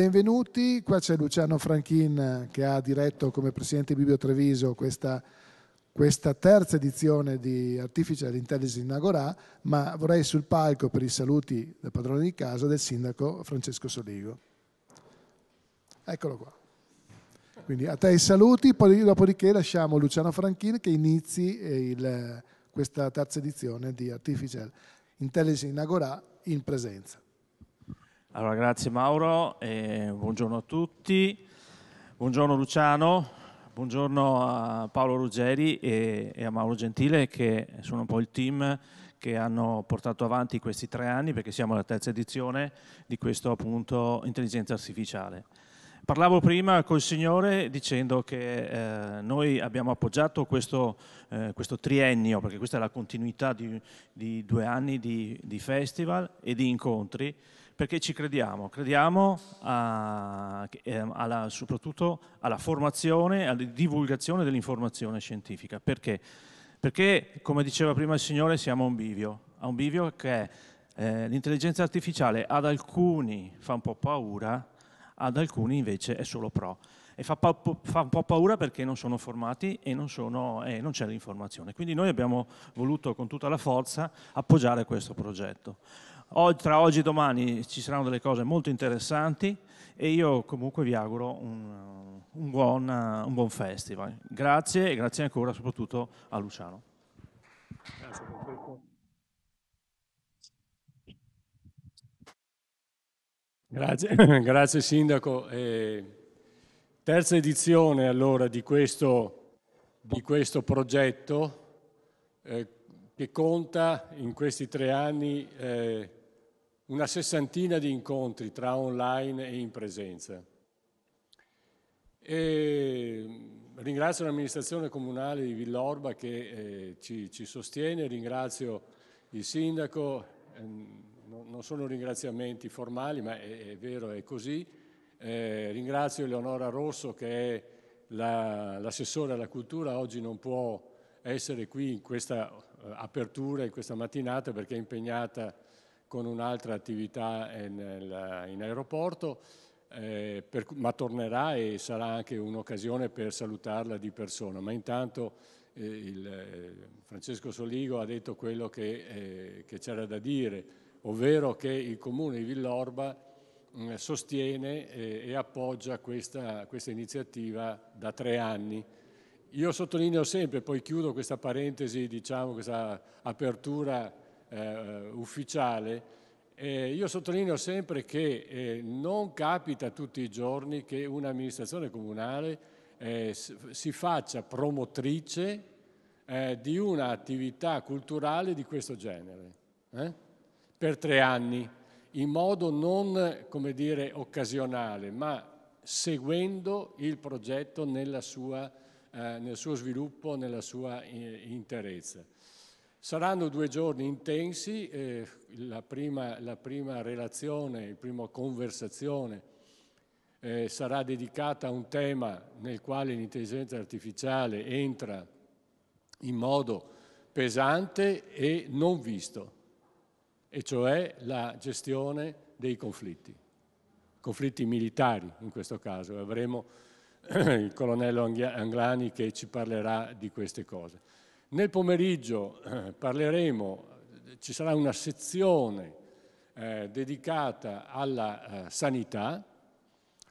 benvenuti. Qua c'è Luciano Franchin che ha diretto come presidente Biblio Treviso questa, questa terza edizione di Artificial Intelligence in Agorà, ma vorrei sul palco per i saluti del padrone di casa del sindaco Francesco Soligo. Eccolo qua. Quindi a te i saluti, poi dopodiché lasciamo Luciano Franchin che inizi il, questa terza edizione di Artificial Intelligence in Agorà in presenza. Allora, grazie Mauro, buongiorno a tutti, buongiorno Luciano, buongiorno a Paolo Ruggeri e, e, a Mauro Gentile che sono un po' il team che hanno portato avanti questi tre anni perché siamo alla terza edizione di questo appunto intelligenza artificiale. Parlavo prima col Signore dicendo che eh, noi abbiamo appoggiato questo, eh, questo, triennio, perché questa è la continuità di, di due anni di, di festival e di incontri, perché ci crediamo, crediamo a, ehm, alla, soprattutto alla formazione, alla divulgazione dell'informazione scientifica. Perché? Perché, come diceva prima il Signore, siamo a un bivio, a un bivio che eh, l'intelligenza artificiale ad alcuni fa un po' paura, ad alcuni invece è solo pro. E fa, fa un po' paura perché non sono formati e non, eh, non c'è l'informazione. Quindi noi abbiamo voluto con tutta la forza appoggiare questo progetto tra oggi e domani ci saranno delle cose molto interessanti e io comunque vi auguro un, un, buon, un buon, festival. Grazie e grazie ancora soprattutto a Luciano. Grazie, grazie Sindaco. Eh, terza edizione allora di questo, di questo progetto eh, che conta in questi tre anni eh, una sessantina di incontri tra online e in presenza. E ringrazio l'amministrazione comunale di Villorba che eh, ci, ci, sostiene, ringrazio il sindaco, eh, no, non sono ringraziamenti formali ma è, è vero, è così, eh, ringrazio Eleonora Rosso che è l'assessore la, alla cultura, oggi non può essere qui in questa uh, apertura, in questa mattinata perché è impegnata con un'altra attività nel, in aeroporto, eh, per, ma tornerà e sarà anche un'occasione per salutarla di persona. Ma intanto eh, il, eh, Francesco Soligo ha detto quello che, eh, c'era da dire, ovvero che il Comune di Villorba mm, sostiene eh, e appoggia questa, questa iniziativa da tre anni. Io sottolineo sempre, poi chiudo questa parentesi, diciamo, questa apertura eh, ufficiale, eh, io sottolineo sempre che eh, non capita tutti i giorni che un'amministrazione comunale eh, si faccia promotrice eh, di un'attività culturale di questo genere, eh, per tre anni, in modo non, come dire, occasionale, ma seguendo il progetto sua, eh, nel suo sviluppo, nella sua interezza. Saranno due giorni intensi, eh, la, prima, la, prima, relazione, la prima conversazione eh, sarà dedicata a un tema nel quale l'intelligenza artificiale entra in modo pesante e non visto, e cioè la gestione dei conflitti, conflitti militari in questo caso. Avremo il colonnello Anglani che ci parlerà di queste cose. Nel pomeriggio eh, parleremo, ci sarà una sezione eh, dedicata alla eh, sanità,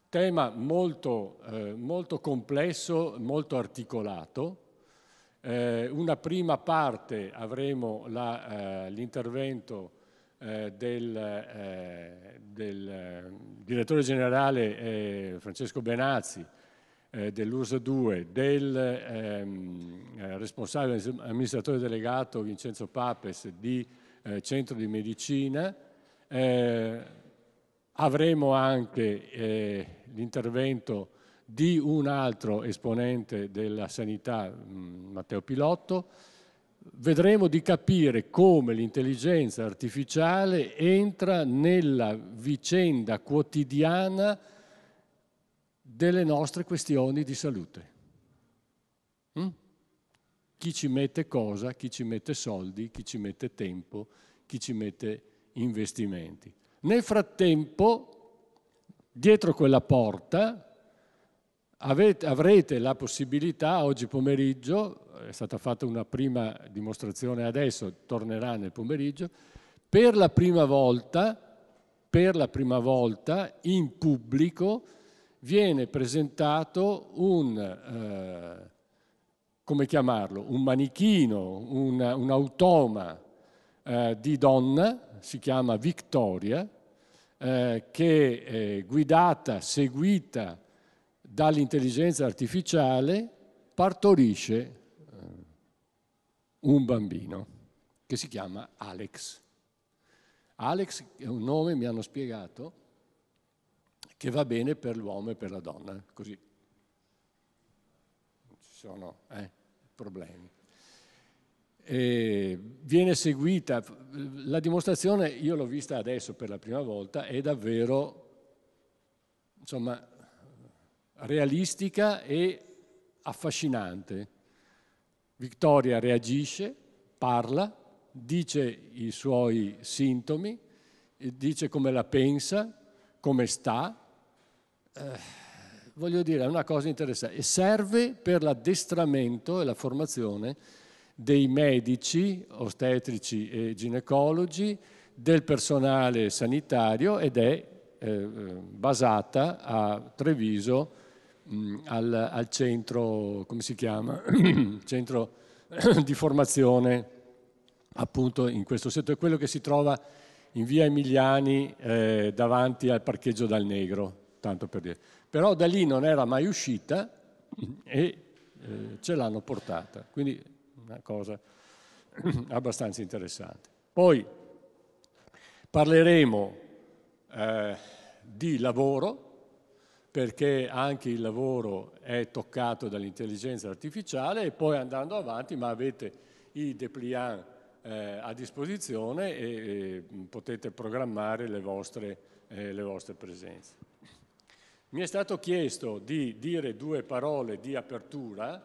tema molto, eh, molto, complesso, molto articolato. Eh, una prima parte avremo eh, l'intervento del, del, direttore generale Francesco Benazzi, eh, dell'URSA 2, del ehm, eh, responsabile amministratore delegato Vincenzo Papes di eh, Centro di Medicina. Eh, avremo anche eh, l'intervento di un altro esponente della sanità, mh, mm, Matteo Pilotto, vedremo di capire come l'intelligenza artificiale entra nella vicenda quotidiana delle nostre questioni di salute. Mm? Chi ci mette cosa, chi ci mette soldi, chi ci mette tempo, chi ci mette investimenti. Nel frattempo Dietro quella porta avete, avrete la possibilità, oggi pomeriggio, è stata fatta una prima dimostrazione adesso, tornerà nel pomeriggio, per la prima volta, per la prima volta in pubblico viene presentato un, eh, come chiamarlo, un manichino, un, un automa eh, di donna, si chiama Victoria, eh, che è guidata, seguita dall'intelligenza artificiale, partorisce eh, un bambino che si chiama Alex. Alex è un nome, mi hanno spiegato, che va bene per l'uomo e per la donna, così. Non ci sono eh, problemi. E viene seguita, la dimostrazione, io l'ho vista adesso per la prima volta, è davvero, insomma, realistica e affascinante. Vittoria reagisce, parla, dice i suoi sintomi, dice come la pensa, come sta. Eh, voglio dire, è una cosa interessante. E serve per l'addestramento e la formazione dei medici, ostetrici e ginecologi, del personale sanitario ed è eh, basata a Treviso mh, al, al, centro, come si chiama? centro di formazione appunto in questo settore, quello che si trova in via Emiliani eh, davanti al parcheggio dal Negro, tanto per dire. Però da lì non era mai uscita e eh, ce l'hanno portata, quindi una cosa abbastanza interessante. Poi parleremo eh, di lavoro, perché anche il lavoro è toccato dall'intelligenza artificiale e poi andando avanti, ma avete i dépliant eh, a disposizione e, e, potete programmare le vostre, eh, le vostre presenze. Mi è stato chiesto di dire due parole di apertura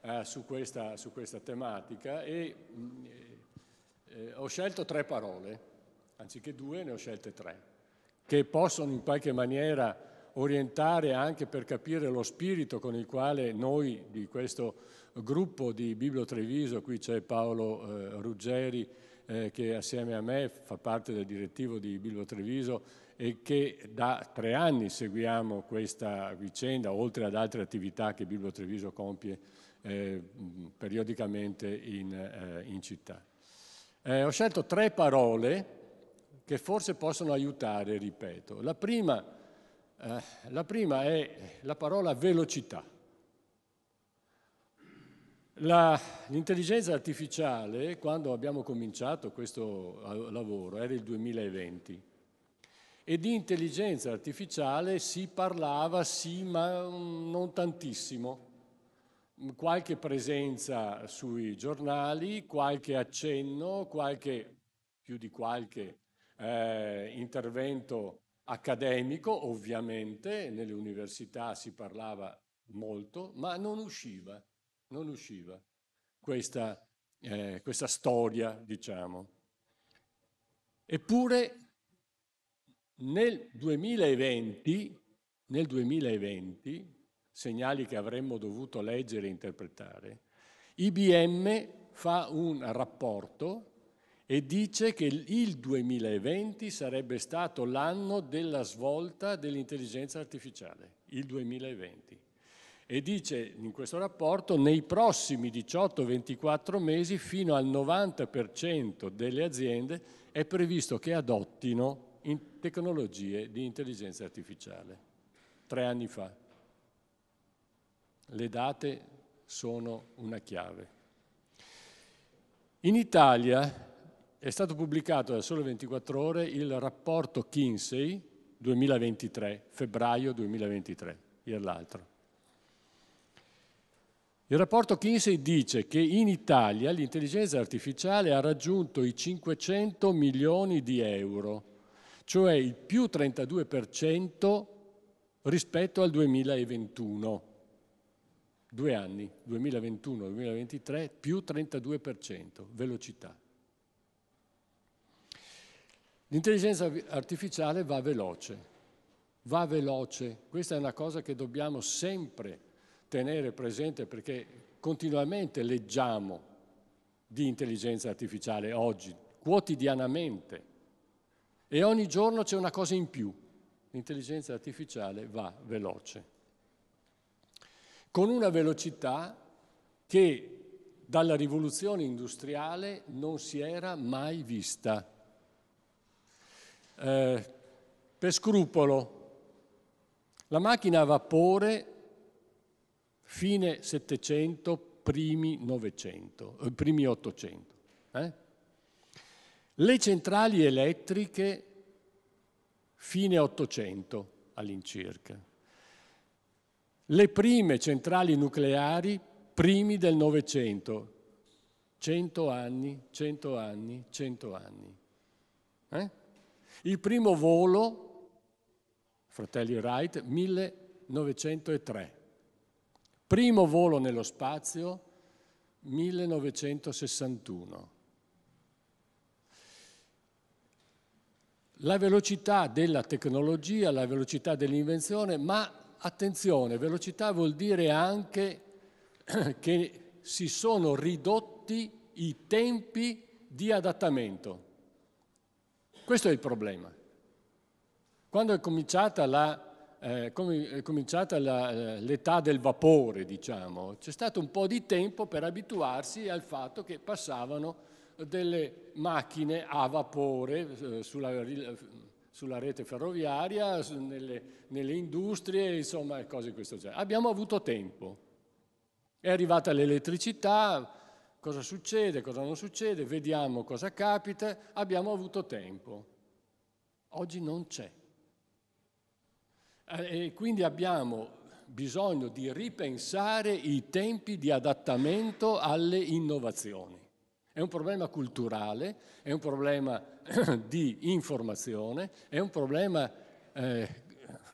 eh, su, questa, su, questa, tematica e mm, eh, ho scelto tre parole, anziché due ne ho scelte tre, che possono in qualche maniera orientare anche per capire lo spirito con il quale noi di questo gruppo di Biblio Treviso, qui c'è Paolo eh, Ruggeri eh, che assieme a me fa parte del direttivo di Biblio Treviso e che da tre anni seguiamo questa vicenda, oltre ad altre attività che Biblio Treviso compie eh, periodicamente in, eh, in città. Eh, ho scelto tre parole che forse possono aiutare, ripeto. La prima, eh, la prima è la parola velocità. l'intelligenza artificiale, quando abbiamo cominciato questo lavoro, era il 2020, e di intelligenza artificiale si parlava sì, ma non tantissimo qualche presenza sui giornali, qualche accenno, qualche, più di qualche eh, intervento accademico, ovviamente, nelle università si parlava molto, ma non usciva, non usciva questa, eh, questa storia, diciamo. Eppure nel 2020, nel 2020 segnali che avremmo dovuto leggere e interpretare, IBM fa un rapporto e dice che il 2020 sarebbe stato l'anno della svolta dell'intelligenza artificiale, il 2020. E dice in questo rapporto nei prossimi 18-24 mesi fino al 90% delle aziende è previsto che adottino tecnologie di intelligenza artificiale. Tre anni fa. Le date sono una chiave. In Italia è stato pubblicato da solo 24 ore il rapporto Kinsey 2023, febbraio 2023, ieri l'altro. Il rapporto Kinsey dice che in Italia l'intelligenza artificiale ha raggiunto i 500 milioni di euro, cioè il più 32% rispetto al 2021 due anni, 2021-2023, più 32%, velocità. L'intelligenza artificiale va veloce, va veloce. Questa è una cosa che dobbiamo sempre tenere presente perché continuamente leggiamo di intelligenza artificiale oggi, quotidianamente. E ogni giorno c'è una cosa in più. L'intelligenza artificiale va veloce. Con una velocità che dalla rivoluzione industriale non si era mai vista. Eh, per scrupolo, la macchina a vapore fine 700, primi 900, eh, primi 800. Eh? Le centrali elettriche fine 800 all'incirca. Le prime centrali nucleari primi del Novecento, cento anni, cento anni, cento anni. Eh? Il primo volo, fratelli Wright, 1903. Primo volo nello spazio, 1961. La velocità della tecnologia, la velocità dell'invenzione, ma attenzione, velocità vuol dire anche che si sono ridotti i tempi di adattamento. Questo è il problema. Quando è cominciata, la, eh, è cominciata eh, l'età del vapore, diciamo, c'è stato un po' di tempo per abituarsi al fatto che passavano delle macchine a vapore eh, sulla, sulla, rete ferroviaria, nelle, nelle industrie, insomma, cose di questo genere. Abbiamo avuto tempo. È arrivata l'elettricità, cosa succede, cosa non succede, vediamo cosa capita, abbiamo avuto tempo. Oggi non c'è. Eh, e quindi abbiamo bisogno di ripensare i tempi di adattamento alle innovazioni. È un problema culturale, è un problema di informazione, è un problema eh,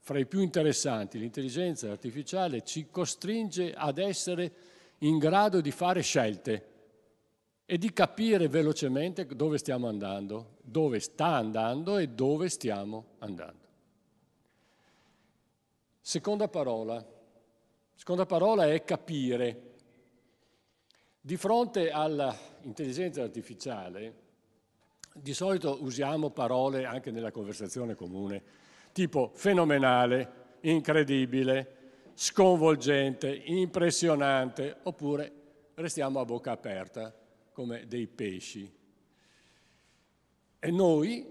fra i più interessanti, l'intelligenza artificiale ci costringe ad essere in grado di fare scelte e di capire velocemente dove stiamo andando, dove sta andando e dove stiamo andando. Seconda parola. Seconda parola è capire. Di fronte all'intelligenza artificiale, di solito usiamo parole anche nella conversazione comune tipo fenomenale, incredibile, sconvolgente, impressionante, oppure restiamo a bocca aperta come dei pesci. E noi,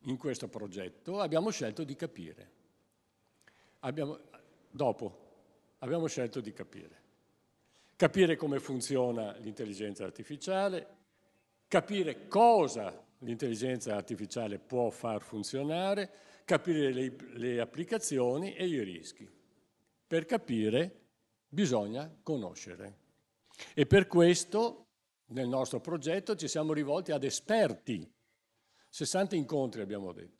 in questo progetto, abbiamo scelto di capire. Abbiamo, dopo, abbiamo scelto di capire. Capire come funziona l'intelligenza artificiale, capire cosa l'intelligenza artificiale può far funzionare, capire le, le applicazioni e i rischi. Per capire bisogna conoscere. E per questo nel nostro progetto ci siamo rivolti ad esperti. 60 incontri abbiamo detto.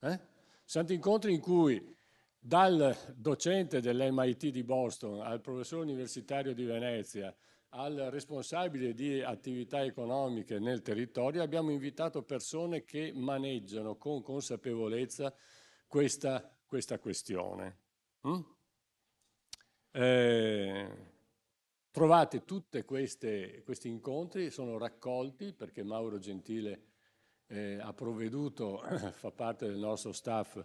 Eh? 60 incontri in cui dal docente dell'MIT di Boston al professore universitario di Venezia al responsabile di attività economiche nel territorio, abbiamo invitato persone che maneggiano con consapevolezza questa, questa questione. Mm? Eh, trovate tutti questi incontri, sono raccolti perché Mauro Gentile eh, ha provveduto, fa parte del nostro staff,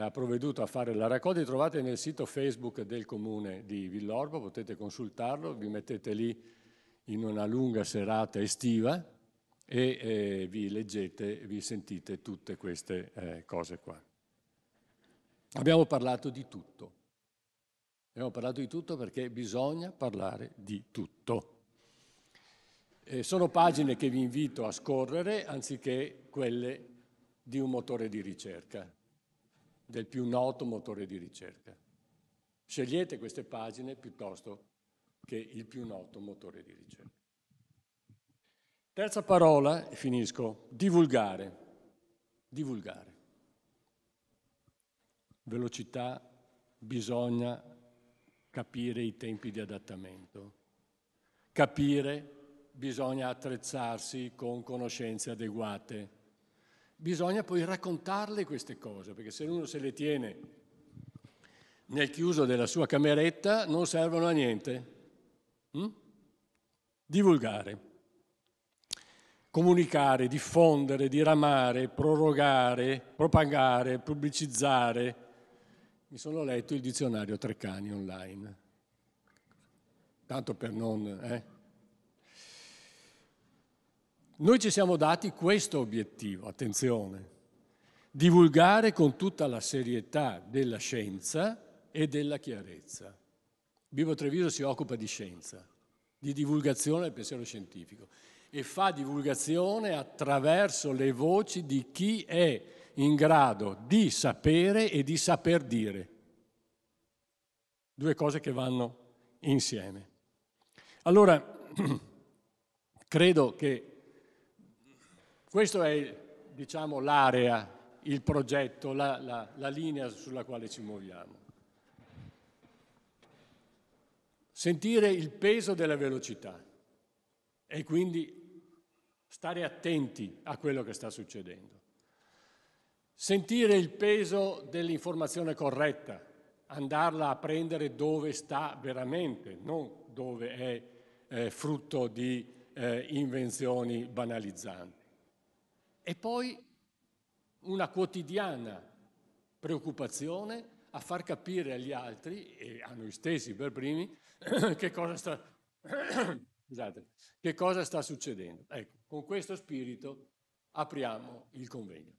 ha provveduto a fare la raccolta, li trovate nel sito Facebook del comune di Villorba, potete consultarlo, vi mettete lì in una lunga serata estiva e eh, vi leggete, vi sentite tutte queste eh, cose qua. Abbiamo parlato di tutto. Abbiamo parlato di tutto perché bisogna parlare di tutto. Eh, sono pagine che vi invito a scorrere anziché quelle di un motore di ricerca del più noto motore di ricerca. Scegliete queste pagine piuttosto che il più noto motore di ricerca. Terza parola, e finisco, divulgare. Divulgare. Velocità, bisogna capire i tempi di adattamento. Capire, bisogna attrezzarsi con conoscenze adeguate bisogna poi raccontarle queste cose, perché se uno se le tiene nel chiuso della sua cameretta non servono a niente. Mm? Divulgare, comunicare, diffondere, diramare, prorogare, propagare, pubblicizzare. Mi sono letto il dizionario Treccani online, tanto per non... Eh? Noi ci siamo dati questo obiettivo, attenzione, divulgare con tutta la serietà della scienza e della chiarezza. Vivo Treviso si occupa di scienza, di divulgazione del pensiero scientifico e fa divulgazione attraverso le voci di chi è in grado di sapere e di saper dire. Due cose che vanno insieme. Allora, credo che questa è diciamo, l'area, il progetto, la, la, la linea sulla quale ci muoviamo. Sentire il peso della velocità e quindi stare attenti a quello che sta succedendo. Sentire il peso dell'informazione corretta, andarla a prendere dove sta veramente, non dove è eh, frutto di eh, invenzioni banalizzanti e poi una quotidiana preoccupazione a far capire agli altri e a noi stessi per primi che cosa sta, scusate, che cosa sta succedendo. Ecco, con questo spirito apriamo il convegno.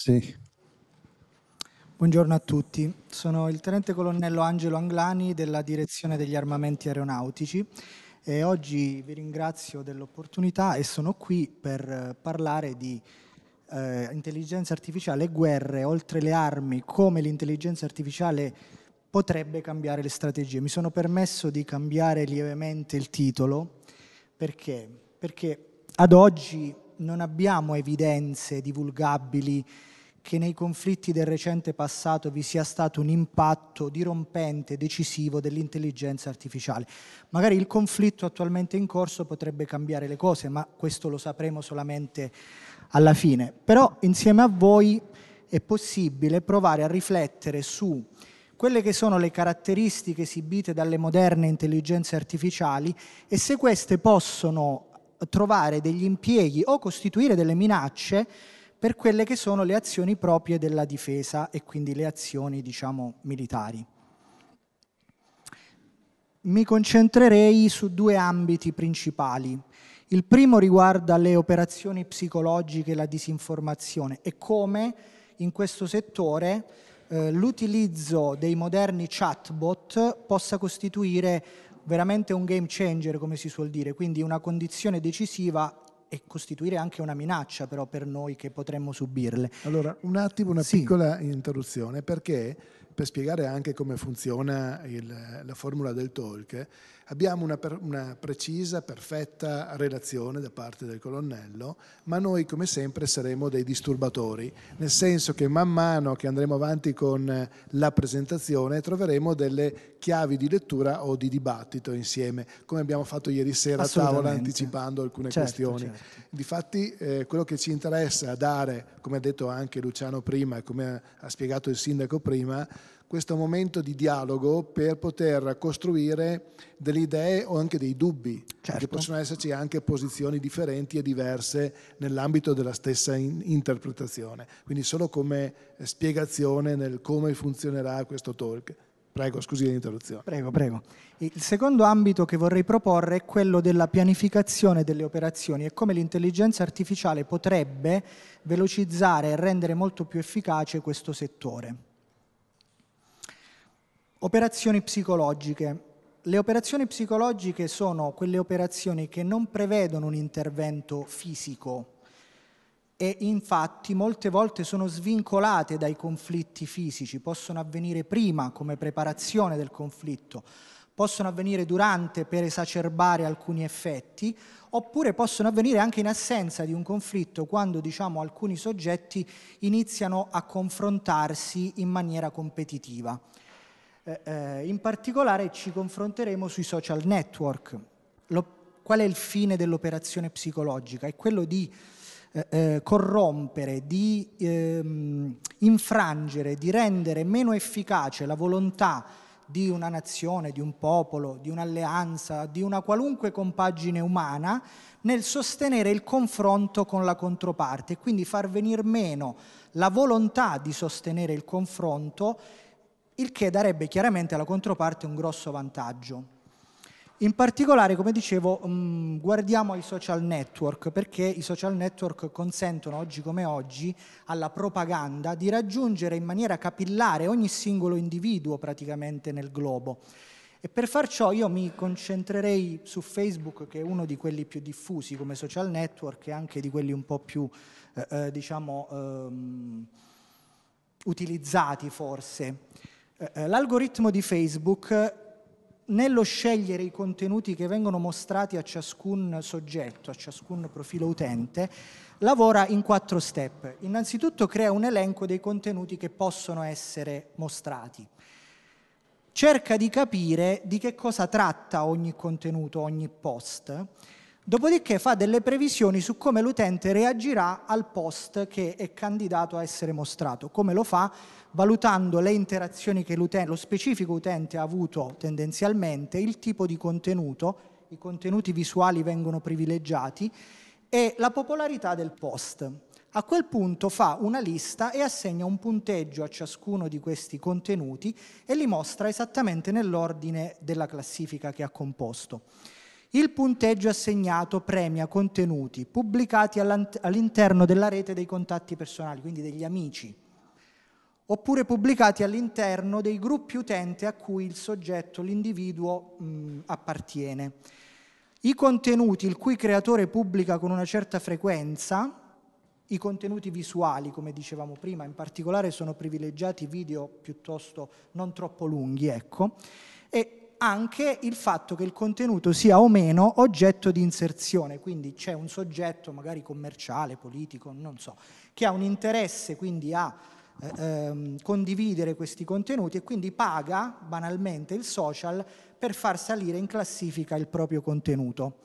Sì. Buongiorno a tutti, sono il tenente colonnello Angelo Anglani della direzione degli armamenti aeronautici e oggi vi ringrazio dell'opportunità e sono qui per parlare di eh, intelligenza artificiale e guerre, oltre le armi, come l'intelligenza artificiale potrebbe cambiare le strategie. Mi sono permesso di cambiare lievemente il titolo perché? Perché ad oggi non abbiamo evidenze divulgabili che nei conflitti del recente passato vi sia stato un impatto dirompente, decisivo dell'intelligenza artificiale. Magari il conflitto attualmente in corso potrebbe cambiare le cose, ma questo lo sapremo solamente alla fine. Però insieme a voi è possibile provare a riflettere su quelle che sono le caratteristiche esibite dalle moderne intelligenze artificiali e se queste possono trovare degli impieghi o costituire delle minacce per quelle che sono le azioni proprie della difesa e quindi le azioni, diciamo, militari. Mi concentrerei su due ambiti principali. Il primo riguarda le operazioni psicologiche e la disinformazione e come in questo settore eh, l'utilizzo dei moderni chatbot possa costituire veramente un game changer, come si suol dire, quindi una condizione decisiva e costituire anche una minaccia però per noi che potremmo subirle. Allora, un attimo, una sì. piccola interruzione, perché per spiegare anche come funziona il, la formula del talk, abbiamo una, una, precisa, perfetta relazione da parte del colonnello, ma noi come sempre saremo dei disturbatori, nel senso che man mano che andremo avanti con la presentazione troveremo delle chiavi di lettura o di dibattito insieme, come abbiamo fatto ieri sera a tavola anticipando alcune certo, questioni. Certo. Difatti eh, quello che ci interessa dare, come ha detto anche Luciano prima e come ha spiegato il sindaco prima, questo momento di dialogo per poter costruire delle idee o anche dei dubbi, certo. che possono esserci anche posizioni differenti e diverse nell'ambito della stessa in- interpretazione. Quindi solo come spiegazione nel come funzionerà questo talk. Prego, scusi l'interruzione. Prego, prego. Il secondo ambito che vorrei proporre è quello della pianificazione delle operazioni e come l'intelligenza artificiale potrebbe velocizzare e rendere molto più efficace questo settore. Operazioni psicologiche. Le operazioni psicologiche sono quelle operazioni che non prevedono un intervento fisico, e infatti molte volte sono svincolate dai conflitti fisici, possono avvenire prima come preparazione del conflitto, possono avvenire durante per esacerbare alcuni effetti, oppure possono avvenire anche in assenza di un conflitto, quando diciamo, alcuni soggetti iniziano a confrontarsi in maniera competitiva. Eh, eh, in particolare ci confronteremo sui social network. Lo, qual è il fine dell'operazione psicologica? È quello di eh, eh, corrompere, di ehm, infrangere, di rendere meno efficace la volontà di una nazione, di un popolo, di un'alleanza, di una qualunque compagine umana nel sostenere il confronto con la controparte e quindi far venir meno la volontà di sostenere il confronto, il che darebbe chiaramente alla controparte un grosso vantaggio. In particolare, come dicevo, mm, guardiamo ai social network perché i social network consentono oggi come oggi alla propaganda di raggiungere in maniera capillare ogni singolo individuo praticamente nel globo. E per far ciò io mi concentrerei su Facebook, che è uno di quelli più diffusi come social network e anche di quelli un po' più, eh, eh, diciamo, ehm, utilizzati forse. Eh, eh l'algoritmo di Facebook nello scegliere i contenuti che vengono mostrati a ciascun soggetto, a ciascun profilo utente, lavora in quattro step. Innanzitutto crea un elenco dei contenuti che possono essere mostrati. Cerca di capire di che cosa tratta ogni contenuto, ogni post, dopodiché fa delle previsioni su come l'utente reagirà al post che è candidato a essere mostrato. Come lo fa? Valutando le interazioni che lo specifico utente ha avuto tendenzialmente, il tipo di contenuto, i contenuti visuali vengono privilegiati, e la popolarità del post. A quel punto fa una lista e assegna un punteggio a ciascuno di questi contenuti e li mostra esattamente nell'ordine della classifica che ha composto. Il punteggio assegnato premia contenuti pubblicati all'interno della rete dei contatti personali, quindi degli amici, oppure pubblicati all'interno dei gruppi utenti a cui il soggetto, l'individuo mh, appartiene. I contenuti il cui creatore pubblica con una certa frequenza, i contenuti visuali, come dicevamo prima, in particolare sono privilegiati video piuttosto non troppo lunghi, ecco, e anche il fatto che il contenuto sia o meno oggetto di inserzione, quindi c'è un soggetto magari commerciale, politico, non so, che ha un interesse quindi a eh, ehm, condividere questi contenuti e quindi paga banalmente il social per far salire in classifica il proprio contenuto.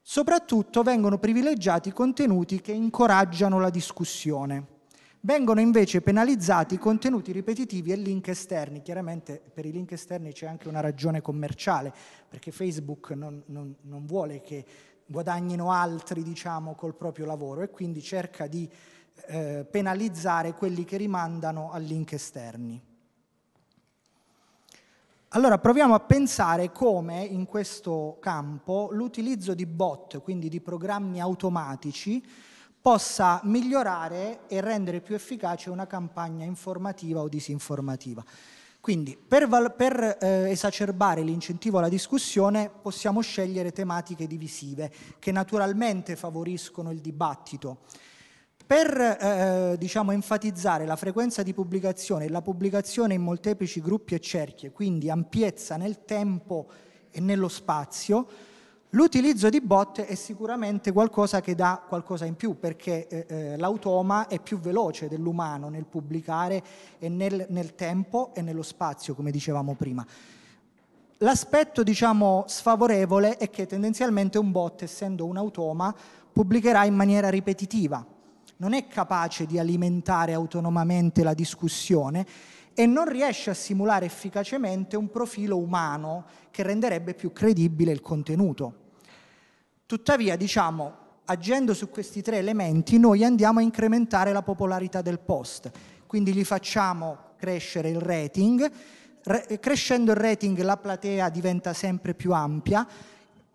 Soprattutto vengono privilegiati contenuti che incoraggiano la discussione. Vengono invece penalizzati contenuti ripetitivi e link esterni. Chiaramente per i link esterni c'è anche una ragione commerciale, perché Facebook non, non, non vuole che guadagnino altri diciamo, col proprio lavoro e quindi cerca di eh, penalizzare quelli che rimandano a link esterni. Allora proviamo a pensare come in questo campo l'utilizzo di bot, quindi di programmi automatici, possa migliorare e rendere più efficace una campagna informativa o disinformativa. Quindi per, per eh, esacerbare l'incentivo alla discussione possiamo scegliere tematiche divisive che naturalmente favoriscono il dibattito per eh, diciamo, enfatizzare la frequenza di pubblicazione e la pubblicazione in molteplici gruppi e cerchie, quindi ampiezza nel tempo e nello spazio, l'utilizzo di bot è sicuramente qualcosa che dà qualcosa in più, perché eh, eh l'automa è più veloce dell'umano nel pubblicare e nel, nel tempo e nello spazio, come dicevamo prima. L'aspetto diciamo, sfavorevole è che tendenzialmente un bot, essendo un automa, pubblicherà in maniera ripetitiva, non è capace di alimentare autonomamente la discussione e non riesce a simulare efficacemente un profilo umano che renderebbe più credibile il contenuto. Tuttavia, diciamo, agendo su questi tre elementi, noi andiamo a incrementare la popolarità del post, quindi gli facciamo crescere il rating, Re- crescendo il rating la platea diventa sempre più ampia,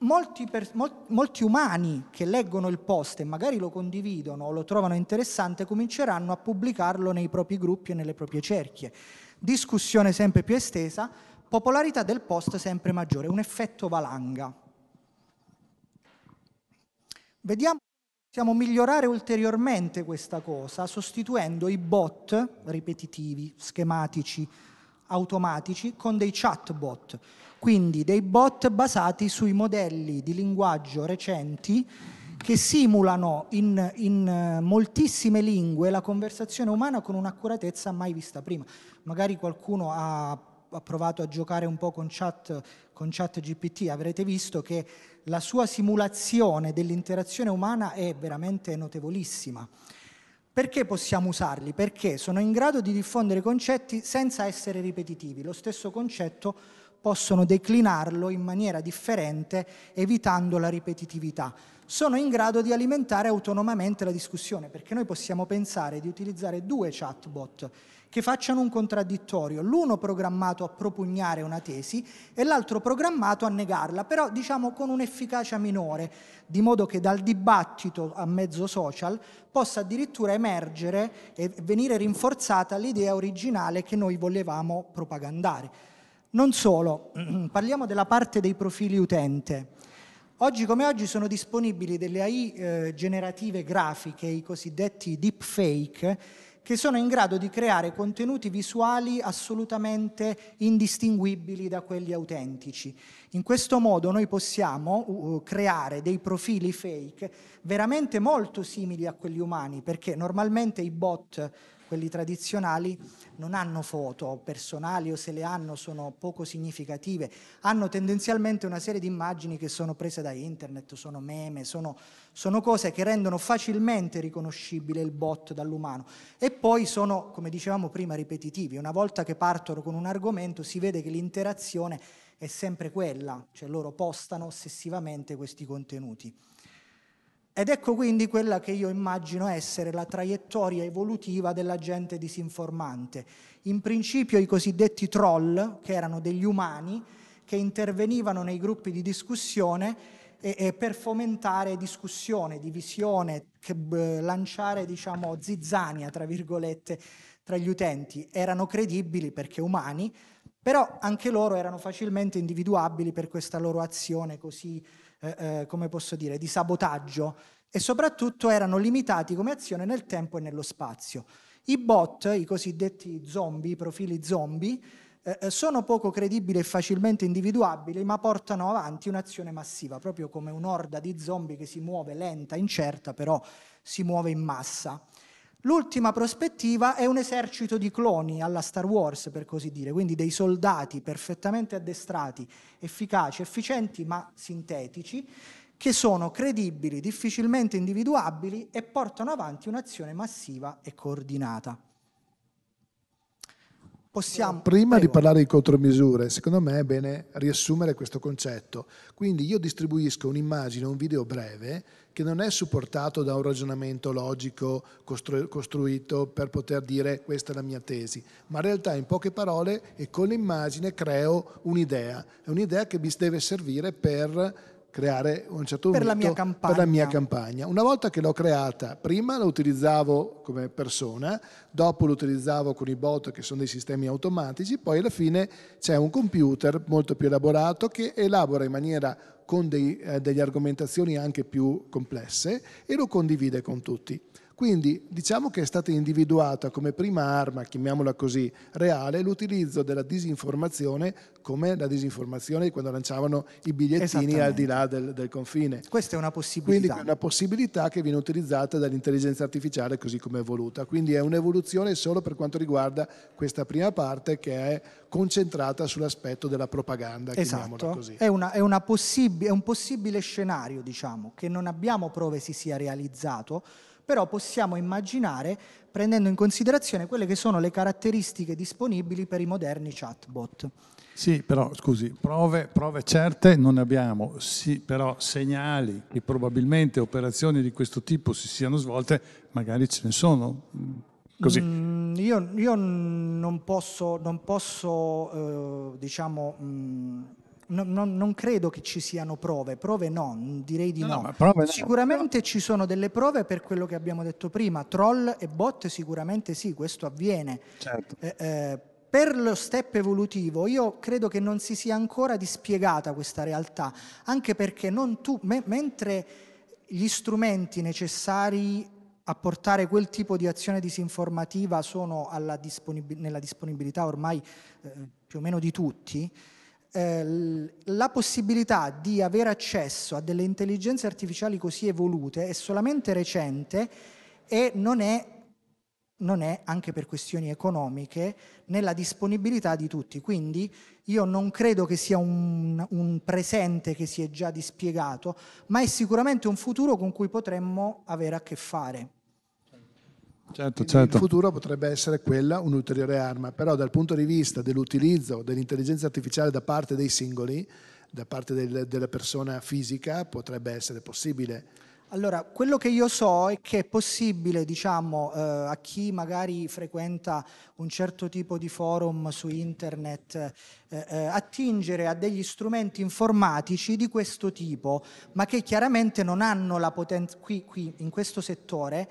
molti, per, mol, molti, umani che leggono il post e magari lo condividono o lo trovano interessante cominceranno a pubblicarlo nei propri gruppi e nelle proprie cerchie. Discussione sempre più estesa, popolarità del post sempre maggiore, un effetto valanga. Vediamo possiamo migliorare ulteriormente questa cosa sostituendo i bot ripetitivi, schematici, automatici con dei chatbot quindi dei bot basati sui modelli di linguaggio recenti che simulano in, in, eh, moltissime lingue la conversazione umana con un'accuratezza mai vista prima. Magari qualcuno ha, ha provato a giocare un po' con chat, con chat GPT, avrete visto che la sua simulazione dell'interazione umana è veramente notevolissima. Perché possiamo usarli? Perché sono in grado di diffondere concetti senza essere ripetitivi. Lo stesso concetto possono declinarlo in maniera differente evitando la ripetitività. Sono in grado di alimentare autonomamente la discussione perché noi possiamo pensare di utilizzare due chatbot che facciano un contraddittorio, l'uno programmato a propugnare una tesi e l'altro programmato a negarla, però diciamo con un'efficacia minore, di modo che dal dibattito a mezzo social possa addirittura emergere e venire rinforzata l'idea originale che noi volevamo propagandare. Non solo, parliamo della parte dei profili utente. Oggi come oggi sono disponibili delle AI eh, generative grafiche, i cosiddetti deepfake, che sono in grado di creare contenuti visuali assolutamente indistinguibili da quelli autentici. In questo modo noi possiamo uh, creare dei profili fake veramente molto simili a quelli umani, perché normalmente i bot quelli tradizionali non hanno foto personali o se le hanno sono poco significative, hanno tendenzialmente una serie di immagini che sono prese da internet, sono meme, sono, sono cose che rendono facilmente riconoscibile il bot dall'umano e poi sono, come dicevamo prima, ripetitivi. Una volta che partono con un argomento si vede che l'interazione è sempre quella, cioè loro postano ossessivamente questi contenuti. Ed ecco quindi quella che io immagino essere la traiettoria evolutiva dell'agente disinformante. In principio i cosiddetti troll, che erano degli umani, che intervenivano nei gruppi di discussione e, e per fomentare discussione, divisione, che, eh, lanciare diciamo zizzania, tra virgolette, tra gli utenti. Erano credibili perché umani, però anche loro erano facilmente individuabili per questa loro azione così eh, eh, come posso dire, di sabotaggio e soprattutto erano limitati come azione nel tempo e nello spazio. I bot, i cosiddetti zombie, i profili zombie, eh, eh, sono poco credibili e facilmente individuabili, ma portano avanti un'azione massiva, proprio come un'orda di zombie che si muove lenta, incerta, però si muove in massa. L'ultima prospettiva è un esercito di cloni alla Star Wars, per così dire, quindi dei soldati perfettamente addestrati, efficaci, efficienti ma sintetici, che sono credibili, difficilmente individuabili e portano avanti un'azione massiva e coordinata. Possiamo, Prima prego. di parlare di contromisure, secondo me è bene riassumere questo concetto. Quindi io distribuisco un'immagine, un video breve che non è supportato da un ragionamento logico costru- costruito per poter dire questa è la mia tesi, ma in realtà in poche parole e con l'immagine creo un'idea, è un'idea che mi deve servire per creare un certo per la, mia campagna. per la mia campagna. Una volta che l'ho creata, prima la utilizzavo come persona, dopo l'utilizzavo con i bot che sono dei sistemi automatici, poi alla fine c'è un computer molto più elaborato che elabora in maniera con dei, eh, delle argomentazioni anche più complesse e lo condivide con tutti. Quindi diciamo che è stata individuata come prima arma, chiamiamola così, reale, l'utilizzo della disinformazione come la disinformazione di quando lanciavano i bigliettini al di là del, del, confine. Questa è una possibilità. Quindi è una possibilità che viene utilizzata dall'intelligenza artificiale così come è evoluta. Quindi è un'evoluzione solo per quanto riguarda questa prima parte che è concentrata sull'aspetto della propaganda. Esatto, così. È, una, è, una possib- è un possibile scenario, diciamo, che non abbiamo prove si sia realizzato, però possiamo immaginare prendendo in considerazione quelle che sono le caratteristiche disponibili per i moderni chatbot. Sì, però scusi, prove, prove certe non ne abbiamo, sì, però segnali che probabilmente operazioni di questo tipo si siano svolte, magari ce ne sono. Così. Mm, io, io non posso, non posso eh, diciamo, mm, non, non, non, credo che ci siano prove, prove no, direi di no. no. Sicuramente no. ci sono delle prove per quello che abbiamo detto prima, troll e bot sicuramente sì, questo avviene. Certo. Eh, eh, per lo step evolutivo io credo che non si sia ancora dispiegata questa realtà, anche perché tu, me, mentre gli strumenti necessari a portare quel tipo di azione disinformativa sono disponibil- nella disponibilità ormai eh, più o meno di tutti, eh, la possibilità di avere accesso a delle intelligenze artificiali così evolute è solamente recente e non è, non è, anche per questioni economiche, nella disponibilità di tutti. Quindi io non credo che sia un, un presente che si è già dispiegato, ma è sicuramente un futuro con cui potremmo avere a che fare. Certo, certo. Il futuro potrebbe essere quella un'ulteriore arma, però dal punto di vista dell'utilizzo dell'intelligenza artificiale da parte dei singoli, da parte del, della persona fisica, potrebbe essere possibile. Allora, quello che io so è che è possibile, diciamo, eh, a chi magari frequenta un certo tipo di forum su internet, eh, eh, attingere a degli strumenti informatici di questo tipo, ma che chiaramente non hanno la potenza, qui, qui in questo settore,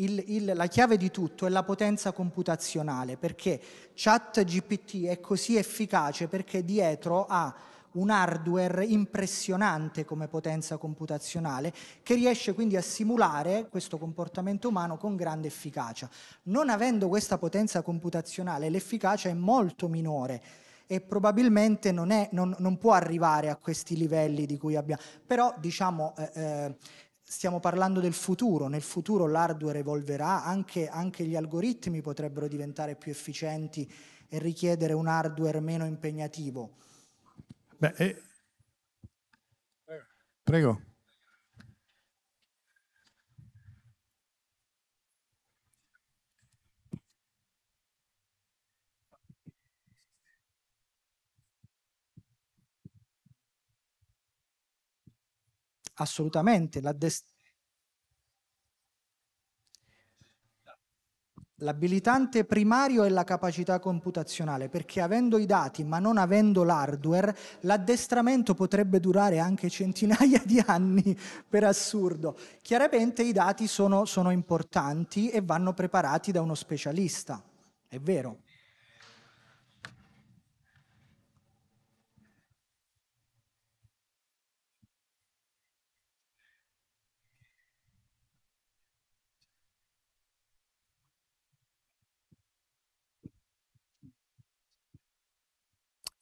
il, il, la chiave di tutto è la potenza computazionale, perché ChatGPT è così efficace perché dietro ha un hardware impressionante come potenza computazionale che riesce quindi a simulare questo comportamento umano con grande efficacia. Non avendo questa potenza computazionale l'efficacia è molto minore e probabilmente non, è, non, non può arrivare a questi livelli di cui abbiamo. Però diciamo eh, eh, stiamo parlando del futuro, nel futuro l'hardware evolverà, anche, anche, gli algoritmi potrebbero diventare più efficienti e richiedere un hardware meno impegnativo. Beh, eh... Prego. Assolutamente, L'abilitante primario è la capacità computazionale, perché avendo i dati ma non avendo l'hardware, l'addestramento potrebbe durare anche centinaia di anni, per assurdo. Chiaramente i dati sono, sono importanti e vanno preparati da uno specialista, è vero.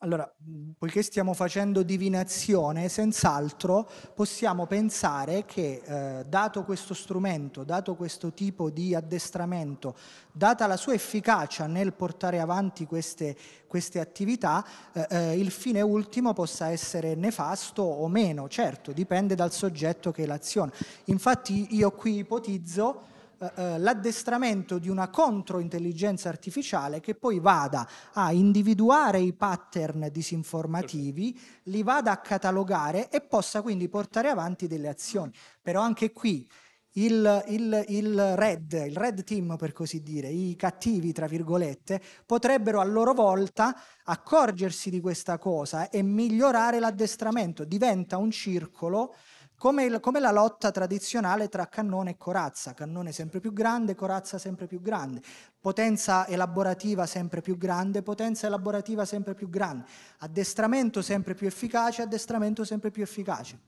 Allora, poiché stiamo facendo divinazione, senz'altro possiamo pensare che, eh, dato questo strumento, dato questo tipo di addestramento, data la sua efficacia nel portare avanti queste, queste attività, eh, eh, il fine ultimo possa essere nefasto o meno. Certo, dipende dal soggetto che l'azione. Infatti io qui ipotizzo eh, eh, l'addestramento di una controintelligenza artificiale che poi vada a individuare i pattern disinformativi, li vada a catalogare e possa quindi portare avanti delle azioni. Però anche qui il, il, il, red, il red team per così dire, i cattivi tra virgolette, potrebbero a loro volta accorgersi di questa cosa e migliorare l'addestramento. Diventa un circolo come, il, come, la lotta tradizionale tra cannone e corazza, cannone sempre più grande, corazza sempre più grande, potenza elaborativa sempre più grande, potenza elaborativa sempre più grande, addestramento sempre più efficace, addestramento sempre più efficace.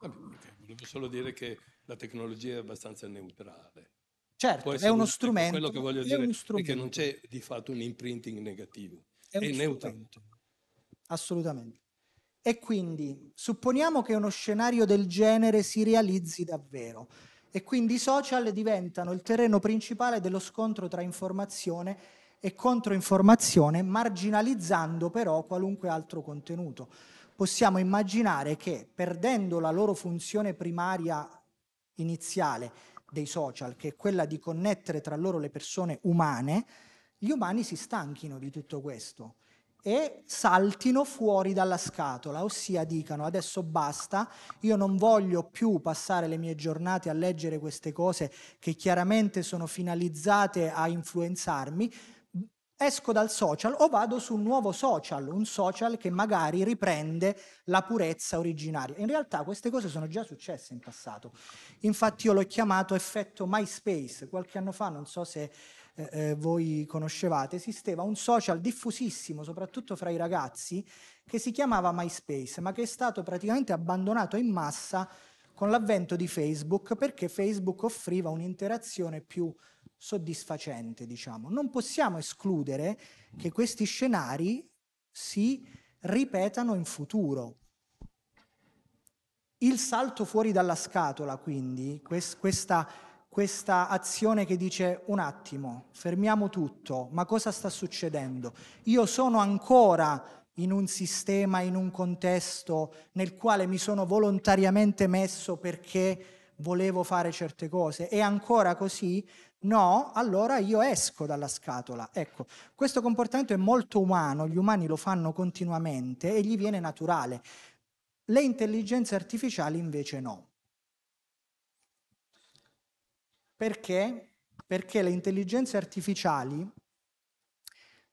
Volevo solo dire che la tecnologia è abbastanza neutrale. Certo, è uno strumento. Quello che voglio dire è che non c'è di fatto un imprinting negativo, è, è neutrale. Assolutamente. E quindi supponiamo che uno scenario del genere si realizzi davvero e quindi i social diventano il terreno principale dello scontro tra informazione e controinformazione, marginalizzando però qualunque altro contenuto. Possiamo immaginare che perdendo la loro funzione primaria iniziale dei social, che è quella di connettere tra loro le persone umane, gli umani si stanchino di tutto questo e saltino fuori dalla scatola, ossia dicano adesso basta, io non voglio più passare le mie giornate a leggere queste cose che chiaramente sono finalizzate a influenzarmi, esco dal social o vado su un nuovo social, un social che magari riprende la purezza originaria. In realtà queste cose sono già successe in passato. Infatti io l'ho chiamato effetto MySpace. Qualche anno fa, non so se eh, eh, voi conoscevate, esisteva un social diffusissimo, soprattutto fra i ragazzi, che si chiamava MySpace, ma che è stato praticamente abbandonato in massa con l'avvento di Facebook perché Facebook offriva un'interazione più soddisfacente, diciamo. Non possiamo escludere che questi scenari si ripetano in futuro. Il salto fuori dalla scatola, quindi, questa, questa azione che dice un attimo, fermiamo tutto, ma cosa sta succedendo? Io sono ancora in un sistema, in un contesto nel quale mi sono volontariamente messo perché volevo fare certe cose. È ancora così? No, allora io esco dalla scatola. Ecco, questo comportamento è molto umano, gli umani lo fanno continuamente e gli viene naturale. Le intelligenze artificiali invece no. Perché? Perché le intelligenze artificiali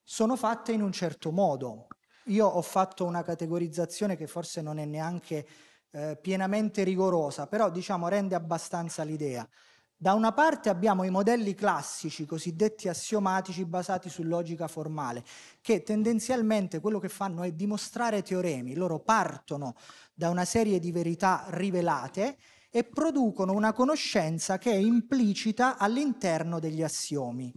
sono fatte in un certo modo. Io ho fatto una categorizzazione che forse non è neanche eh, pienamente rigorosa, però diciamo rende abbastanza l'idea. Da una parte abbiamo i modelli classici, cosiddetti assiomatici, basati su logica formale, che tendenzialmente quello che fanno è dimostrare teoremi. Loro partono da una serie di verità rivelate e producono una conoscenza che è implicita all'interno degli assiomi.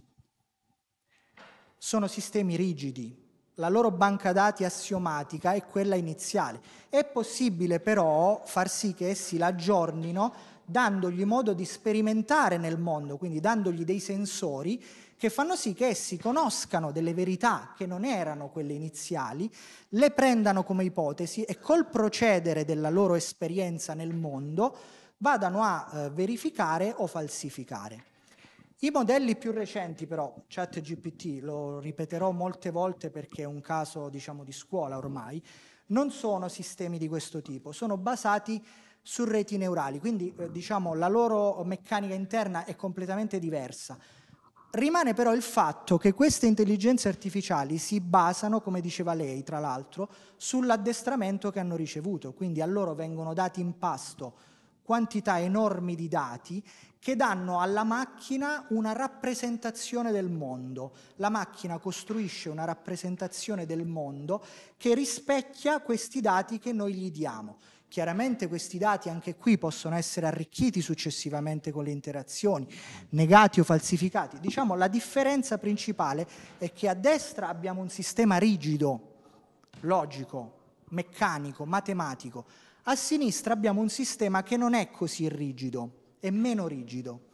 Sono sistemi rigidi, la loro banca dati assiomatica è quella iniziale. È possibile però far sì che essi l'aggiornino dandogli modo di sperimentare nel mondo, quindi dandogli dei sensori che fanno sì che essi conoscano delle verità che non erano quelle iniziali, le prendano come ipotesi e col procedere della loro esperienza nel mondo vadano a eh, verificare o falsificare. I modelli più recenti però, ChatGPT, lo ripeterò molte volte perché è un caso diciamo di scuola ormai, non sono sistemi di questo tipo, sono basati su reti neurali, quindi eh, diciamo la loro meccanica interna è completamente diversa. Rimane però il fatto che queste intelligenze artificiali si basano, come diceva lei, tra l'altro, sull'addestramento che hanno ricevuto, quindi a loro vengono dati in pasto quantità enormi di dati che danno alla macchina una rappresentazione del mondo. La macchina costruisce una rappresentazione del mondo che rispecchia questi dati che noi gli diamo. Chiaramente questi dati anche qui possono essere arricchiti successivamente con le interazioni, negati o falsificati. Diciamo la differenza principale è che a destra abbiamo un sistema rigido, logico, meccanico, matematico. A sinistra abbiamo un sistema che non è così rigido, è meno rigido.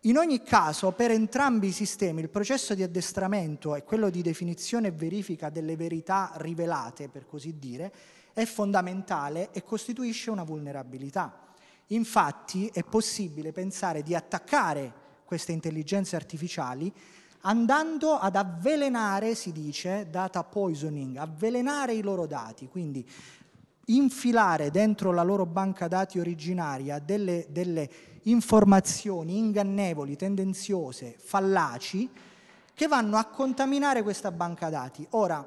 In ogni caso, per entrambi i sistemi, il processo di addestramento e quello di definizione e verifica delle verità rivelate, per così dire, è fondamentale e costituisce una vulnerabilità. Infatti è possibile pensare di attaccare queste intelligenze artificiali andando ad avvelenare, si dice, data poisoning, avvelenare i loro dati, quindi infilare dentro la loro banca dati originaria delle, delle informazioni ingannevoli, tendenziose, fallaci, che vanno a contaminare questa banca dati. Ora,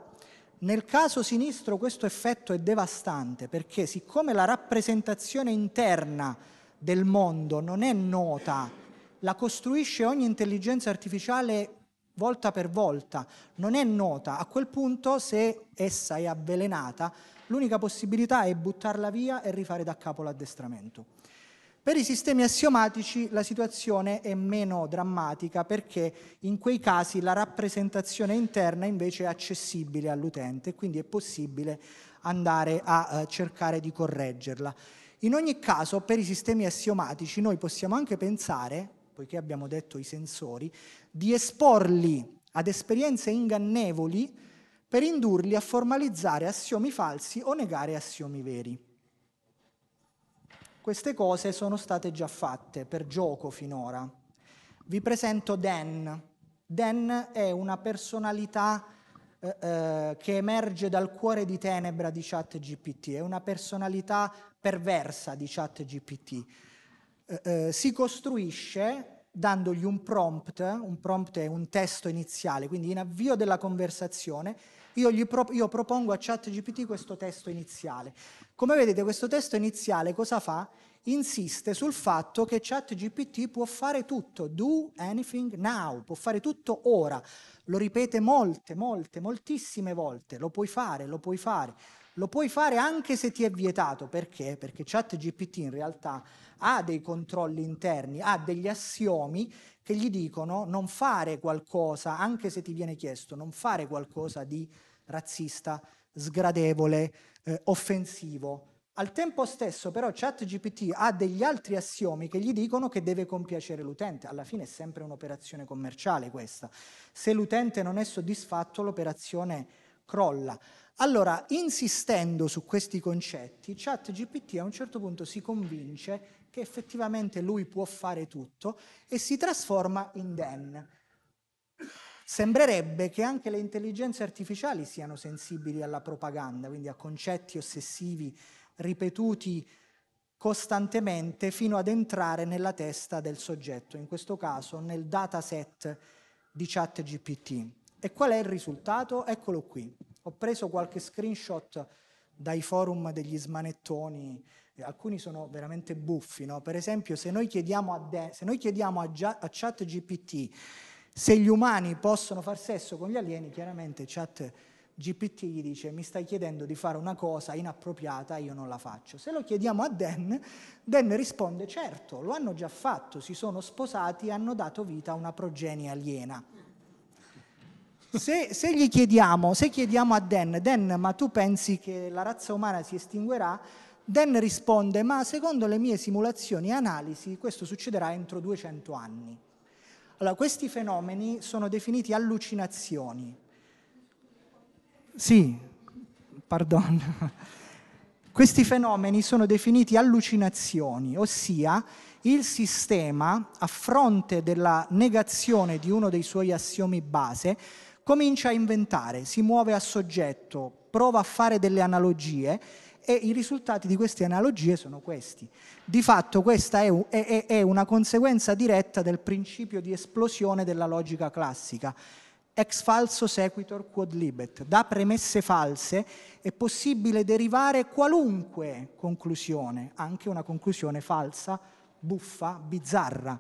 nel caso sinistro questo effetto è devastante perché siccome la rappresentazione interna del mondo non è nota, la costruisce ogni intelligenza artificiale volta per volta, non è nota, a quel punto se essa è avvelenata, l'unica possibilità è buttarla via e rifare da capo l'addestramento. Per i sistemi assiomatici la situazione è meno drammatica perché in quei casi la rappresentazione interna invece è accessibile all'utente e quindi è possibile andare a eh, cercare di correggerla. In ogni caso per i sistemi assiomatici noi possiamo anche pensare, poiché abbiamo detto i sensori, di esporli ad esperienze ingannevoli per indurli a formalizzare assiomi falsi o negare assiomi veri. Queste cose sono state già fatte per gioco finora. Vi presento Dan. Dan è una personalità eh, eh, che emerge dal cuore di tenebra di ChatGPT, è una personalità perversa di ChatGPT. Eh, eh, si costruisce dandogli un prompt, un prompt è un testo iniziale, quindi in avvio della conversazione io, pro, io propongo a ChatGPT questo testo iniziale. Come vedete questo testo iniziale cosa fa? insiste sul fatto che ChatGPT può fare tutto, do anything now, può fare tutto ora. Lo ripete molte, molte, moltissime volte, lo puoi fare, lo puoi fare. Lo puoi fare anche se ti è vietato, perché? Perché ChatGPT in realtà ha dei controlli interni, ha degli assiomi che gli dicono non fare qualcosa, anche se ti viene chiesto, non fare qualcosa di razzista, sgradevole, eh, offensivo, al tempo stesso però ChatGPT ha degli altri assiomi che gli dicono che deve compiacere l'utente. Alla fine è sempre un'operazione commerciale questa. Se l'utente non è soddisfatto l'operazione crolla. Allora, insistendo su questi concetti, ChatGPT a un certo punto si convince che effettivamente lui può fare tutto e si trasforma in Dan. Sembrerebbe che anche le intelligenze artificiali siano sensibili alla propaganda, quindi a concetti ossessivi ripetuti costantemente fino ad entrare nella testa del soggetto, in questo caso nel dataset di ChatGPT. E qual è il risultato? Eccolo qui. Ho preso qualche screenshot dai forum degli smanettoni, alcuni sono veramente buffi. No? Per esempio, se noi chiediamo, a, De- noi chiediamo a, Gia- a ChatGPT se gli umani possono far sesso con gli alieni, chiaramente ChatGPT GPT gli dice mi stai chiedendo di fare una cosa inappropriata, io non la faccio. Se lo chiediamo a Dan, Dan risponde certo, lo hanno già fatto, si sono sposati e hanno dato vita a una progenie aliena. Se, se, gli chiediamo, se chiediamo a Dan, Dan, ma tu pensi che la razza umana si estinguerà? Dan risponde, ma secondo le mie simulazioni e analisi questo succederà entro 200 anni. Allora, questi fenomeni sono definiti allucinazioni. Sì, pardon. Questi fenomeni sono definiti allucinazioni, ossia il sistema, a fronte della negazione di uno dei suoi assiomi base, comincia a inventare, si muove a soggetto, prova a fare delle analogie e i risultati di queste analogie sono questi. Di fatto questa è, è, è una conseguenza diretta del principio di esplosione della logica classica ex falso sequitur quod libet. Da premesse false è possibile derivare qualunque conclusione, anche una conclusione falsa, buffa, bizzarra.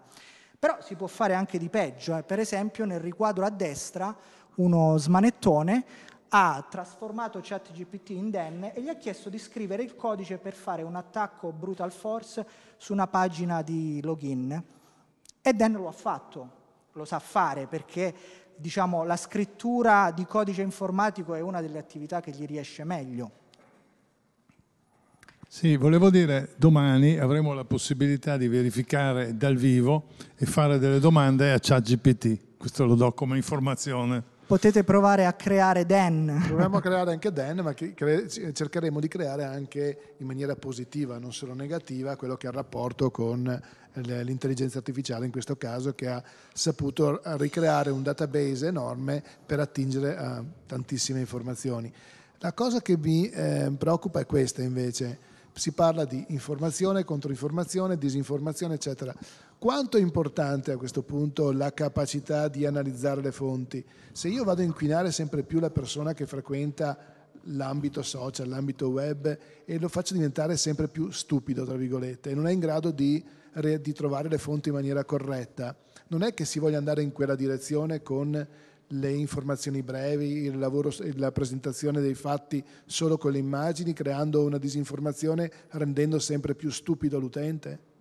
Però si può fare anche di peggio. Eh. Per esempio nel riquadro a destra uno smanettone ha trasformato ChatGPT in Dan e gli ha chiesto di scrivere il codice per fare un attacco brutal force su una pagina di login. E Dan lo ha fatto, lo sa fare perché diciamo, la scrittura di codice informatico è una delle attività che gli riesce meglio. Sì, volevo dire, domani avremo la possibilità di verificare dal vivo e fare delle domande a ChatGPT. Questo lo do come informazione. Potete provare a creare Dan. Proviamo a creare anche Dan, ma cercheremo di creare anche in maniera positiva, non solo negativa, quello che è il rapporto con l'intelligenza artificiale in questo caso che ha saputo ricreare un database enorme per attingere a tantissime informazioni. La cosa che mi eh, preoccupa è questa invece, si parla di informazione, controinformazione, disinformazione eccetera. Quanto è importante a questo punto la capacità di analizzare le fonti? Se io vado a inquinare sempre più la persona che frequenta l'ambito social, l'ambito web e lo faccio diventare sempre più stupido, tra virgolette, e non è in grado di di trovare le fonti in maniera corretta. Non è che si voglia andare in quella direzione con le informazioni brevi, il lavoro, la presentazione dei fatti solo con le immagini, creando una disinformazione, rendendo sempre più stupido l'utente?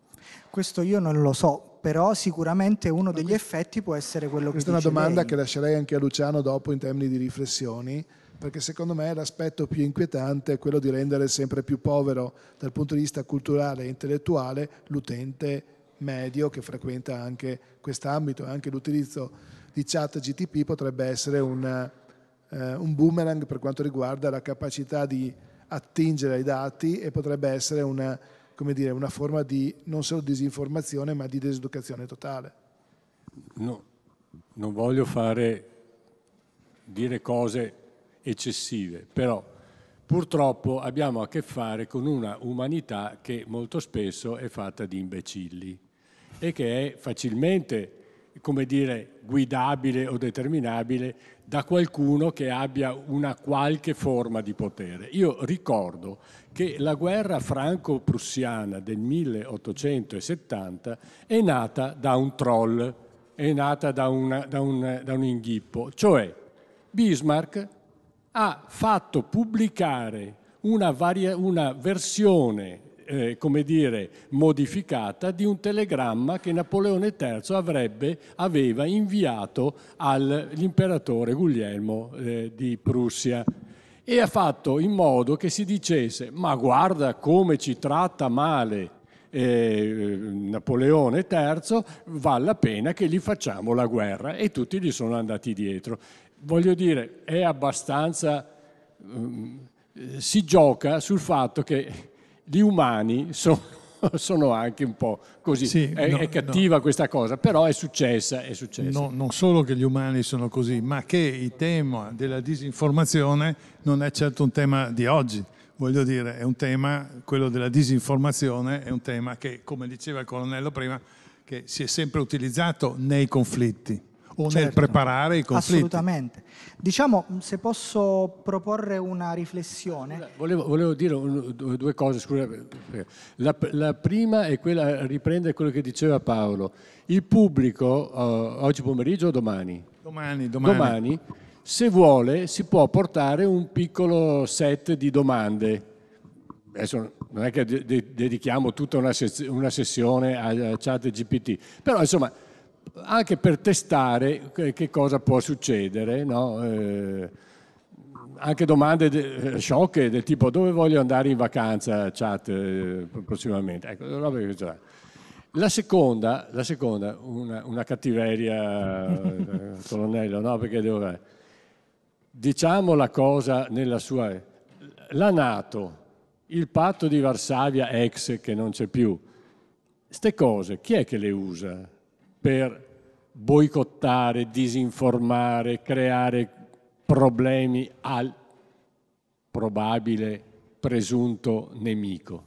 Questo io non lo so, però sicuramente uno degli effetti può essere quello Questa che Questa è una domanda lei. che lascerei anche a Luciano dopo in termini di riflessioni perché secondo me l'aspetto più inquietante è quello di rendere sempre più povero dal punto di vista culturale e intellettuale l'utente medio che frequenta anche quest'ambito e anche l'utilizzo di chat GTP potrebbe essere un, eh, un boomerang per quanto riguarda la capacità di attingere ai dati e potrebbe essere una, dire, una forma di non solo disinformazione ma di diseducazione totale. No, non voglio fare dire cose eccessive, però purtroppo abbiamo a che fare con una umanità che molto spesso è fatta di imbecilli e che è facilmente, come dire, guidabile o determinabile da qualcuno che abbia una qualche forma di potere. Io ricordo che la guerra franco-prussiana del 1870 è nata da un troll, è nata da, una, da, un, da un inghippo, cioè Bismarck ha fatto pubblicare una, varia, una versione eh, come dire, modificata di un telegramma che Napoleone III avrebbe, aveva inviato all'imperatore Guglielmo eh, di Prussia e ha fatto in modo che si dicesse ma guarda come ci tratta male eh, Napoleone III, vale la pena che gli facciamo la guerra e tutti gli sono andati dietro. Voglio dire, è abbastanza... Um, si gioca sul fatto che gli umani sono, sono anche un po' così. Sì, è, no, è, cattiva no. questa cosa, però è successa. È successa. No, non solo che gli umani sono così, ma che il tema della disinformazione non è certo un tema di oggi. Voglio dire, è un tema, quello della disinformazione, è un tema che, come diceva il colonnello prima, che si è sempre utilizzato nei conflitti o certo, nel preparare i conflitti. Assolutamente. Diciamo, se posso proporre una riflessione. Volevo, volevo dire un, due cose, scusa. La, la, prima è quella, riprende quello che diceva Paolo. Il pubblico, uh, oggi pomeriggio o domani? Domani, domani. Domani, se vuole, si può portare un piccolo set di domande. Adesso non è che de- dedichiamo tutta una, sessione a chat GPT, però insomma anche per testare che cosa può succedere, no? eh, anche domande de- eh, sciocche del tipo dove voglio andare in vacanza, chat, eh, prossimamente. Ecco, la seconda, la seconda una, una, cattiveria, eh, colonnello, no? Perché devo... Diciamo la cosa nella sua... La Nato, il patto di Varsavia ex che non c'è più, queste cose, chi è che le usa? Per boicottare, disinformare, creare problemi al probabile presunto nemico.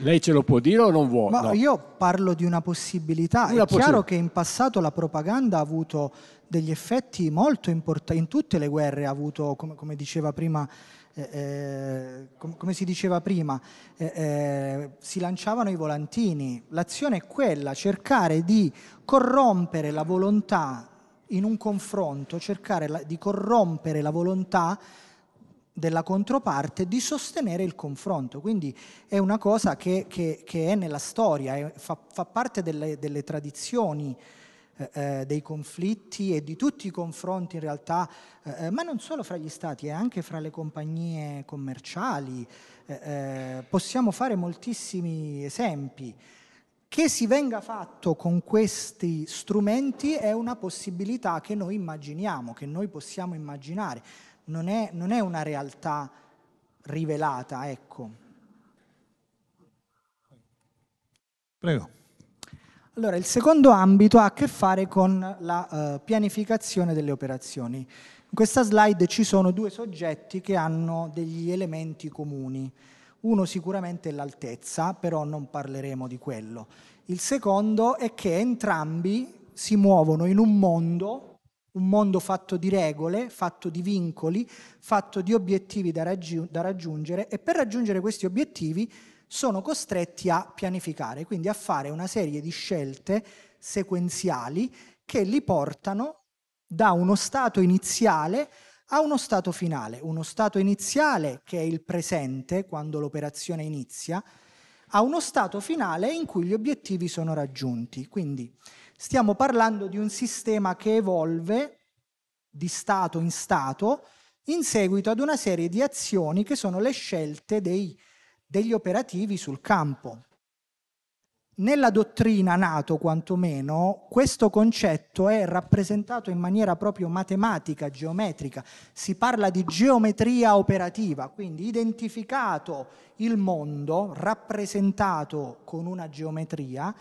Lei ce lo può dire o non vuole? No. Io parlo di una possibilità. Una È possibilità. chiaro che in passato la propaganda ha avuto degli effetti molto importanti, in tutte le guerre ha avuto, come, come diceva prima eh, eh, com- come si diceva prima, eh, eh, si lanciavano i volantini. L'azione è quella, cercare di corrompere la volontà in un confronto, cercare la- di corrompere la volontà della controparte di sostenere il confronto. Quindi è una cosa che, che, che è nella storia, è, fa, fa, parte delle, delle tradizioni eh, eh, dei conflitti e di tutti i confronti in realtà, eh, eh ma non solo fra gli stati, eh, anche fra le compagnie commerciali. Eh, possiamo fare moltissimi esempi. Che si venga fatto con questi strumenti è una possibilità che noi immaginiamo, che noi possiamo immaginare, non è, non è una realtà rivelata, ecco. Prego. Allora, il secondo ambito ha a che fare con la uh, pianificazione delle operazioni. In questa slide ci sono due soggetti che hanno degli elementi comuni. Uno sicuramente è l'altezza, però non parleremo di quello. Il secondo è che entrambi si muovono in un mondo, un mondo fatto di regole, fatto di vincoli, fatto di obiettivi da, raggi- da raggiungere e per raggiungere questi obiettivi sono costretti a pianificare, quindi a fare una serie di scelte sequenziali che li portano da uno stato iniziale a uno stato finale. Uno stato iniziale che è il presente, quando l'operazione inizia, a uno stato finale in cui gli obiettivi sono raggiunti. Quindi stiamo parlando di un sistema che evolve di stato in stato in seguito ad una serie di azioni che sono le scelte dei degli operativi sul campo. Nella dottrina NATO, quantomeno, questo concetto è rappresentato in maniera proprio matematica, geometrica. Si parla di geometria operativa, quindi identificato il mondo, rappresentato con una geometria,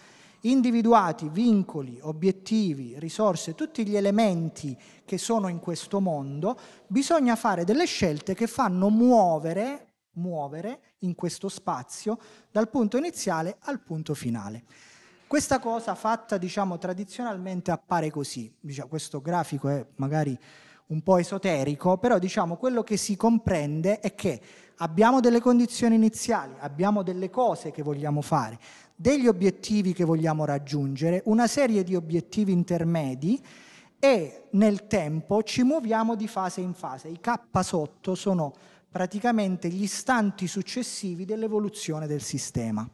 Individuati vincoli, obiettivi, risorse, tutti gli elementi che sono in questo mondo, bisogna fare delle scelte che fanno muovere, muovere in questo spazio dal punto iniziale al punto finale. Questa cosa fatta diciamo tradizionalmente appare così, diciamo, questo grafico è magari un po' esoterico, però diciamo quello che si comprende è che abbiamo delle condizioni iniziali, abbiamo delle cose che vogliamo fare, degli obiettivi che vogliamo raggiungere, una serie di obiettivi intermedi e nel tempo ci muoviamo di fase in fase. I K sotto sono praticamente gli istanti successivi dell'evoluzione del sistema.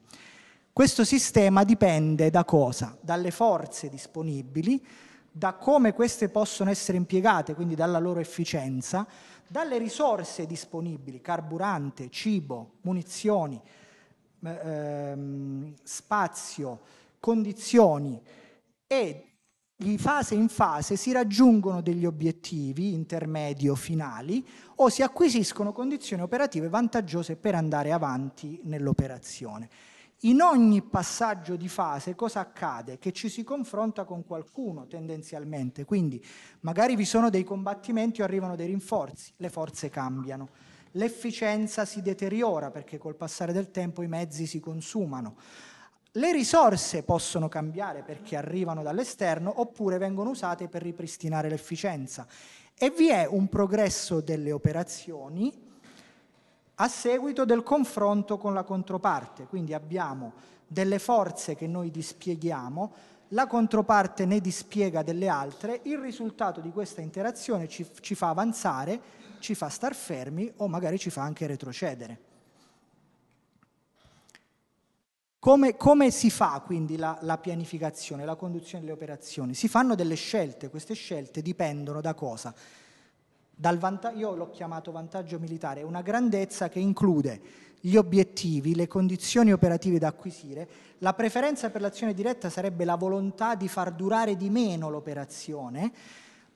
Questo sistema dipende da cosa? Dalle forze disponibili, da come queste possono essere impiegate, quindi dalla loro efficienza, dalle risorse disponibili, carburante, cibo, munizioni, ehm, spazio, condizioni e di fase in fase si raggiungono degli obiettivi intermedi o finali o si acquisiscono condizioni operative vantaggiose per andare avanti nell'operazione. In ogni passaggio di fase cosa accade? Che ci si confronta con qualcuno tendenzialmente, quindi magari vi sono dei combattimenti o arrivano dei rinforzi, le forze cambiano l'efficienza si deteriora perché col passare del tempo i mezzi si consumano. Le risorse possono cambiare perché arrivano dall'esterno oppure vengono usate per ripristinare l'efficienza e vi è un progresso delle operazioni a seguito del confronto con la controparte, quindi abbiamo delle forze che noi dispieghiamo, la controparte ne dispiega delle altre, il risultato di questa interazione ci, ci fa avanzare ci fa star fermi o magari ci fa anche retrocedere. Come, come si fa quindi la, la, pianificazione, la conduzione delle operazioni? Si fanno delle scelte, queste scelte dipendono da cosa? Vanta- io l'ho chiamato vantaggio militare, una grandezza che include gli obiettivi, le condizioni operative da acquisire. La preferenza per l'azione diretta sarebbe la volontà di far durare di meno l'operazione,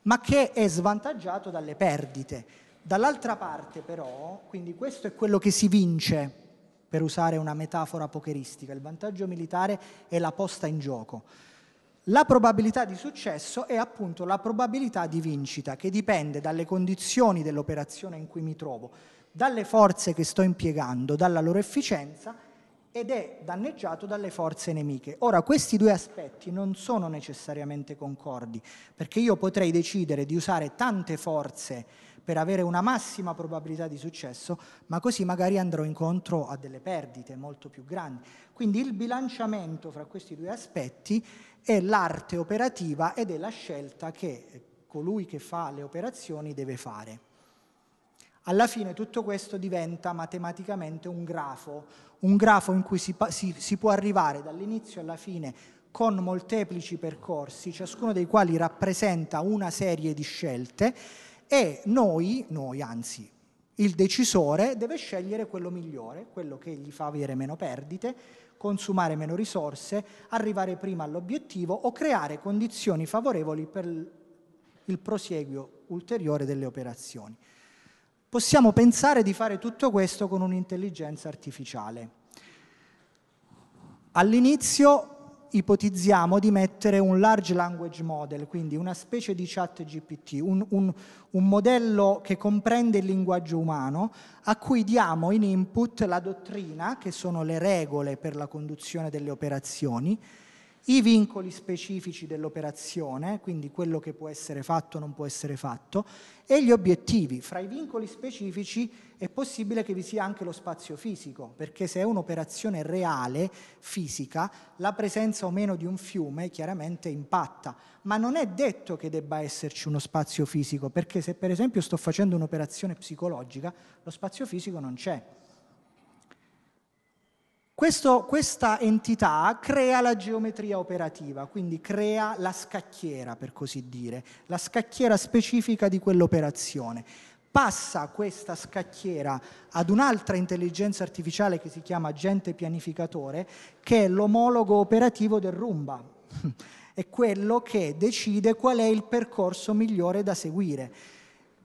ma che è svantaggiato dalle perdite. Dall'altra parte però, quindi questo è quello che si vince, per usare una metafora pokeristica, il vantaggio militare è la posta in gioco. La probabilità di successo è appunto la probabilità di vincita che dipende dalle condizioni dell'operazione in cui mi trovo, dalle forze che sto impiegando, dalla loro efficienza ed è danneggiato dalle forze nemiche. Ora, questi due aspetti non sono necessariamente concordi, perché io potrei decidere di usare tante forze per avere una massima probabilità di successo, ma così magari andrò incontro a delle perdite molto più grandi. Quindi il bilanciamento fra questi due aspetti è l'arte operativa ed è la scelta che colui che fa le operazioni deve fare. Alla fine tutto questo diventa matematicamente un grafo, un grafo in cui si, si, si può arrivare dall'inizio alla fine con molteplici percorsi, ciascuno dei quali rappresenta una serie di scelte e noi, noi anzi, il decisore deve scegliere quello migliore, quello che gli fa avere meno perdite, consumare meno risorse, arrivare prima all'obiettivo o creare condizioni favorevoli per il prosieguo ulteriore delle operazioni. Possiamo pensare di fare tutto questo con un'intelligenza artificiale. All'inizio ipotizziamo di mettere un large language model, quindi una specie di chat GPT, un, un, un, modello che comprende il linguaggio umano, a cui diamo in input la dottrina, che sono le regole per la conduzione delle operazioni, i vincoli specifici dell'operazione, quindi quello che può essere fatto o non può essere fatto, e gli obiettivi. Fra i vincoli specifici è possibile che vi sia anche lo spazio fisico, perché se è un'operazione reale, fisica, la presenza o meno di un fiume chiaramente impatta, ma non è detto che debba esserci uno spazio fisico, perché se per esempio sto facendo un'operazione psicologica, lo spazio fisico non c'è questo, questa entità crea la geometria operativa, quindi crea la scacchiera, per così dire, la scacchiera specifica di quell'operazione. Passa questa scacchiera ad un'altra intelligenza artificiale che si chiama agente pianificatore, che è l'omologo operativo del Rumba. è quello che decide qual è il percorso migliore da seguire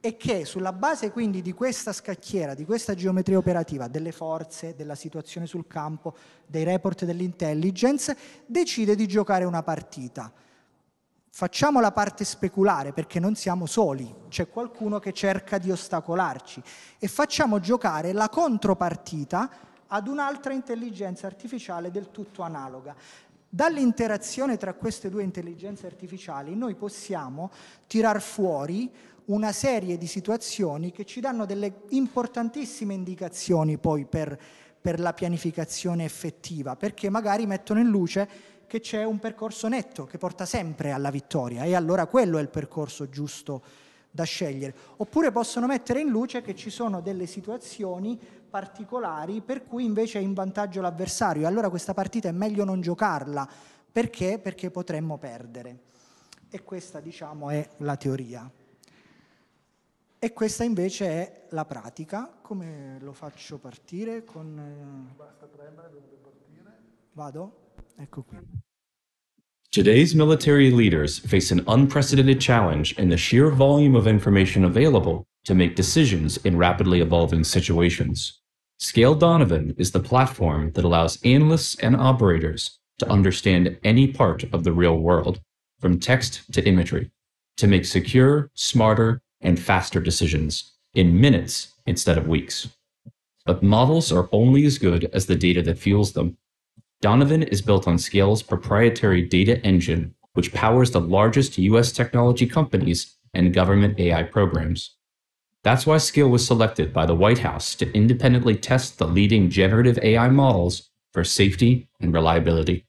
e che sulla base quindi di questa scacchiera, di questa geometria operativa, delle forze, della situazione sul campo, dei report dell'intelligence, decide di giocare una partita. Facciamo la parte speculare perché non siamo soli, c'è qualcuno che cerca di ostacolarci e facciamo giocare la contropartita ad un'altra intelligenza artificiale del tutto analoga. Dall'interazione tra queste due intelligenze artificiali noi possiamo tirar fuori una serie di situazioni che ci danno delle importantissime indicazioni poi per, per la pianificazione effettiva, perché magari mettono in luce che c'è un percorso netto che porta sempre alla vittoria e allora quello è il percorso giusto da scegliere. Oppure possono mettere in luce che ci sono delle situazioni particolari per cui invece è in vantaggio l'avversario e allora questa partita è meglio non giocarla. Perché? Perché potremmo perdere. E questa diciamo è la teoria. E questa invece è la pratica. Come lo faccio partire? Con, eh, Basta premere, dovete partire. Vado? Ecco qui. Today's military leaders face an unprecedented challenge in the sheer volume of information available to make decisions in rapidly evolving situations. Scale Donovan is the platform that allows analysts and operators to understand any part of the real world, from text to imagery, to make secure, smarter, and faster decisions in minutes instead of weeks. But models are only as good as the data that fuels them. Donovan is built on Scale's proprietary data engine, which powers the largest US technology companies and government AI programs. That's why Scale was selected by the White House to independently test the leading generative AI models for safety and reliability.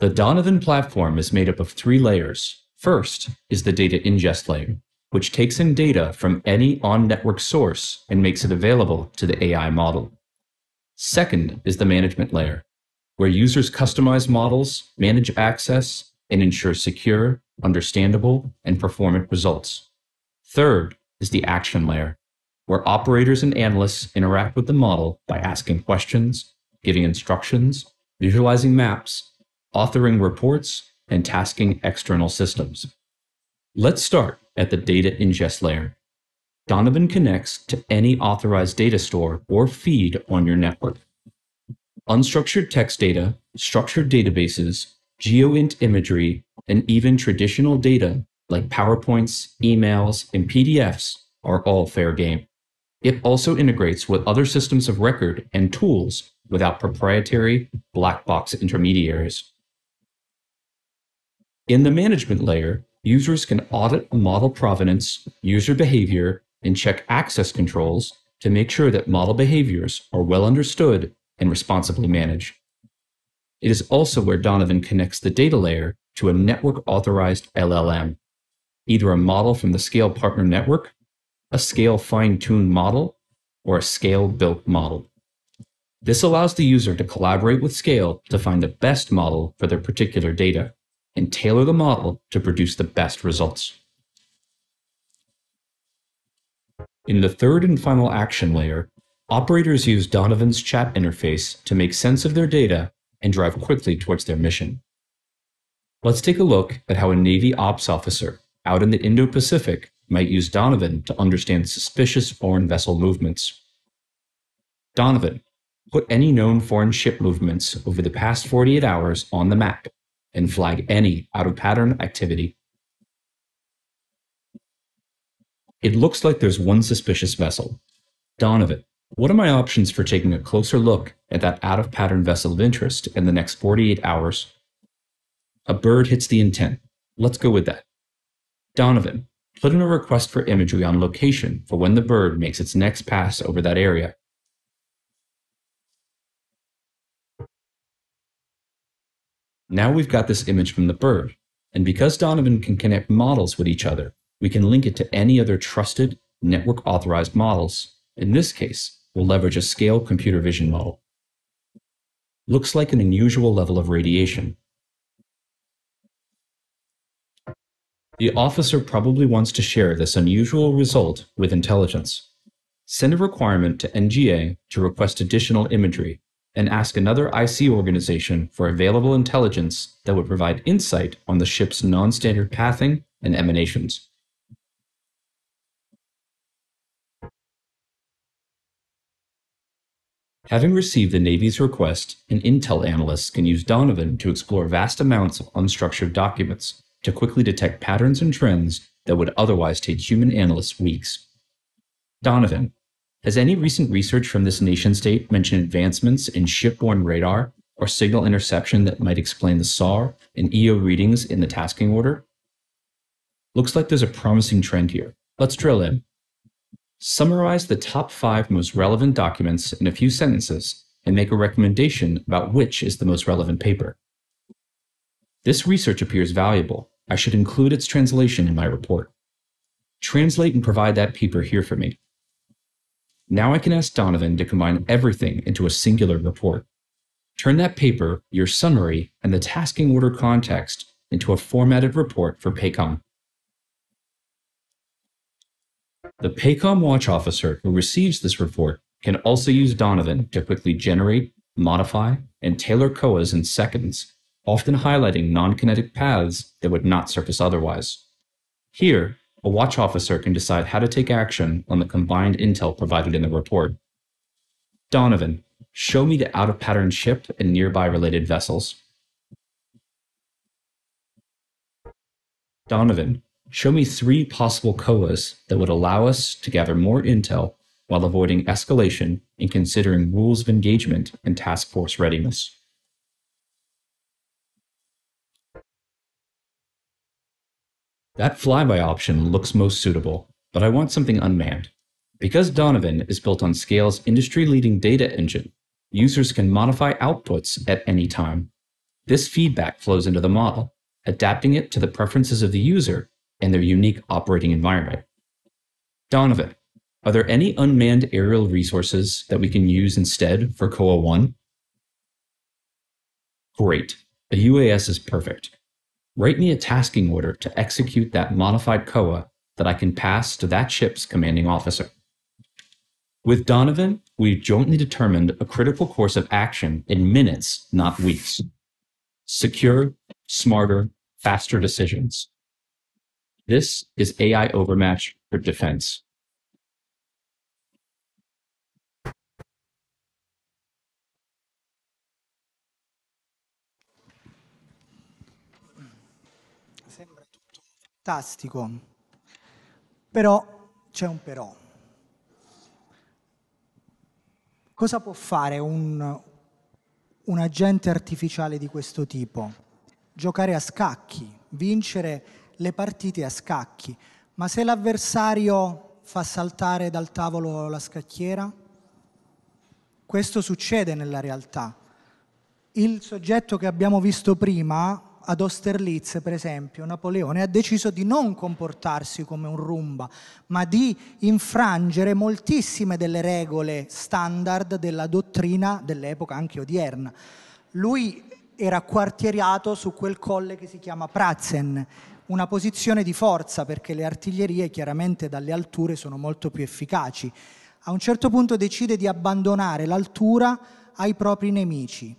The Donovan platform is made up of three layers. First is the data ingest layer, which takes in data from any on network source and makes it available to the AI model. Second is the management layer, where users customize models, manage access, and ensure secure, understandable, and performant results. Third is the action layer, where operators and analysts interact with the model by asking questions, giving instructions, visualizing maps, authoring reports, and tasking external systems. Let's start at the data ingest layer. Donovan connects to any authorized data store or feed on your network. Unstructured text data, structured databases, GeoInt imagery, and even traditional data like PowerPoints, emails, and PDFs are all fair game. It also integrates with other systems of record and tools without proprietary black box intermediaries. In the management layer, users can audit model provenance, user behavior, and check access controls to make sure that model behaviors are well understood and responsibly managed. It is also where Donovan connects the data layer to a network authorized LLM, either a model from the Scale Partner Network, a Scale fine tuned model, or a Scale built model. This allows the user to collaborate with Scale to find the best model for their particular data and tailor the model to produce the best results. In the third and final action layer, operators use Donovan's chat interface to make sense of their data and drive quickly towards their mission. Let's take a look at how a Navy ops officer out in the Indo Pacific might use Donovan to understand suspicious foreign vessel movements. Donovan, put any known foreign ship movements over the past 48 hours on the map and flag any out of pattern activity. It looks like there's one suspicious vessel. Donovan, what are my options for taking a closer look at that out of pattern vessel of interest in the next 48 hours? A bird hits the intent. Let's go with that. Donovan, put in a request for imagery on location for when the bird makes its next pass over that area. Now we've got this image from the bird, and because Donovan can connect models with each other, we can link it to any other trusted, network authorized models. In this case, we'll leverage a scale computer vision model. Looks like an unusual level of radiation. The officer probably wants to share this unusual result with intelligence. Send a requirement to NGA to request additional imagery and ask another IC organization for available intelligence that would provide insight on the ship's non standard pathing and emanations. Having received the Navy's request, an intel analyst can use Donovan to explore vast amounts of unstructured documents to quickly detect patterns and trends that would otherwise take human analysts weeks. Donovan, has any recent research from this nation state mentioned advancements in shipborne radar or signal interception that might explain the SAR and EO readings in the tasking order? Looks like there's a promising trend here. Let's drill in. Summarize the top five most relevant documents in a few sentences and make a recommendation about which is the most relevant paper. This research appears valuable. I should include its translation in my report. Translate and provide that paper here for me. Now I can ask Donovan to combine everything into a singular report. Turn that paper, your summary, and the tasking order context into a formatted report for PACOM. The PACOM watch officer who receives this report can also use Donovan to quickly generate, modify, and tailor COAs in seconds, often highlighting non-kinetic paths that would not surface otherwise. Here, a watch officer can decide how to take action on the combined intel provided in the report. Donovan, show me the out-of-pattern ship and nearby related vessels. Donovan, show me three possible COAs that would allow us to gather more intel while avoiding escalation and considering rules of engagement and task force readiness. That flyby option looks most suitable, but I want something unmanned. Because Donovan is built on Scale's industry-leading data engine, users can modify outputs at any time. This feedback flows into the model, adapting it to the preferences of the user and their unique operating environment. Donovan, are there any unmanned aerial resources that we can use instead for COA 1? Great. A UAS is perfect. Write me a tasking order to execute that modified COA that I can pass to that ship's commanding officer. With Donovan, we've jointly determined a critical course of action in minutes, not weeks. Secure, smarter, faster decisions. This is AI overmatch for defense. Fantastico, però c'è un però. Cosa può fare un, un agente artificiale di questo tipo? Giocare a scacchi, vincere le partite a scacchi, ma se l'avversario fa saltare dal tavolo la scacchiera? Questo succede nella realtà. Il soggetto che abbiamo visto prima, ad Austerlitz per esempio, Napoleone ha deciso di non comportarsi come un rumba, ma di infrangere moltissime delle regole standard della dottrina dell'epoca anche odierna. Lui era quartierato su quel colle che si chiama Pratzen, una posizione di forza perché le artiglierie chiaramente dalle alture sono molto più efficaci. A un certo punto decide di abbandonare l'altura ai propri nemici.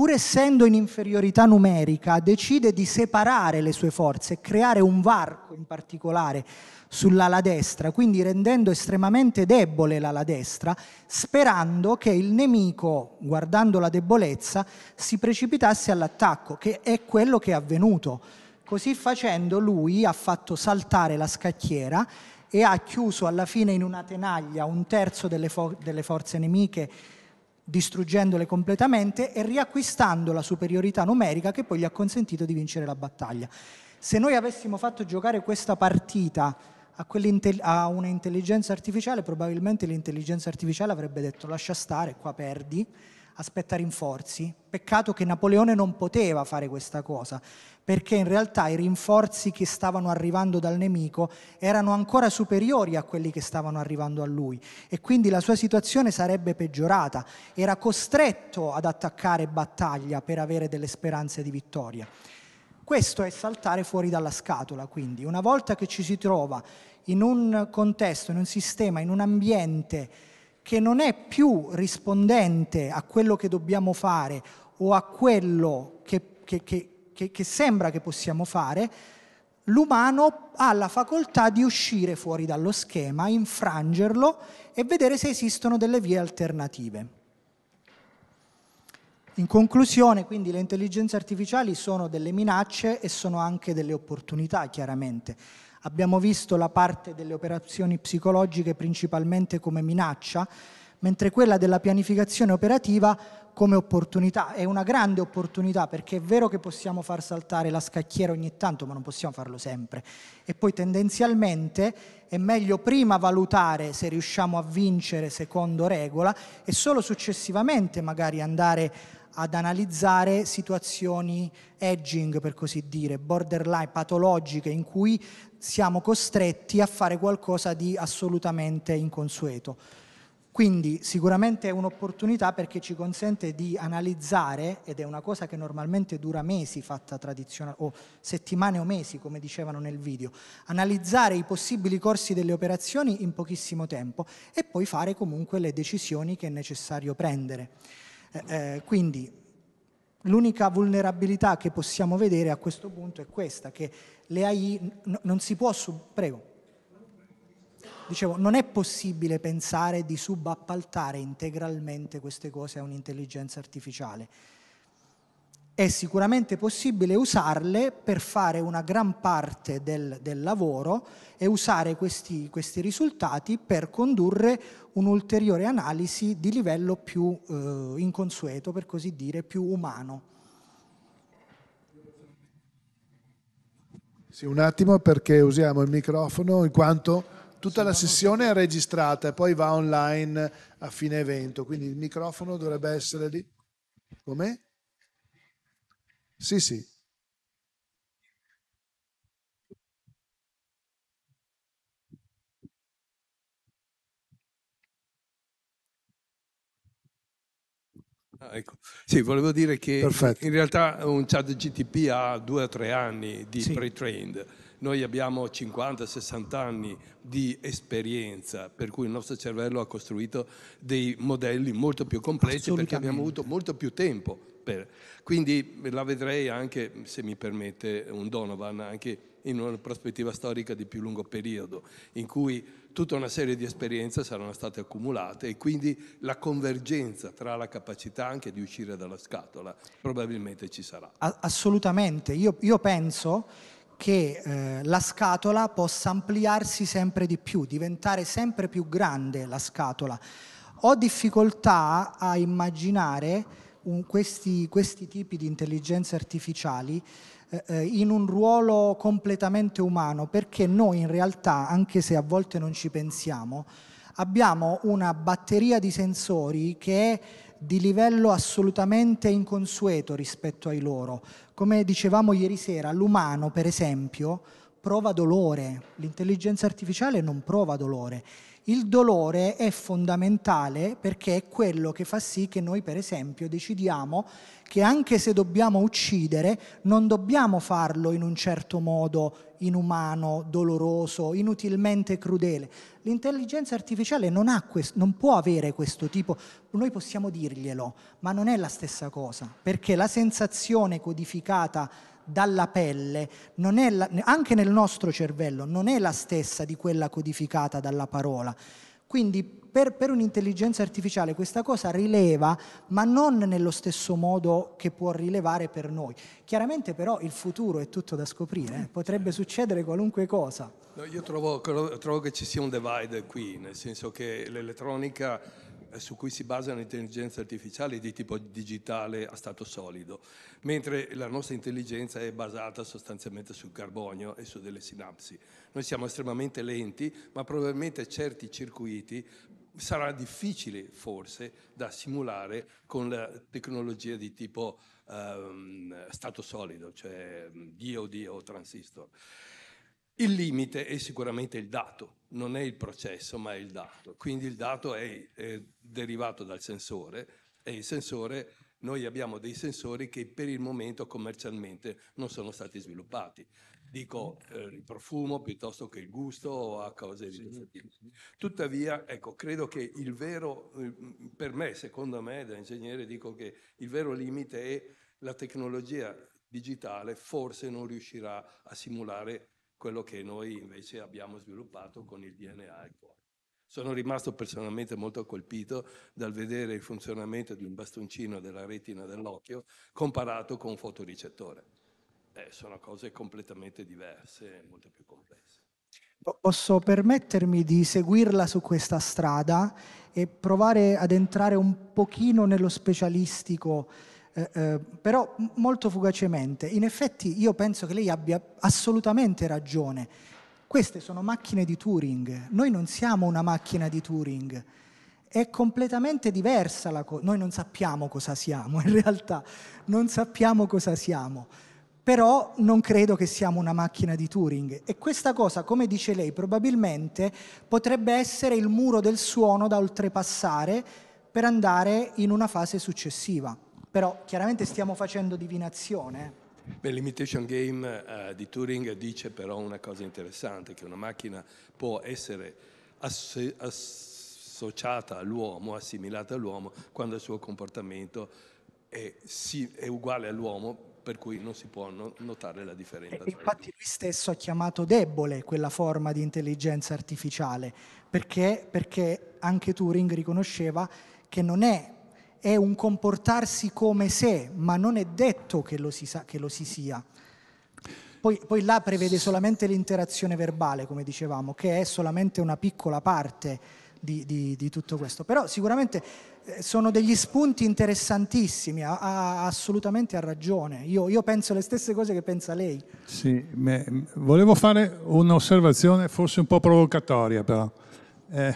Pur essendo in inferiorità numerica, decide di separare le sue forze e creare un varco in particolare sull'ala destra, quindi rendendo estremamente debole l'ala destra, sperando che il nemico, guardando la debolezza, si precipitasse all'attacco, che è quello che è avvenuto. Così facendo lui ha fatto saltare la scacchiera e ha chiuso alla fine in una tenaglia un terzo delle, fo- delle forze nemiche distruggendole completamente e riacquistando la superiorità numerica che poi gli ha consentito di vincere la battaglia. Se noi avessimo fatto giocare questa partita a, a un'intelligenza artificiale, probabilmente l'intelligenza artificiale avrebbe detto lascia stare, qua perdi, aspetta rinforzi. Peccato che Napoleone non poteva fare questa cosa, perché in realtà i rinforzi che stavano arrivando dal nemico erano ancora superiori a quelli che stavano arrivando a lui e quindi la sua situazione sarebbe peggiorata. Era costretto ad attaccare battaglia per avere delle speranze di vittoria. Questo è saltare fuori dalla scatola, quindi una volta che ci si trova in un contesto, in un sistema, in un ambiente che non è più rispondente a quello che dobbiamo fare o a quello che, che, che, che sembra che possiamo fare, l'umano ha la facoltà di uscire fuori dallo schema, infrangerlo e vedere se esistono delle vie alternative. In conclusione, quindi, le intelligenze artificiali sono delle minacce e sono anche delle opportunità, chiaramente. Abbiamo visto la parte delle operazioni psicologiche principalmente come minaccia, mentre quella della pianificazione operativa come opportunità. È una grande opportunità perché è vero che possiamo far saltare la scacchiera ogni tanto, ma non possiamo farlo sempre. E poi tendenzialmente è meglio prima valutare se riusciamo a vincere secondo regola e solo successivamente magari andare ad analizzare situazioni edging, per così dire, borderline, patologiche, in cui siamo costretti a fare qualcosa di assolutamente inconsueto. Quindi sicuramente è un'opportunità perché ci consente di analizzare, ed è una cosa che normalmente dura mesi, fatta tradizionale, o settimane o mesi, come dicevano nel video, analizzare i possibili corsi delle operazioni in pochissimo tempo e poi fare comunque le decisioni che è necessario prendere. Eh, eh, quindi l'unica vulnerabilità che possiamo vedere a questo punto è questa, che le AI non si può... Sub- prego. Dicevo, non è possibile pensare di subappaltare integralmente queste cose a un'intelligenza artificiale. È sicuramente possibile usarle per fare una gran parte del, del lavoro e usare questi, questi, risultati per condurre un'ulteriore analisi di livello più eh, inconsueto, per così dire, più umano. Sì, un attimo perché usiamo il microfono in quanto Tutta la sessione è registrata e poi va online a fine evento, quindi il microfono dovrebbe essere lì. Com'è? Sì, sì. Ah, ecco. Sì, volevo dire che Perfetto. in realtà un chat GTP ha due o tre anni di sì. pre-trained noi abbiamo 50-60 anni di esperienza, per cui il nostro cervello ha costruito dei modelli molto più complessi perché abbiamo avuto molto più tempo. Per. Quindi la vedrei anche, se mi permette, un Donovan, anche in una prospettiva storica di più lungo periodo, in cui tutta una serie di esperienze saranno state accumulate e quindi la convergenza tra la capacità anche di uscire dalla scatola probabilmente ci sarà. Assolutamente, io, io penso che eh, la scatola possa ampliarsi sempre di più, diventare sempre più grande la scatola. Ho difficoltà a immaginare un, questi, questi, tipi di intelligenze artificiali eh, eh, in un ruolo completamente umano, perché noi in realtà, anche se a volte non ci pensiamo, abbiamo una batteria di sensori che è di livello assolutamente inconsueto rispetto ai loro. Come dicevamo ieri sera, l'umano, per esempio, prova dolore, l'intelligenza artificiale non prova dolore. Il dolore è fondamentale perché è quello che fa sì che noi, per esempio, decidiamo che anche se dobbiamo uccidere, non dobbiamo farlo in un certo modo inumano, doloroso, inutilmente crudele. L'intelligenza artificiale non, questo, non, può avere questo tipo, noi possiamo dirglielo, ma non è la stessa cosa, perché la sensazione codificata dalla pelle, la, anche nel nostro cervello, non è la stessa di quella codificata dalla parola. Quindi per, per, un'intelligenza artificiale questa cosa rileva, ma non nello stesso modo che può rilevare per noi. Chiaramente però il futuro è tutto da scoprire, eh? potrebbe succedere qualunque cosa. No, io trovo, trovo che ci sia un divide qui, nel senso che l'elettronica su cui si basa l'intelligenza artificiale di tipo digitale a stato solido, mentre la nostra intelligenza è basata sostanzialmente sul carbonio e su delle sinapsi. Noi siamo estremamente lenti, ma probabilmente certi circuiti sarà difficile forse da simulare con la tecnologia di tipo um, stato solido, cioè DOD o transistor. Il limite è sicuramente il dato, non è il processo, ma è il dato. Quindi il dato è, è derivato dal sensore e il sensore, noi abbiamo dei sensori che per il momento commercialmente non sono stati sviluppati. Dico eh, il profumo piuttosto che il gusto o a cose di. Tuttavia, ecco, credo che il vero, eh, per me, secondo me, da ingegnere, dico che il vero limite è la tecnologia digitale forse non riuscirà a simulare quello che noi invece abbiamo sviluppato con il DNA e cuore. Sono rimasto personalmente molto colpito dal vedere il funzionamento di un bastoncino della retina dell'occhio comparato con un fotoricettore. Eh, sono cose completamente diverse, molto più complesse. Posso permettermi di seguirla su questa strada e provare ad entrare un pochino nello specialistico, eh, eh, però molto fugacemente. In effetti io penso che lei abbia assolutamente ragione. Queste sono macchine di Turing, noi non siamo una macchina di Turing, è completamente diversa la cosa, noi non sappiamo cosa siamo, in realtà. Non sappiamo cosa siamo, però non credo che siamo una macchina di Turing. E questa cosa, come dice lei, probabilmente potrebbe essere il muro del suono da oltrepassare per andare in una fase successiva. Però chiaramente stiamo facendo divinazione. Beh, l'imitation game uh, di Turing dice però una cosa interessante, che una macchina può essere ass- associata all'uomo, assimilata all'uomo, quando il suo comportamento è, sì, è uguale all'uomo, per cui non si può no- notare la differenza. E infatti lui stesso ha chiamato debole quella forma di intelligenza artificiale, perché, perché anche Turing riconosceva che non è è un comportarsi come se, ma non è detto che lo si, sa, che lo si sia. Poi, poi, là prevede solamente l'interazione verbale, come dicevamo, che è solamente una piccola parte di, di, di tutto questo. Però sicuramente eh, sono degli spunti interessantissimi, ha, ha, assolutamente ha ragione. Io, io, penso le stesse cose che pensa lei. Sì, me, volevo fare un'osservazione forse un po' provocatoria però. Eh,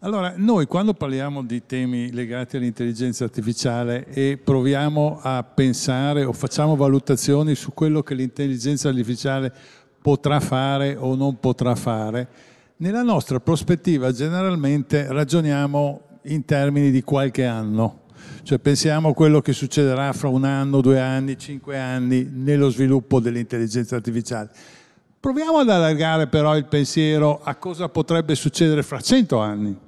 allora, noi quando parliamo di temi legati all'intelligenza artificiale e proviamo a pensare o facciamo valutazioni su quello che l'intelligenza artificiale potrà fare o non potrà fare, nella nostra prospettiva generalmente ragioniamo in termini di qualche anno, cioè pensiamo a quello che succederà fra un anno, due anni, cinque anni nello sviluppo dell'intelligenza artificiale. Proviamo ad allargare però il pensiero a cosa potrebbe succedere fra cento anni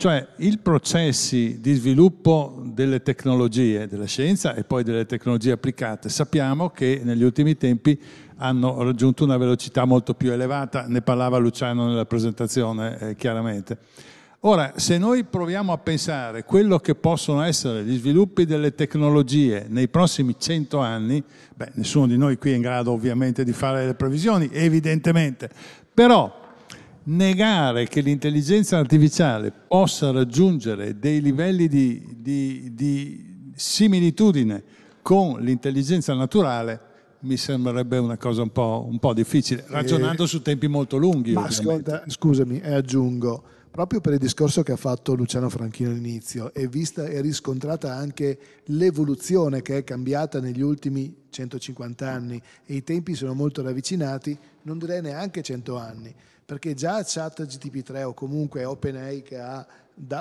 cioè i processi di sviluppo delle tecnologie, della scienza e poi delle tecnologie applicate, sappiamo che negli ultimi tempi hanno raggiunto una velocità molto più elevata, ne parlava Luciano nella presentazione eh, chiaramente. Ora, se noi proviamo a pensare quello che possono essere gli sviluppi delle tecnologie nei prossimi cento anni, beh, nessuno di noi qui è in grado ovviamente di fare le previsioni, evidentemente, però negare che l'intelligenza artificiale possa raggiungere dei livelli di, di, di similitudine con l'intelligenza naturale mi sembrerebbe una cosa un po', un po difficile, ragionando eh, su tempi molto lunghi. Ma ascolta, scusami, e aggiungo, proprio per il discorso che ha fatto Luciano Franchino all'inizio, è vista e riscontrata anche l'evoluzione che è cambiata negli ultimi 150 anni e i tempi sono molto ravvicinati, non direi neanche 100 anni perché già chat GTP3 o comunque OpenAI che ha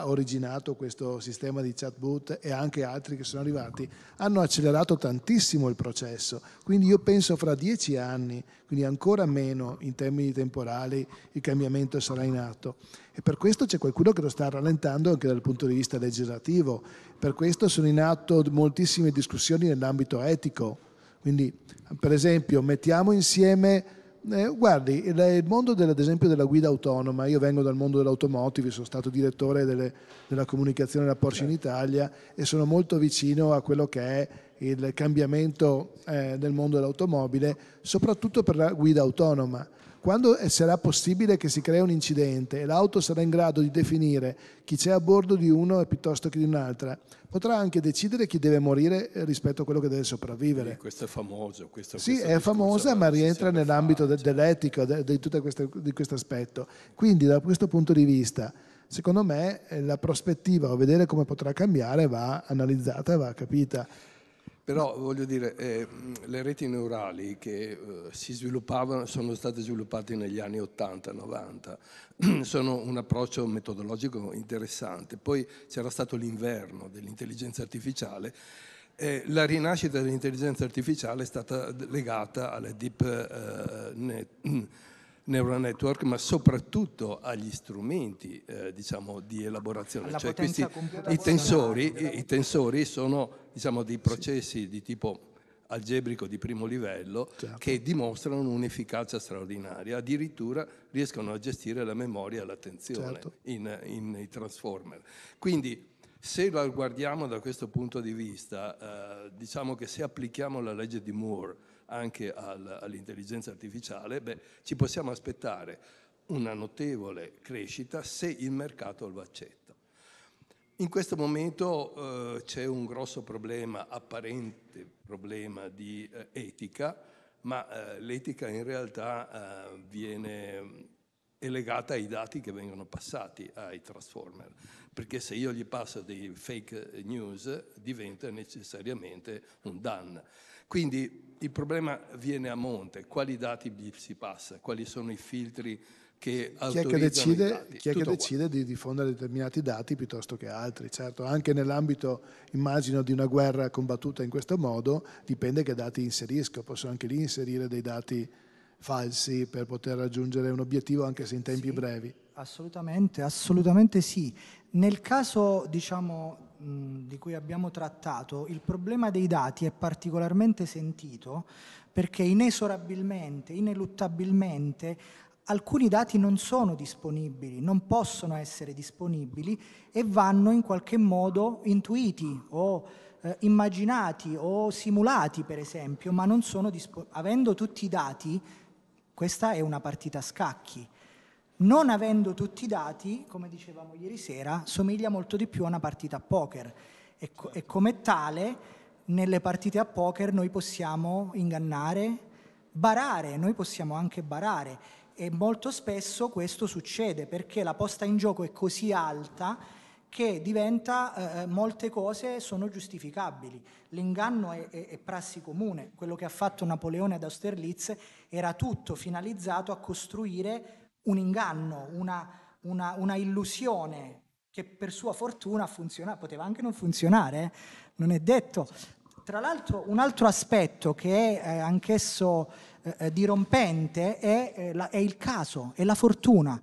originato questo sistema di chatbot e anche altri che sono arrivati, hanno accelerato tantissimo il processo. Quindi io penso fra dieci anni, quindi ancora meno in termini temporali, il cambiamento sarà in atto. E per questo c'è qualcuno che lo sta rallentando anche dal punto di vista legislativo. Per questo sono in atto moltissime discussioni nell'ambito etico. Quindi, per esempio, mettiamo insieme eh, guardi, il, mondo ad esempio della guida autonoma, io vengo dal mondo dell'automotive, sono stato direttore delle, della comunicazione della Porsche in Italia e sono molto vicino a quello che è il cambiamento eh, del mondo dell'automobile, soprattutto per la guida autonoma. Quando sarà possibile che si crea un incidente e l'auto sarà in grado di definire chi c'è a bordo di uno piuttosto che di un'altra, potrà anche decidere chi deve morire rispetto a quello che deve sopravvivere. Sì, questo è famoso. Questo, sì, questo è famosa, ma rientra nell'ambito de, dell'etica, de, di tutto questo, di questo aspetto. Quindi da questo punto di vista, secondo me, la prospettiva o vedere come potrà cambiare va analizzata e va capita. Però voglio dire, eh, le reti neurali che eh, si sviluppavano sono state sviluppate negli anni 80-90, sono un approccio metodologico interessante. Poi c'era stato l'inverno dell'intelligenza artificiale. Eh, la rinascita dell'intelligenza artificiale è stata legata alle deep eh, net neural network, ma soprattutto agli strumenti eh, diciamo, di elaborazione. Cioè questi, i, tensori, i, tensori, sono diciamo, dei processi di tipo algebrico di primo livello Certo. che dimostrano un'efficacia straordinaria, addirittura riescono a gestire la memoria e l'attenzione Certo. in, in- nei transformer. Quindi se lo guardiamo da questo punto di vista, eh, diciamo che se applichiamo la legge di Moore anche al- all'intelligenza artificiale, beh, ci possiamo aspettare una notevole crescita se il mercato lo accetta. In questo momento eh, c'è un grosso problema, apparente problema di eh, etica, ma eh, l'etica in realtà eh, viene è legata ai dati che vengono passati ai transformer, perché se io gli passo dei fake news diventa necessariamente un DAN. Quindi il problema viene a monte, quali dati si passa, quali sono i filtri che Chi è che decide, chi è che decide di diffondere determinati dati piuttosto che altri? Certo, anche nell'ambito, immagino, di una guerra combattuta in questo modo, dipende che dati inserisco. Posso anche lì inserire dei dati falsi per poter raggiungere un obiettivo anche se in tempi brevi. Assolutamente, assolutamente sì. Nel caso, diciamo, di cui abbiamo trattato, il problema dei dati è particolarmente sentito perché inesorabilmente, ineluttabilmente, alcuni dati non sono disponibili, non possono essere disponibili e vanno in qualche modo intuiti o eh, immaginati o simulati, per esempio, ma non sono disponibili. Avendo tutti i dati, questa è una partita a scacchi. Non avendo tutti i dati, come dicevamo ieri sera, somiglia molto di più a una partita a poker. E, co- e come tale nelle partite a poker noi possiamo ingannare, barare, noi possiamo anche barare. E molto spesso questo succede perché la posta in gioco è così alta che diventa, eh, molte cose sono giustificabili. L'inganno è, è- è prassi comune, quello che ha fatto Napoleone ad Austerlitz era tutto finalizzato a costruire un inganno, una, una- una illusione che per sua fortuna funziona, poteva anche non funzionare, eh, non è detto. Tra l'altro un altro aspetto che è eh, anch'esso eh, eh, dirompente è, eh, la- è il caso, è la fortuna.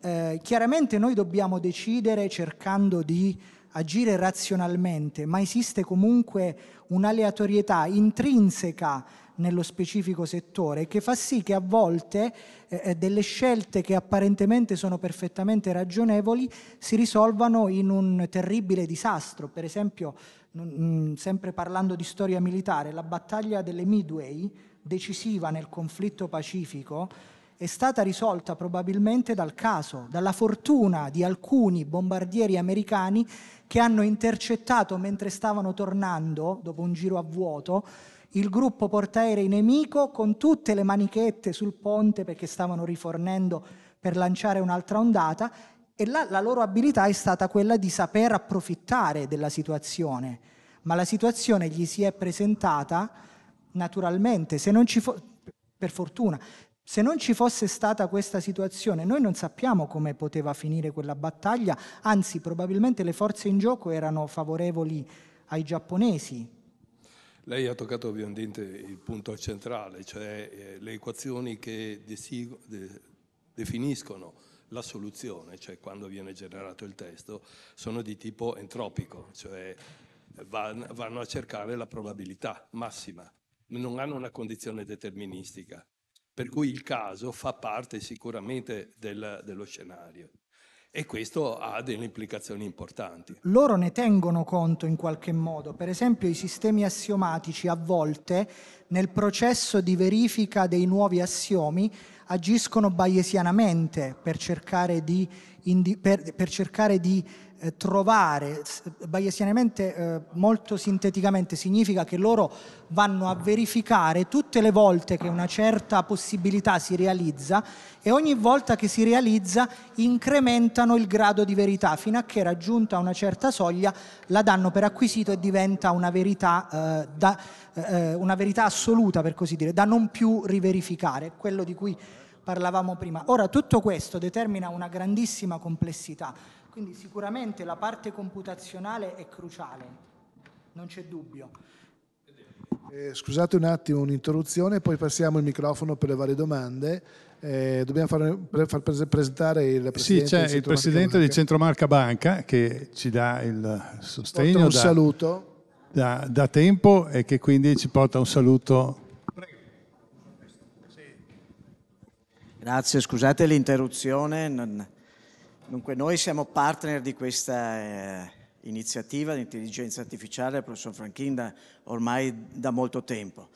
Eh, chiaramente noi dobbiamo decidere cercando di agire razionalmente, ma esiste comunque un'aleatorietà intrinseca nello specifico settore che fa sì che a volte eh, eh, delle scelte che apparentemente sono perfettamente ragionevoli si risolvano in un terribile disastro. Per esempio, non- mm, sempre parlando di storia militare, la battaglia delle Midway, decisiva nel conflitto pacifico, è stata risolta probabilmente dal caso, dalla fortuna di alcuni bombardieri americani che hanno intercettato mentre stavano tornando, dopo un giro a vuoto, il gruppo portaerei nemico con tutte le manichette sul ponte perché stavano rifornendo per lanciare un'altra ondata e la, la loro abilità è stata quella di saper approfittare della situazione, ma la situazione gli si è presentata naturalmente, fo- per fortuna, se non ci fosse stata questa situazione, noi non sappiamo come poteva finire quella battaglia, anzi probabilmente le forze in gioco erano favorevoli ai giapponesi. Lei ha toccato ovviamente il punto centrale, cioè eh, le equazioni che definiscono la soluzione, cioè quando viene generato il testo, sono di tipo entropico, cioè van- vanno a cercare la probabilità massima, non hanno una condizione deterministica, per cui il caso fa parte sicuramente del- dello scenario e questo ha delle implicazioni importanti. loro ne tengono conto in qualche modo. Per esempio i sistemi assiomatici a volte nel processo di verifica dei nuovi assiomi agiscono bayesianamente per cercare di, per- per cercare di, eh, trovare, bayesianamente eh, molto sinteticamente significa che loro vanno a verificare tutte le volte che una certa possibilità si realizza e ogni volta che si realizza incrementano il grado di verità fino a che raggiunta una certa soglia la danno per acquisito e diventa una verità, eh, da- eh, una verità assoluta per così dire, da non più riverificare, quello di cui parlavamo prima. Ora tutto questo determina una grandissima complessità, quindi sicuramente la parte computazionale è cruciale, non c'è dubbio. Eh, scusate un attimo un'interruzione, poi passiamo il microfono per le varie domande. Eh, dobbiamo far prese- presentare il Sì, presidente c'è del il presidente di Centromarca Banca che ci dà il sostegno. Porta un da- saluto. da, da tempo e che quindi ci porta un saluto. Grazie, scusate l'interruzione. Non... Dunque, noi siamo partner di questa eh, iniziativa di intelligenza artificiale, professor Franchin, da, ormai da molto tempo.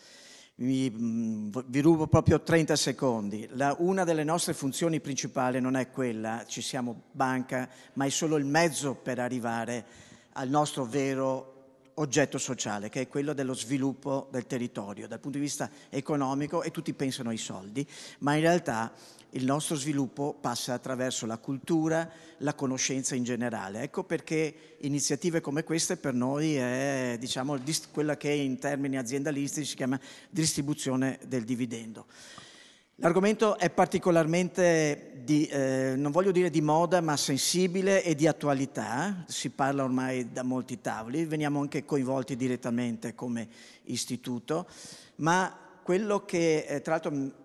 Vi, mm, vi, rubo proprio 30 secondi. La, una delle nostre funzioni principali non è quella, ci siamo banca, ma è solo il mezzo per arrivare al nostro vero oggetto sociale, che è quello dello sviluppo del territorio dal punto di vista economico e tutti pensano ai soldi, ma in realtà il nostro sviluppo passa attraverso la cultura, la conoscenza in generale. Ecco perché iniziative come queste per noi è diciamo, quella che in termini aziendalistici si chiama distribuzione del dividendo. L'argomento è particolarmente, di, eh, non voglio dire di moda, ma sensibile e di attualità. Si parla ormai da molti tavoli, veniamo anche coinvolti direttamente come istituto, ma quello che, eh, tra l'altro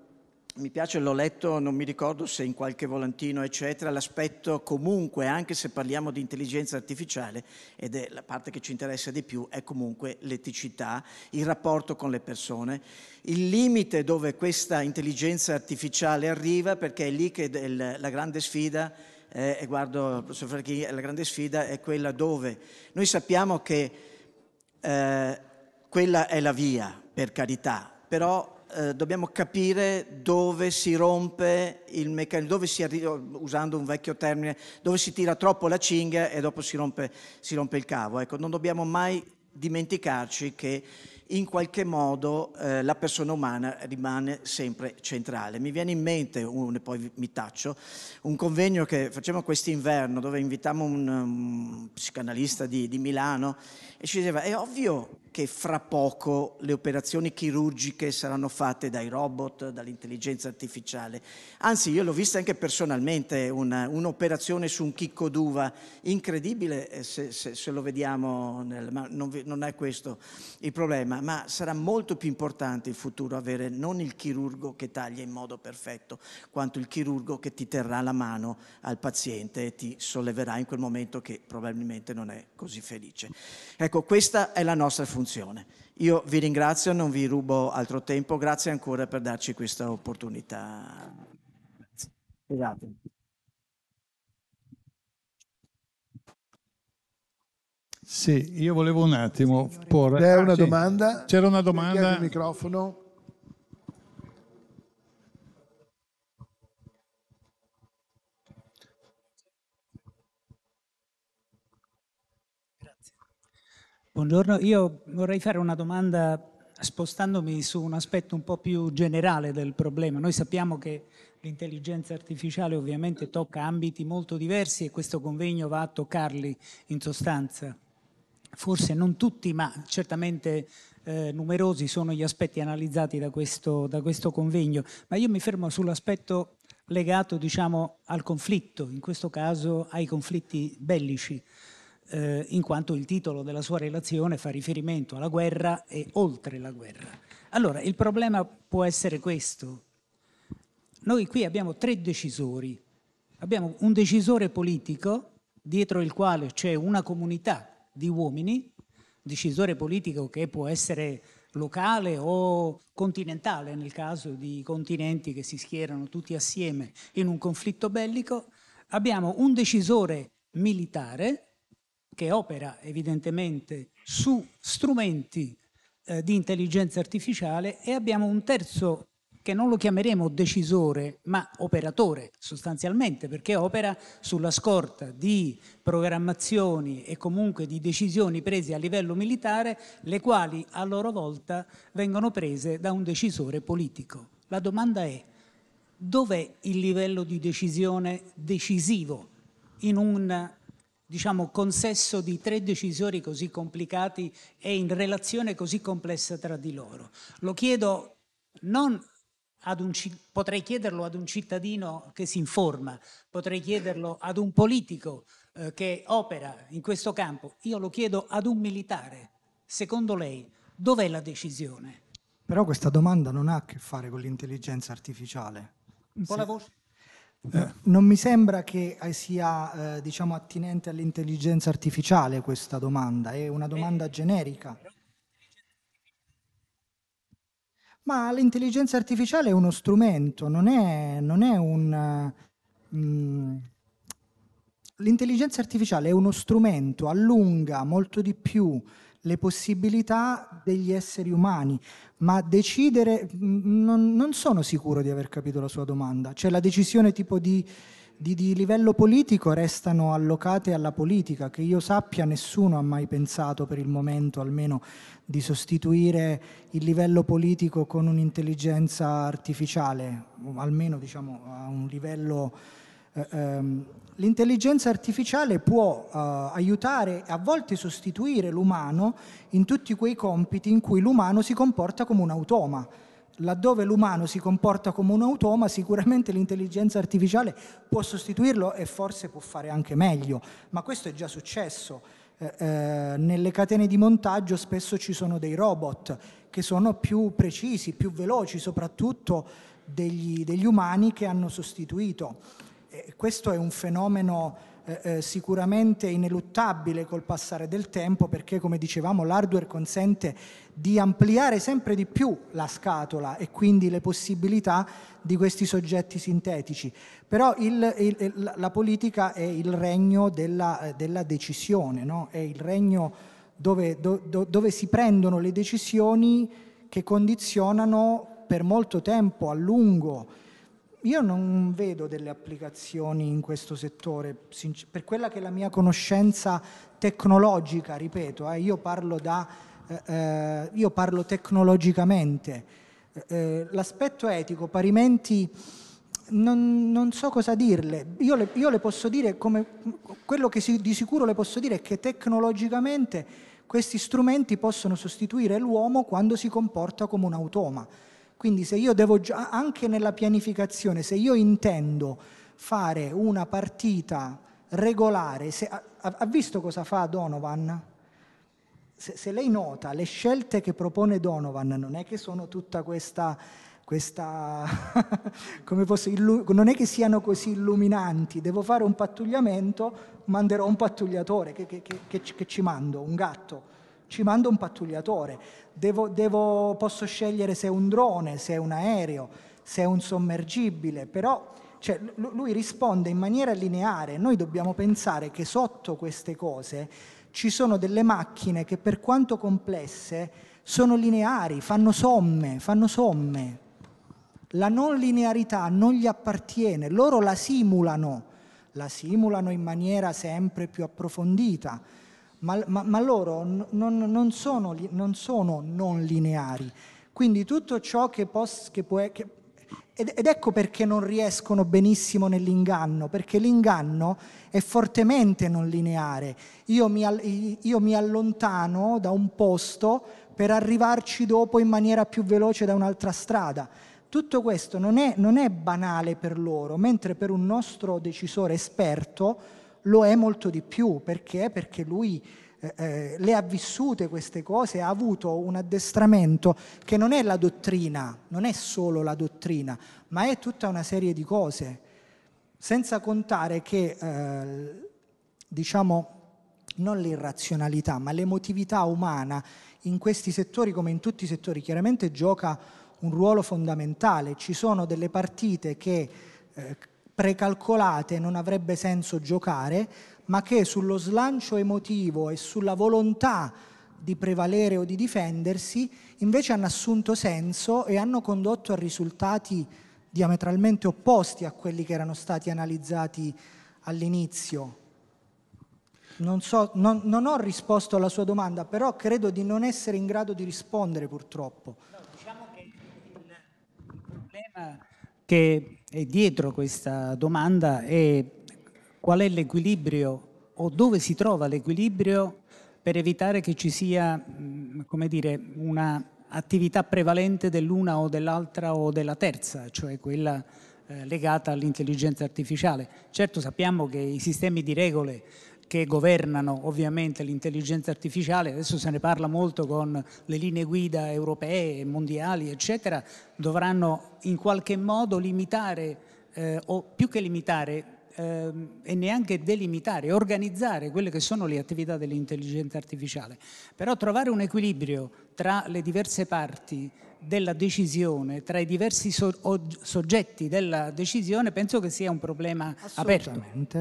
mi piace, l'ho letto, non mi ricordo se in qualche volantino, eccetera, l'aspetto comunque, anche se parliamo di intelligenza artificiale, ed è la parte che ci interessa di più, è comunque l'eticità, il rapporto con le persone, il limite dove questa intelligenza artificiale arriva, perché è lì che la grande sfida, eh, e guardo professor Franchi, la grande sfida è quella dove noi sappiamo che eh, quella è la via, per carità, però eh, dobbiamo capire dove si rompe il meccanismo, dove si arriva, usando un vecchio termine, dove si tira troppo la cinghia e dopo si rompe, si rompe il cavo. Ecco, non dobbiamo mai dimenticarci che in qualche modo eh, la persona umana rimane sempre centrale. Mi viene in mente, un, e poi mi taccio, un convegno che facciamo quest'inverno dove invitammo un, un psicanalista di, di Milano e ci diceva è ovvio che fra poco le operazioni chirurgiche saranno fatte dai robot, dall'intelligenza artificiale. Anzi, io l'ho vista anche personalmente, una, un'operazione su un chicco d'uva incredibile, eh, se, se, se lo vediamo, nel, ma non, non, è questo il problema, ma sarà molto più importante in futuro avere non il chirurgo che taglia in modo perfetto, quanto il chirurgo che ti terrà la mano al paziente e ti solleverà in quel momento che probabilmente non è così felice. Ecco, questa è la nostra funzione funzione. Io vi ringrazio, non vi rubo altro tempo, grazie ancora per darci questa opportunità. Scusate. Sì, io volevo un attimo porre... C'è una ah, sì. domanda? C'era una domanda. Il microfono. Buongiorno, io vorrei fare una domanda spostandomi su un aspetto un po' più generale del problema. Noi sappiamo che l'intelligenza artificiale ovviamente tocca ambiti molto diversi e questo convegno va a toccarli in sostanza. Forse non tutti, ma certamente eh, numerosi sono gli aspetti analizzati da questo, da questo convegno, ma io mi fermo sull'aspetto legato diciamo, al conflitto, in questo caso ai conflitti bellici eh, in quanto il titolo della sua relazione fa riferimento alla guerra e oltre la guerra. Allora, il problema può essere questo. Noi qui abbiamo tre decisori. Abbiamo un decisore politico dietro il quale c'è una comunità di uomini, decisore politico che può essere locale o continentale nel caso di continenti che si schierano tutti assieme in un conflitto bellico, abbiamo un decisore militare che opera evidentemente su strumenti eh, di intelligenza artificiale e abbiamo un terzo che non lo chiameremo decisore, ma operatore sostanzialmente, perché opera sulla scorta di programmazioni e comunque di decisioni prese a livello militare, le quali a loro volta vengono prese da un decisore politico. La domanda è, dov'è il livello di decisione decisivo in un diciamo, consesso di tre decisori così complicati e in relazione così complessa tra di loro. Lo chiedo non ad un, potrei chiederlo ad un cittadino che si informa, potrei chiederlo ad un politico eh, che opera in questo campo, io lo chiedo ad un militare. Secondo lei, dov'è la decisione? Però questa domanda non ha a che fare con l'intelligenza artificiale. Un po' la voce? Eh. Non mi sembra che sia eh, diciamo, attinente all'intelligenza artificiale questa domanda, è una domanda generica. Ma l'intelligenza artificiale è uno strumento, non è, non è un... Mm, l'intelligenza artificiale è uno strumento, allunga molto di più le possibilità degli esseri umani, ma decidere, non, non, sono sicuro di aver capito la sua domanda, cioè la decisione tipo di, di, di, livello politico restano allocate alla politica, che io sappia nessuno ha mai pensato per il momento almeno di sostituire il livello politico con un'intelligenza artificiale, almeno diciamo a un livello... Eh, ehm, L'intelligenza artificiale può uh, aiutare, a volte sostituire l'umano in tutti quei compiti in cui l'umano si comporta come un automa. Laddove l'umano si comporta come un automa, sicuramente l'intelligenza artificiale può sostituirlo e forse può fare anche meglio, ma questo è già successo. Eh, eh, nelle catene di montaggio spesso ci sono dei robot che sono più precisi, più veloci, soprattutto degli, degli umani che hanno sostituito questo è un fenomeno eh, eh, sicuramente ineluttabile col passare del tempo perché come dicevamo l'hardware consente di ampliare sempre di più la scatola e quindi le possibilità di questi soggetti sintetici. Però il, il, la politica è il regno della, della decisione, no? è il regno dove, do, do, dove si prendono le decisioni che condizionano per molto tempo, a lungo, io non vedo delle applicazioni in questo settore, per quella che è la mia conoscenza tecnologica, ripeto, eh, io, parlo da, eh, eh io parlo tecnologicamente. Eh, eh, l'aspetto etico, parimenti, non, non, so cosa dirle. Io le, io le posso dire, come, quello che si, di sicuro le posso dire è che tecnologicamente questi strumenti possono sostituire l'uomo quando si comporta come un automa quindi se io devo, anche nella pianificazione, se io intendo fare una partita regolare, se, ha, ha, visto cosa fa Donovan? Se, se, lei nota, le scelte che propone Donovan non è che sono tutta questa, questa come posso, illu, non è che siano così illuminanti, devo fare un pattugliamento, manderò un pattugliatore, che, che, che, che ci mando? Un gatto ci mando un pattugliatore, devo, devo, posso scegliere se è un drone, se è un aereo, se è un sommergibile, però cioè, lui risponde in maniera lineare, noi dobbiamo pensare che sotto queste cose ci sono delle macchine che per quanto complesse sono lineari, fanno somme, fanno somme. La non linearità non gli appartiene, loro la simulano, la simulano in maniera sempre più approfondita ma, ma, ma loro non, non, sono, non, sono, non lineari. Quindi tutto ciò che, poss, che può... Che, ed, ed ecco perché non riescono benissimo nell'inganno, perché l'inganno è fortemente non lineare. Io mi, io mi allontano da un posto per arrivarci dopo in maniera più veloce da un'altra strada. Tutto questo non è, non è, banale per loro, mentre per un nostro decisore esperto lo è molto di più. Perché? Perché lui eh, eh, le ha vissute queste cose, ha avuto un addestramento che non è la dottrina, non è solo la dottrina, ma è tutta una serie di cose. Senza contare che, eh, diciamo, non l'irrazionalità, ma l'emotività umana in questi settori, come in tutti i settori, chiaramente gioca un ruolo fondamentale. Ci sono delle partite che eh, precalcolate non avrebbe senso giocare, ma che sullo slancio emotivo e sulla volontà di prevalere o di difendersi invece hanno assunto senso e hanno condotto a risultati diametralmente opposti a quelli che erano stati analizzati all'inizio. Non, so, non, non ho risposto alla sua domanda, però credo di non essere in grado di rispondere purtroppo. No, diciamo che il, problema che è dietro questa domanda è qual è l'equilibrio o dove si trova l'equilibrio per evitare che ci sia, mm, come dire, una attività prevalente dell'una o dell'altra o della terza, cioè quella eh, legata all'intelligenza artificiale. Certo sappiamo che i sistemi di regole che governano ovviamente l'intelligenza artificiale, adesso se ne parla molto con le linee guida europee, mondiali, eccetera, dovranno in qualche modo limitare eh, o più che limitare ehm, e neanche delimitare, organizzare quelle che sono le attività dell'intelligenza artificiale, però trovare un equilibrio tra le diverse parti della decisione, tra i diversi so- soggetti della decisione, penso che sia un problema aperto.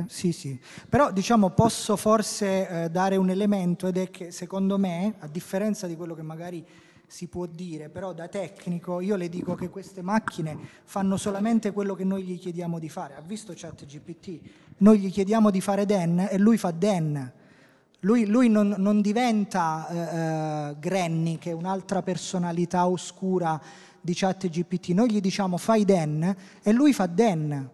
sì, sì. Però diciamo posso forse eh, dare un elemento ed è che secondo me, a differenza di quello che magari si può dire, però da tecnico io le dico che queste macchine fanno solamente quello che noi gli chiediamo di fare. Ha visto ChatGPT? Noi gli chiediamo di fare den e lui fa den. Lui, lui non, non, diventa eh, eh Granny, che è un'altra personalità oscura di ChatGPT. Noi gli diciamo fai den e lui fa den.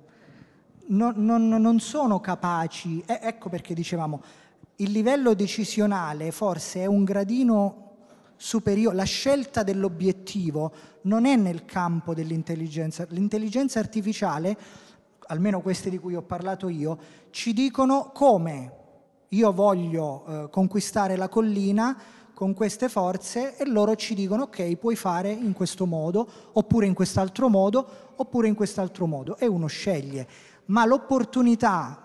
Non, non, non sono capaci, eh, ecco perché dicevamo, il livello decisionale forse è un gradino superiore, la scelta dell'obiettivo non è nel campo dell'intelligenza. L'intelligenza artificiale, almeno queste di cui ho parlato io, ci dicono come io voglio eh, conquistare la collina con queste forze e loro ci dicono ok, puoi fare in questo modo, oppure in quest'altro modo, oppure in quest'altro modo e uno sceglie. Ma l'opportunità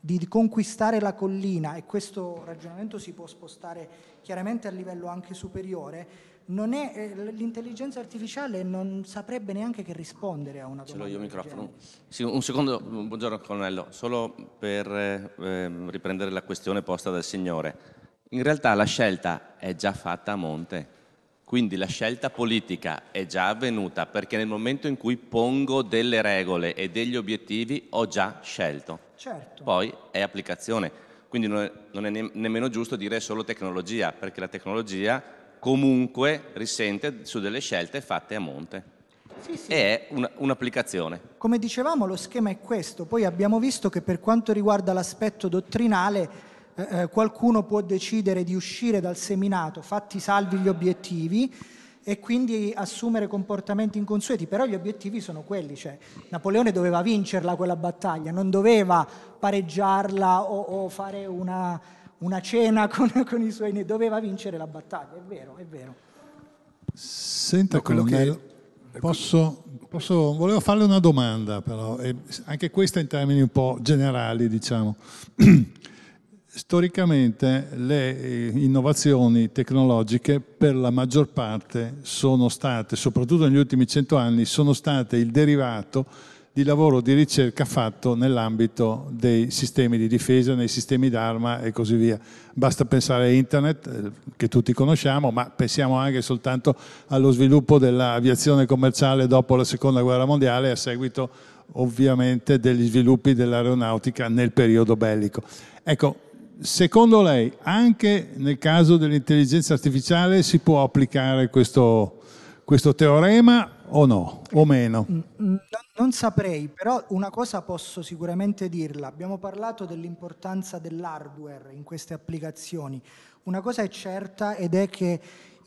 di conquistare la collina, e questo ragionamento si può spostare chiaramente a livello anche superiore, l'intelligenza artificiale non saprebbe neanche che rispondere a una domanda. Ce l'ho io il microfono. Sì, un secondo, buongiorno colonnello, solo per eh, riprendere la questione posta dal signore. In realtà la scelta è già fatta a monte, quindi la scelta politica è già avvenuta perché nel momento in cui pongo delle regole e degli obiettivi ho già scelto. Certo. Poi è applicazione, quindi non è, non è ne, nemmeno giusto dire solo tecnologia, perché la tecnologia comunque risente su delle scelte fatte a monte. Sì, sì. È un, un'applicazione. Come dicevamo, lo schema è questo. Poi abbiamo visto che per quanto riguarda l'aspetto dottrinale, eh, eh qualcuno può decidere di uscire dal seminato, fatti salvi gli obiettivi, e quindi assumere comportamenti inconsueti, però gli obiettivi sono quelli, cioè Napoleone doveva vincerla quella battaglia, non doveva pareggiarla o, o fare una, una cena con, con, i suoi, doveva vincere la battaglia, è vero, è vero. Senta, no, colonnello, che... posso, posso, volevo farle una domanda però, anche questa in termini un po' generali, diciamo. storicamente le eh, innovazioni tecnologiche per la maggior parte sono state, soprattutto negli ultimi cento anni, sono state il derivato di lavoro di ricerca fatto nell'ambito dei sistemi di difesa, nei sistemi d'arma e così via. Basta pensare a internet, eh, che tutti conosciamo, ma pensiamo anche soltanto allo sviluppo dell'aviazione commerciale dopo la seconda guerra mondiale a seguito ovviamente degli sviluppi dell'aeronautica nel periodo bellico. Ecco, secondo lei anche nel caso dell'intelligenza artificiale si può applicare questo, questo teorema o no, o meno? Mm, mm, non saprei, però una cosa posso sicuramente dirla. Abbiamo parlato dell'importanza dell'hardware in queste applicazioni. Una cosa è certa ed è che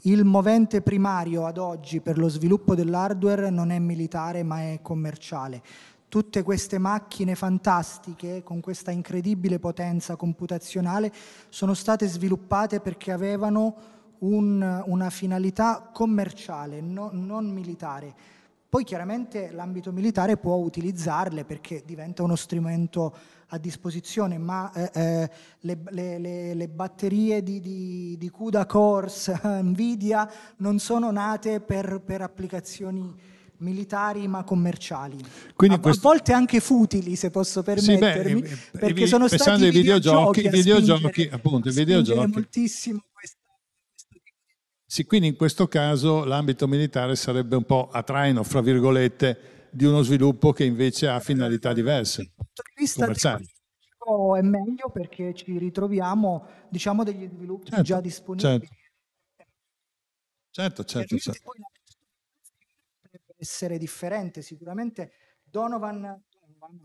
il movente primario ad oggi per lo sviluppo dell'hardware non è militare ma è commerciale tutte queste macchine fantastiche con questa incredibile potenza computazionale sono state sviluppate perché avevano un, una finalità commerciale, no, non militare. Poi chiaramente l'ambito militare può utilizzarle perché diventa uno strumento a disposizione, ma eh, eh, le, le, le, batterie di, di, di CUDA Cores, Nvidia, non sono nate per, per applicazioni militari ma commerciali. Quindi a, questo... a, volte anche futili, se posso permettermi, sì, beh, perché sono stati i videogiochi, i videogiochi, appunto, i videogiochi. moltissimo questo, Sì, quindi in questo caso l'ambito militare sarebbe un po' a traino, fra virgolette, di uno sviluppo che invece ha finalità diverse. Dal punto di vista commerciali. è meglio perché ci ritroviamo, diciamo, degli sviluppi certo, già disponibili. Certo, certo, certo. certo essere differente. Sicuramente Donovan,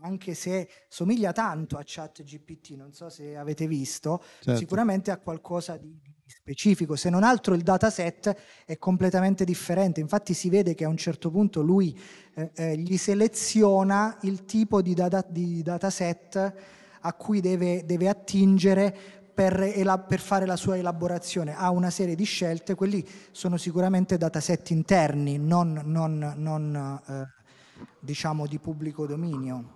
anche se somiglia tanto a ChatGPT, non so se avete visto, certo. sicuramente ha qualcosa di, specifico. Se non altro il dataset è completamente differente. Infatti si vede che a un certo punto lui eh, eh, gli seleziona il tipo di, data, di dataset a cui deve, deve attingere per, per, fare la sua elaborazione ha una serie di scelte, quelli sono sicuramente dataset interni, non, non, non, eh, diciamo di pubblico dominio.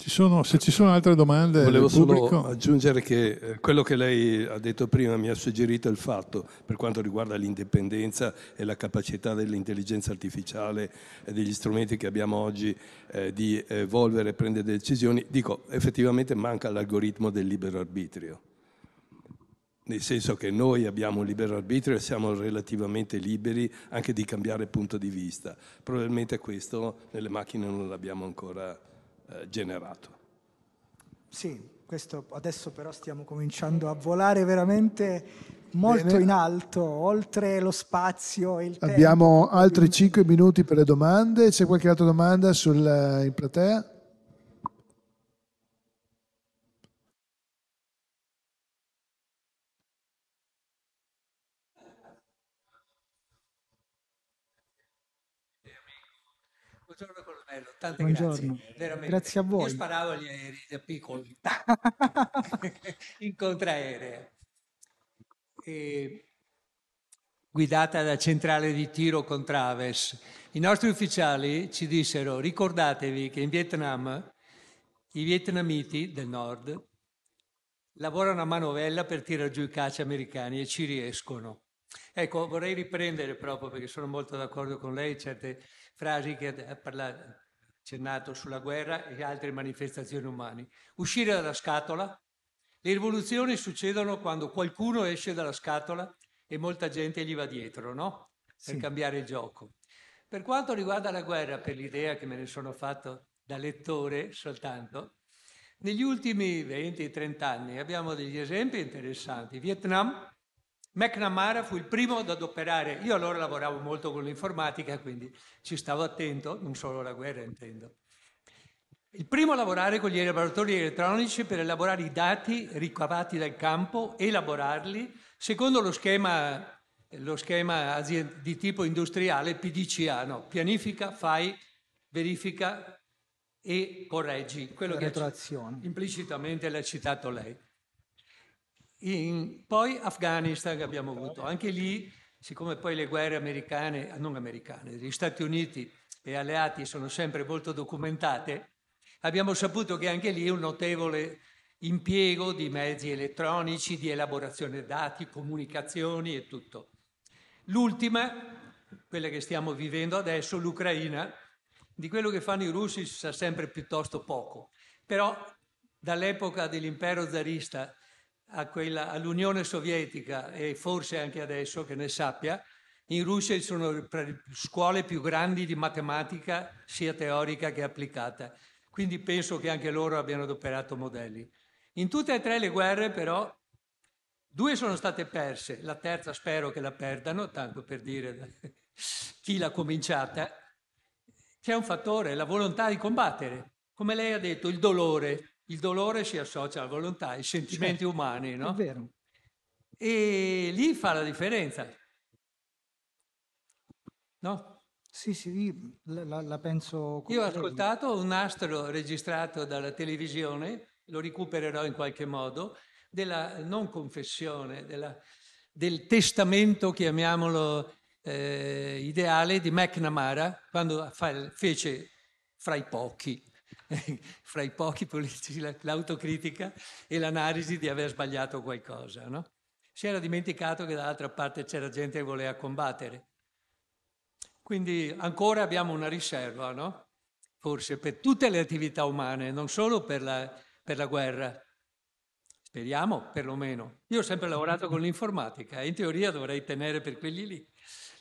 Ci sono, se ci sono altre domande Volevo solo aggiungere che eh, quello che lei ha detto prima mi ha suggerito il fatto, per quanto riguarda l'indipendenza e la capacità dell'intelligenza artificiale e degli strumenti che abbiamo oggi eh, di evolvere e prendere decisioni, dico effettivamente manca l'algoritmo del libero arbitrio. Nel senso che noi abbiamo un libero arbitrio e siamo relativamente liberi anche di cambiare punto di vista. Probabilmente questo nelle macchine non l'abbiamo ancora eh, generato. Sì, questo adesso però stiamo cominciando a volare veramente molto Bene. in alto, oltre lo spazio e il tempo. Abbiamo altri 5 minuti per le domande. C'è qualche altra domanda sul, in platea? Bello, tante Buongiorno. grazie. Veramente. Grazie a voi. Io sparavo agli aerei da piccolo, in contraerea. E guidata da centrale di tiro con Traves. I nostri ufficiali ci dissero, ricordatevi che in Vietnam i vietnamiti del nord lavorano a manovella per tirare giù i caccia americani e ci riescono. Ecco, vorrei riprendere proprio, perché sono molto d'accordo con lei, certe frasi che ha parlato, accennato sulla guerra e altre manifestazioni umane. Uscire dalla scatola. Le rivoluzioni succedono quando qualcuno esce dalla scatola e molta gente gli va dietro, no? Per sì. cambiare il gioco. Per quanto riguarda la guerra, per l'idea che me ne sono fatto da lettore soltanto, negli ultimi 20-30 anni abbiamo degli esempi interessanti. Vietnam, McNamara fu il primo ad adoperare, io allora lavoravo molto con l'informatica, quindi ci stavo attento, non solo la guerra intendo. Il primo a lavorare con gli elaboratori elettronici per elaborare i dati ricavati dal campo, elaborarli secondo lo schema, lo schema di tipo industriale PDCA, no? pianifica, fai, verifica e correggi, quello che implicitamente l'ha citato lei. In, poi Afghanistan abbiamo avuto, anche lì, siccome poi le guerre americane, non americane, degli Stati Uniti e alleati sono sempre molto documentate, abbiamo saputo che anche lì un notevole impiego di mezzi elettronici, di elaborazione dati, comunicazioni e tutto. L'ultima, quella che stiamo vivendo adesso, l'Ucraina, di quello che fanno i russi si sa sempre piuttosto poco, però dall'epoca dell'impero zarista quella, all'Unione Sovietica e forse anche adesso che ne sappia, in Russia ci sono scuole più grandi di matematica sia teorica che applicata. Quindi penso che anche loro abbiano adoperato modelli. In tutte e tre le guerre però due sono state perse, la terza spero che la perdano, tanto per dire chi l'ha cominciata. C'è un fattore, la volontà di combattere. Come lei ha detto, il dolore. Il dolore si associa alla volontà, ai sentimenti certo, umani, no? È vero. E lì fa la differenza. No? Sì, sì, la, la penso... Io ho ascoltato un nastro registrato dalla televisione, lo recupererò in qualche modo, della non confessione, della, del testamento, chiamiamolo eh, ideale, di McNamara, quando fa, fece fra i pochi fra i pochi politici l'autocritica e l'analisi di aver sbagliato qualcosa. No? Si era dimenticato che dall'altra parte c'era gente che voleva combattere. Quindi ancora abbiamo una riserva, no? forse per tutte le attività umane, non solo per la, per la guerra. Speriamo, perlomeno. Io ho sempre lavorato con l'informatica e in teoria dovrei tenere per quelli lì.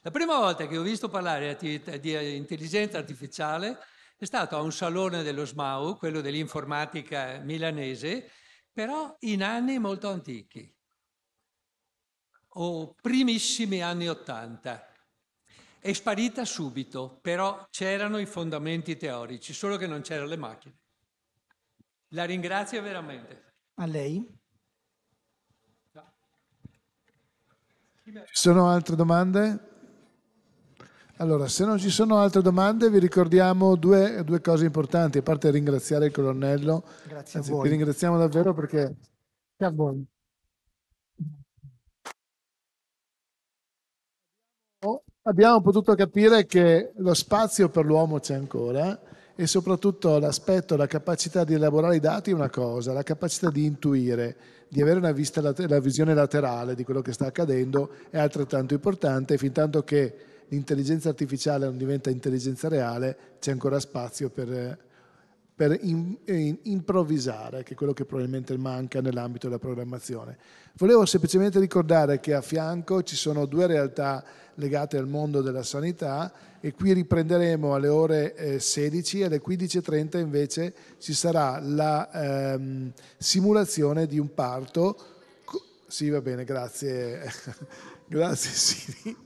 La prima volta che ho visto parlare di, di intelligenza artificiale è stato a un salone dello SMAU, quello dell'informatica milanese, però in anni molto antichi, o primissimi anni Ottanta. È sparita subito, però c'erano i fondamenti teorici, solo che non c'erano le macchine. La ringrazio veramente. A lei? Ci sono altre domande? Allora, se non ci sono altre domande, vi ricordiamo due, due cose importanti. A parte ringraziare il colonnello, Grazie anzi, a voi. vi ringraziamo davvero perché... A voi. abbiamo potuto capire che lo spazio per l'uomo c'è ancora e soprattutto l'aspetto, la capacità di elaborare i dati è una cosa, la capacità di intuire, di avere una, vista, la visione laterale di quello che sta accadendo è altrettanto importante, fin tanto che l'intelligenza artificiale non diventa intelligenza reale, c'è ancora spazio per, per in, in, improvvisare, che è quello che probabilmente manca nell'ambito della programmazione. Volevo semplicemente ricordare che a fianco ci sono due realtà legate al mondo della sanità e qui riprenderemo alle ore eh, 16 alle 15.30 invece ci sarà la ehm, simulazione di un parto. Sì, va bene, grazie. grazie Siri.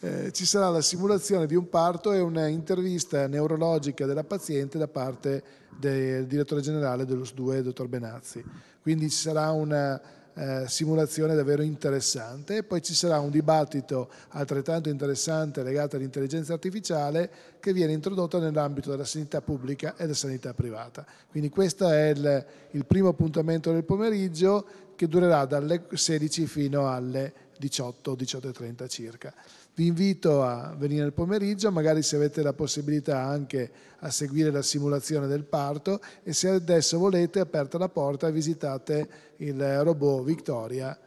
Eh, ci sarà la simulazione di un parto e un'intervista neurologica della paziente da parte del direttore generale dello SDUE, dottor Benazzi. Quindi ci sarà una eh, simulazione davvero interessante. Poi ci sarà un dibattito altrettanto interessante legato all'intelligenza artificiale che viene introdotto nell'ambito della sanità pubblica e della sanità privata. Quindi questo è il, il primo appuntamento del pomeriggio che durerà dalle 16 fino alle 18, 18.30 circa. Vi invito a venire nel pomeriggio, magari se avete la possibilità anche a seguire la simulazione del parto e se adesso volete, aperta la porta, visitate il robot Victoria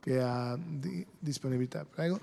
che ha di disponibilità. Prego.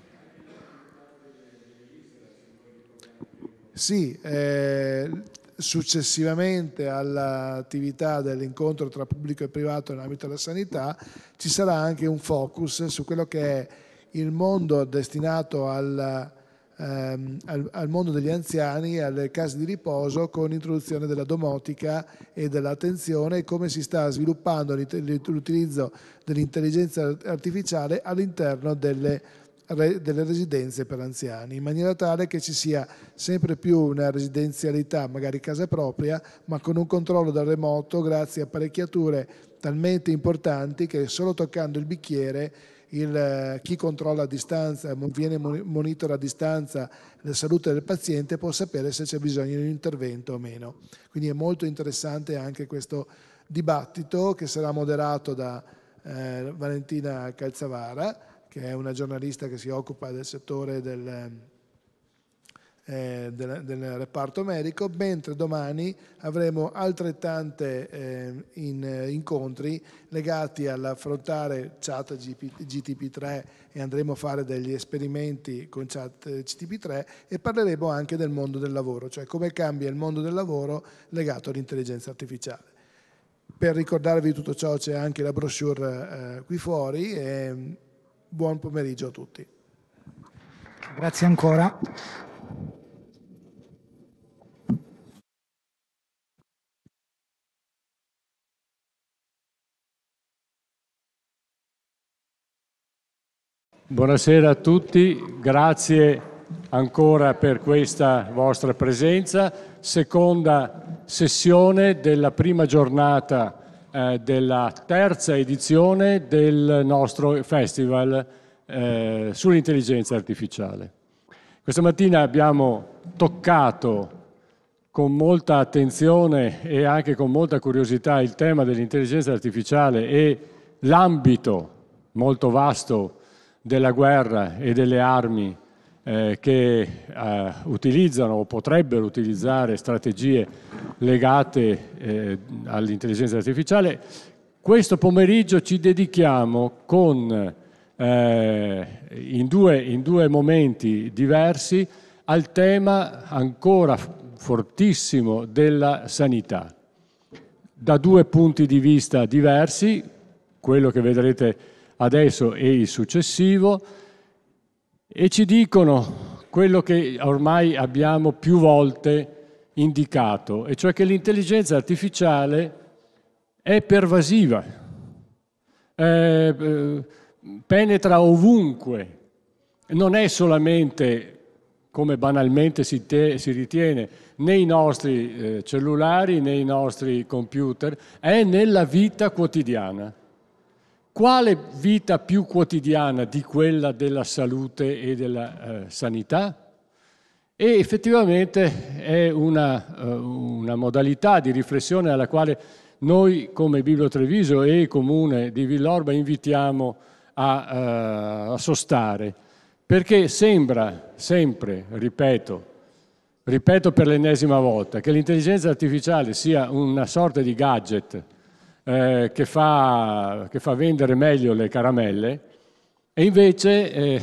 Sì, eh, successivamente all'attività dell'incontro tra pubblico e privato nell'ambito della sanità ci sarà anche un focus su quello che è il mondo destinato al, ehm, al, al, mondo degli anziani e alle case di riposo con l'introduzione della domotica e dell'attenzione e come si sta sviluppando l'utilizzo dell'intelligenza artificiale all'interno delle, delle residenze per anziani, in maniera tale che ci sia sempre più una residenzialità, magari casa propria, ma con un controllo da remoto grazie a apparecchiature talmente importanti che solo toccando il bicchiere il, eh, chi controlla a distanza, viene monitora a distanza la salute del paziente può sapere se c'è bisogno di un intervento o meno. Quindi è molto interessante anche questo dibattito che sarà moderato da eh, Valentina Calzavara, che è una giornalista che si occupa del settore del eh, del, del, reparto medico, mentre domani avremo altrettante eh, in, eh, incontri legati all'affrontare chat GTP3 e andremo a fare degli esperimenti con chat GTP3 e parleremo anche del mondo del lavoro, cioè come cambia il mondo del lavoro legato all'intelligenza artificiale. Per ricordarvi tutto ciò c'è anche la brochure eh, qui fuori e buon pomeriggio a tutti. Grazie ancora. Buonasera a tutti, grazie ancora per questa vostra presenza. Seconda sessione della prima giornata eh, della terza edizione del nostro festival eh, sull'intelligenza artificiale. Questa mattina abbiamo toccato con molta attenzione e anche con molta curiosità il tema dell'intelligenza artificiale e l'ambito molto vasto della guerra e delle armi eh, che eh, utilizzano o potrebbero utilizzare strategie legate eh, all'intelligenza artificiale, questo pomeriggio ci dedichiamo con, eh, in, due, in due momenti diversi al tema ancora fortissimo della sanità, da due punti di vista diversi, quello che vedrete adesso e il successivo, e ci dicono quello che ormai abbiamo più volte indicato, e cioè che l'intelligenza artificiale è pervasiva, eh, penetra ovunque, non è solamente, come banalmente si, te, si ritiene, nei nostri eh, cellulari, nei nostri computer, è nella vita quotidiana. Quale vita più quotidiana di quella della salute e della eh, sanità? E effettivamente è una, uh, una, modalità di riflessione alla quale noi come Biblio Treviso e Comune di Villorba invitiamo a, uh, a sostare. perché sembra sempre, ripeto, ripeto per l'ennesima volta, che l'intelligenza artificiale sia una sorta di gadget eh, che, fa, che, fa, vendere meglio le caramelle e invece eh,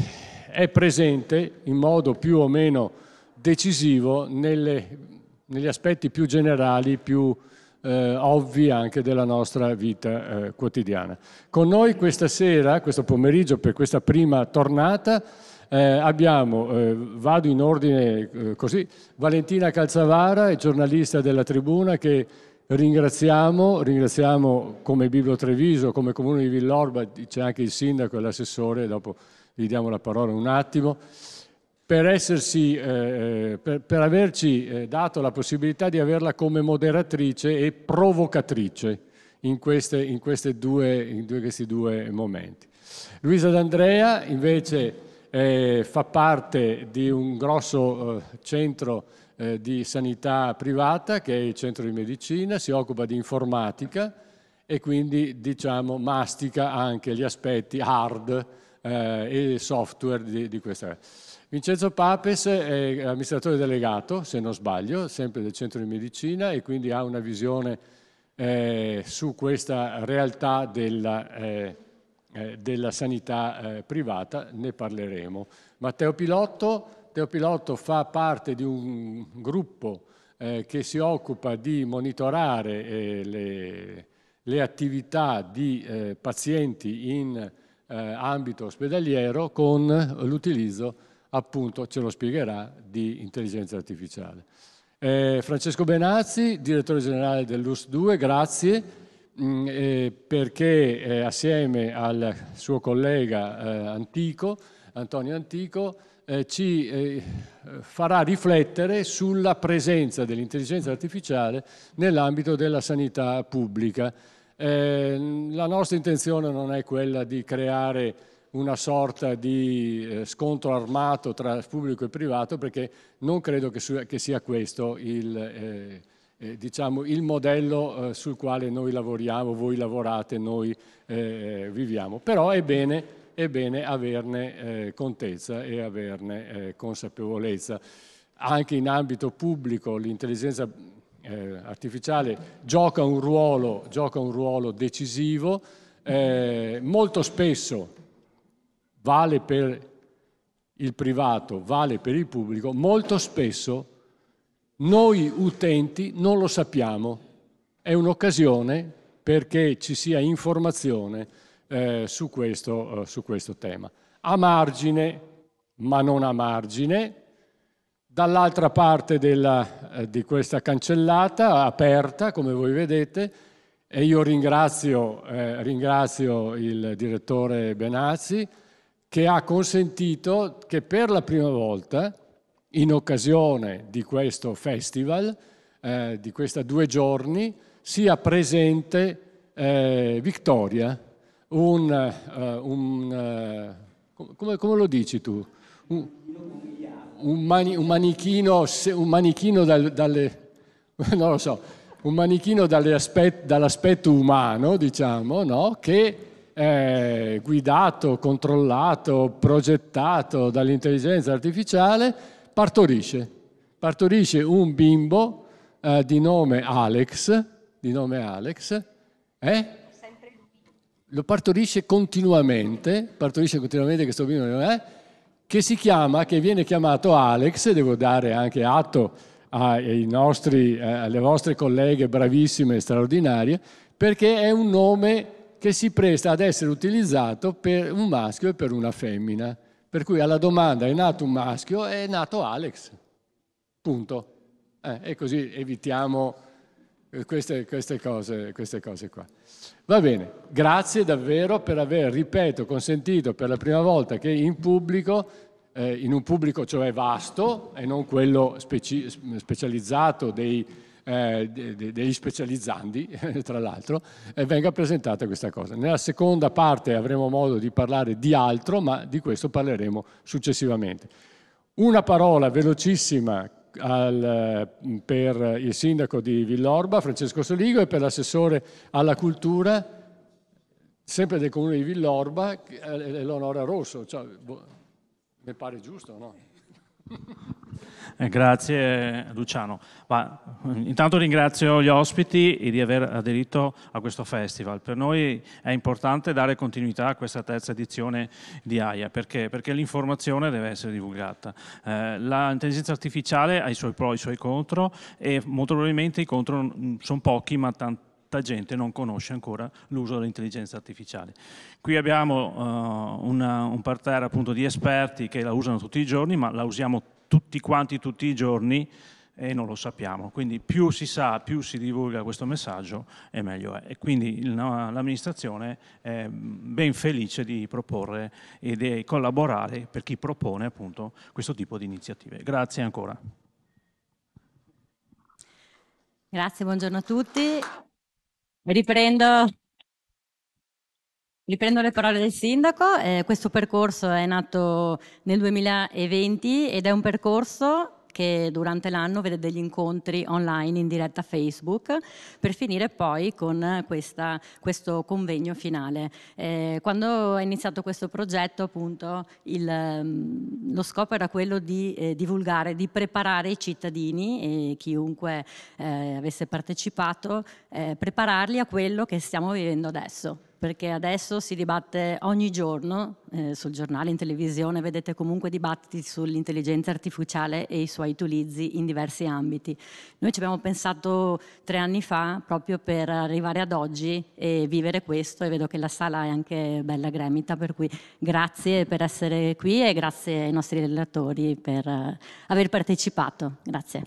è presente in modo più o meno decisivo nelle, negli aspetti più generali, più eh, ovvi anche della nostra vita eh, quotidiana. Con noi questa sera, questo pomeriggio, per questa prima tornata, eh, abbiamo, eh, vado in ordine eh, così, Valentina Calzavara, giornalista della Tribuna, che ringraziamo, ringraziamo come Biblio Treviso, come Comune di Villorba, c'è anche il sindaco e l'assessore, dopo gli diamo la parola un attimo per, essersi, eh, eh, per, per averci eh, dato la possibilità di averla come moderatrice e provocatrice in, queste, in, queste due, in due, questi due momenti. Luisa D'Andrea invece eh, fa parte di un grosso eh, centro eh, di sanità privata che è il centro di medicina, si occupa di informatica e quindi diciamo mastica anche gli aspetti hard e software di, di questa. Vincenzo Papes è amministratore delegato, se non sbaglio, sempre del centro di medicina e quindi ha una visione eh, su questa realtà della, eh, eh, della sanità eh, privata, ne parleremo. Matteo Pilotto, Teo Pilotto fa parte di un gruppo eh, che si occupa di monitorare eh, le, le, attività di pazienti in ambito ospedaliero con l'utilizzo appunto, ce lo spiegherà, di intelligenza artificiale. Eh, Francesco Benazzi, direttore generale dell'US 2, grazie mh, mm, eh, perché eh, assieme al suo collega eh, Antico, Antonio Antico, eh, ci eh, farà riflettere sulla presenza dell'intelligenza artificiale nell'ambito della sanità pubblica. la nostra intenzione non è quella di creare una sorta di eh, scontro armato tra pubblico e privato perché non credo che, su, che sia questo il, eh, eh, diciamo, il modello eh, sul quale noi lavoriamo, voi lavorate, noi eh, viviamo. Però è bene, è bene averne eh, contezza e averne consapevolezza. Anche in ambito pubblico l'intelligenza artificiale gioca un ruolo, gioca un ruolo decisivo, molto spesso vale per il privato, vale per il pubblico, molto spesso noi utenti non lo sappiamo. È un'occasione perché ci sia informazione eh, su, questo, eh, su questo tema. A margine, ma non a margine, dall'altra parte della, eh, di questa cancellata, aperta, come voi vedete, e io ringrazio, eh, ringrazio il direttore Benazzi, che ha consentito che per la prima volta, in occasione di questo festival, eh, di questi due giorni, sia presente eh, Victoria, un, uh, un uh, come, come, lo dici tu? Un, un, mani, un manichino, un manichino dal, dalle, non lo so, un manichino dall'aspetto umano, diciamo, no? che eh, guidato, controllato, progettato dall'intelligenza artificiale, partorisce. Partorisce un bimbo eh, di nome Alex, di nome Alex, eh? Lo partorisce continuamente, partorisce continuamente questo bimbo, eh? che si chiama, che viene chiamato Alex, devo dare anche atto nostri, eh, alle vostre colleghe bravissime e straordinarie, perché è un nome che si presta ad essere utilizzato per un maschio e per una femmina. Per cui alla domanda è nato un maschio, è nato Alex. Punto. Eh, e così evitiamo eh, queste, queste, cose, queste cose qua. Va bene, grazie davvero per aver, ripeto, consentito per la prima volta che in pubblico, eh, in un pubblico cioè vasto e non quello speci- specializzato dei eh, degli specializzandi, tra l'altro, eh, venga presentata questa cosa. Nella seconda parte avremo modo di parlare di altro, ma di questo parleremo successivamente. Una parola velocissima al, per il sindaco di Villorba, Francesco Soligo, e per l'assessore alla cultura, sempre del comune di Villorba, Eleonora Rosso. Cioè, Mi pare giusto, no? Eh, grazie Luciano. Ma, intanto ringrazio gli ospiti di aver aderito a questo festival. Per noi è importante dare continuità a questa terza edizione di AIA perché, perché l'informazione deve essere divulgata. Eh, l'intelligenza artificiale ha i suoi pro e i suoi contro e molto probabilmente i contro sono pochi ma tanti gente non conosce ancora l'uso dell'intelligenza artificiale. Qui abbiamo uh, una, un parterre appunto di esperti che la usano tutti i giorni, ma la usiamo tutti quanti tutti i giorni e non lo sappiamo. Quindi più si sa, più si divulga questo messaggio e meglio è. E quindi l'amministrazione è ben felice di proporre e di collaborare per chi propone appunto questo tipo di iniziative. Grazie ancora. Grazie, buongiorno a tutti. Riprendo, riprendo le parole del sindaco. Eh, questo percorso è nato nel 2020 ed è un percorso che durante l'anno vede degli incontri online in diretta Facebook per finire poi con questa, questo convegno finale. Eh, quando è iniziato questo progetto appunto il, mm, lo scopo era quello di eh, divulgare, di preparare i cittadini e chiunque eh, avesse partecipato, eh, prepararli a quello che stiamo vivendo adesso perché adesso si dibatte ogni giorno eh, sul giornale, in televisione, vedete comunque dibattiti sull'intelligenza artificiale e i suoi utilizzi in diversi ambiti. Noi ci abbiamo pensato tre anni fa proprio per arrivare ad oggi e vivere questo e vedo che la sala è anche bella gremita, per cui grazie per essere qui e grazie ai nostri relatori per uh, aver partecipato. Grazie.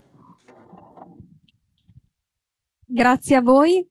Grazie a voi.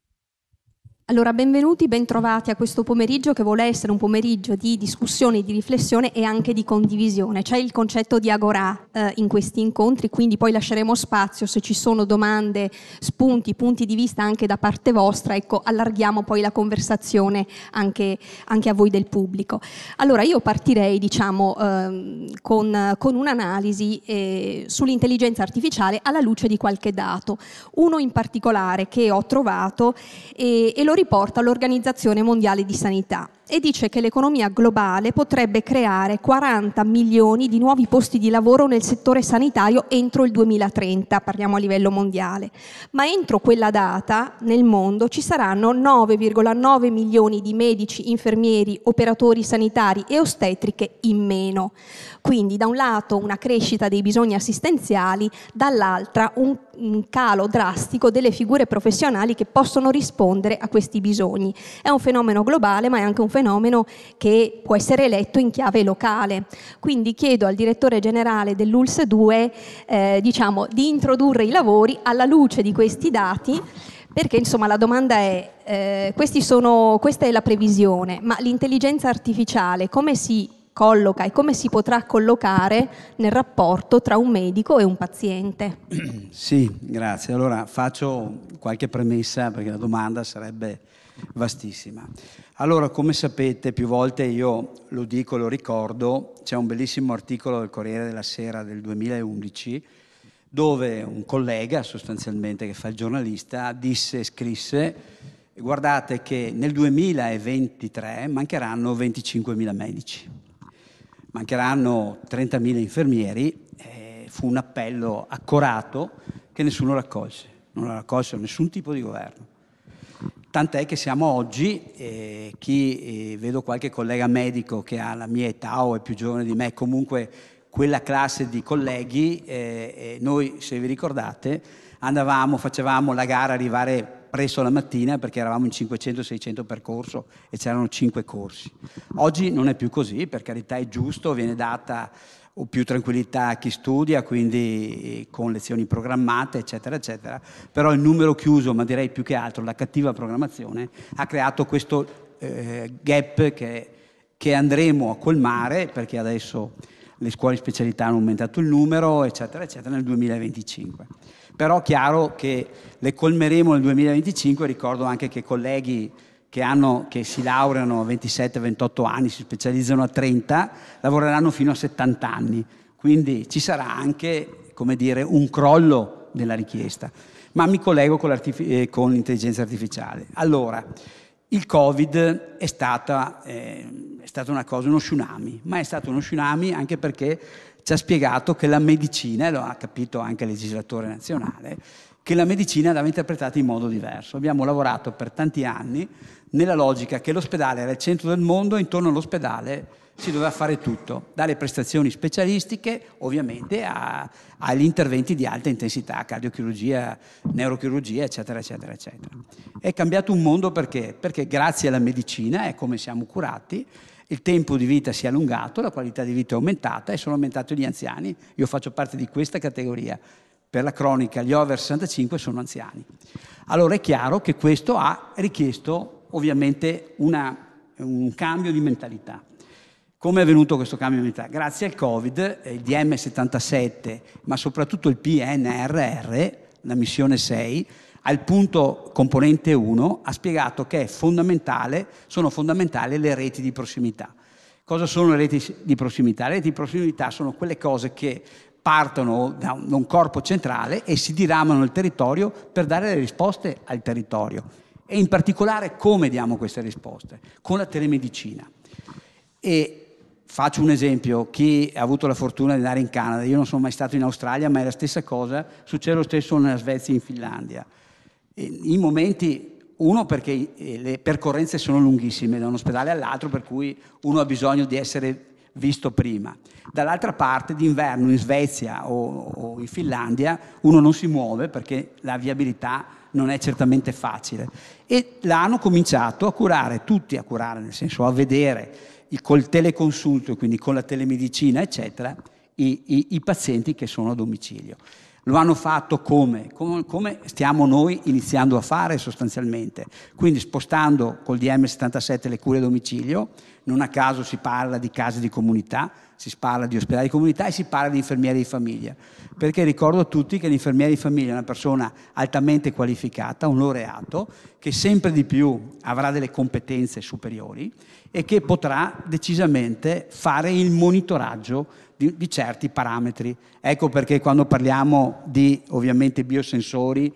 Allora, benvenuti, bentrovati a questo pomeriggio che vuole essere un pomeriggio di discussione, di riflessione e anche di condivisione. C'è il concetto di agorà eh, in questi incontri, quindi poi lasceremo spazio se ci sono domande, spunti, punti di vista anche da parte vostra, ecco, allarghiamo poi la conversazione anche, anche a voi del pubblico. Allora, io partirei, diciamo, eh, con, con un'analisi eh, sull'intelligenza artificiale alla luce di qualche dato. Uno in particolare che ho trovato e, e lo riporta l'Organizzazione Mondiale di Sanità e dice che l'economia globale potrebbe creare 40 milioni di nuovi posti di lavoro nel settore sanitario entro il 2030, parliamo a livello mondiale. Ma entro quella data nel mondo ci saranno 9,9 milioni di medici, infermieri, operatori sanitari e ostetriche in meno. Quindi da un lato una crescita dei bisogni assistenziali, dall'altra un, un calo drastico delle figure professionali che possono rispondere a questi bisogni. È un fenomeno globale ma è anche un fenomeno che può essere letto in chiave locale. Quindi chiedo al direttore generale dell'ULS 2 eh, diciamo, di introdurre i lavori alla luce di questi dati perché insomma la domanda è, eh, sono, questa è la previsione, ma l'intelligenza artificiale come si colloca e come si potrà collocare nel rapporto tra un medico e un paziente? Sì, grazie. Allora faccio qualche premessa perché la domanda sarebbe vastissima. Allora, come sapete, più volte io lo dico, lo ricordo, c'è un bellissimo articolo del Corriere della Sera del 2011 dove un collega, sostanzialmente che fa il giornalista, disse, scrisse, guardate che nel 2023 mancheranno 25.000 medici mancheranno 30.000 infermieri, eh, fu un appello accorato che nessuno raccolse, non raccolse nessun tipo di governo. Tant'è che siamo oggi, eh, chi eh, vedo qualche collega medico che ha la mia età o è più giovane di me, comunque quella classe di colleghi, eh, noi se vi ricordate andavamo, facevamo la gara arrivare presto la mattina perché eravamo in 500-600 percorso e c'erano 5 corsi. Oggi non è più così, per carità è giusto, viene data più tranquillità a chi studia, quindi con lezioni programmate, eccetera, eccetera. Però il numero chiuso, ma direi più che altro la cattiva programmazione, ha creato questo eh, gap che, che andremo a colmare perché adesso le scuole di specialità hanno aumentato il numero, eccetera, eccetera, nel 2025 però chiaro che le colmeremo nel 2025, ricordo anche che colleghi che, hanno, che si laureano a 27-28 anni, si specializzano a 30, lavoreranno fino a 70 anni, quindi ci sarà anche come dire, un crollo della richiesta. Ma mi collego con, eh, con l'intelligenza artificiale. Allora, il Covid è stata, eh, è stata una cosa, uno tsunami, ma è stato uno tsunami anche perché ci ha spiegato che la medicina, e lo ha capito anche il legislatore nazionale, che la medicina andava interpretata in modo diverso. Abbiamo lavorato per tanti anni nella logica che l'ospedale era il centro del mondo e intorno all'ospedale si doveva fare tutto, dalle prestazioni specialistiche ovviamente a, agli interventi di alta intensità, cardiochirurgia, neurochirurgia, eccetera, eccetera, eccetera. È cambiato un mondo perché? Perché grazie alla medicina e come siamo curati, il tempo di vita si è allungato, la qualità di vita è aumentata e sono aumentati gli anziani. Io faccio parte di questa categoria. Per la cronica gli over 65 sono anziani. Allora è chiaro che questo ha richiesto ovviamente una, un cambio di mentalità. Come è avvenuto questo cambio di mentalità? Grazie al Covid, il DM77, ma soprattutto il PNRR, la missione 6, al punto componente 1, ha spiegato che fondamentale, sono fondamentali le reti di prossimità. Cosa sono le reti di prossimità? Le reti di prossimità sono quelle cose che partono da un corpo centrale e si diramano nel territorio per dare le risposte al territorio. E in particolare come diamo queste risposte? Con la telemedicina. E Faccio un esempio, chi ha avuto la fortuna di andare in Canada, io non sono mai stato in Australia, ma è la stessa cosa, succede lo stesso nella Svezia e in Finlandia. In momenti, uno perché eh, le percorrenze sono lunghissime da un ospedale all'altro, per cui uno ha bisogno di essere visto prima. Dall'altra parte, d'inverno in Svezia o, o in Finlandia, uno non si muove perché la viabilità non è certamente facile. E l'hanno cominciato a curare, tutti a curare, nel senso a vedere col teleconsulto, quindi con la telemedicina, eccetera, i, i, i pazienti che sono a domicilio. Lo hanno fatto come? come? come? stiamo noi iniziando a fare sostanzialmente. Quindi spostando col DM77 le cure a domicilio, non a caso si parla di case di comunità, si parla di ospedali di comunità e si parla di infermieri di famiglia. Perché ricordo a tutti che l'infermiere di famiglia è una persona altamente qualificata, un laureato, che sempre di più avrà delle competenze superiori e che potrà decisamente fare il monitoraggio di, di certi parametri. Ecco perché quando parliamo di ovviamente biosensori,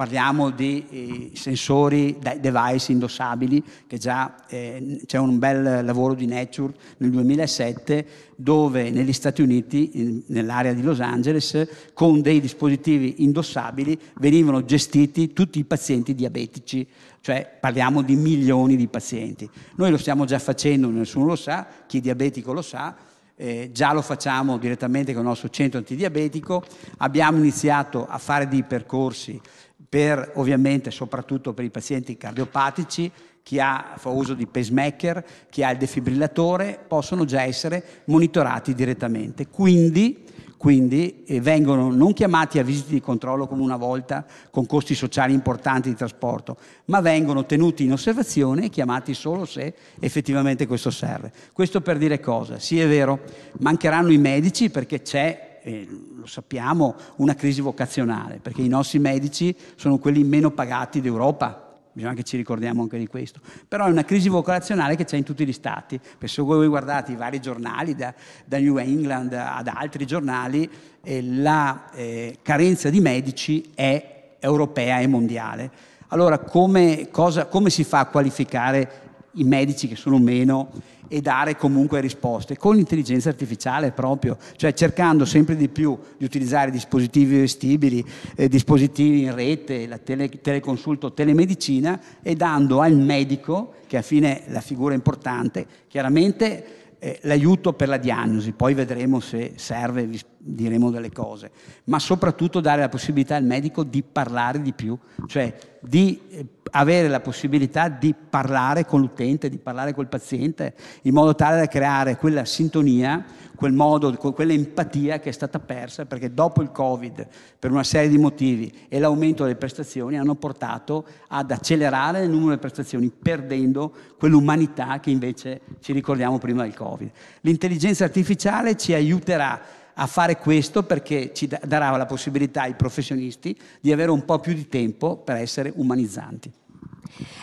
parliamo di eh, sensori, device indossabili, che già eh, c'è un bel lavoro di Nature nel 2007 dove negli Stati Uniti, in, nell'area di Los Angeles, con dei dispositivi indossabili venivano gestiti tutti i pazienti diabetici, cioè parliamo di milioni di pazienti. Noi lo stiamo già facendo, nessuno lo sa, chi è diabetico lo sa, eh, già lo facciamo direttamente con il nostro centro antidiabetico, abbiamo iniziato a fare dei percorsi per ovviamente soprattutto per i pazienti cardiopatici, chi ha, fa uso di pacemaker, chi ha il defibrillatore, possono già essere monitorati direttamente. Quindi, quindi eh, vengono non chiamati a visite di controllo come una volta con costi sociali importanti di trasporto, ma vengono tenuti in osservazione e chiamati solo se effettivamente questo serve. Questo per dire cosa? Sì, è vero, mancheranno i medici perché c'è eh, lo sappiamo, una crisi vocazionale, perché i nostri medici sono quelli meno pagati d'Europa, bisogna che ci ricordiamo anche di questo. Però è una crisi vocazionale che c'è in tutti gli stati. Se voi guardate i vari giornali, da, da New England ad altri giornali, eh, la eh, carenza di medici è europea e mondiale. Allora come, cosa, come si fa a qualificare i medici che sono meno e dare comunque risposte con l'intelligenza artificiale proprio, cioè cercando sempre di più di utilizzare dispositivi vestibili, eh, dispositivi in rete, la tele, teleconsulto, telemedicina e dando al medico, che alla fine è la figura importante, chiaramente eh, l'aiuto per la diagnosi, poi vedremo se serve, vi diremo delle cose, ma soprattutto dare la possibilità al medico di parlare di più, cioè di eh, avere la possibilità di parlare con l'utente, di parlare col paziente, in modo tale da creare quella sintonia, quel modo, quella empatia che è stata persa, perché dopo il Covid, per una serie di motivi e l'aumento delle prestazioni, hanno portato ad accelerare il numero delle prestazioni, perdendo quell'umanità che invece ci ricordiamo prima del Covid. L'intelligenza artificiale ci aiuterà a fare questo perché ci darà la possibilità ai professionisti di avere un po' più di tempo per essere umanizzanti.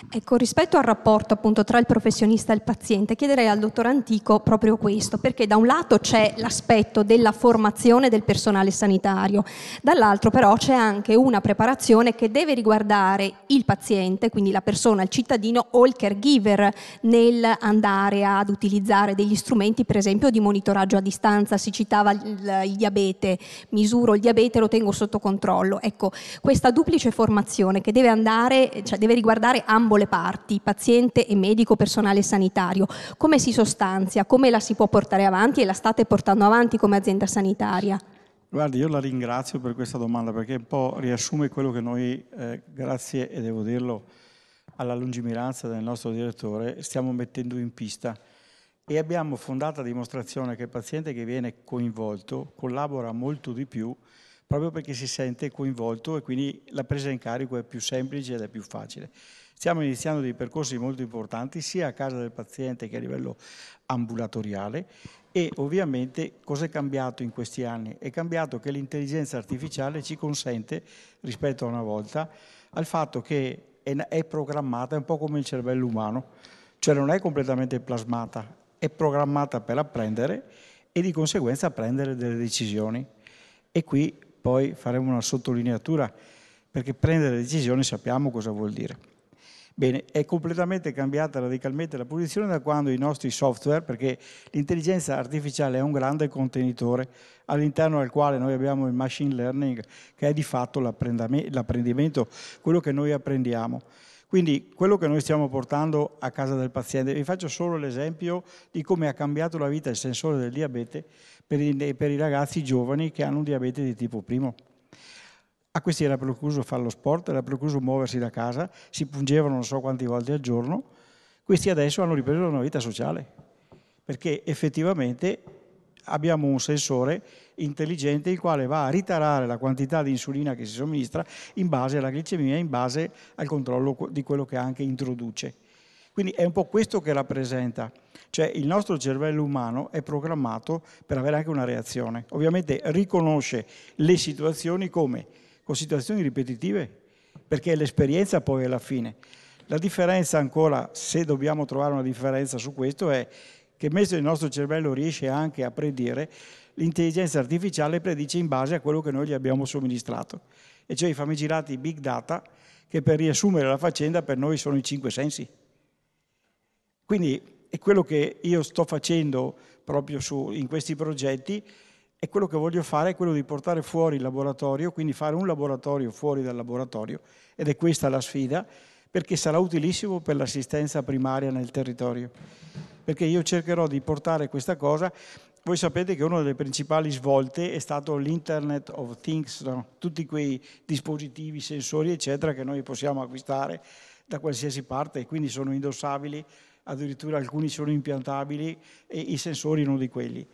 Ecco, rispetto al rapporto appunto tra il professionista e il paziente, chiederei al dottor Antico proprio questo, perché da un lato c'è l'aspetto della formazione del personale sanitario, dall'altro però c'è anche una preparazione che deve riguardare il paziente, quindi la persona, il cittadino o il caregiver nel andare ad utilizzare degli strumenti, per esempio di monitoraggio a distanza, si citava il, il diabete, misuro il diabete, lo tengo sotto controllo. Ecco, questa duplice formazione che deve andare, cioè deve riguardare ambo le parti, paziente e medico, personale sanitario. Come si sostanzia? Come la si può portare avanti e la state portando avanti come azienda sanitaria? Guardi, io la ringrazio per questa domanda perché un po' riassume quello che noi, eh, grazie e devo dirlo, alla lungimiranza del nostro direttore, stiamo mettendo in pista e abbiamo fondata dimostrazione che il paziente che viene coinvolto collabora molto di più proprio perché si sente coinvolto e quindi la presa in carico è più semplice ed è più facile. Stiamo iniziando dei percorsi molto importanti sia a casa del paziente che a livello ambulatoriale e ovviamente cosa è cambiato in questi anni? È cambiato che l'intelligenza artificiale ci consente, rispetto a una volta, al fatto che è programmata, è un po' come il cervello umano, cioè non è completamente plasmata, è programmata per apprendere e di conseguenza prendere delle decisioni. E qui poi faremo una sottolineatura perché prendere decisioni sappiamo cosa vuol dire. Bene, è completamente cambiata radicalmente la posizione da quando i nostri software, perché l'intelligenza artificiale è un grande contenitore all'interno del quale noi abbiamo il machine learning, che è di fatto l'apprendimento, quello che noi apprendiamo. Quindi quello che noi stiamo portando a casa del paziente, vi faccio solo l'esempio di come ha cambiato la vita il sensore del diabete per i, per i ragazzi giovani che hanno un diabete di tipo primo. A questi era precluso fare lo sport, era precluso muoversi da casa, si pungevano non so quante volte al giorno. Questi adesso hanno ripreso una vita sociale, perché effettivamente abbiamo un sensore intelligente il quale va a ritarare la quantità di insulina che si somministra in base alla glicemia, in base al controllo di quello che anche introduce. Quindi è un po' questo che rappresenta, cioè il nostro cervello umano è programmato per avere anche una reazione. Ovviamente riconosce le situazioni come con situazioni ripetitive, perché l'esperienza poi alla fine. La differenza ancora, se dobbiamo trovare una differenza su questo, è che mentre il nostro cervello riesce anche a predire, l'intelligenza artificiale predice in base a quello che noi gli abbiamo somministrato, e cioè i famigerati big data, che per riassumere la faccenda per noi sono i cinque sensi. Quindi è quello che io sto facendo proprio su, in questi progetti, e quello che voglio fare è quello di portare fuori il laboratorio, quindi fare un laboratorio fuori dal laboratorio, ed è questa la sfida, perché sarà utilissimo per l'assistenza primaria nel territorio. Perché io cercherò di portare questa cosa, voi sapete che una delle principali svolte è stato l'Internet of Things, no? tutti quei dispositivi, sensori, eccetera, che noi possiamo acquistare da qualsiasi parte e quindi sono indossabili, addirittura alcuni sono impiantabili e i sensori uno di quelli.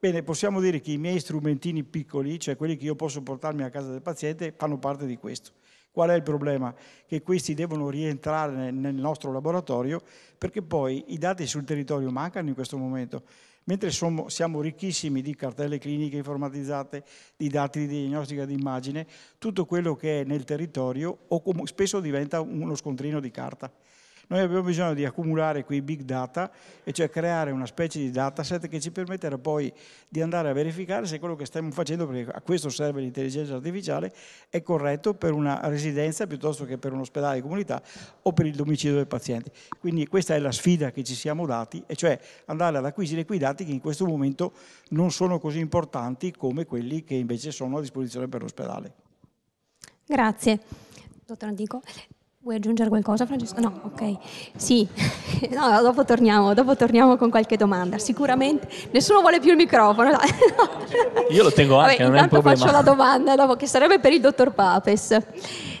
Bene, possiamo dire che i miei strumentini piccoli, cioè quelli che io posso portarmi a casa del paziente, fanno parte di questo. Qual è il problema? Che questi devono rientrare nel nostro laboratorio perché poi i dati sul territorio mancano in questo momento. Mentre siamo, siamo ricchissimi di cartelle cliniche informatizzate, di dati di diagnostica di immagine, tutto quello che è nel territorio o spesso diventa uno scontrino di carta. Noi abbiamo bisogno di accumulare quei big data, e cioè creare una specie di dataset che ci permetterà poi di andare a verificare se quello che stiamo facendo, perché a questo serve l'intelligenza artificiale, è corretto per una residenza piuttosto che per un ospedale di comunità o per il domicilio del paziente. Quindi questa è la sfida che ci siamo dati, e cioè andare ad acquisire quei dati che in questo momento non sono così importanti come quelli che invece sono a disposizione per l'ospedale. Grazie. Dottor Antico, Vuoi aggiungere qualcosa Francesco? No, ok. Sì, no, dopo, torniamo, dopo torniamo con qualche domanda. Sicuramente nessuno vuole più il microfono. Io lo tengo anche, Vabbè, non è un problema. faccio la domanda dopo, che sarebbe per il dottor Papes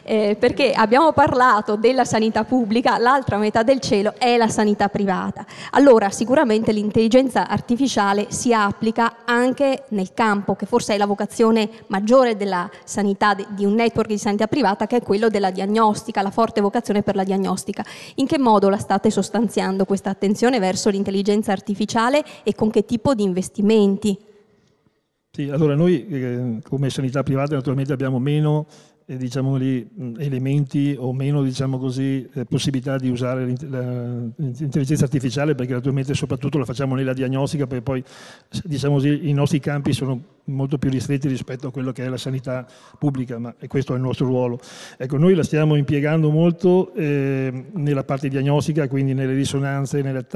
eh, perché abbiamo parlato della sanità pubblica, l'altra metà del cielo è la sanità privata. Allora sicuramente l'intelligenza artificiale si applica anche nel campo, che forse è la vocazione maggiore della sanità, di un network di sanità privata, che è quello della diagnostica, la forte vocazione per la diagnostica. In che modo la state sostanziando questa attenzione verso l'intelligenza artificiale e con che tipo di investimenti? Sì, allora noi eh, come sanità privata naturalmente abbiamo meno diciamo lì, elementi o meno diciamo così, eh, possibilità di usare l'intelligenza artificiale perché naturalmente soprattutto la facciamo nella diagnostica perché poi diciamo così, i nostri campi sono molto più ristretti rispetto a quello che è la sanità pubblica ma, questo è il nostro ruolo. Ecco, noi la stiamo impiegando molto eh, nella parte diagnostica, quindi nelle risonanze, nelle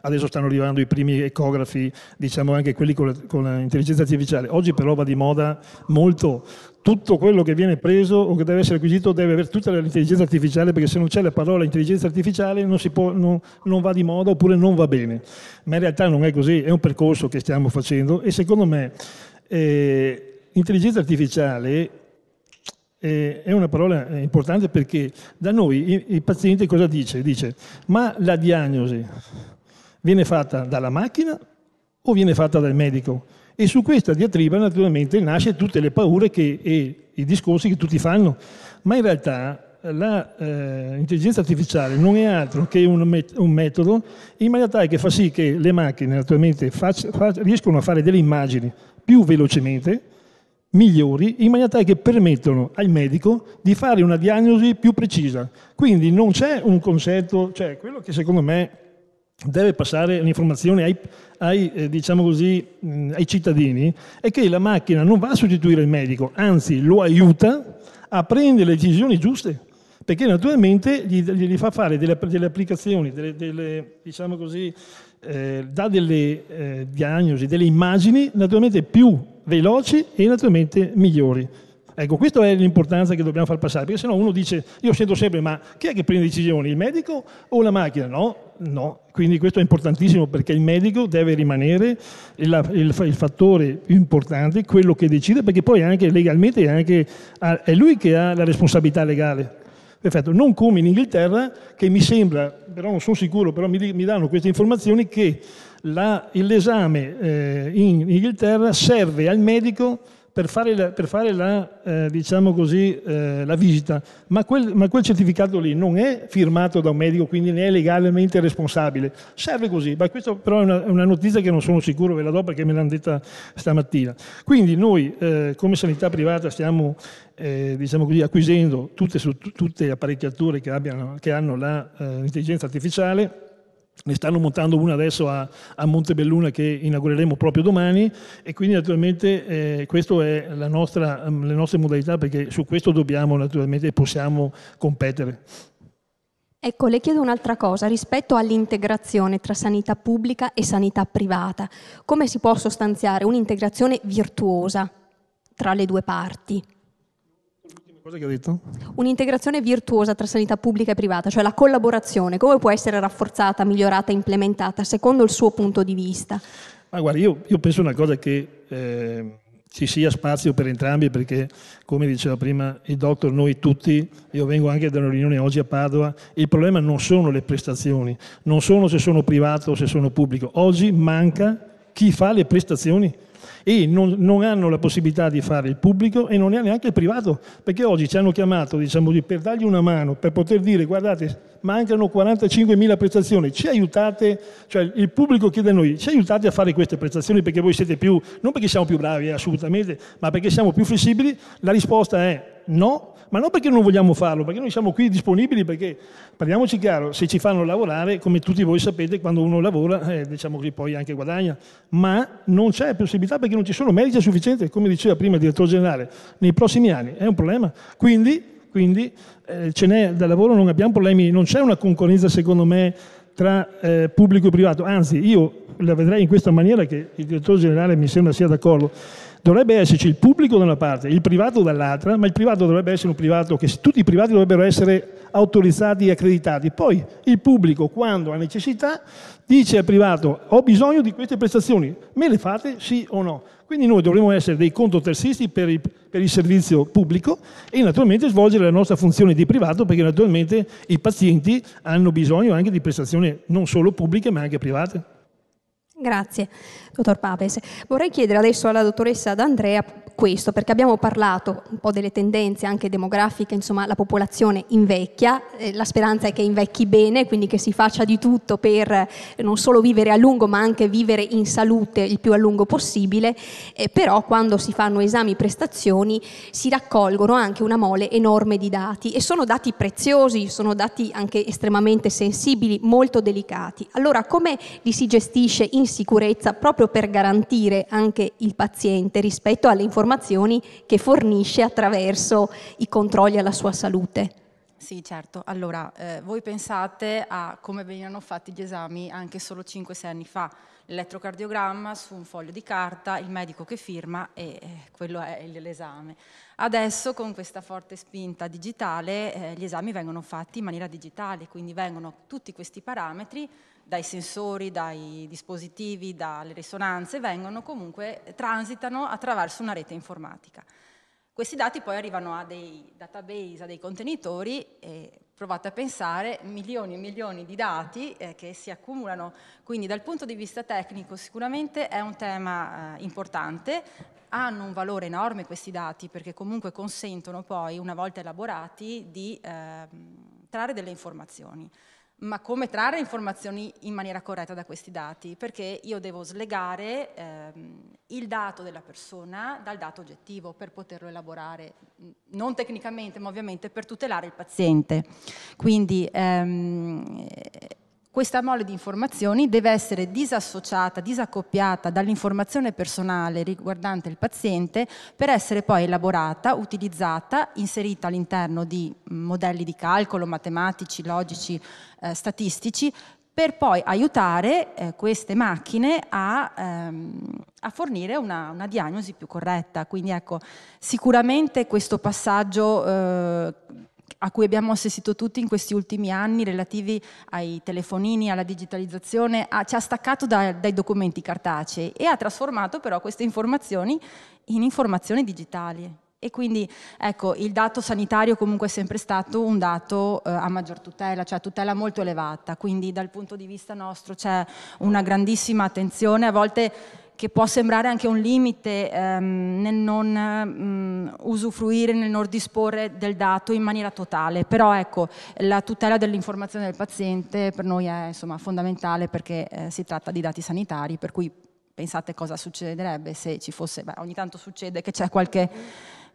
adesso stanno arrivando i primi ecografi, diciamo anche quelli con l'intelligenza artificiale. Oggi però va di moda molto tutto quello che viene preso o che deve essere acquisito deve avere tutta l'intelligenza artificiale perché se non c'è la parola intelligenza artificiale non, può, non, non, va di moda oppure non va bene. Ma in realtà non è così, è un percorso che stiamo facendo e secondo me eh, intelligenza artificiale eh, è una parola importante perché da noi il paziente cosa dice? Dice ma la diagnosi viene fatta dalla macchina o viene fatta dal medico? E su questa diatriba naturalmente nasce tutte le paure che, e i discorsi che tutti fanno, ma in realtà l'intelligenza eh, artificiale non è altro che un, met un, metodo in maniera tale che fa sì che le macchine naturalmente faccia, fa, riescono a fare delle immagini più velocemente, migliori, in maniera tale che permettono al medico di fare una diagnosi più precisa. Quindi non c'è un concetto, cioè quello che secondo me deve passare l'informazione ai, ai, eh, diciamo così, mh, ai cittadini è che la macchina non va a sostituire il medico, anzi lo aiuta a prendere le decisioni giuste, perché naturalmente gli, gli fa fare delle, delle applicazioni, delle, delle, diciamo così, eh, dà delle eh, diagnosi, delle immagini naturalmente più veloci e naturalmente migliori. Ecco, questa è l'importanza che dobbiamo far passare, perché se no uno dice, io sento sempre, ma chi è che prende decisioni, il medico o la macchina? No, no. Quindi questo è importantissimo perché il medico deve rimanere il, il, il fattore più importante, quello che decide, perché poi anche legalmente è, anche, è lui che ha la responsabilità legale. Perfetto, non come in Inghilterra, che mi sembra, però non sono sicuro, però mi, mi danno queste informazioni, che la, l'esame eh, in Inghilterra serve al medico per fare la, per fare la, eh, diciamo così, eh, la visita, ma quel, ma quel, certificato lì non è firmato da un medico, quindi ne è legalmente responsabile. Serve così, ma questa però è una, una notizia che non sono sicuro, ve la do perché me l'hanno detta stamattina. Quindi noi eh, come sanità privata stiamo eh, diciamo così, acquisendo tutte, tutte, le apparecchiature che, abbiano, che hanno l'intelligenza eh, artificiale ne stanno montando una adesso a, a, Montebelluna che inaugureremo proprio domani e quindi naturalmente eh, queste sono le nostre modalità perché su questo dobbiamo naturalmente possiamo competere. Ecco, le chiedo un'altra cosa rispetto all'integrazione tra sanità pubblica e sanità privata. Come si può sostanziare un'integrazione virtuosa tra le due parti? Cosa che ha detto? Un'integrazione virtuosa tra sanità pubblica e privata, cioè la collaborazione, come può essere rafforzata, migliorata, implementata, secondo il suo punto di vista? Ma guarda, io, io penso una cosa che eh, ci sia spazio per entrambi, perché come diceva prima il dottor, noi tutti, io vengo anche da una riunione oggi a Padova, il problema non sono le prestazioni, non sono se sono privato o se sono pubblico, oggi manca chi fa le prestazioni e non, non, hanno la possibilità di fare il pubblico e non ha neanche il privato, perché oggi ci hanno chiamato diciamo, per dargli una mano, per poter dire guardate mancano 45.000 prestazioni, ci aiutate, cioè il pubblico chiede a noi, ci aiutate a fare queste prestazioni perché voi siete più, non perché siamo più bravi assolutamente, ma perché siamo più flessibili? La risposta è no, ma non perché non vogliamo farlo, perché noi siamo qui disponibili, perché parliamoci chiaro, se ci fanno lavorare, come tutti voi sapete, quando uno lavora, eh, diciamo che poi anche guadagna, ma non c'è possibilità perché non ci sono medici sufficienti, come diceva prima il direttore generale, nei prossimi anni, è un problema. Quindi, quindi eh, ce n'è da lavoro, non abbiamo problemi, non c'è una concorrenza secondo me tra eh, pubblico e privato, anzi io la vedrei in questa maniera che il direttore generale mi sembra sia d'accordo dovrebbe esserci il pubblico da una parte, il privato dall'altra, ma il privato dovrebbe essere un privato che tutti i privati dovrebbero essere autorizzati e accreditati. Poi il pubblico, quando ha necessità, dice al privato ho bisogno di queste prestazioni, me le fate sì o no? Quindi noi dovremmo essere dei contoterzisti per per il servizio pubblico e naturalmente svolgere la nostra funzione di privato perché naturalmente i pazienti hanno bisogno anche di prestazioni non solo pubbliche ma anche private. Grazie, dottor Papes. Vorrei chiedere adesso alla dottoressa D'Andrea questo, perché abbiamo parlato un po' delle tendenze anche demografiche, insomma la popolazione invecchia, eh, la speranza è che invecchi bene, quindi che si faccia di tutto per eh, non solo vivere a lungo ma anche vivere in salute il più a lungo possibile, eh, però quando si fanno esami prestazioni si raccolgono anche una mole enorme di dati e sono dati preziosi, sono dati anche estremamente sensibili, molto delicati. Allora come li si gestisce in sicurezza proprio per garantire anche il paziente rispetto alle informazioni che fornisce attraverso i controlli alla sua salute. Sì, certo. Allora, eh, voi pensate a come venivano fatti gli esami anche solo 5-6 anni fa. L'elettrocardiogramma su un foglio di carta, il medico che firma e eh, quello è l'esame. Adesso con questa forte spinta digitale eh, gli esami vengono fatti in maniera digitale, quindi vengono tutti questi parametri dai sensori, dai dispositivi, dalle risonanze, vengono comunque, transitano attraverso una rete informatica. Questi dati poi arrivano a dei database, a dei contenitori e provate a pensare milioni e milioni di dati eh, che si accumulano. Quindi dal punto di vista tecnico sicuramente è un tema eh, importante, hanno un valore enorme questi dati perché comunque consentono poi, una volta elaborati, di eh, trarre delle informazioni ma come trarre informazioni in maniera corretta da questi dati, perché io devo slegare ehm, il dato della persona dal dato oggettivo per poterlo elaborare, non tecnicamente, ma ovviamente per tutelare il paziente. Quindi ehm, questa mole di informazioni deve essere disassociata, disaccoppiata dall'informazione personale riguardante il paziente per essere poi elaborata, utilizzata, inserita all'interno di modelli di calcolo matematici, logici, eh, statistici per poi aiutare eh, queste macchine a, ehm, a fornire una, una, diagnosi più corretta. Quindi ecco, sicuramente questo passaggio eh, a cui abbiamo assistito tutti in questi ultimi anni relativi ai telefonini, alla digitalizzazione, ha, ci ha staccato da, dai documenti cartacei e ha trasformato però queste informazioni in informazioni digitali. E quindi ecco, il dato sanitario comunque è sempre stato un dato eh, a maggior tutela, cioè tutela molto elevata, quindi dal punto di vista nostro c'è una grandissima attenzione, a volte che può sembrare anche un limite ehm, nel non mh, usufruire, nel non disporre del dato in maniera totale, però ecco, la tutela dell'informazione del paziente per noi è insomma, fondamentale perché eh, si tratta di dati sanitari, per cui pensate cosa succederebbe se ci fosse, beh, ogni tanto succede che c'è qualche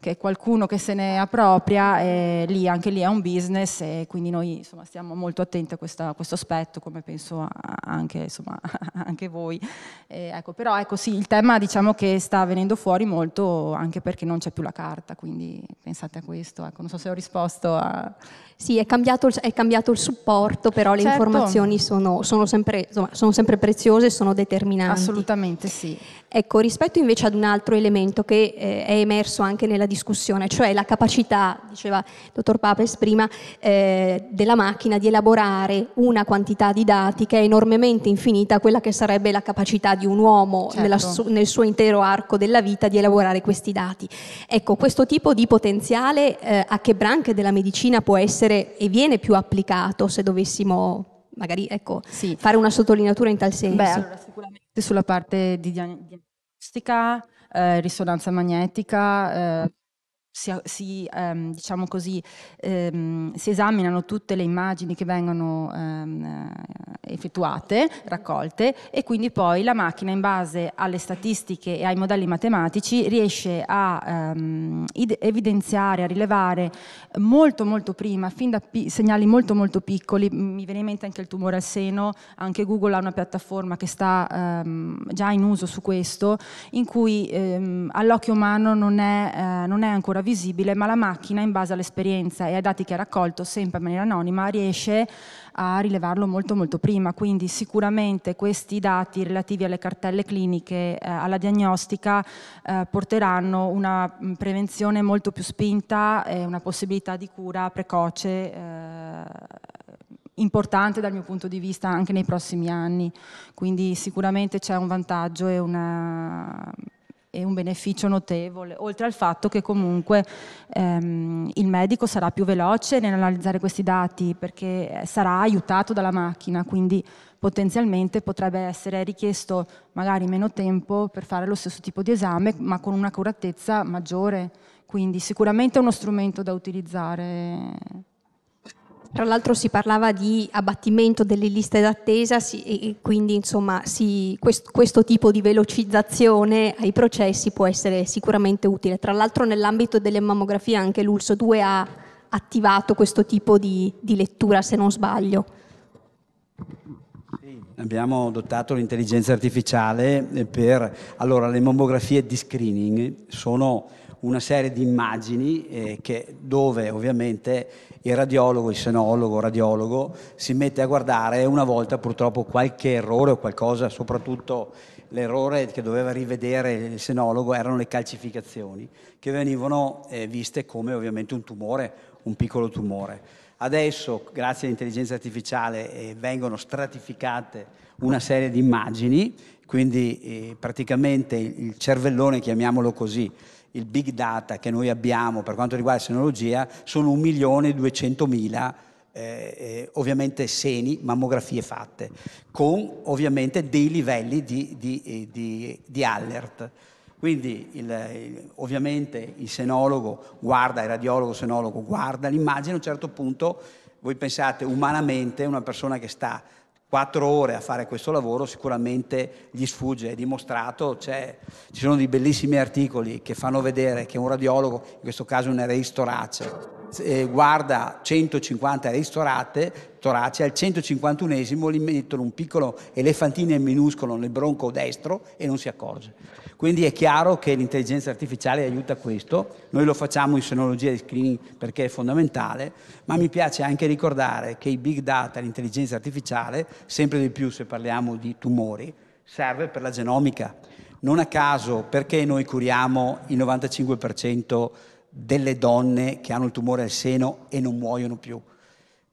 che qualcuno che se ne appropria, e lì, anche lì è un business e quindi noi insomma, stiamo molto attenti a, questa, a questo aspetto, come penso anche, insomma, anche voi. E, ecco, però ecco, sì, il tema diciamo che sta venendo fuori molto anche perché non c'è più la carta, quindi pensate a questo. Ecco, non so se ho risposto a... Sì, è cambiato, è cambiato il supporto, però le certo. informazioni sono, sono, sempre, insomma, sono sempre preziose e sono determinanti. Assolutamente sì. Ecco, rispetto invece ad un altro elemento che eh, è emerso anche nella discussione, cioè la capacità, diceva il dottor Papes prima, eh, della macchina di elaborare una quantità di dati che è enormemente infinita, quella che sarebbe la capacità di un uomo certo. su, nel suo intero arco della vita di elaborare questi dati. Ecco, questo tipo di potenziale eh, a che branche della medicina può essere e viene più applicato se dovessimo magari ecco, sì. fare una sottolineatura in tal senso? Beh, allora, sicuramente sulla parte di diagnostica, eh, risonanza magnetica, eh, si, si, ehm, diciamo così, ehm, si, esaminano tutte le immagini che vengono ehm, effettuate, raccolte e quindi poi la macchina in base alle statistiche e ai modelli matematici riesce a ehm, evidenziare, a rilevare molto molto prima, fin da segnali molto molto piccoli, mi viene in mente anche il tumore al seno, anche Google ha una piattaforma che sta ehm, già in uso su questo, in cui ehm, all'occhio umano non è, eh, non è ancora visibile, ma la macchina in base all'esperienza e ai dati che ha raccolto sempre in maniera anonima riesce a rilevarlo molto molto prima, quindi sicuramente questi dati relativi alle cartelle cliniche, eh, alla diagnostica eh, porteranno una mm, prevenzione molto più spinta e una possibilità di cura precoce eh, importante dal mio punto di vista anche nei prossimi anni, quindi sicuramente c'è un vantaggio e una e un beneficio notevole, oltre al fatto che comunque ehm, il medico sarà più veloce nell'analizzare questi dati perché sarà aiutato dalla macchina, quindi potenzialmente potrebbe essere richiesto magari meno tempo per fare lo stesso tipo di esame, ma con un'accuratezza maggiore. Quindi sicuramente è uno strumento da utilizzare. Tra l'altro si parlava di abbattimento delle liste d'attesa si, e quindi insomma si, questo, questo, tipo di velocizzazione ai processi può essere sicuramente utile. Tra l'altro nell'ambito delle mammografie anche l'ULSO 2 ha attivato questo tipo di, di lettura se non sbaglio. Abbiamo adottato l'intelligenza artificiale per... Allora, le mammografie di screening sono una serie di immagini eh, che, dove ovviamente il radiologo, il senologo, il radiologo si mette a guardare una volta purtroppo qualche errore o qualcosa, soprattutto l'errore che doveva rivedere il senologo erano le calcificazioni che venivano eh, viste come ovviamente un tumore, un piccolo tumore. Adesso, grazie all'intelligenza artificiale, eh, vengono stratificate una serie di immagini, quindi eh, praticamente il cervellone, chiamiamolo così, il big data che noi abbiamo per quanto riguarda la senologia sono 1.200.000 eh, eh, ovviamente seni, mammografie fatte, con ovviamente dei livelli di, di, eh, di, di alert. Quindi il, il, ovviamente il senologo guarda, il radiologo senologo guarda l'immagine, a un certo punto voi pensate umanamente una persona che sta quattro ore a fare questo lavoro sicuramente gli sfugge, è dimostrato, ci sono dei bellissimi articoli che fanno vedere che un radiologo, in questo caso un RI torace, eh, guarda 150 ristorate, torace, al 151esimo gli mettono un piccolo elefantino minuscolo nel bronco destro e non si accorge. Quindi è chiaro che l'intelligenza artificiale aiuta questo, noi lo facciamo in senologia di screening perché è fondamentale, ma mi piace anche ricordare che i big data, l'intelligenza artificiale, sempre di più se parliamo di tumori, serve per la genomica. Non a caso perché noi curiamo il 95% delle donne che hanno il tumore al seno e non muoiono più.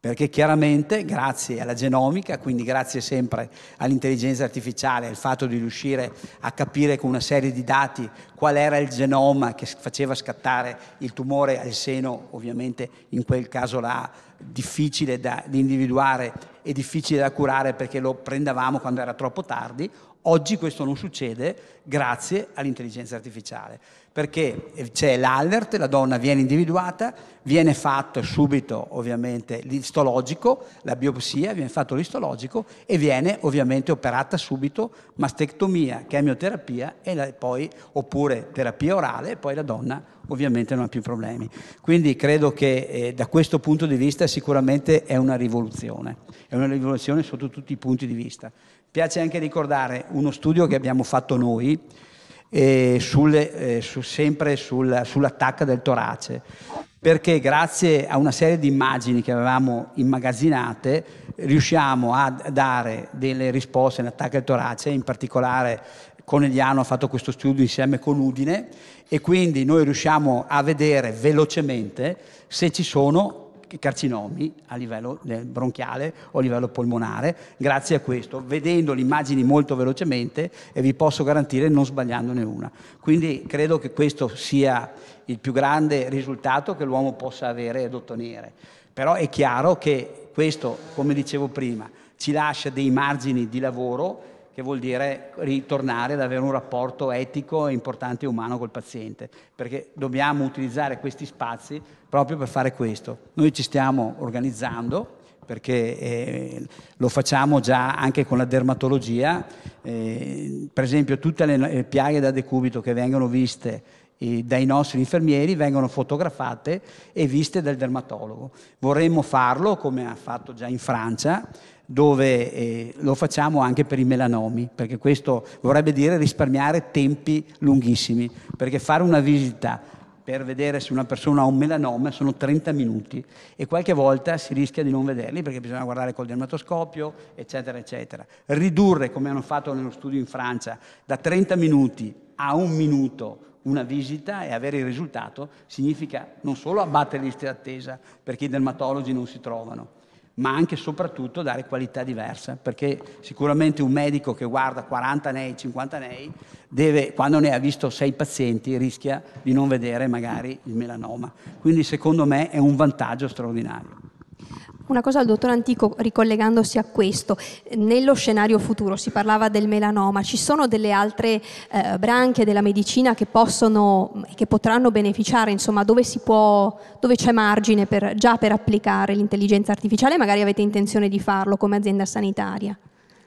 Perché chiaramente grazie alla genomica, quindi grazie sempre all'intelligenza artificiale, al fatto di riuscire a capire con una serie di dati qual era il genoma che faceva scattare il tumore al seno, ovviamente in quel caso là difficile da, individuare e difficile da curare perché lo prendevamo quando era troppo tardi, oggi questo non succede grazie all'intelligenza artificiale perché c'è l'allert, la donna viene individuata, viene fatto subito ovviamente l'istologico, la biopsia, viene fatto l'istologico e viene ovviamente operata subito mastectomia, chemioterapia e poi, oppure terapia orale e poi la donna ovviamente non ha più problemi. Quindi credo che eh, da questo punto di vista sicuramente è una rivoluzione, è una rivoluzione sotto tutti i punti di vista. Piace anche ricordare uno studio che abbiamo fatto noi, eh, sulle, eh, su, sempre sul, sull'attacco del torace, perché grazie a una serie di immagini che avevamo immagazzinate riusciamo a dare delle risposte in attacco al torace, in particolare Conegliano ha fatto questo studio insieme con Udine e quindi noi riusciamo a vedere velocemente se ci sono carcinomi a livello bronchiale o a livello polmonare, grazie a questo, vedendo le immagini molto velocemente e vi posso garantire non sbagliandone una. Quindi credo che questo sia il più grande risultato che l'uomo possa avere ed ottenere. Però è chiaro che questo, come dicevo prima, ci lascia dei margini di lavoro che vuol dire ritornare ad avere un rapporto etico e importante e umano col paziente, perché dobbiamo utilizzare questi spazi proprio per fare questo. Noi ci stiamo organizzando perché eh, lo facciamo già anche con la dermatologia, eh, per esempio tutte le, le piaghe da decubito che vengono viste eh, dai nostri infermieri vengono fotografate e viste dal dermatologo. Vorremmo farlo come ha fatto già in Francia, dove eh, lo facciamo anche per i melanomi, perché questo vorrebbe dire risparmiare tempi lunghissimi, perché fare una visita per vedere se una persona ha un melanoma sono 30 minuti e qualche volta si rischia di non vederli perché bisogna guardare col dermatoscopio, eccetera, eccetera. Ridurre, come hanno fatto nello studio in Francia, da 30 minuti a un minuto una visita e avere il risultato significa non solo abbattere liste d'attesa perché i dermatologi non si trovano, ma anche e soprattutto dare qualità diversa, perché sicuramente un medico che guarda 40 nei, 50 nei, deve, quando ne ha visto 6 pazienti rischia di non vedere magari il melanoma. Quindi secondo me è un vantaggio straordinario. Una cosa al dottor Antico, ricollegandosi a questo, nello scenario futuro si parlava del melanoma, ci sono delle altre eh, branche della medicina che possono, che potranno beneficiare, insomma, dove, può, dove c'è margine per, già per applicare l'intelligenza artificiale, magari avete intenzione di farlo come azienda sanitaria?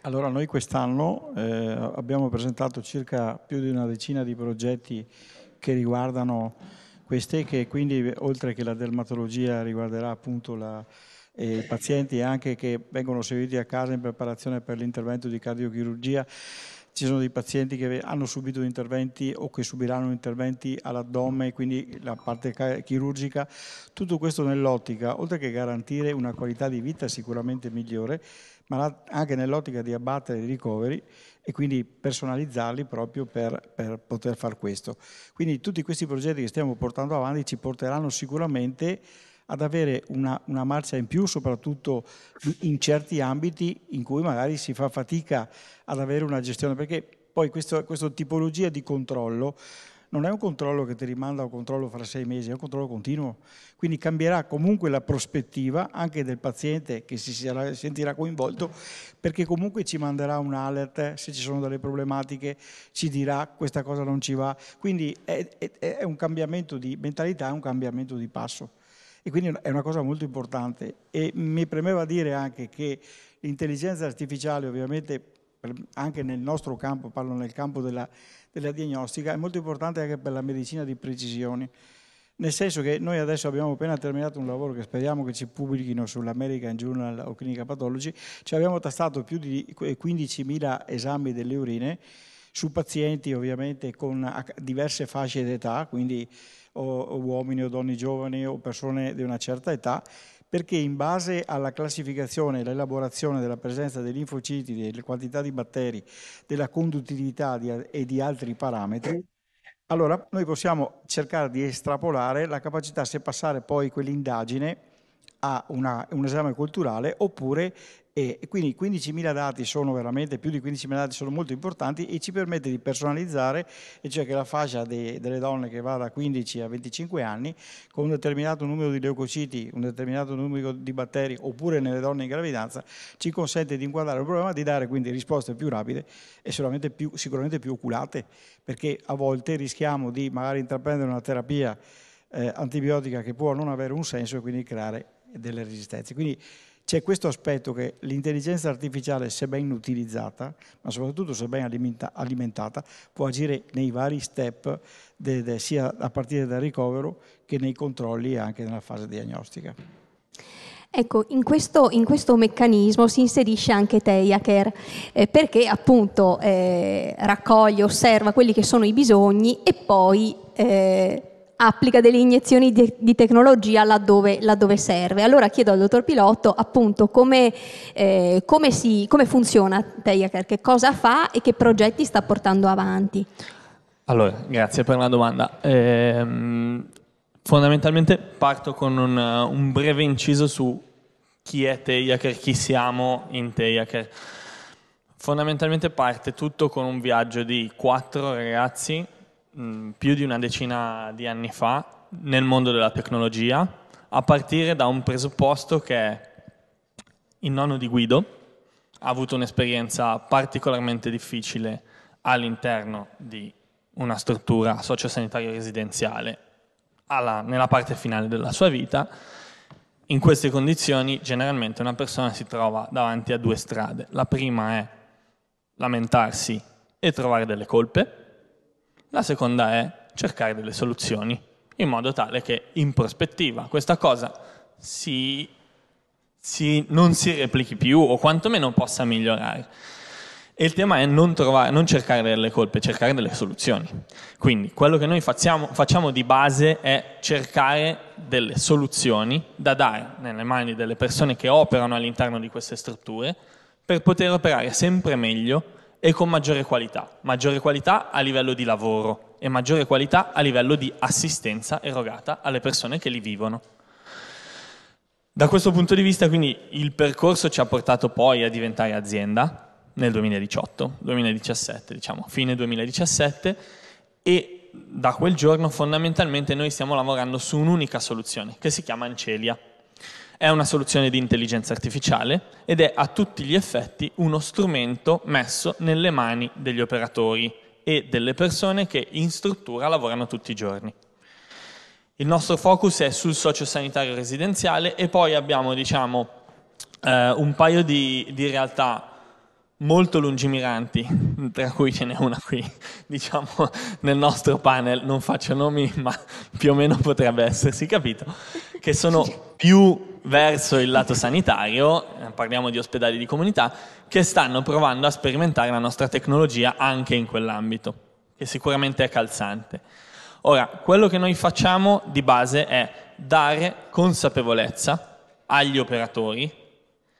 Allora, noi quest'anno eh, abbiamo presentato circa più di una decina di progetti che riguardano queste, che quindi oltre che la dermatologia riguarderà appunto la, i pazienti anche che vengono seguiti a casa in preparazione per l'intervento di cardiochirurgia. Ci sono dei pazienti che hanno subito interventi o che subiranno interventi all'addome, quindi la parte chirurgica. Tutto questo nell'ottica, oltre che garantire una qualità di vita sicuramente migliore, ma anche nell'ottica di abbattere i ricoveri e quindi personalizzarli proprio per, per poter fare questo. Quindi tutti questi progetti che stiamo portando avanti ci porteranno sicuramente ad avere una, una, marcia in più, soprattutto in certi ambiti in cui magari si fa fatica ad avere una gestione, perché poi questo, questa tipologia di controllo non è un controllo che ti rimanda a un controllo fra sei mesi, è un controllo continuo. Quindi cambierà comunque la prospettiva anche del paziente che si sentirà coinvolto, perché comunque ci manderà un alert se ci sono delle problematiche, ci dirà questa cosa non ci va. Quindi è, è, è un cambiamento di mentalità, è un cambiamento di passo. E quindi è una cosa molto importante. E mi premeva dire anche che l'intelligenza artificiale, ovviamente anche nel nostro campo, parlo nel campo della, della diagnostica, è molto importante anche per la medicina di precisione. Nel senso che noi adesso abbiamo appena terminato un lavoro che speriamo che ci pubblichino sull'American Journal of Clinical Pathology, ci abbiamo tastato più di 15.000 esami delle urine su pazienti ovviamente con diverse fasce d'età, quindi o uomini o donne giovani o persone di una certa età, perché in base alla classificazione e l'elaborazione della presenza dei linfociti, delle quantità di batteri, della conduttività e di altri parametri, allora noi possiamo cercare di estrapolare la capacità se passare poi quell'indagine a una, un esame culturale oppure e quindi 15.000 dati sono veramente, più di 15.000 dati sono molto importanti e ci permette di personalizzare, e cioè che la fascia de, delle donne che va da 15 a 25 anni, con un determinato numero di leucociti, un determinato numero di batteri, oppure nelle donne in gravidanza, ci consente di inquadrare il problema, di dare quindi risposte più rapide e più, sicuramente più oculate, perché a volte rischiamo di magari intraprendere una terapia eh, antibiotica che può non avere un senso e quindi creare delle resistenze. Quindi c'è questo aspetto che l'intelligenza artificiale, se ben utilizzata, ma soprattutto se ben alimentata, può agire nei vari step, de, de, sia a partire dal ricovero che nei controlli e anche nella fase diagnostica. Ecco, in questo, in questo, meccanismo si inserisce anche Teiaker, eh, perché appunto eh, raccoglie, osserva quelli che sono i bisogni e poi eh, applica delle iniezioni di, di tecnologia laddove, laddove, serve. Allora chiedo al dottor Pilotto appunto come, eh, come, si, come funziona Teiaker, che cosa fa e che progetti sta portando avanti. Allora, grazie per la domanda. Eh, fondamentalmente parto con un, un, breve inciso su chi è Teiaker, chi siamo in Teiaker. Fondamentalmente parte tutto con un viaggio di quattro ragazzi Mm, più di una decina di anni fa nel mondo della tecnologia, a partire da un presupposto che il nonno di Guido ha avuto un'esperienza particolarmente difficile all'interno di una struttura sociosanitaria residenziale alla, nella parte finale della sua vita. In queste condizioni generalmente una persona si trova davanti a due strade. La prima è lamentarsi e trovare delle colpe, la seconda è cercare delle soluzioni, in modo tale che in prospettiva questa cosa si, si, non si replichi più o quantomeno possa migliorare. E il tema è non, trovare, non, cercare delle colpe, cercare delle soluzioni. Quindi quello che noi facciamo, facciamo, di base è cercare delle soluzioni da dare nelle mani delle persone che operano all'interno di queste strutture per poter operare sempre meglio e con maggiore qualità, maggiore qualità a livello di lavoro e maggiore qualità a livello di assistenza erogata alle persone che li vivono. Da questo punto di vista quindi il percorso ci ha portato poi a diventare azienda nel 2018, 2017 diciamo, fine 2017 e da quel giorno fondamentalmente noi stiamo lavorando su un'unica soluzione che si chiama Ancelia. È una soluzione di intelligenza artificiale ed è a tutti gli effetti uno strumento messo nelle mani degli operatori e delle persone che in struttura lavorano tutti i giorni. Il nostro focus è sul sociosanitario residenziale e poi abbiamo diciamo, eh, un paio di, di realtà molto lungimiranti, tra cui ce n'è una qui, diciamo, nel nostro panel, non faccio nomi, ma più o meno potrebbe essersi capito, che sono più verso il lato sanitario, eh, parliamo di ospedali di comunità, che stanno provando a sperimentare la nostra tecnologia anche in quell'ambito, che sicuramente è calzante. Ora, quello che noi facciamo di base è dare consapevolezza agli operatori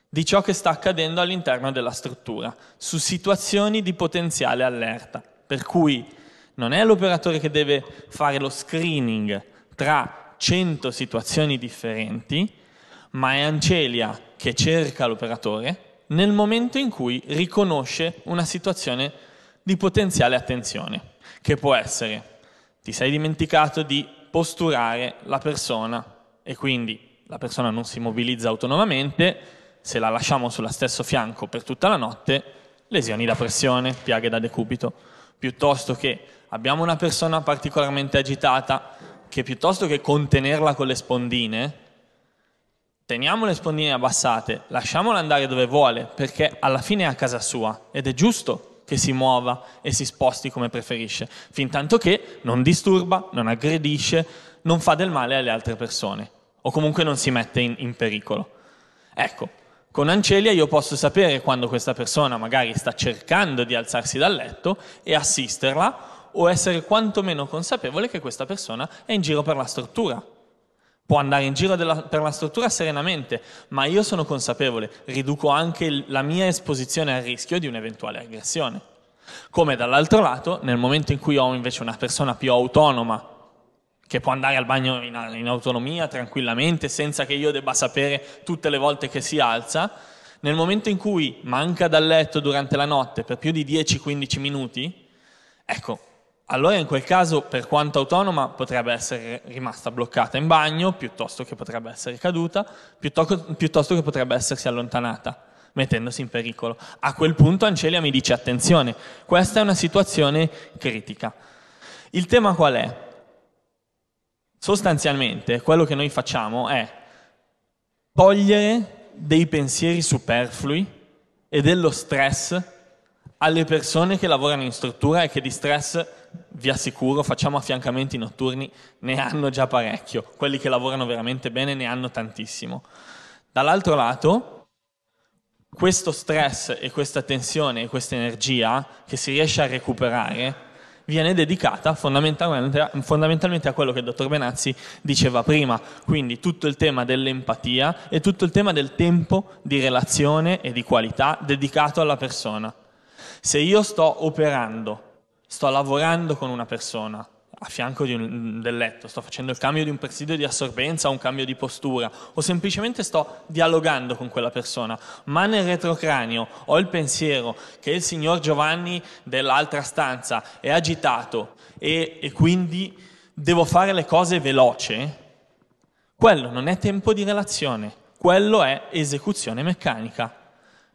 di ciò che sta accadendo all'interno della struttura, su situazioni di potenziale allerta. Per cui non è l'operatore che deve fare lo screening tra 100 situazioni differenti, ma è Ancelia che cerca l'operatore nel momento in cui riconosce una situazione di potenziale attenzione, che può essere ti sei dimenticato di posturare la persona e quindi la persona non si mobilizza autonomamente, se la lasciamo sullo stesso fianco per tutta la notte, lesioni da pressione, piaghe da decubito, piuttosto che abbiamo una persona particolarmente agitata che piuttosto che contenerla con le spondine, teniamo le spondine abbassate, lasciamola andare dove vuole, perché alla fine è a casa sua ed è giusto che si muova e si sposti come preferisce, fin tanto che non disturba, non aggredisce, non fa del male alle altre persone o comunque non si mette in, in pericolo. Ecco, con Ancelia io posso sapere quando questa persona magari sta cercando di alzarsi dal letto e assisterla o essere quantomeno consapevole che questa persona è in giro per la struttura. Può andare in giro della, per la struttura serenamente, ma io sono consapevole, riduco anche la mia esposizione al rischio di un'eventuale aggressione. Come dall'altro lato, nel momento in cui ho invece una persona più autonoma che può andare al bagno in, in autonomia tranquillamente senza che io debba sapere tutte le volte che si alza, nel momento in cui manca dal letto durante la notte per più di 10-15 minuti, ecco, allora in quel caso, per quanto autonoma, potrebbe essere rimasta bloccata in bagno, piuttosto che potrebbe essere caduta, piuttosto, piuttosto che potrebbe essersi allontanata, mettendosi in pericolo. A quel punto Ancelia mi dice attenzione, questa è una situazione critica. Il tema qual è? Sostanzialmente quello che noi facciamo è togliere dei pensieri superflui e dello stress alle persone che lavorano in struttura e che di stress, vi assicuro, facciamo affiancamenti notturni, ne hanno già parecchio. Quelli che lavorano veramente bene ne hanno tantissimo. Dall'altro lato, questo stress e questa tensione e questa energia che si riesce a recuperare viene dedicata fondamentalmente, fondamentalmente, a quello che il dottor Benazzi diceva prima, quindi tutto il tema dell'empatia e tutto il tema del tempo di relazione e di qualità dedicato alla persona. Se io sto operando, sto lavorando con una persona, a fianco un, del letto, sto facendo il cambio di un presidio di assorbenza un cambio di postura, o semplicemente sto dialogando con quella persona, ma nel retrocranio ho il pensiero che il signor Giovanni dell'altra stanza è agitato e, e quindi devo fare le cose veloce, quello non è tempo di relazione, quello è esecuzione meccanica.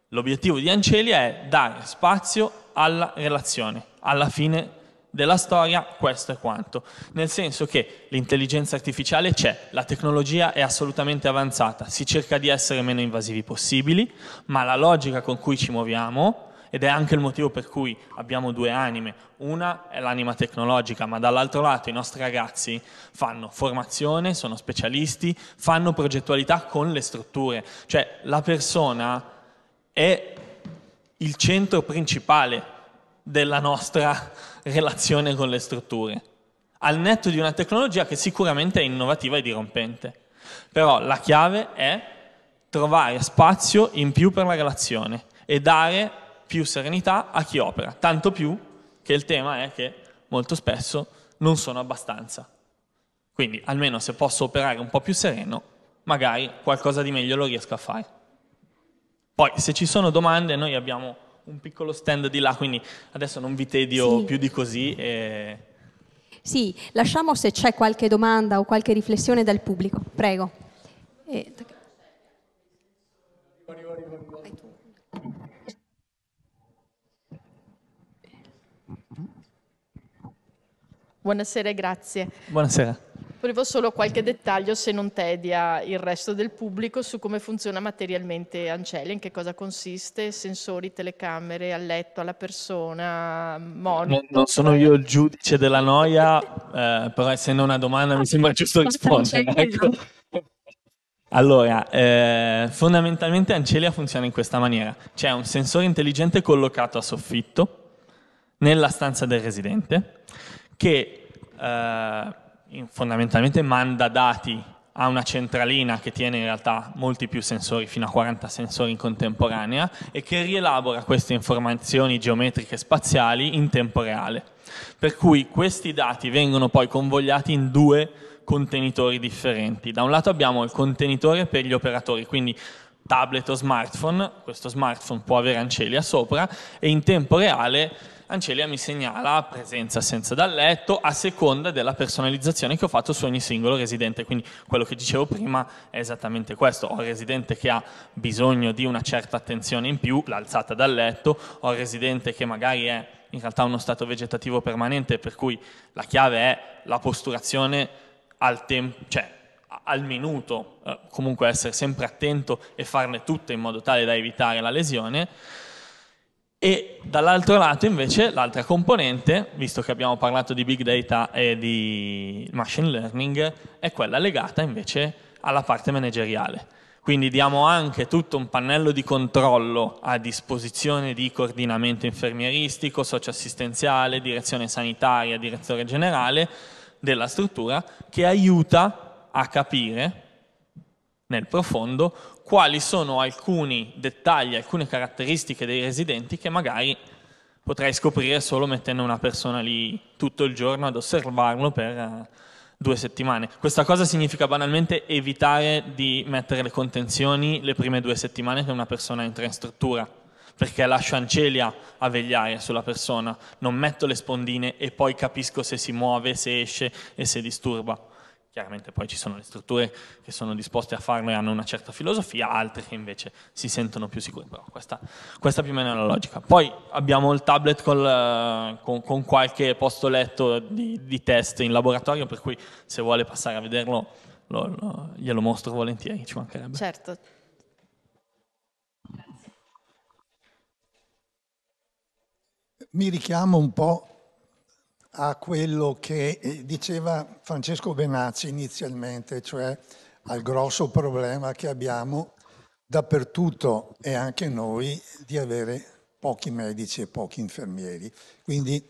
L'obiettivo di Ancelia è dare spazio alla relazione. Alla fine della storia, questo è quanto. Nel senso che l'intelligenza artificiale c'è, la tecnologia è assolutamente avanzata, si cerca di essere meno invasivi possibili, ma la logica con cui ci muoviamo, ed è anche il motivo per cui abbiamo due anime, una è l'anima tecnologica, ma dall'altro lato i nostri ragazzi fanno formazione, sono specialisti, fanno progettualità con le strutture, cioè la persona è il centro principale della nostra relazione con le strutture, al netto di una tecnologia che sicuramente è innovativa e dirompente. Però la chiave è trovare spazio in più per la relazione e dare più serenità a chi opera, tanto più che il tema è che molto spesso non sono abbastanza. Quindi almeno se posso operare un po' più sereno, magari qualcosa di meglio lo riesco a fare. Poi se ci sono domande noi abbiamo un piccolo stand di là, quindi adesso non vi tedio sì. più di così. E... Sì, lasciamo se c'è qualche domanda o qualche riflessione dal pubblico. Prego. E... Buonasera grazie. Buonasera. Volevo solo qualche dettaglio, se non tedia il resto del pubblico, su come funziona materialmente Ancelia, in che cosa consiste, sensori, telecamere, al letto, alla persona, monitor. Non, non sono io il giudice della noia, eh, però essendo una domanda mi sembra giusto rispondere. Ecco. Allora, eh, fondamentalmente Ancelia funziona in questa maniera. C'è un sensore intelligente collocato a soffitto nella stanza del residente che eh, fondamentalmente manda dati a una centralina che tiene in realtà molti più sensori, fino a 40 sensori in contemporanea, e che rielabora queste informazioni geometriche spaziali in tempo reale. Per cui questi dati vengono poi convogliati in due contenitori differenti. Da un lato abbiamo il contenitore per gli operatori, quindi tablet o smartphone, questo smartphone può avere Ancelia sopra, e in tempo reale Ancelia mi segnala presenza senza dal letto a seconda della personalizzazione che ho fatto su ogni singolo residente. Quindi quello che dicevo prima è esattamente questo. Ho il residente che ha bisogno di una certa attenzione in più, l'alzata dal letto, ho il residente che magari è in realtà uno stato vegetativo permanente, per cui la chiave è la posturazione al tempo, cioè al minuto, eh, comunque essere sempre attento e farne tutte in modo tale da evitare la lesione e dall'altro lato invece l'altra componente, visto che abbiamo parlato di big data e di machine learning, è quella legata invece alla parte manageriale. Quindi diamo anche tutto un pannello di controllo a disposizione di coordinamento infermieristico, socioassistenziale, direzione sanitaria, direttore generale della struttura che aiuta a capire nel profondo quali sono alcuni dettagli, alcune caratteristiche dei residenti che magari potrei scoprire solo mettendo una persona lì tutto il giorno ad osservarlo per uh, due settimane. Questa cosa significa banalmente evitare di mettere le contenzioni le prime due settimane che una persona entra in struttura perché lascio Ancelia a vegliare sulla persona, non metto le spondine e poi capisco se si muove, se esce e se disturba. Chiaramente poi ci sono le strutture che sono disposte a farlo e hanno una certa filosofia, altre che invece si sentono più sicure. Però questa, questa più o meno è la logica. Poi abbiamo il tablet col, uh, con, con, qualche posto letto di, di, test in laboratorio, per cui se vuole passare a vederlo lo, lo, glielo mostro volentieri, ci mancherebbe. Certo. Mi richiamo un po' a quello che eh, diceva Francesco Benacci inizialmente, cioè al grosso problema che abbiamo dappertutto e anche noi di avere pochi medici e pochi infermieri. Quindi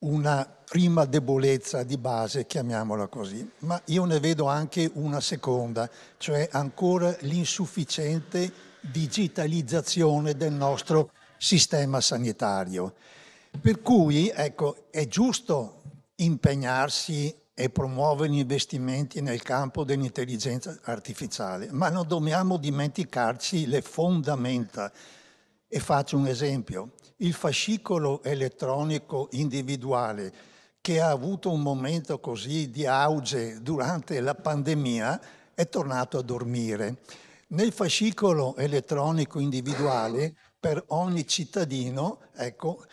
una prima debolezza di base, chiamiamola così, ma io ne vedo anche una seconda, cioè ancora l'insufficiente digitalizzazione del nostro sistema sanitario. Per cui ecco, è giusto impegnarsi e promuovere gli investimenti nel campo dell'intelligenza artificiale, ma non dobbiamo dimenticarci le fondamenta. E faccio un esempio. Il fascicolo elettronico individuale che ha avuto un momento così di auge durante la pandemia è tornato a dormire. Nel fascicolo elettronico individuale per ogni cittadino, ecco,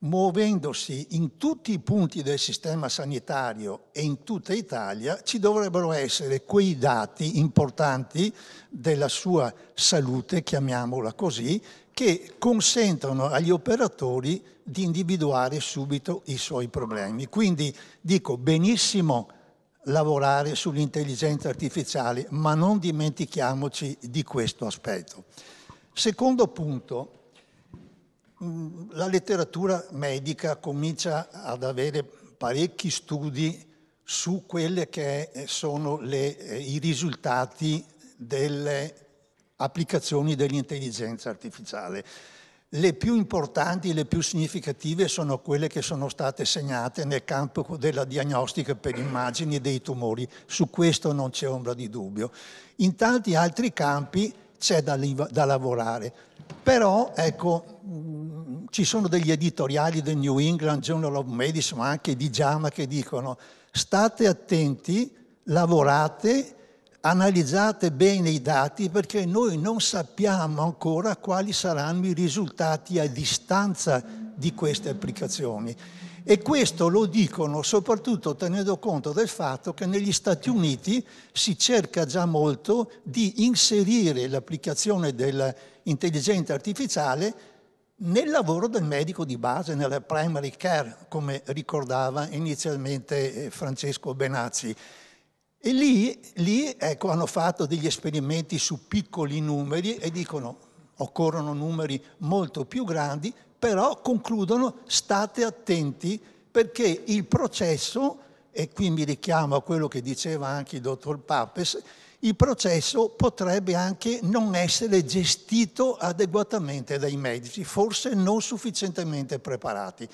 muovendosi in tutti i punti del sistema sanitario e in tutta Italia, ci dovrebbero essere quei dati importanti della sua salute, chiamiamola così, che consentono agli operatori di individuare subito i suoi problemi. Quindi dico benissimo lavorare sull'intelligenza artificiale, ma non dimentichiamoci di questo aspetto. Secondo punto, la letteratura medica comincia ad avere parecchi studi su quelli che eh, sono le, eh, i risultati delle applicazioni dell'intelligenza artificiale. Le più importanti, le più significative sono quelle che sono state segnate nel campo della diagnostica per immagini dei tumori, su questo non c'è ombra di dubbio. In tanti altri campi c'è da, da lavorare. Però, ecco, mh, ci sono degli editoriali del New England Journal of Medicine, ma anche di JAMA, che dicono state attenti, lavorate, analizzate bene i dati perché noi non sappiamo ancora quali saranno i risultati a distanza di queste applicazioni. E questo lo dicono soprattutto tenendo conto del fatto che negli Stati Uniti si cerca già molto di inserire l'applicazione dell'intelligenza artificiale nel lavoro del medico di base, nella primary care, come ricordava inizialmente eh, Francesco Benazzi. E lì, lì ecco, hanno fatto degli esperimenti su piccoli numeri e dicono occorrono numeri molto più grandi, però concludono state attenti perché il processo, e qui mi richiamo a quello che diceva anche il dottor Papes, il processo potrebbe anche non essere gestito adeguatamente dai medici, forse non sufficientemente preparati.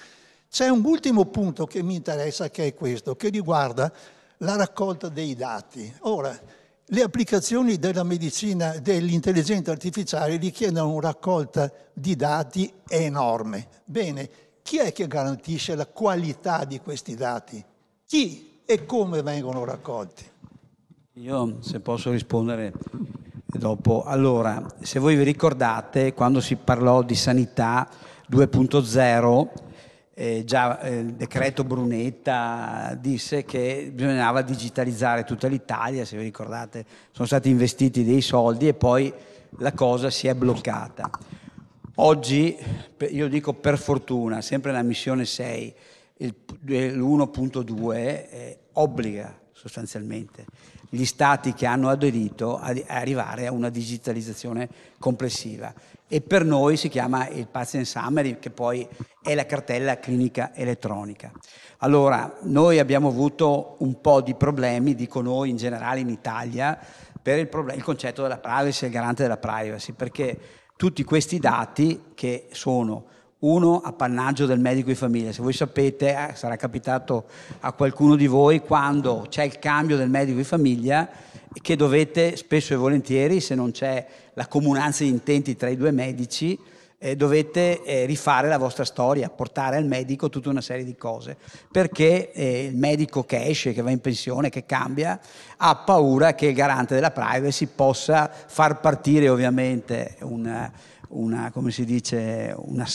C'è un ultimo punto che mi interessa che è questo, che riguarda la raccolta dei dati. Ora, le applicazioni della medicina, dell'intelligenza artificiale richiedono una raccolta di dati enorme. Bene, chi è che garantisce la qualità di questi dati? Chi e come vengono raccolti? Io, se posso rispondere dopo. Allora, se voi vi ricordate, quando si parlò di sanità 2.0, eh, già eh, il decreto Brunetta disse che bisognava digitalizzare tutta l'Italia, se vi ricordate, sono stati investiti dei soldi e poi la cosa si è bloccata. Oggi, io dico per fortuna, sempre la missione 6, l'1.2 eh, obbliga sostanzialmente gli stati che hanno aderito a arrivare a una digitalizzazione complessiva e per noi si chiama il Patient Summary che poi è la cartella clinica elettronica. Allora, noi abbiamo avuto un po' di problemi, dico noi in generale in Italia, per il, problem- il concetto della privacy il garante della privacy, perché tutti questi dati che sono uno appannaggio del medico di famiglia. Se voi sapete, eh, sarà capitato a qualcuno di voi quando c'è il cambio del medico di famiglia che dovete spesso e volentieri, se non c'è la comunanza di intenti tra i due medici, eh, dovete eh, rifare la vostra storia, portare al medico tutta una serie di cose, perché eh, il medico che esce, che va in pensione, che cambia, ha paura che il garante della privacy possa far partire ovviamente una una, dice, una,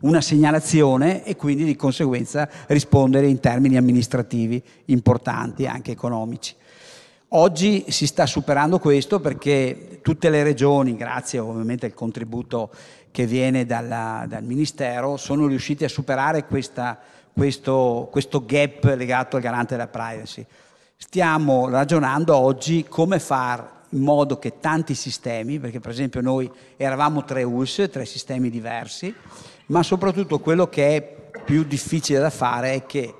una segnalazione e quindi di conseguenza rispondere in termini amministrativi importanti, anche economici. Oggi si sta superando questo perché tutte le regioni, grazie ovviamente al contributo che viene dalla, dal Ministero, sono riuscite a superare questa, questo, questo gap legato al garante della privacy. Stiamo ragionando oggi come far in modo che tanti sistemi, perché per esempio noi eravamo tre US, tre sistemi diversi, ma soprattutto quello che è più difficile da fare è che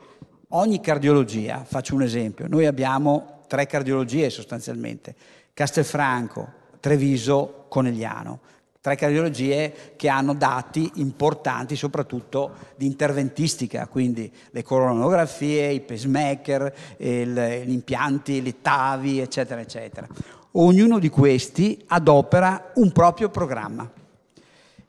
ogni cardiologia, faccio un esempio, noi abbiamo tre cardiologie sostanzialmente, Castelfranco, Treviso, Conegliano, tre cardiologie che hanno dati importanti soprattutto di interventistica, quindi le coronografie, i pacemaker, gli impianti, le TAVI, eccetera, eccetera ognuno di questi adopera un proprio programma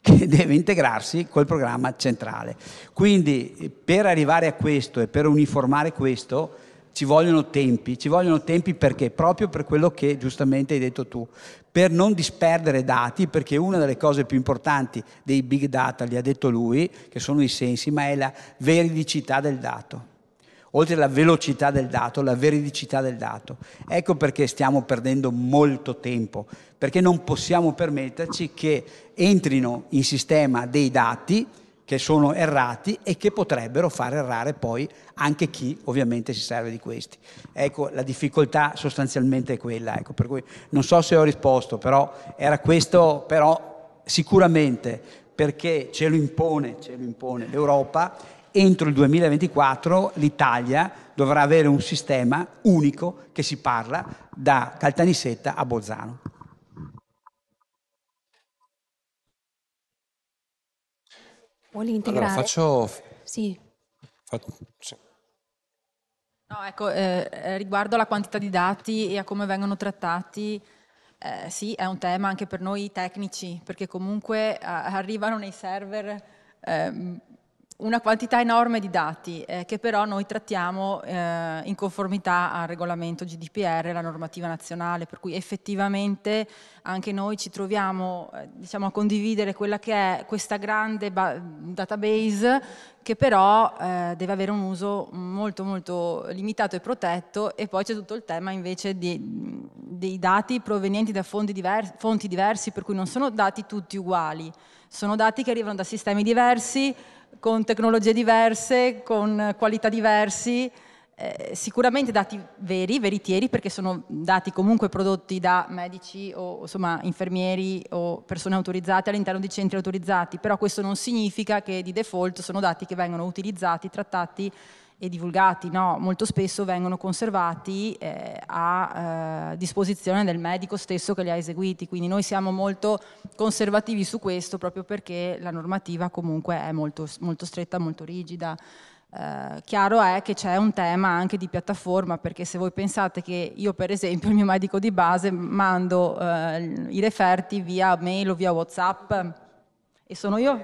che deve integrarsi col programma centrale. Quindi per arrivare a questo e per uniformare questo ci vogliono tempi, ci vogliono tempi perché? Proprio per quello che giustamente hai detto tu, per non disperdere dati, perché una delle cose più importanti dei big data, li ha detto lui, che sono i sensi, ma è la veridicità del dato oltre alla velocità del dato, la veridicità del dato. Ecco perché stiamo perdendo molto tempo, perché non possiamo permetterci che entrino in sistema dei dati che sono errati e che potrebbero far errare poi anche chi ovviamente si serve di questi. Ecco, la difficoltà sostanzialmente è quella, ecco, per cui non so se ho risposto, però era questo, però sicuramente perché ce lo impone, ce lo impone l'Europa entro il 2024 l'Italia dovrà avere un sistema unico che si parla da Caltanissetta a Bolzano. Vuole integrare? Allora, faccio... Sì. Faccio... sì. No, ecco, eh, riguardo alla quantità di dati e a come vengono trattati, eh, sì, è un tema anche per noi tecnici, perché comunque eh, arrivano nei server ehm, una quantità enorme di dati eh, che però noi trattiamo eh, in conformità al regolamento GDPR, la normativa nazionale, per cui effettivamente anche noi ci troviamo eh, diciamo, a condividere quella che è questa grande database che però eh, deve avere un uso molto molto limitato e protetto. E poi c'è tutto il tema invece di, dei dati provenienti da diversi, fonti diversi, per cui non sono dati tutti uguali, sono dati che arrivano da sistemi diversi, con tecnologie diverse, con qualità diversi, eh, sicuramente dati veri, veritieri, perché sono dati comunque prodotti da medici o insomma, infermieri o persone autorizzate all'interno di centri autorizzati, però questo non significa che di default sono dati che vengono utilizzati, trattati e divulgati, no, molto spesso vengono conservati eh, a eh, disposizione del medico stesso che li ha eseguiti, quindi noi siamo molto conservativi su questo proprio perché la normativa comunque è molto, molto stretta, molto rigida. Eh, chiaro è che c'è un tema anche di piattaforma perché se voi pensate che io per esempio il mio medico di base mando eh, i referti via mail o via whatsapp e sono io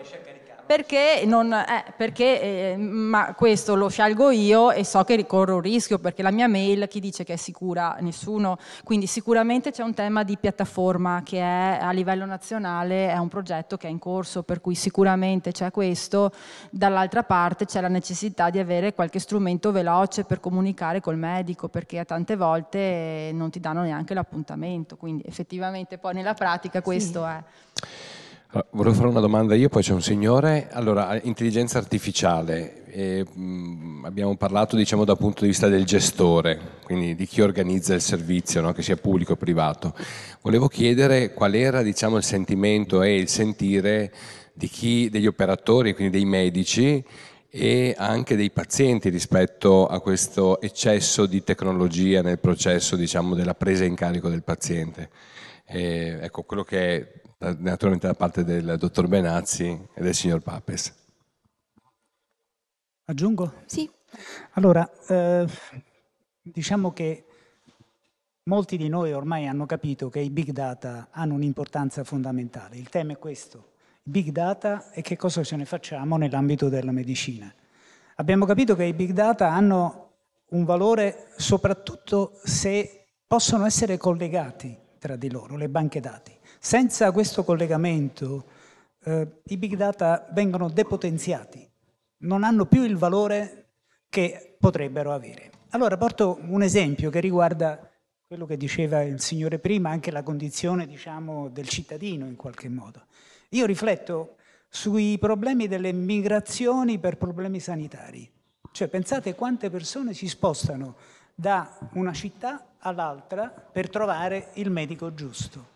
perché, non, eh, perché eh, ma questo lo scelgo io e so che corro un rischio perché la mia mail chi dice che è sicura? Nessuno. Quindi sicuramente c'è un tema di piattaforma che è a livello nazionale, è un progetto che è in corso, per cui sicuramente c'è questo. Dall'altra parte c'è la necessità di avere qualche strumento veloce per comunicare col medico perché tante volte non ti danno neanche l'appuntamento. Quindi effettivamente poi nella pratica questo sì. è. Volevo fare una domanda io, poi c'è un signore. Allora, intelligenza artificiale, eh, abbiamo parlato diciamo dal punto di vista del gestore, quindi di chi organizza il servizio, no? che sia pubblico o privato. Volevo chiedere qual era diciamo, il sentimento e il sentire chi, degli operatori, quindi dei medici e anche dei pazienti rispetto a questo eccesso di tecnologia nel processo diciamo, della presa in carico del paziente. Eh, ecco, quello che naturalmente da parte del dottor Benazzi e del signor Papes. Aggiungo? Sì. Allora, eh, diciamo che molti di noi ormai hanno capito che i big data hanno un'importanza fondamentale. Il tema è questo, big data e che cosa ce ne facciamo nell'ambito della medicina. Abbiamo capito che i big data hanno un valore soprattutto se possono essere collegati tra di loro, le banche dati. Senza questo collegamento eh, i big data vengono depotenziati, non hanno più il valore che potrebbero avere. Allora porto un esempio che riguarda quello che diceva il Signore prima, anche la condizione diciamo, del cittadino in qualche modo. Io rifletto sui problemi delle migrazioni per problemi sanitari. Cioè pensate quante persone si spostano da una città all'altra per trovare il medico giusto.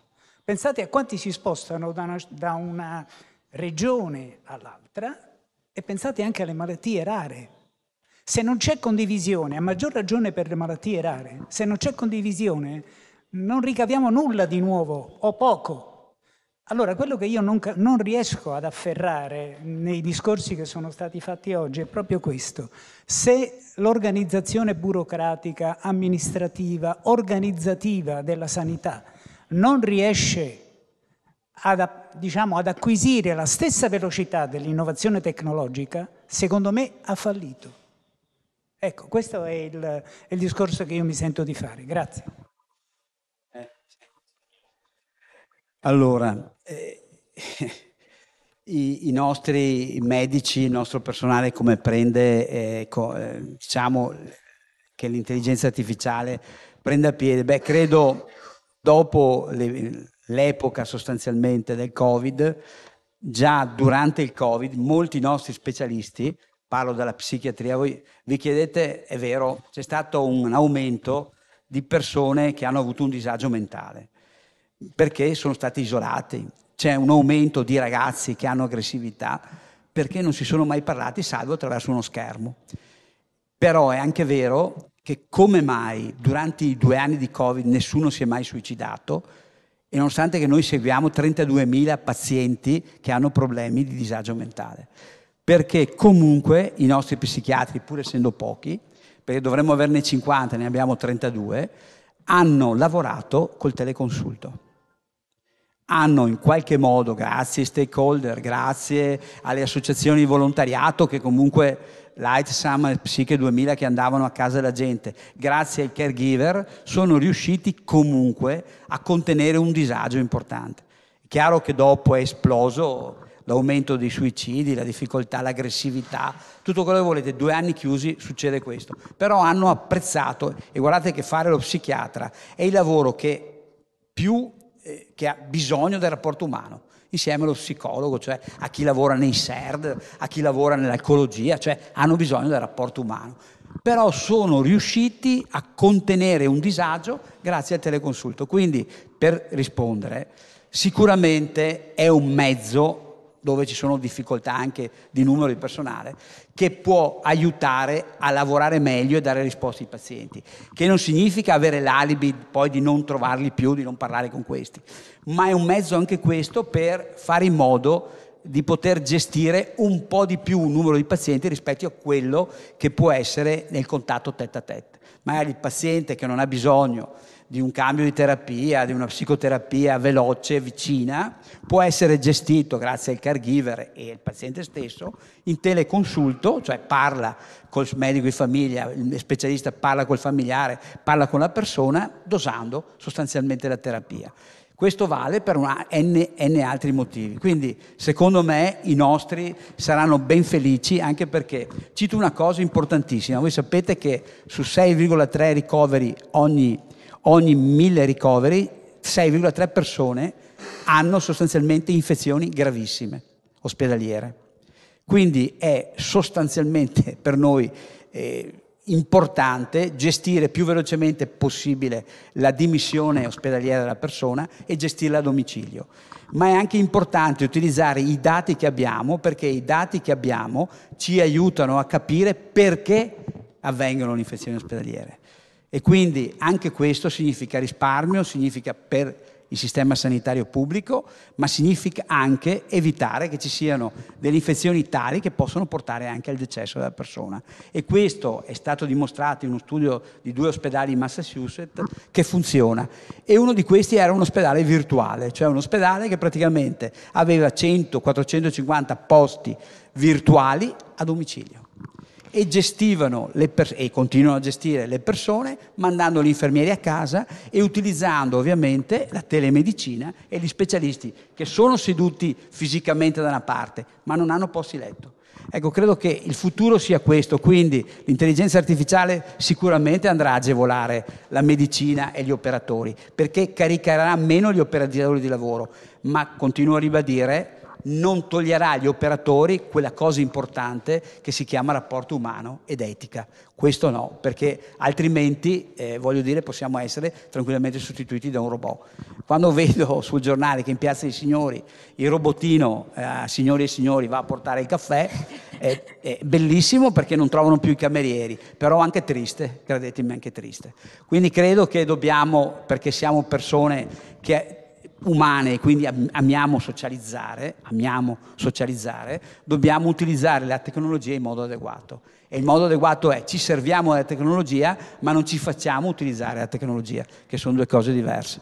Pensate a quanti si spostano da una, da una regione all'altra e pensate anche alle malattie rare. Se non c'è condivisione, a maggior ragione per le malattie rare, se non c'è condivisione non ricaviamo nulla di nuovo o poco. Allora, quello che io non, non, riesco ad afferrare nei discorsi che sono stati fatti oggi è proprio questo. Se l'organizzazione burocratica, amministrativa, organizzativa della sanità non riesce ad, diciamo, ad acquisire la stessa velocità dell'innovazione tecnologica, secondo me ha fallito. Ecco, questo è il, è il, discorso che io mi sento di fare. Grazie. Allora, eh, i, i, nostri medici, il nostro personale come prende, eh, co, eh, diciamo, che l'intelligenza artificiale prenda piede? Beh, credo dopo le, l'epoca sostanzialmente del Covid, già durante il Covid, molti nostri specialisti, parlo della psichiatria, voi vi chiedete, è vero, c'è stato un aumento di persone che hanno avuto un disagio mentale, perché sono stati isolati, c'è un aumento di ragazzi che hanno aggressività perché non si sono mai parlati salvo attraverso uno schermo. Però è anche vero che come mai durante i due anni di Covid nessuno si è mai suicidato e nonostante che noi seguiamo 32.000 pazienti che hanno problemi di disagio mentale. Perché comunque i nostri psichiatri, pur essendo pochi, perché dovremmo averne 50, ne abbiamo 32, hanno lavorato col teleconsulto. hanno in qualche modo, grazie ai stakeholder, grazie alle associazioni di volontariato che comunque Light Summer e Psiche 2000 che andavano a casa della gente, grazie ai caregiver, sono riusciti comunque a contenere un disagio importante. È chiaro che dopo è esploso l'aumento dei suicidi, la difficoltà, l'aggressività, tutto quello che volete, due anni chiusi succede questo. Però hanno apprezzato, e guardate che fare lo psichiatra è il lavoro che più eh, che ha bisogno del rapporto umano insieme allo psicologo, cioè a chi lavora nei SERD, a chi lavora nell'ecologia, cioè hanno bisogno del rapporto umano. Però sono riusciti a contenere un disagio grazie al teleconsulto. Quindi, per rispondere, sicuramente è un mezzo dove ci sono difficoltà anche di numero di personale, che può aiutare a lavorare meglio e dare risposte ai pazienti, che non significa avere l'alibi poi di non trovarli più, di non parlare con questi, ma è un mezzo anche questo per fare in modo di poter gestire un po' di più un numero di pazienti rispetto a quello che può essere nel contatto tête a tête. Magari il paziente che non ha bisogno di un cambio di terapia, di una psicoterapia veloce, vicina, può essere gestito grazie al caregiver e al paziente stesso in teleconsulto, cioè parla col medico di famiglia, il specialista parla col familiare, parla con la persona, dosando sostanzialmente la terapia. Questo vale per una N, N, altri motivi. Quindi, secondo me, i nostri saranno ben felici anche perché cito una cosa importantissima. Voi sapete che su 6,3 ricoveri ogni ogni mille ricoveri 6,3 persone hanno sostanzialmente infezioni gravissime ospedaliere. Quindi è sostanzialmente per noi eh, importante gestire più velocemente possibile la dimissione ospedaliera della persona e gestirla a domicilio. Ma è anche importante utilizzare i dati che abbiamo perché i dati che abbiamo ci aiutano a capire perché avvengono le infezioni ospedaliere. E quindi anche questo significa risparmio, significa per il sistema sanitario pubblico, ma significa anche evitare che ci siano delle infezioni tali che possono portare anche al decesso della persona. E questo è stato dimostrato in uno studio di due ospedali in Massachusetts che funziona. E uno di questi era un ospedale virtuale, cioè un ospedale che praticamente aveva 100-450 posti virtuali a domicilio e gestivano per- e continuano a gestire le persone mandando gli infermieri a casa e utilizzando ovviamente la telemedicina e gli specialisti che sono seduti fisicamente da una parte ma non hanno posti letto. Ecco, credo che il futuro sia questo, quindi l'intelligenza artificiale sicuramente andrà a agevolare la medicina e gli operatori, perché caricherà meno gli operatori di lavoro, ma continuo a ribadire non toglierà agli operatori quella cosa importante che si chiama rapporto umano ed etica. Questo no, perché altrimenti, eh, voglio dire, possiamo essere tranquillamente sostituiti da un robot. Quando vedo sul giornale che in Piazza dei Signori il robottino, eh, signori e signori, va a portare il caffè, è, è bellissimo perché non trovano più i camerieri, però anche triste, credetemi, anche triste. Quindi credo che dobbiamo, perché siamo persone che umane e quindi amiamo socializzare, amiamo socializzare, dobbiamo utilizzare la tecnologia in modo adeguato. E il modo adeguato è ci serviamo della tecnologia, ma non ci facciamo utilizzare la tecnologia, che sono due cose diverse.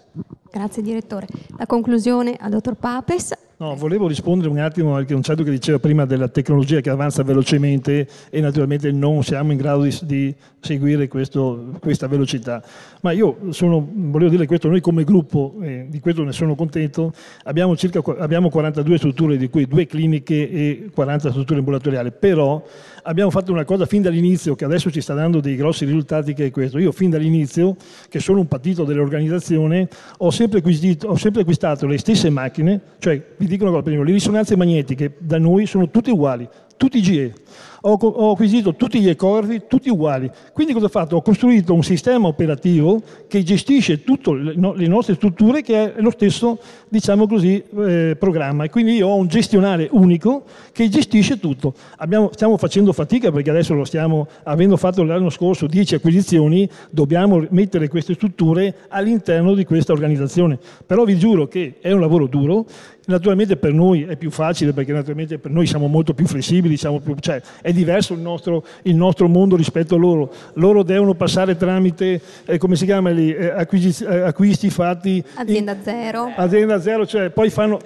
Grazie direttore. La conclusione al dottor Papes. No, volevo rispondere un attimo al concetto che diceva prima della tecnologia che avanza velocemente e naturalmente non siamo in grado di, di seguire questo, questa velocità. Ma io sono, volevo dire questo, noi come gruppo, eh, di questo ne sono contento, abbiamo, circa, abbiamo 42 strutture, di cui due cliniche e 40 strutture ambulatoriali, però abbiamo fatto una cosa fin dall'inizio che adesso ci sta dando dei grossi risultati che è questo. Io fin dall'inizio, che sono un partito dell'organizzazione, ho sempre, ho sempre acquistato le stesse macchine, cioè vi dico una cosa, prima, le risonanze magnetiche da noi sono tutte uguali, tutti GE ho, ho acquisito tutti gli ecografi, tutti uguali. Quindi cosa ho fatto? Ho costruito un sistema operativo che gestisce tutte le nostre strutture che è lo stesso, diciamo così, eh, programma. E quindi io ho un gestionale unico che gestisce tutto. Abbiamo, stiamo facendo fatica perché adesso lo stiamo, avendo fatto l'anno scorso 10 acquisizioni, dobbiamo mettere queste strutture all'interno di questa organizzazione. Però vi giuro che è un lavoro duro, Naturalmente per noi è più facile perché naturalmente per noi siamo molto più flessibili diciamo, più, cioè, è diverso il nostro, il nostro, mondo rispetto a loro. Loro devono passare tramite, eh, come si chiama lì, eh, acquisti, eh, acquisti, fatti... Azienda in, zero. Azienda zero, cioè poi fanno...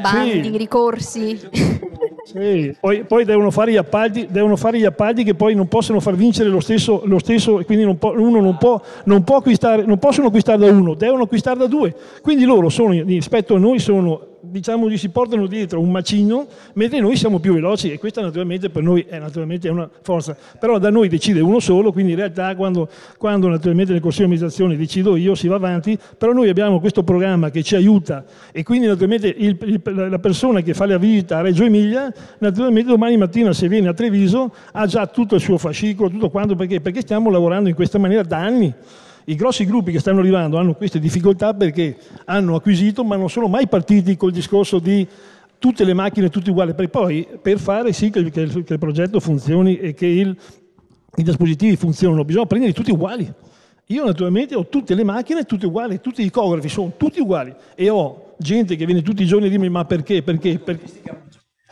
Bandi, sì. ricorsi. Sì, poi, poi devono, fare appalti, devono, fare gli appalti, che poi non possono far vincere lo stesso, lo stesso quindi non può, uno non, può, non, può acquistare, non possono acquistare da uno, devono acquistare da due. Quindi loro sono, rispetto a noi sono diciamo, si portano dietro un macigno, mentre noi siamo più veloci e questa naturalmente per noi è, naturalmente una forza. Però da noi decide uno solo, quindi in realtà quando, quando naturalmente nel Consiglio di amministrazione decido io si va avanti, però noi abbiamo questo programma che ci aiuta e quindi naturalmente il, il, la persona che fa la visita a Reggio Emilia, naturalmente domani mattina se viene a Treviso ha già tutto il suo fascicolo, tutto quanto, perché? Perché stiamo lavorando in questa maniera da anni. I grossi gruppi che stanno arrivando hanno queste difficoltà perché hanno acquisito ma non sono mai partiti col discorso di tutte le macchine tutte uguali, per poi per fare sì che il, che il progetto funzioni e che il, i dispositivi funzionino bisogna prenderli tutti uguali. Io naturalmente ho tutte le macchine tutte uguali, tutti i icografi sono tutti uguali e ho gente che viene tutti i giorni a dirmi ma perché, perché, perché?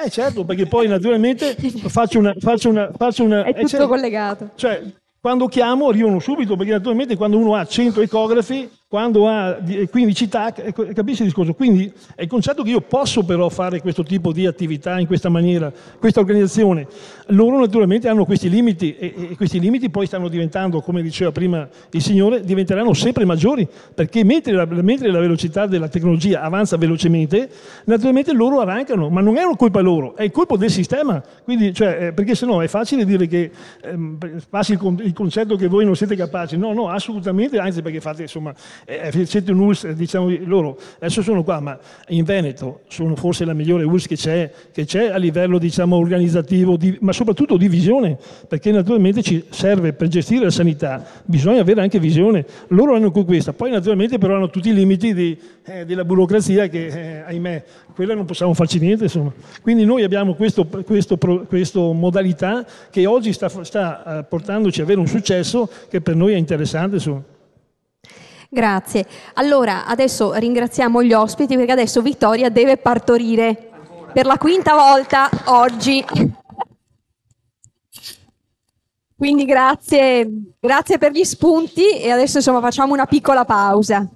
Eh certo, perché poi naturalmente faccio una... Faccio una, faccio una È tutto eh, certo, collegato. Cioè, quando chiamo arrivano subito, perché naturalmente quando uno ha 100 ecografi quando ha 15 TAC, ecco, capisci il discorso? Quindi è il concetto che io posso però fare questo tipo di attività in questa maniera, questa organizzazione. Loro naturalmente hanno questi limiti e, e questi limiti poi stanno diventando, come diceva prima il Signore, diventeranno sempre maggiori, perché mentre la, mentre la velocità della tecnologia avanza velocemente, naturalmente loro arrancano, ma non è una colpa loro, è colpa del sistema. Quindi, cioè, eh, perché se no è facile dire che ehm, passi il, il concetto che voi non siete capaci. No, no, assolutamente, anzi perché fate insomma eh, siete un ULS, diciamo loro, adesso sono qua, ma in Veneto sono forse la migliore ULS che c'è, che c'è a livello diciamo, organizzativo, di, ma soprattutto di visione, perché naturalmente ci serve per gestire la sanità, bisogna avere anche visione. Loro hanno questa, poi naturalmente però hanno tutti i limiti di, eh, della burocrazia che, eh, ahimè, quella non possiamo farci niente. Insomma. Quindi noi abbiamo questa modalità che oggi sta, sta uh, portandoci ad avere un successo che per noi è interessante. Insomma. Grazie. Allora, adesso ringraziamo gli ospiti perché adesso Vittoria deve partorire per la quinta volta oggi. Quindi grazie, grazie per gli spunti e adesso insomma facciamo una piccola pausa.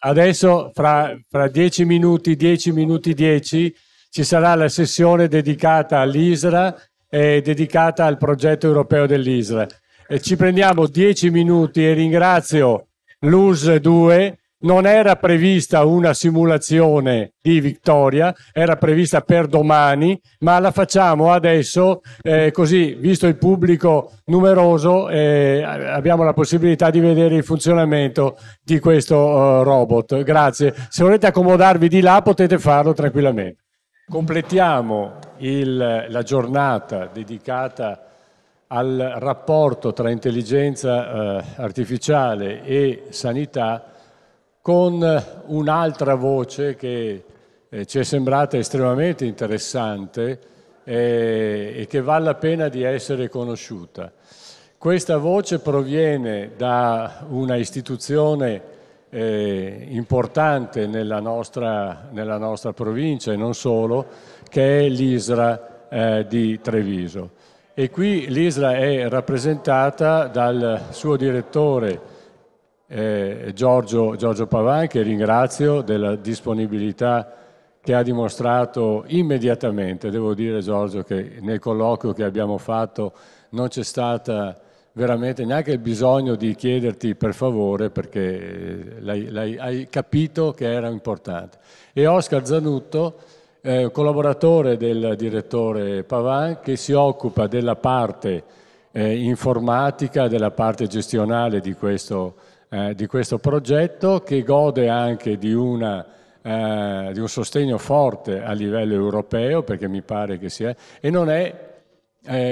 Adesso fra, fra dieci minuti, dieci minuti, dieci, ci sarà la sessione dedicata all'ISRA e dedicata al progetto europeo dell'ISRA eh, ci prendiamo dieci minuti e ringrazio l'URSS 2. Non era prevista una simulazione di vittoria, era prevista per domani, ma la facciamo adesso, eh, così visto il pubblico numeroso eh, abbiamo la possibilità di vedere il funzionamento di questo uh, robot. Grazie. Se volete accomodarvi di là potete farlo tranquillamente. Completiamo il, la giornata dedicata al rapporto tra intelligenza eh, artificiale e sanità con un'altra voce che eh, ci è sembrata estremamente interessante eh, e che vale la pena di essere conosciuta. Questa voce proviene da una istituzione eh, importante nella nostra, nella nostra, provincia e non solo, che è l'ISRA eh, di Treviso. E qui l'ISRA è rappresentata dal suo direttore eh, Giorgio, Giorgio Pavan, che ringrazio della disponibilità che ha dimostrato immediatamente. Devo dire Giorgio che nel colloquio che abbiamo fatto non c'è stata veramente neanche il bisogno di chiederti per favore perché l'hai, l'hai, hai capito che era importante. E Oscar Zanutto eh, collaboratore del direttore Pavan che si occupa della parte eh, informatica, della parte gestionale di questo, eh, di questo, progetto, che gode anche di, una, eh, di, un sostegno forte a livello europeo, perché mi pare che sia, e non è,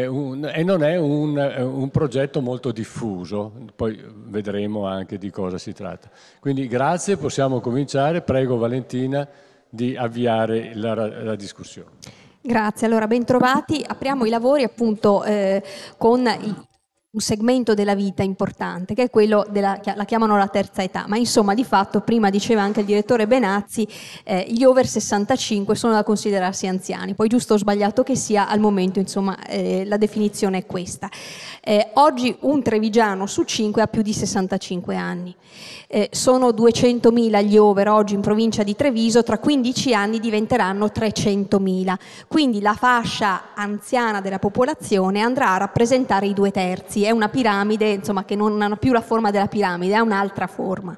un, e non è un, un progetto molto diffuso, poi vedremo anche di cosa si tratta. Quindi grazie, possiamo cominciare, prego Valentina di avviare la, la discussione. Grazie, allora ben trovati. Apriamo i lavori appunto eh, con un segmento della vita importante, che è quello della, la chiamano la terza età, ma insomma di fatto, prima diceva anche il direttore Benazzi, eh, gli over 65 sono da considerarsi anziani, poi giusto o sbagliato che sia, al momento insomma eh, la definizione è questa. Eh, oggi un trevigiano su 5 ha più di 65 anni eh, sono 200.000 gli over oggi in provincia di Treviso, tra 15 anni diventeranno 300.000. Quindi la fascia anziana della popolazione andrà a rappresentare i due terzi. È una piramide insomma, che non ha più la forma della piramide, ha un'altra forma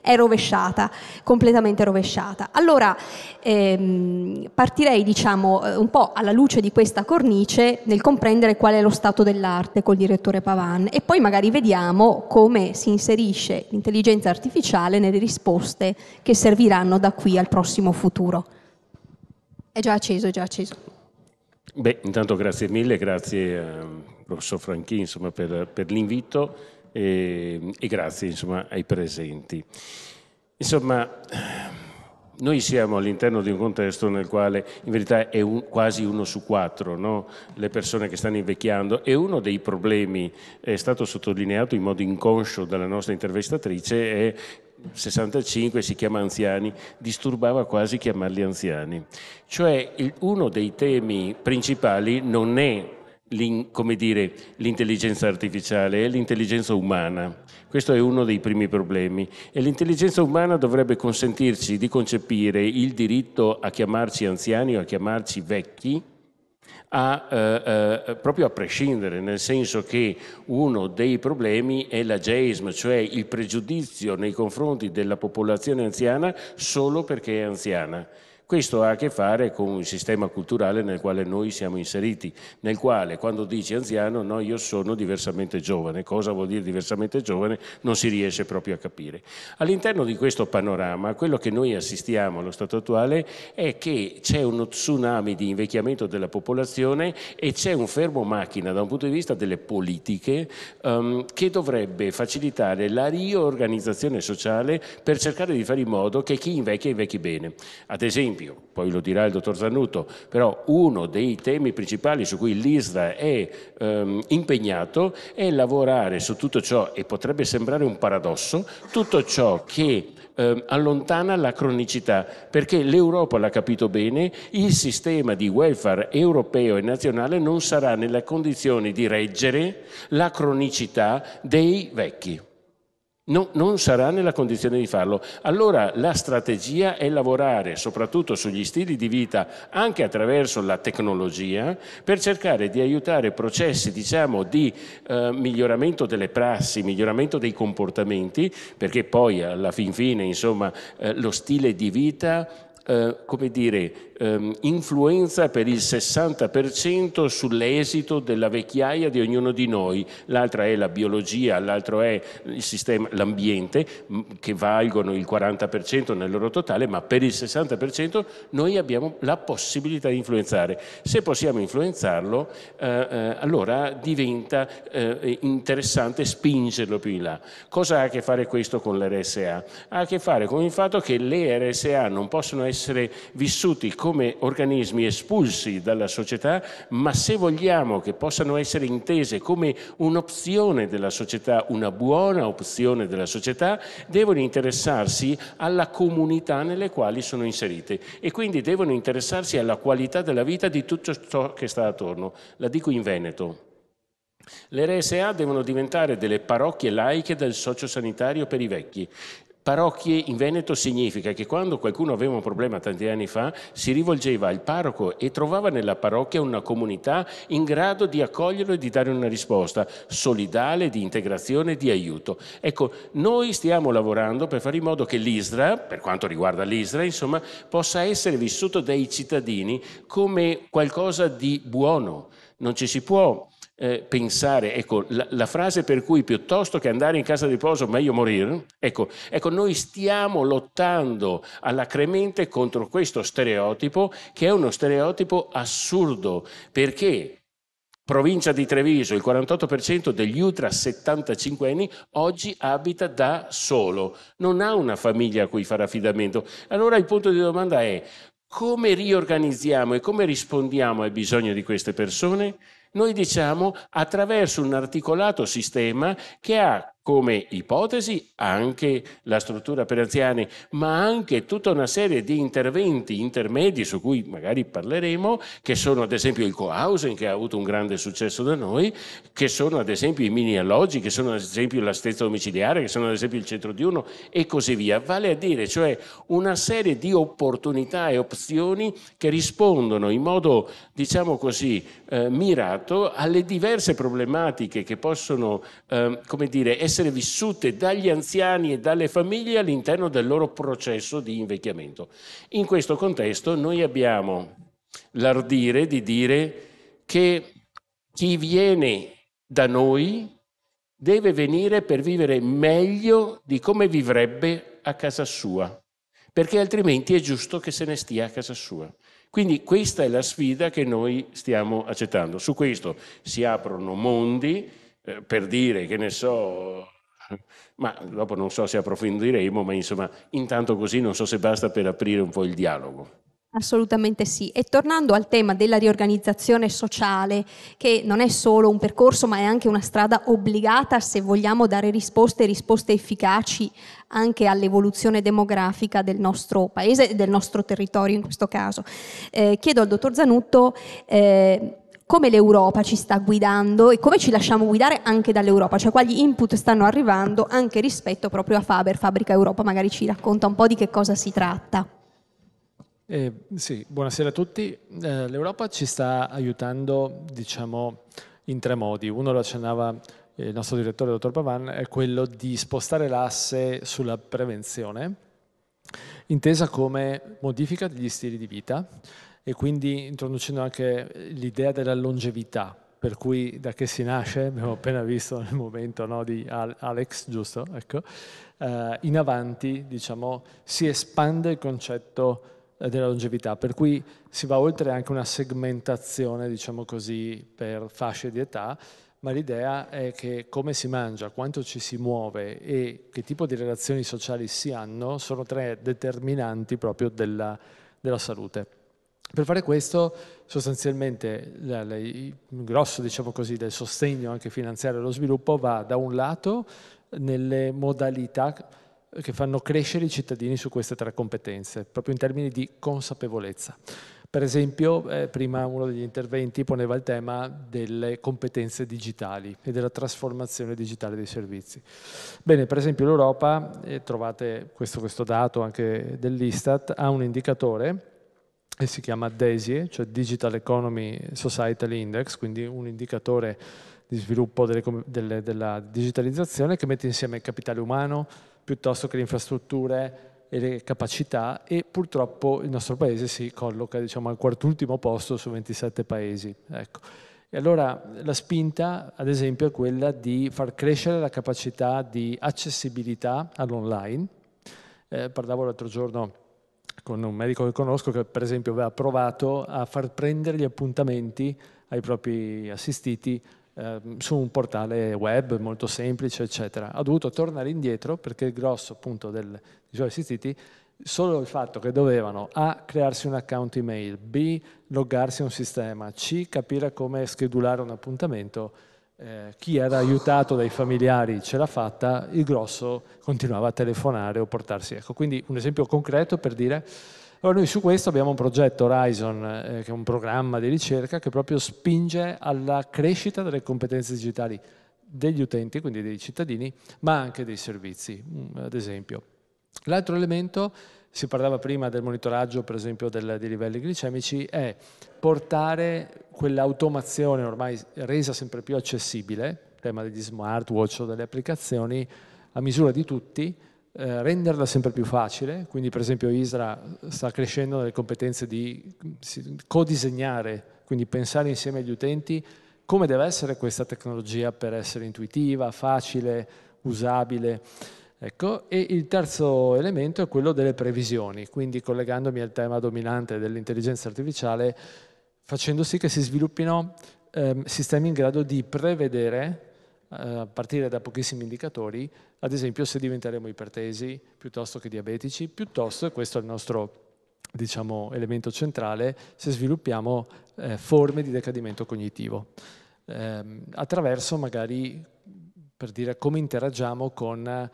è rovesciata, completamente rovesciata. Allora ehm, partirei diciamo eh, un po' alla luce di questa cornice nel comprendere qual è lo stato dell'arte col direttore Pavan e poi magari vediamo come si inserisce l'intelligenza artificiale nelle risposte che serviranno da qui al prossimo futuro. È già acceso, è già acceso. Beh, intanto grazie mille, grazie al professor Franchi insomma, per, per l'invito e, e grazie insomma, ai presenti. Insomma, noi siamo all'interno di un contesto nel quale in verità è un, quasi uno su quattro no? le persone che stanno invecchiando e uno dei problemi è stato sottolineato in modo inconscio dalla nostra intervistatrice è 65 si chiama anziani, disturbava quasi chiamarli anziani. Cioè il, uno dei temi principali non è dire, l'intelligenza artificiale, è l'intelligenza umana. Questo è uno dei primi problemi e l'intelligenza umana dovrebbe consentirci di concepire il diritto a chiamarci anziani o a chiamarci vecchi a, eh, eh, proprio a prescindere, nel senso che uno dei problemi è l'ageism, cioè il pregiudizio nei confronti della popolazione anziana solo perché è anziana. Questo ha a che fare con il sistema culturale nel quale noi siamo inseriti, nel quale quando dici anziano, no, io sono diversamente giovane. Cosa vuol dire diversamente giovane? Non si riesce proprio a capire. All'interno di questo panorama, quello che noi assistiamo allo stato attuale è che c'è uno tsunami di invecchiamento della popolazione e c'è un fermo macchina da un punto di vista delle politiche um, che dovrebbe facilitare la riorganizzazione sociale per cercare di fare in modo che chi invecchia invecchi bene. Ad esempio, esempio, poi lo dirà il dottor Zannuto, però uno dei temi principali su cui l'ISRA è ehm, impegnato è lavorare su tutto ciò, e potrebbe sembrare un paradosso, tutto ciò che eh, allontana la cronicità, perché l'Europa l'ha capito bene, il sistema di welfare europeo e nazionale non sarà nelle condizioni di reggere la cronicità dei vecchi. No, non sarà nella condizione di farlo. Allora la strategia è lavorare soprattutto sugli stili di vita anche attraverso la tecnologia per cercare di aiutare processi diciamo, di eh, miglioramento delle prassi, miglioramento dei comportamenti, perché poi alla fin fine insomma, eh, lo stile di vita eh, come dire, ehm, influenza per il 60% sull'esito della vecchiaia di ognuno di noi, l'altra è la biologia, l'altro è l'ambiente, che valgono il 40% nel loro totale, ma per il 60% noi abbiamo la possibilità di influenzare. Se possiamo influenzarlo, eh, eh, allora diventa eh, interessante spingerlo più in là. Cosa ha a che fare questo con l'RSA? Ha a che fare con il fatto che le RSA non possono essere essere vissuti come organismi espulsi dalla società, ma se vogliamo che possano essere intese come un'opzione della società, una buona opzione della società, devono interessarsi alla comunità nelle quali sono inserite e quindi devono interessarsi alla qualità della vita di tutto ciò che sta attorno. La dico in Veneto. Le RSA devono diventare delle parrocchie laiche del sociosanitario per i vecchi. Parrocchie in Veneto significa che quando qualcuno aveva un problema tanti anni fa si rivolgeva al parroco e trovava nella parrocchia una comunità in grado di accoglierlo e di dare una risposta solidale, di integrazione, di aiuto. Ecco, noi stiamo lavorando per fare in modo che l'ISRA, per quanto riguarda l'ISRA, insomma, possa essere vissuto dai cittadini come qualcosa di buono. Non ci si può eh, pensare, ecco, la, la, frase per cui piuttosto che andare in casa di riposo meglio morire, ecco, ecco, noi stiamo lottando all'acremente contro questo stereotipo che è uno stereotipo assurdo, perché provincia di Treviso, il 48% degli ultra 75 anni oggi abita da solo, non ha una famiglia a cui fare affidamento. Allora il punto di domanda è come riorganizziamo e come rispondiamo ai bisogni di queste persone? Noi diciamo attraverso un articolato sistema che ha come ipotesi anche la struttura per anziani, ma anche tutta una serie di interventi intermedi su cui magari parleremo, che sono ad esempio il co-housing che ha avuto un grande successo da noi, che sono ad esempio i mini alloggi, che sono ad esempio l'assistenza domiciliare, che sono ad esempio il centro di uno e così via. Vale a dire, cioè una serie di opportunità e opzioni che rispondono in modo, diciamo così, eh, mirato alle diverse problematiche che possono, eh, come dire, essere essere vissute dagli anziani e dalle famiglie all'interno del loro processo di invecchiamento. In questo contesto noi abbiamo l'ardire di dire che chi viene da noi deve venire per vivere meglio di come vivrebbe a casa sua, perché altrimenti è giusto che se ne stia a casa sua. Quindi questa è la sfida che noi stiamo accettando. Su questo si aprono mondi, eh, per dire, che ne so, ma dopo non so se approfondiremo, ma insomma, intanto così non so se basta per aprire un po' il dialogo. Assolutamente sì. E tornando al tema della riorganizzazione sociale, che non è solo un percorso, ma è anche una strada obbligata se vogliamo dare risposte, risposte efficaci anche all'evoluzione demografica del nostro paese e del nostro territorio in questo caso. Eh, chiedo al dottor Zanutto eh, come l'Europa ci sta guidando e come ci lasciamo guidare anche dall'Europa, cioè quali input stanno arrivando anche rispetto proprio a Faber, Fabbrica Europa, magari ci racconta un po' di che cosa si tratta. Eh, sì, buonasera a tutti. Eh, L'Europa ci sta aiutando, diciamo, in tre modi. Uno lo accennava il nostro direttore, dottor Pavan, è quello di spostare l'asse sulla prevenzione, intesa come modifica degli stili di vita e quindi introducendo anche l'idea della longevità, per cui da che si nasce, abbiamo appena visto nel momento no, di Alex, giusto? Ecco, eh, in avanti diciamo, si espande il concetto eh, della longevità, per cui si va oltre anche una segmentazione, diciamo così, per fasce di età, ma l'idea è che come si mangia, quanto ci si muove e che tipo di relazioni sociali si hanno sono tre determinanti proprio della, della salute. Per fare questo sostanzialmente il grosso diciamo così, del sostegno anche finanziario allo sviluppo va da un lato nelle modalità che fanno crescere i cittadini su queste tre competenze, proprio in termini di consapevolezza. Per esempio, eh, prima uno degli interventi poneva il tema delle competenze digitali e della trasformazione digitale dei servizi. Bene, per esempio l'Europa, eh, trovate questo, questo dato anche dell'Istat, ha un indicatore e si chiama DESI, cioè Digital Economy Societal Index, quindi un indicatore di sviluppo delle, delle, della digitalizzazione che mette insieme il capitale umano piuttosto che le infrastrutture e le capacità e purtroppo il nostro paese si colloca diciamo, al quartultimo posto su 27 paesi. Ecco. E allora la spinta, ad esempio, è quella di far crescere la capacità di accessibilità all'online. Eh, parlavo l'altro giorno con un medico che conosco che per esempio aveva provato a far prendere gli appuntamenti ai propri assistiti eh, su un portale web molto semplice, eccetera. Ha dovuto tornare indietro perché il grosso appunto del, dei suoi assistiti solo il fatto che dovevano A. crearsi un account email, B. loggarsi a un sistema, C. capire come schedulare un appuntamento, eh, chi era aiutato dai familiari ce l'ha fatta, il grosso continuava a telefonare o portarsi. Ecco, quindi un esempio concreto per dire, allora noi su questo abbiamo un progetto Horizon, eh, che è un programma di ricerca che proprio spinge alla crescita delle competenze digitali degli utenti, quindi dei cittadini, ma anche dei servizi, mm, ad esempio. L'altro elemento si parlava prima del monitoraggio per esempio del, dei livelli glicemici, è portare quell'automazione ormai resa sempre più accessibile, il tema degli smartwatch o delle applicazioni, a misura di tutti, eh, renderla sempre più facile, quindi per esempio ISRA sta crescendo nelle competenze di codisegnare, quindi pensare insieme agli utenti come deve essere questa tecnologia per essere intuitiva, facile, usabile. Ecco, e il terzo elemento è quello delle previsioni, quindi collegandomi al tema dominante dell'intelligenza artificiale, facendo sì che si sviluppino eh, sistemi in grado di prevedere, eh, a partire da pochissimi indicatori, ad esempio se diventeremo ipertesi piuttosto che diabetici, piuttosto, e questo è il nostro diciamo, elemento centrale, se sviluppiamo eh, forme di decadimento cognitivo. ehm, attraverso magari per dire come interagiamo con eh,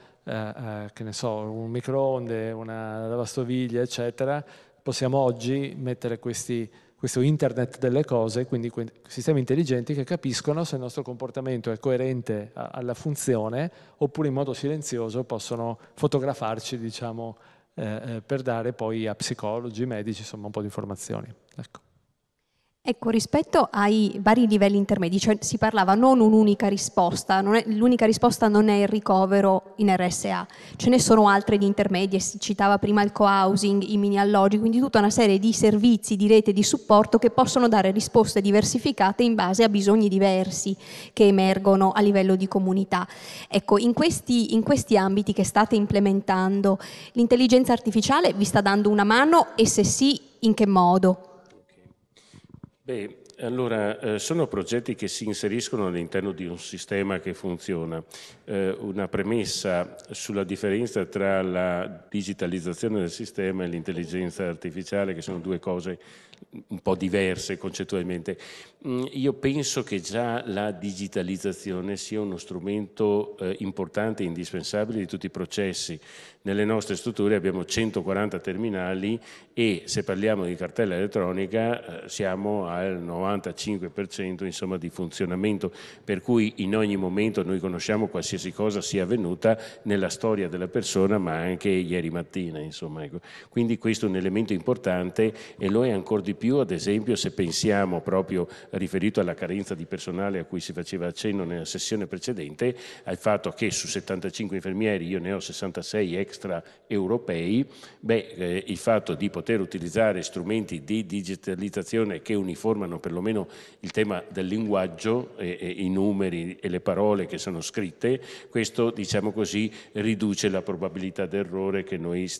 eh, so, un microonde, una lavastoviglie, eccetera, possiamo oggi mettere questi, questo internet delle cose, quindi sistemi intelligenti che capiscono se il nostro comportamento è coerente a, alla funzione oppure in modo silenzioso possono fotografarci, diciamo, eh, eh per dare poi a psicologi, medici, insomma, un po' di informazioni. Ecco. Ecco, rispetto ai vari livelli intermedi, cioè si parlava non un'unica risposta, l'unica risposta non è il ricovero in RSA, ce ne sono altre di intermedie, si citava prima il co-housing, i mini alloggi, quindi tutta una serie di servizi di rete di supporto che possono dare risposte diversificate in base a bisogni diversi che emergono a livello di comunità. Ecco, in questi, in questi ambiti che state implementando, l'intelligenza artificiale vi sta dando una mano e se sì, in che modo? Beh, allora, eh, sono progetti che si inseriscono all'interno di un sistema che funziona. Eh, una premessa sulla differenza tra la digitalizzazione del sistema e l'intelligenza artificiale, che sono due cose un po' diverse concettualmente. Mm, io penso che già la digitalizzazione sia uno strumento eh, importante e indispensabile di tutti i processi. Nelle nostre strutture abbiamo 140 terminali e se parliamo di cartella elettronica eh, siamo al 95% insomma, di funzionamento, per cui in ogni momento noi conosciamo qualsiasi cosa sia avvenuta nella storia della persona ma anche ieri mattina. Insomma, ecco. Quindi questo è un elemento importante e lo è ancora di più ad esempio se pensiamo proprio riferito alla carenza di personale a cui si faceva accenno nella sessione precedente, al fatto che su 75 infermieri io ne ho 66 extra europei, beh, eh, il fatto di poter utilizzare strumenti di digitalizzazione che uniformano perlomeno il tema del linguaggio, e, e, i numeri e le parole che sono scritte, questo diciamo così riduce la probabilità d'errore che noi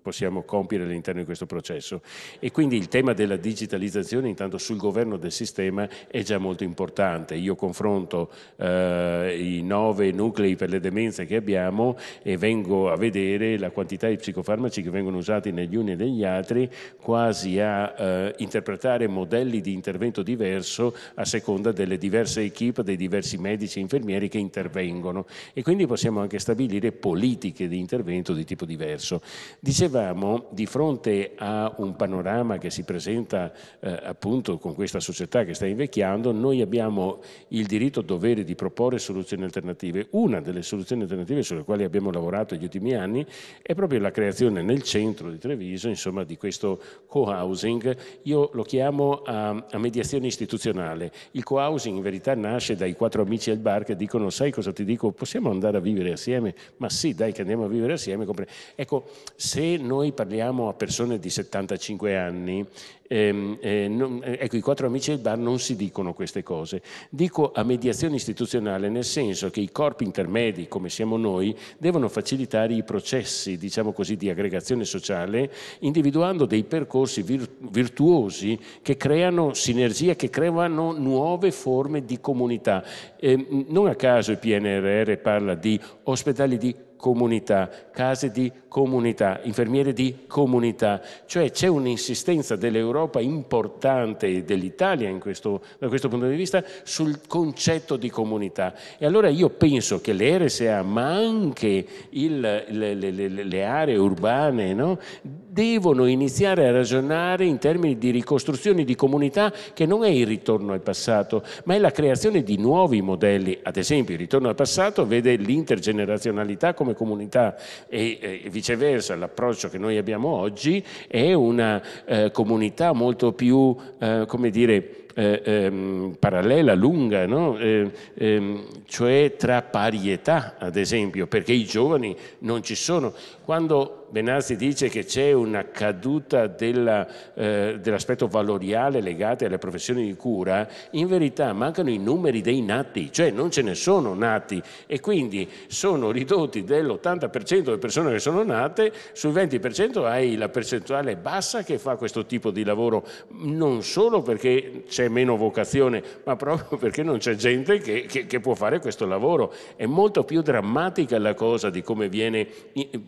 possiamo compiere all'interno di questo processo. E quindi il tema della digitalizzazione intanto sul governo del sistema è già molto importante. Io confronto eh, i nove nuclei per le demenze che abbiamo e vengo a vedere la quantità di psicofarmaci che vengono usati negli uni e negli altri quasi a eh, interpretare modelli di intervento diverso a seconda delle diverse equip, dei diversi medici e infermieri che intervengono e quindi possiamo anche stabilire politiche di intervento di tipo diverso. Dicevamo, di fronte a un panorama che si presenta eh, appunto con questa società che sta invecchiando, noi abbiamo il diritto dovere di proporre soluzioni alternative. Una delle soluzioni alternative sulle quali abbiamo lavorato negli ultimi anni è proprio la creazione nel centro di Treviso insomma, di questo co-housing. Io lo chiamo a, a mediazione istituzionale. Il co-housing in verità nasce dai quattro amici al bar che dicono sai cosa ti dico? Possiamo andare a vivere assieme? Ma sì, dai che andiamo a vivere assieme. Ecco, se noi parliamo a persone di 75 anni ehm, eh, non, eh, ecco, i quattro amici del bar non si dicono queste cose. Dico a mediazione istituzionale nel senso che i corpi intermedi, come siamo noi, devono facilitare i processi, diciamo così, di aggregazione sociale, individuando dei percorsi vir virtuosi che creano sinergia, che creano nuove forme di comunità. Eh, non a caso il PNRR parla di ospedali di comunità, case di comunità, infermiere di comunità, cioè c'è un'insistenza dell'Europa importante e dell'Italia questo, da questo punto di vista sul concetto di comunità. E allora io penso che le RSA, ma anche il, le, le, le, le, aree urbane, no? devono iniziare a ragionare in termini di ricostruzione di comunità che non è il ritorno al passato, ma è la creazione di nuovi modelli. Ad esempio, il ritorno al passato vede l'intergenerazionalità come comunità e, e viceversa l'approccio che noi abbiamo oggi è una eh, comunità molto più, eh, come dire, eh, ehm, parallela, lunga, no? eh, ehm, cioè tra parietà, ad esempio, perché i giovani non ci sono. Quando Benazzi dice che c'è una caduta eh, dell'aspetto valoriale legato alle professioni di cura, in verità mancano i numeri dei nati, cioè non ce ne sono nati e quindi sono ridotti dell'80% delle persone che sono nate, sul 20% hai la percentuale bassa che fa questo tipo di lavoro, non solo perché c'è meno vocazione, ma proprio perché non c'è gente che, che, che può fare questo lavoro. È molto più drammatica la cosa di come viene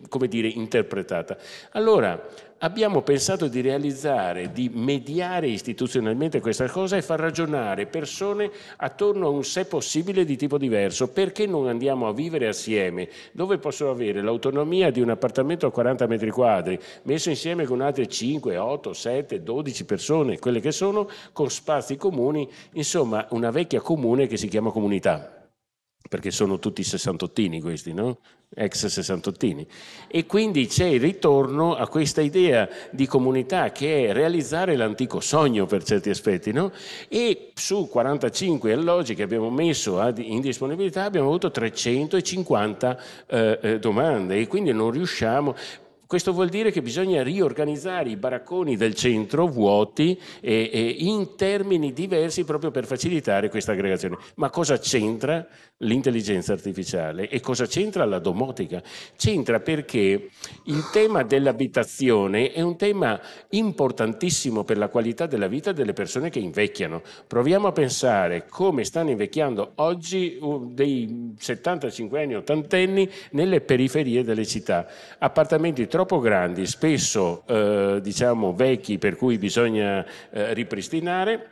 come dire, interpretata. Allora, abbiamo pensato di realizzare, di mediare istituzionalmente questa cosa e far ragionare persone attorno a un sé possibile di tipo diverso. Perché non andiamo a vivere assieme, dove possono avere l'autonomia di un appartamento a 40 metri quadri, messo insieme con altre 5, 8, 7, 12 persone, quelle che sono, con spazi comuni, insomma una vecchia comune che si chiama comunità perché sono tutti sessantottini questi, no? ex sessantottini. E quindi c'è il ritorno a questa idea di comunità che è realizzare l'antico sogno per certi aspetti. No? E su 45 alloggi che abbiamo messo in disponibilità abbiamo avuto 350 eh, eh, domande e quindi non riusciamo, questo vuol dire che bisogna riorganizzare i baracconi del centro vuoti e, e in termini diversi proprio per facilitare questa aggregazione. Ma cosa c'entra l'intelligenza artificiale e cosa c'entra la domotica? C'entra perché il tema dell'abitazione è un tema importantissimo per la qualità della vita delle persone che invecchiano. Proviamo a pensare come stanno invecchiando oggi dei 75 anni, 80 anni nelle periferie delle città. Appartamenti troppo grandi, spesso eh, diciamo vecchi per cui bisogna eh, ripristinare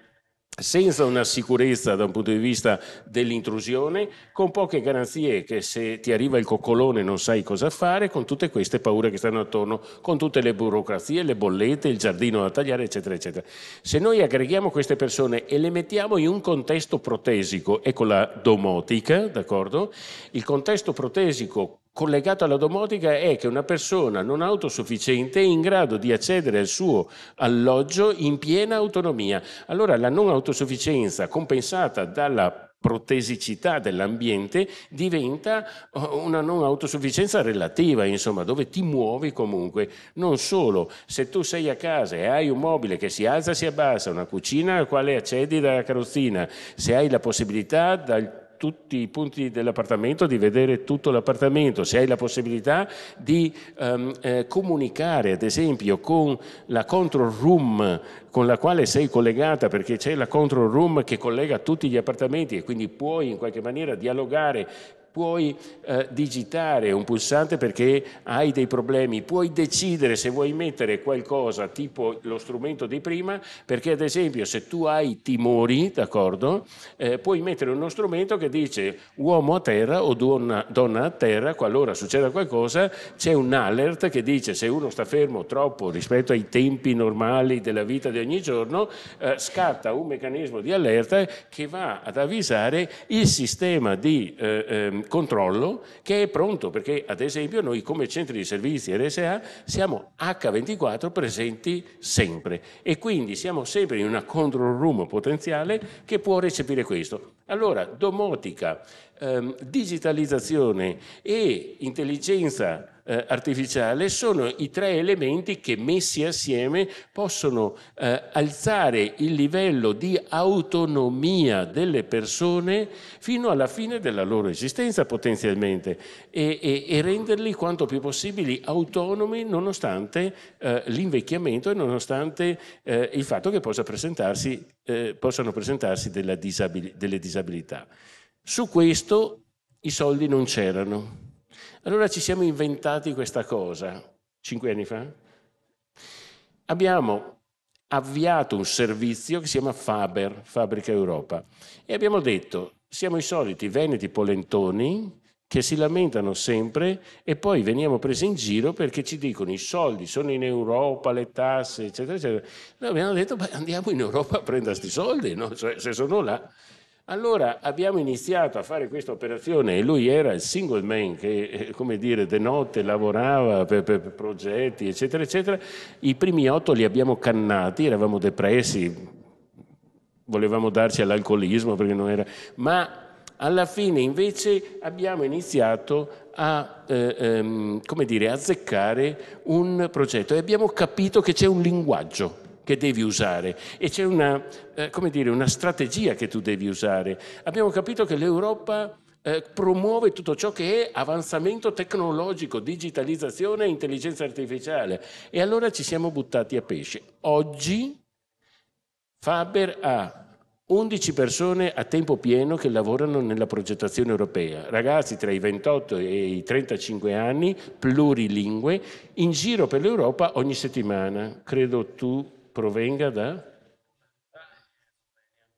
senza una sicurezza da un punto di vista dell'intrusione, con poche garanzie che se ti arriva il coccolone non sai cosa fare, con tutte queste paure che stanno attorno, con tutte le burocrazie, le bollette, il giardino da tagliare, eccetera, eccetera. Se noi aggreghiamo queste persone e le mettiamo in un contesto protesico, ecco la domotica, d'accordo? Il contesto protesico collegato alla domotica è che una persona non autosufficiente è in grado di accedere al suo alloggio in piena autonomia. Allora la non autosufficienza compensata dalla protesicità dell'ambiente diventa oh, una non autosufficienza relativa, insomma, dove ti muovi comunque. Non solo, se tu sei a casa e hai un mobile che si alza e si abbassa, una cucina al quale accedi dalla carrozzina, se hai la possibilità dal tutti i punti dell'appartamento, di vedere tutto l'appartamento, se hai la possibilità di um, eh, comunicare ad esempio con la control room con la quale sei collegata perché c'è la control room che collega tutti gli appartamenti e quindi puoi in qualche maniera dialogare puoi eh, digitare un pulsante perché hai dei problemi, puoi decidere se vuoi mettere qualcosa tipo lo strumento di prima, perché ad esempio se tu hai timori, d'accordo, eh, puoi mettere uno strumento che dice uomo a terra o donna, donna a terra, qualora succeda qualcosa, c'è un alert che dice se uno sta fermo troppo rispetto ai tempi normali della vita di ogni giorno, eh, scatta un meccanismo di allerta che va ad avvisare il sistema di controllo che è pronto, perché ad esempio noi come centri di servizi RSA siamo H24 presenti sempre e quindi siamo sempre in una control room potenziale che può recepire questo. Allora, domotica, ehm, digitalizzazione e intelligenza eh, artificiale sono i tre elementi che messi assieme possono eh, alzare il livello di autonomia delle persone fino alla fine della loro esistenza potenzialmente e, e, e renderli quanto più possibili autonomi nonostante eh, l'invecchiamento e nonostante eh, il fatto che possa presentarsi, eh, possano presentarsi delle disabilità. Su questo i soldi non c'erano. Allora ci siamo inventati questa cosa, cinque anni fa. Abbiamo avviato un servizio che si chiama Faber, Fabbrica Europa, e abbiamo detto, siamo i soliti veneti polentoni che si lamentano sempre e poi veniamo presi in giro perché ci dicono i soldi sono in Europa, le tasse, eccetera, eccetera. Noi abbiamo detto, beh, andiamo in Europa a prendere questi soldi, no? cioè, se sono là. Allora abbiamo iniziato a fare questa operazione e lui era il single man che, eh, come dire, de notte lavorava per, per, per progetti, eccetera, eccetera. I primi otto li abbiamo cannati, eravamo depressi, volevamo darci all'alcolismo perché non era... Ma alla fine invece abbiamo iniziato a eh, ehm, come dire, azzeccare un progetto e abbiamo capito che c'è un linguaggio che devi usare e c'è una, eh, dire, una strategia che tu devi usare. Abbiamo capito che l'Europa eh, promuove tutto ciò che è avanzamento tecnologico, digitalizzazione e intelligenza artificiale e allora ci siamo buttati a pesce. Oggi Faber ha 11 persone a tempo pieno che lavorano nella progettazione europea, ragazzi tra i 28 e i 35 anni, plurilingue, in giro per l'Europa ogni settimana. Credo tu provenga da...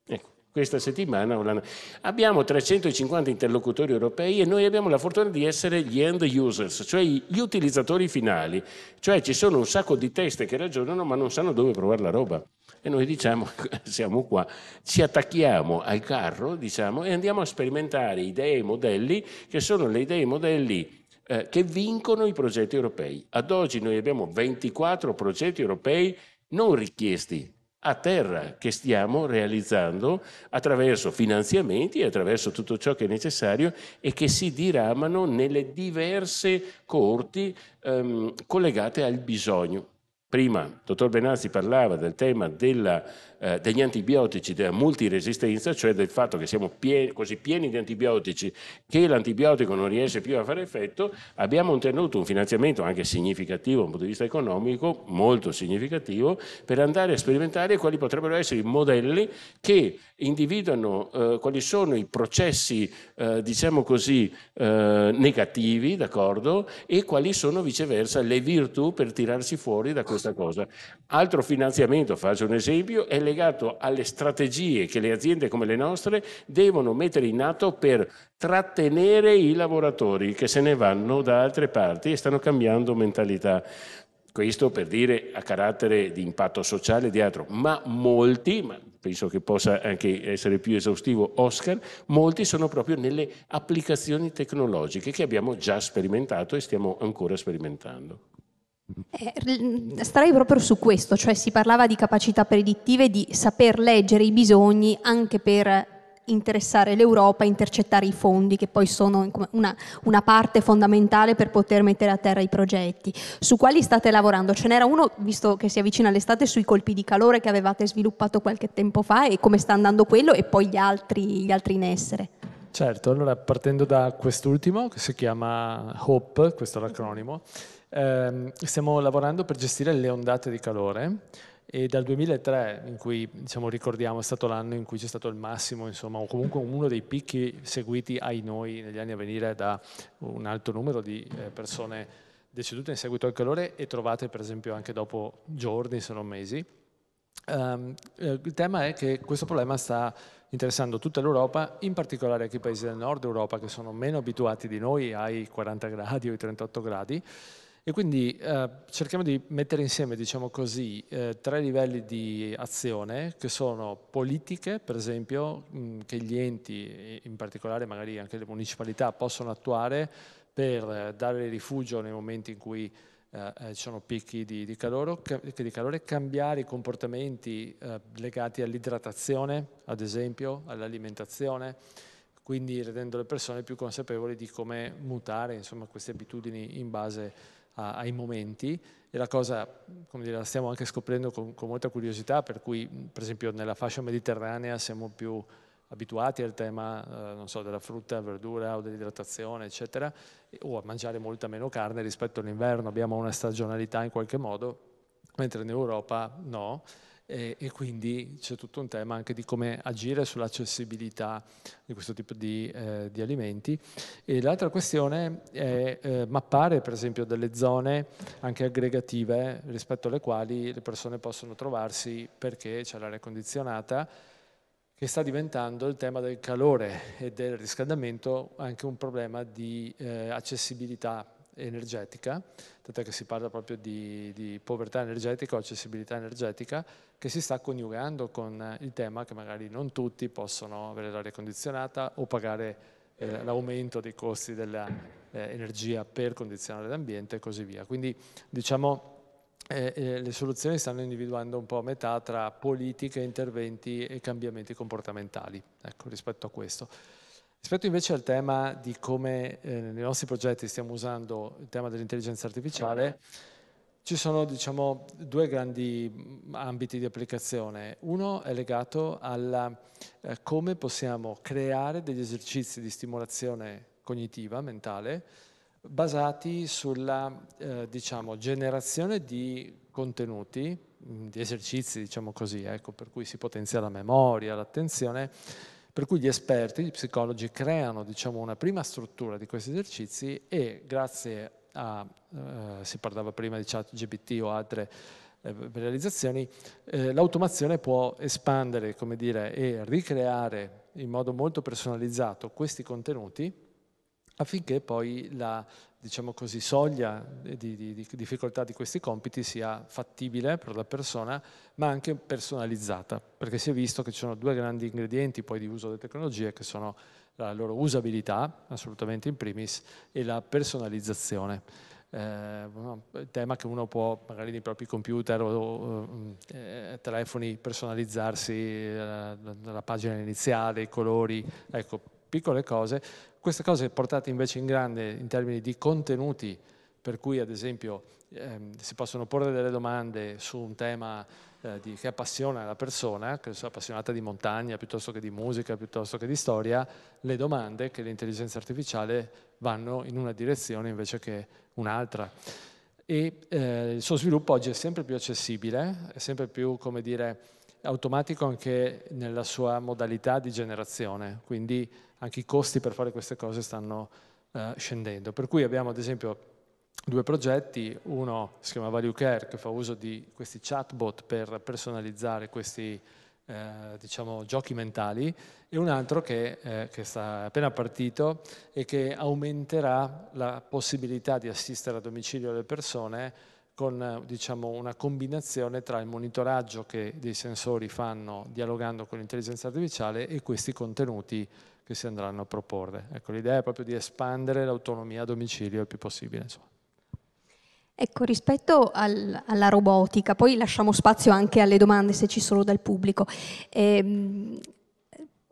Ecco, questa settimana abbiamo 350 interlocutori europei e noi abbiamo la fortuna di essere gli end users, cioè gli utilizzatori finali, cioè ci sono un sacco di teste che ragionano ma non sanno dove provare la roba. E noi diciamo, siamo qua, ci attacchiamo al carro diciamo, e andiamo a sperimentare idee e modelli che sono le idee e modelli eh, che vincono i progetti europei. Ad oggi noi abbiamo 24 progetti europei non richiesti a terra che stiamo realizzando attraverso finanziamenti e attraverso tutto ciò che è necessario e che si diramano nelle diverse corti ehm, collegate al bisogno. Prima il dottor Benazzi parlava del tema della, eh, degli antibiotici, della multiresistenza, cioè del fatto che siamo pieni, così pieni di antibiotici che l'antibiotico non riesce più a fare effetto, abbiamo ottenuto un finanziamento anche significativo dal punto di vista economico, molto significativo, per andare a sperimentare quali potrebbero essere i modelli che individuano eh, quali sono i processi, eh, diciamo così, eh, negativi, d'accordo, e quali sono viceversa le virtù per tirarsi fuori da questa cosa. Altro finanziamento, faccio un esempio, è legato alle strategie che le aziende come le nostre devono mettere in atto per trattenere i lavoratori che se ne vanno da altre parti e stanno cambiando mentalità. Questo per dire a carattere di impatto sociale e di altro, ma molti, ma penso che possa anche essere più esaustivo Oscar, molti sono proprio nelle applicazioni tecnologiche che abbiamo già sperimentato e stiamo ancora sperimentando. Eh, starei proprio su questo, cioè si parlava di capacità predittive, di saper leggere i bisogni anche per interessare l'Europa, intercettare i fondi che poi sono una, una, parte fondamentale per poter mettere a terra i progetti. Su quali state lavorando? Ce n'era uno, visto che si avvicina l'estate, sui colpi di calore che avevate sviluppato qualche tempo fa e come sta andando quello e poi gli altri, gli altri in essere. Certo, allora partendo da quest'ultimo che si chiama HOPE, questo è l'acronimo, ehm, stiamo lavorando per gestire le ondate di calore e dal 2003, in cui diciamo, ricordiamo è stato l'anno in cui c'è stato il massimo, insomma, o comunque uno dei picchi seguiti ai noi negli anni a venire da un alto numero di eh, persone decedute in seguito al calore e trovate per esempio anche dopo giorni, se non mesi. Um, eh, il tema è che questo problema sta interessando tutta l'Europa, in particolare anche i paesi del nord Europa che sono meno abituati di noi ai 40 gradi o ai 38 gradi e quindi eh, cerchiamo di mettere insieme, diciamo così, eh, tre livelli di azione che sono politiche, per esempio, mh, che gli enti, in particolare magari anche le municipalità, possono attuare per dare rifugio nei momenti in cui eh, eh, ci sono picchi di, di, calore, di, calore, cambiare i comportamenti eh, legati all'idratazione, ad esempio, all'alimentazione, quindi rendendo le persone più consapevoli di come mutare insomma, queste abitudini in base a ai momenti. E la cosa, come dire, la stiamo anche scoprendo con, con, molta curiosità, per cui per esempio nella fascia mediterranea siamo più abituati al tema, eh, so, della frutta, verdura o dell'idratazione, eccetera, o a mangiare molta meno carne rispetto all'inverno, abbiamo una stagionalità in qualche modo, mentre in Europa no e, e, quindi c'è tutto un tema anche di come agire sull'accessibilità di questo tipo di, eh, di alimenti. E l'altra questione è eh, mappare per esempio delle zone anche aggregative rispetto alle quali le persone possono trovarsi perché c'è l'aria condizionata che sta diventando il tema del calore e del riscaldamento anche un problema di eh, accessibilità energetica, tant'è che si parla proprio di, di, povertà energetica o accessibilità energetica, che si sta coniugando con il tema che magari non tutti possono avere l'aria condizionata o pagare eh, l'aumento dei costi dell'energia eh, per condizionare l'ambiente e così via. Quindi diciamo eh, eh, le soluzioni stanno individuando un po' a metà tra politiche, interventi e cambiamenti comportamentali ecco, rispetto a questo. Rispetto invece al tema di come eh, nei nostri progetti stiamo usando il tema dell'intelligenza artificiale, ci sono diciamo, due grandi mm, ambiti di applicazione. Uno è legato a eh, come possiamo creare degli esercizi di stimolazione cognitiva, mentale, basati sulla eh, diciamo, generazione di contenuti di esercizi, diciamo così, ecco, per cui si potenzia la memoria, l'attenzione, per cui gli esperti, gli psicologi creano diciamo, una prima struttura di questi esercizi e grazie a, eh, si parlava prima di chat GPT o altre eh, realizzazioni, eh, l'automazione può espandere dire, e ricreare in modo molto personalizzato questi contenuti affinché poi la diciamo così, soglia di, di, di, difficoltà di questi compiti sia fattibile per la persona, ma anche personalizzata, perché si è visto che ci sono due grandi ingredienti poi di uso delle tecnologie, che sono la loro usabilità, assolutamente in primis, e la personalizzazione. Eh, tema che uno può magari nei propri computer o eh, telefoni personalizzarsi eh, la pagina iniziale, i colori, ecco, piccole cose queste cose portate invece in grande in termini di contenuti, per cui ad esempio ehm, si possono porre delle domande su un tema eh, di, che appassiona la persona, che sia appassionata di montagna piuttosto che di musica, piuttosto che di storia, le domande che l'intelligenza artificiale vanno in una direzione invece che un'altra. E eh, il suo sviluppo oggi è sempre più accessibile, è sempre più, come dire, automatico anche nella sua modalità di generazione, quindi anche i costi per fare queste cose stanno eh, scendendo. Per cui abbiamo ad esempio due progetti, uno si chiama Value Care che fa uso di questi chatbot per personalizzare questi eh, diciamo, giochi mentali e un altro che, eh, che sta appena partito e che aumenterà la possibilità di assistere a domicilio le persone con diciamo, una combinazione tra il monitoraggio che dei sensori fanno dialogando con l'intelligenza artificiale e questi contenuti che si andranno a proporre. Ecco, l'idea è proprio di espandere l'autonomia a domicilio il più possibile. Insomma. Ecco, rispetto al, alla robotica, poi lasciamo spazio anche alle domande se ci sono dal pubblico. Eh,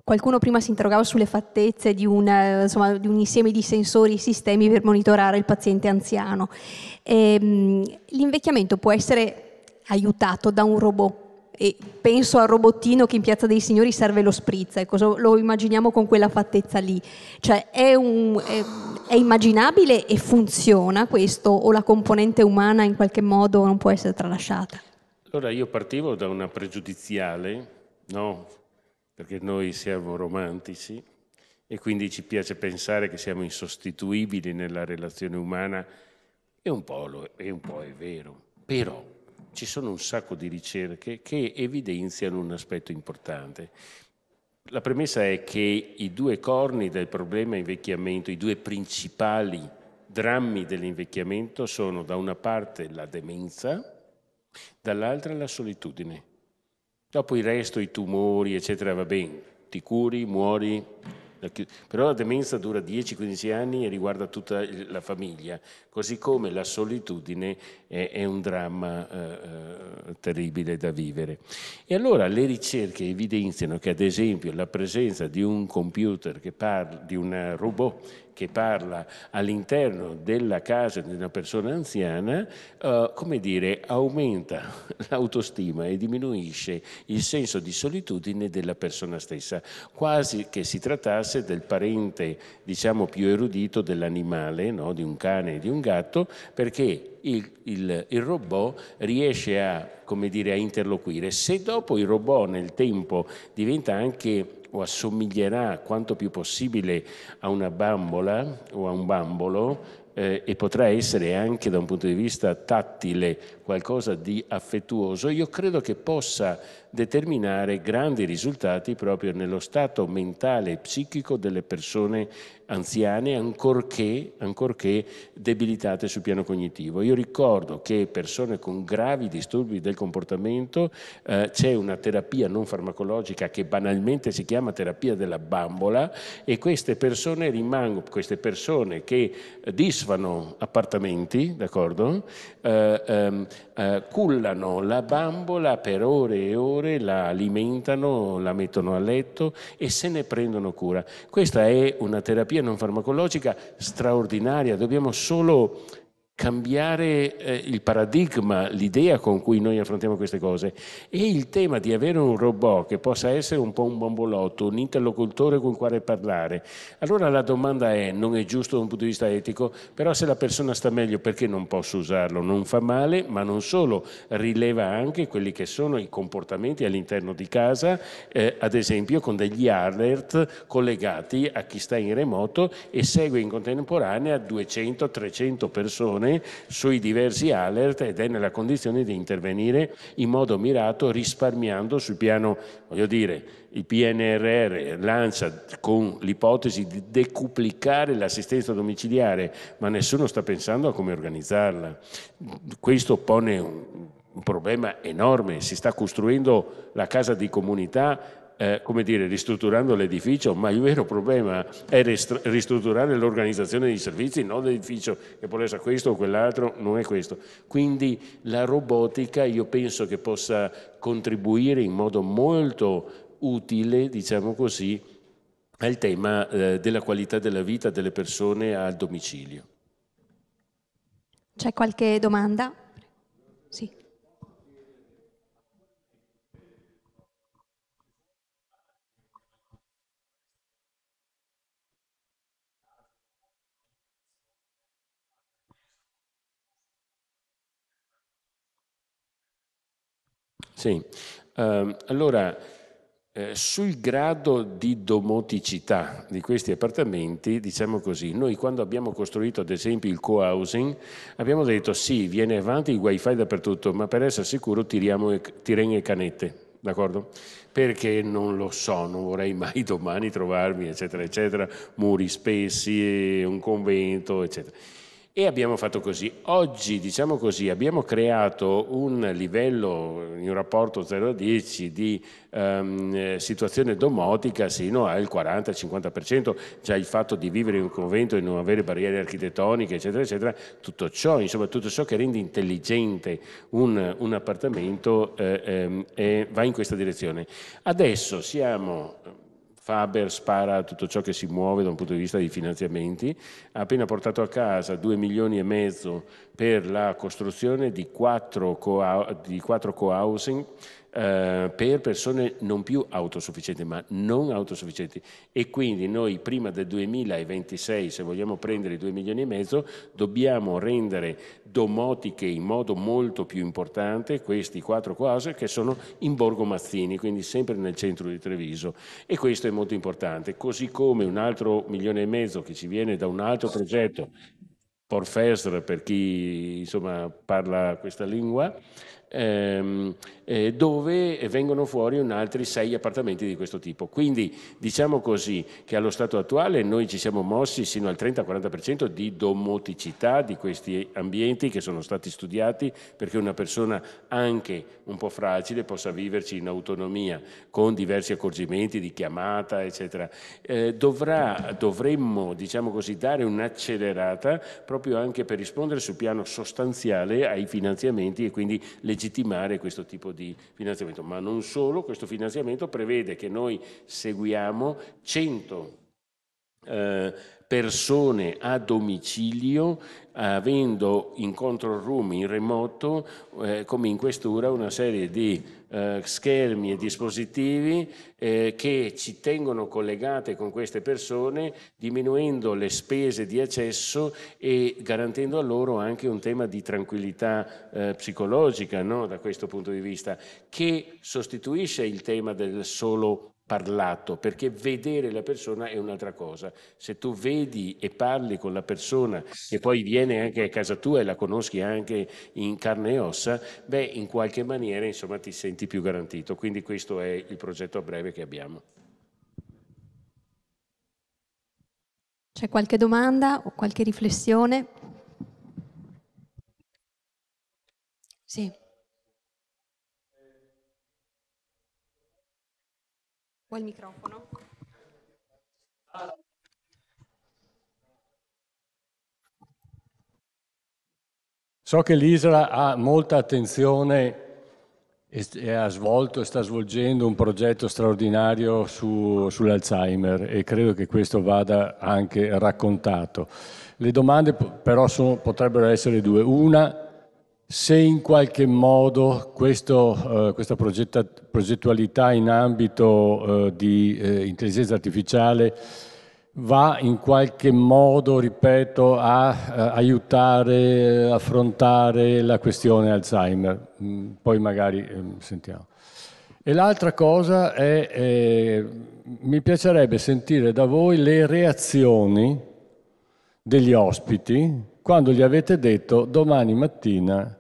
qualcuno prima si interrogava sulle fattezze di, una, insomma, di, un insieme di sensori e sistemi per monitorare il paziente anziano. Eh, l'invecchiamento può essere aiutato da un robot e penso al robottino che in Piazza dei Signori serve lo spritz, ecco, lo immaginiamo con quella fattezza lì. Cioè è, un, è, è, immaginabile e funziona questo o la componente umana in qualche modo non può essere tralasciata? Allora io partivo da una pregiudiziale, no? Perché noi siamo romantici e quindi ci piace pensare che siamo insostituibili nella relazione umana e un po', lo, e un po' è vero. Però ci sono un sacco di ricerche che evidenziano un aspetto importante. La premessa è che i due corni del problema invecchiamento, i due principali drammi dell'invecchiamento sono da una parte la demenza, dall'altra la solitudine. Dopo il resto, i tumori, eccetera, va bene, ti curi, muori, però la demenza dura 10-15 anni e riguarda tutta la famiglia, così come la solitudine è, è un dramma eh, eh, terribile da vivere. E allora le ricerche evidenziano che ad esempio la presenza di un computer, che parla, di un robot che parla all'interno della casa di una persona anziana, eh, come dire, aumenta l'autostima e diminuisce il senso di solitudine della persona stessa, quasi che si trattasse del parente, diciamo, più erudito dell'animale, no? di un cane e di un gatto, perché il, il, il, robot riesce a, come dire, a interloquire. Se dopo il robot nel tempo diventa anche o assomiglierà quanto più possibile a una bambola o a un bambolo eh, e potrà essere anche da un punto di vista tattile qualcosa di affettuoso, io credo che possa determinare grandi risultati proprio nello stato mentale e psichico delle persone anziane, ancorché, ancorché debilitate sul piano cognitivo. Io ricordo che persone con gravi disturbi del comportamento eh, c'è una terapia non farmacologica che banalmente si chiama terapia della bambola e queste persone rimangono, queste persone che disfano appartamenti, d'accordo? Eh, ehm, eh, cullano la bambola per ore e ore, la alimentano, la mettono a letto e se ne prendono cura. Questa è una terapia non farmacologica straordinaria, dobbiamo solo cambiare eh, il paradigma, l'idea con cui noi affrontiamo queste cose e il tema di avere un robot che possa essere un po' un bombolotto, un interlocutore con il quale parlare. Allora la domanda è, non è giusto da un punto di vista etico, però se la persona sta meglio perché non posso usarlo? Non fa male, ma non solo, rileva anche quelli che sono i comportamenti all'interno di casa, eh, ad esempio con degli alert collegati a chi sta in remoto e segue in contemporanea 200-300 persone persone sui diversi alert ed è nella condizione di intervenire in modo mirato risparmiando sul piano, voglio dire, il PNRR lancia con l'ipotesi di decuplicare l'assistenza domiciliare, ma nessuno sta pensando a come organizzarla. Questo pone un problema enorme, si sta costruendo la casa di comunità eh, come dire, ristrutturando l'edificio, ma il vero problema è ristrutturare l'organizzazione dei servizi, non l'edificio che può essere questo o quell'altro, non è questo. Quindi la robotica io penso che possa contribuire in modo molto utile, diciamo così, al tema eh, della qualità della vita delle persone al domicilio. C'è qualche domanda? Sì. Sì, uh, allora eh, sul grado di domoticità di questi appartamenti, diciamo così, noi quando abbiamo costruito ad esempio il co-housing abbiamo detto sì, viene avanti il wifi dappertutto, ma per essere sicuro tiriamo tireni e canette, d'accordo? Perché non lo so, non vorrei mai domani trovarmi, eccetera, eccetera, muri spessi, un convento, eccetera. E abbiamo fatto così. Oggi, diciamo così, abbiamo creato un livello in un rapporto 0 a 10 di um, situazione domotica sino al 40-50%, già il fatto di vivere in un convento e non avere barriere architettoniche, eccetera, eccetera, tutto ciò, insomma, tutto ciò che rende intelligente un, un appartamento eh, eh, va in questa direzione. Adesso siamo Faber spara tutto ciò che si muove da un punto di vista di finanziamenti, ha appena portato a casa 2 milioni e mezzo per la costruzione di quattro co-housing eh, per persone non più autosufficienti, ma non autosufficienti. E quindi noi prima del 2026, se vogliamo prendere i 2 milioni e mezzo, dobbiamo rendere domotiche in modo molto più importante questi quattro cose che sono in Borgo Mazzini, quindi sempre nel centro di Treviso. E questo è molto importante. Così come un altro milione e mezzo che ci viene da un altro progetto, Porfesr per chi insomma, parla questa lingua, ehm, eh, dove vengono fuori un altri sei appartamenti di questo tipo. Quindi diciamo così che allo stato attuale noi ci siamo mossi sino al 30-40% di domoticità di questi ambienti che sono stati studiati perché una persona anche un po' fragile possa viverci in autonomia con diversi accorgimenti di chiamata, eccetera. Eh, dovrà, dovremmo, diciamo così, dare un'accelerata proprio anche per rispondere sul piano sostanziale ai finanziamenti e quindi legittimare questo tipo di finanziamento. Ma non solo, questo finanziamento prevede che noi seguiamo 100 eh, persone a domicilio avendo in control room in remoto eh, come in questura una serie di eh, schermi e dispositivi eh, che ci tengono collegate con queste persone diminuendo le spese di accesso e garantendo a loro anche un tema di tranquillità eh, psicologica no? da questo punto di vista che sostituisce il tema del solo parlato, perché vedere la persona è un'altra cosa. Se tu vedi e parli con la persona che poi viene anche a casa tua e la conosci anche in carne e ossa, beh, in qualche maniera insomma ti senti più garantito. Quindi questo è il progetto a breve che abbiamo. C'è qualche domanda o qualche riflessione? Sì. Vuoi il microfono? So che l'ISRA ha molta attenzione e ha svolto e sta svolgendo un progetto straordinario su, sull'Alzheimer e credo che questo vada anche raccontato. Le domande però sono, potrebbero essere due. Una, se in qualche modo questo, eh, questa progettualità in ambito eh, di eh, intelligenza artificiale va in qualche modo, ripeto, a eh, aiutare a affrontare la questione Alzheimer. Mm, poi magari eh, sentiamo. E l'altra cosa è, eh, mi piacerebbe sentire da voi le reazioni degli ospiti quando gli avete detto domani mattina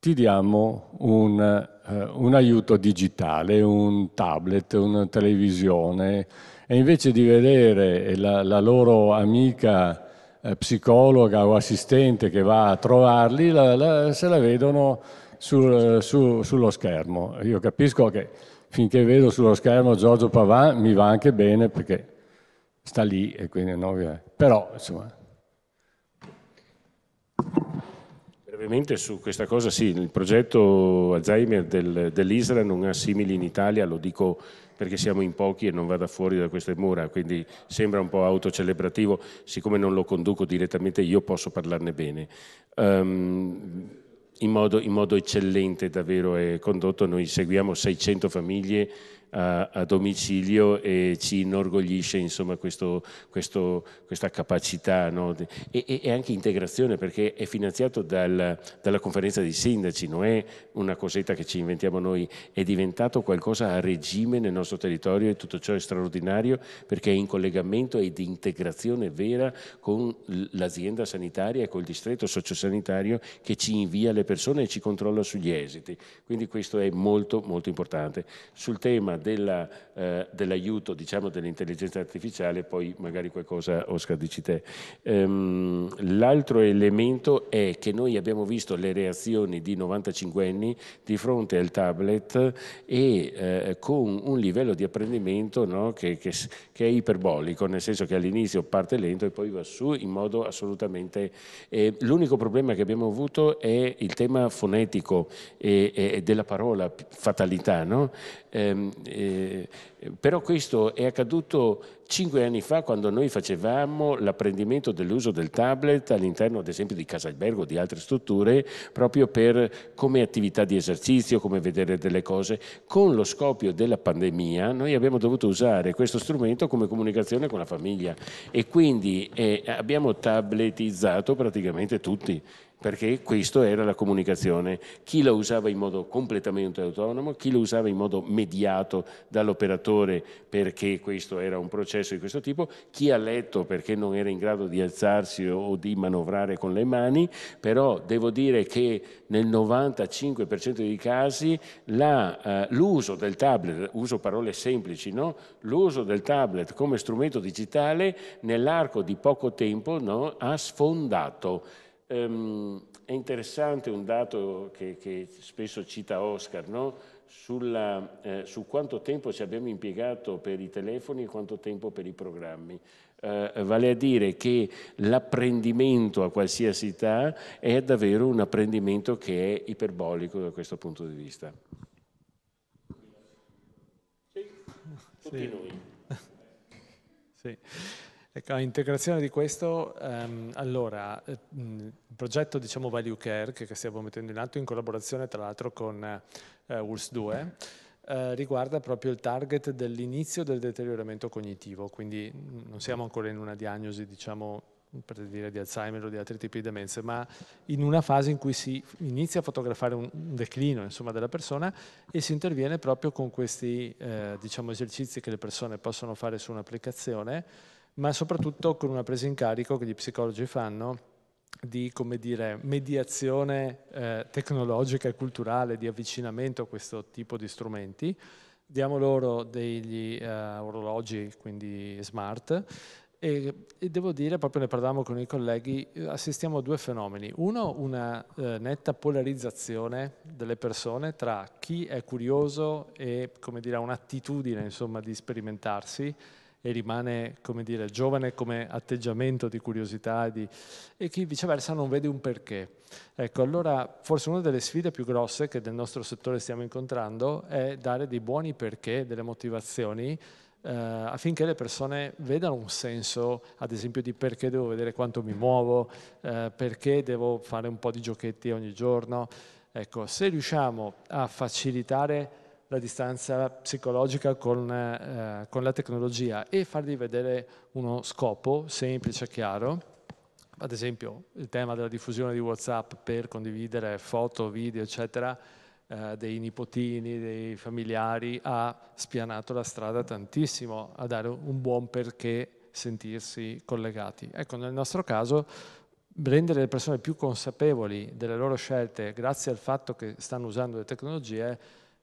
ti diamo un, eh, un aiuto digitale, un tablet, una televisione, e invece di vedere la, la loro amica eh, psicologa o assistente che va a trovarli, la, la, se la vedono sul, su, sullo schermo. Io capisco che finché vedo sullo schermo Giorgio Pavan mi va anche bene perché sta lì e quindi no, però insomma Brevemente su questa cosa sì, il progetto Alzheimer del, dell'Isra non ha simili in Italia, lo dico perché siamo in pochi e non vada fuori da queste mura, quindi sembra un po' autocelebrativo, siccome non lo conduco direttamente io posso parlarne bene. Um, in modo, in modo, eccellente davvero è condotto, noi seguiamo 600 famiglie a, a domicilio e ci inorgoglisce insomma, questo, questo, questa capacità no? e, e, anche integrazione perché è finanziato dal, dalla conferenza dei sindaci, non è una cosetta che ci inventiamo noi, è diventato qualcosa a regime nel nostro territorio e tutto ciò è straordinario perché è in collegamento ed integrazione vera con l'azienda sanitaria e col distretto sociosanitario che ci invia le persone e ci controlla sugli esiti. Quindi questo è molto molto importante. Sul tema della, eh, dell'aiuto diciamo, dell'intelligenza artificiale, poi magari qualcosa Oscar dici te. Um, l'altro elemento è che noi abbiamo visto le reazioni di 95 anni di fronte al tablet e eh, con un livello di apprendimento no, che, che, che, è iperbolico, nel senso che all'inizio parte lento e poi va su in modo assolutamente... Eh, l'unico problema che abbiamo avuto è il tema fonetico e, e della parola fatalità, no? Ehm, eh, però questo è accaduto cinque anni fa quando noi facevamo l'apprendimento dell'uso del tablet all'interno ad esempio di casa albergo o di altre strutture proprio per come attività di esercizio, come vedere delle cose. Con lo scoppio della pandemia noi abbiamo dovuto usare questo strumento come comunicazione con la famiglia e quindi eh, abbiamo tabletizzato praticamente tutti perché questa era la comunicazione. Chi la usava in modo completamente autonomo, chi lo usava in modo mediato dall'operatore perché questo era un processo di questo tipo, chi ha letto perché non era in grado di alzarsi o di manovrare con le mani, però devo dire che nel 95% dei casi eh, l'uso del tablet, uso parole semplici, no? l'uso del tablet come strumento digitale nell'arco di poco tempo no? ha sfondato Um, è interessante un dato che, che spesso cita Oscar, no? Sulla, eh, su quanto tempo ci abbiamo impiegato per i telefoni e quanto tempo per i programmi. Eh, vale a dire che l'apprendimento a qualsiasi età è davvero un apprendimento che è iperbolico da questo punto di vista. Sì, tutti sì. noi. Sì. Ecco, a integrazione di questo, um, allora, eh, il progetto diciamo Value Care che, che, stiamo mettendo in atto in collaborazione tra l'altro con eh, ULS 2 eh, riguarda proprio il target dell'inizio del deterioramento cognitivo, quindi non siamo ancora in una diagnosi diciamo per dire di Alzheimer o di altri tipi di demenze, ma in una fase in cui si inizia a fotografare un declino insomma, della persona e si interviene proprio con questi eh, diciamo, esercizi che le persone possono fare su un'applicazione ma soprattutto con una presa in carico che gli psicologi fanno di dire, mediazione eh, tecnologica e culturale, di avvicinamento a questo tipo di strumenti. Diamo loro degli eh, orologi, quindi smart, e, e, devo dire, proprio ne parlavamo con i colleghi, assistiamo a due fenomeni. Uno, una eh, netta polarizzazione delle persone tra chi è curioso e, come dire, ha un'attitudine, insomma, di sperimentarsi, e rimane, come dire, giovane come atteggiamento di curiosità di... e chi viceversa non vede un perché. Ecco, allora forse una delle sfide più grosse che nel nostro settore stiamo incontrando è dare dei buoni perché, delle motivazioni, eh, affinché le persone vedano un senso, ad esempio, di perché devo vedere quanto mi muovo, eh, perché devo fare un po' di giochetti ogni giorno. Ecco, se riusciamo a facilitare la distanza psicologica con, eh, con la tecnologia e fargli vedere uno scopo semplice e chiaro, ad esempio il tema della diffusione di Whatsapp per condividere foto, video, eccetera, eh, dei nipotini, dei familiari, ha spianato la strada tantissimo a dare un buon perché sentirsi collegati. Ecco, nel nostro caso rendere le persone più consapevoli delle loro scelte grazie al fatto che stanno usando le tecnologie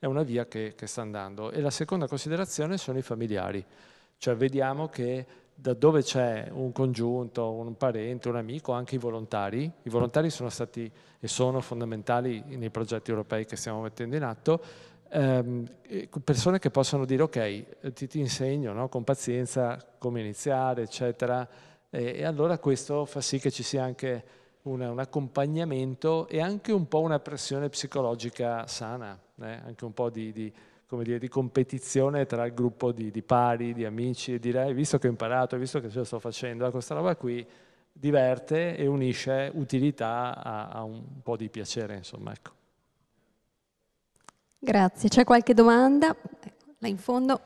è una via che, che sta andando. E la seconda considerazione sono i familiari, cioè vediamo che da dove c'è un congiunto, un parente, un amico, anche i volontari. I volontari sono stati e sono fondamentali nei progetti europei che stiamo mettendo in atto. Ehm, persone che possono dire ok, ti, ti insegno no? con pazienza come iniziare, eccetera. E, e, allora questo fa sì che ci sia anche una, un accompagnamento e anche un po' una pressione psicologica sana, eh? anche un po' di, di dire, di competizione tra il gruppo di, di pari, di amici, e dire, visto che ho imparato, visto che ce la sto facendo, questa roba qui diverte e unisce utilità a, a un po' di piacere, insomma, ecco. Grazie. C'è qualche domanda? Ecco, là in fondo.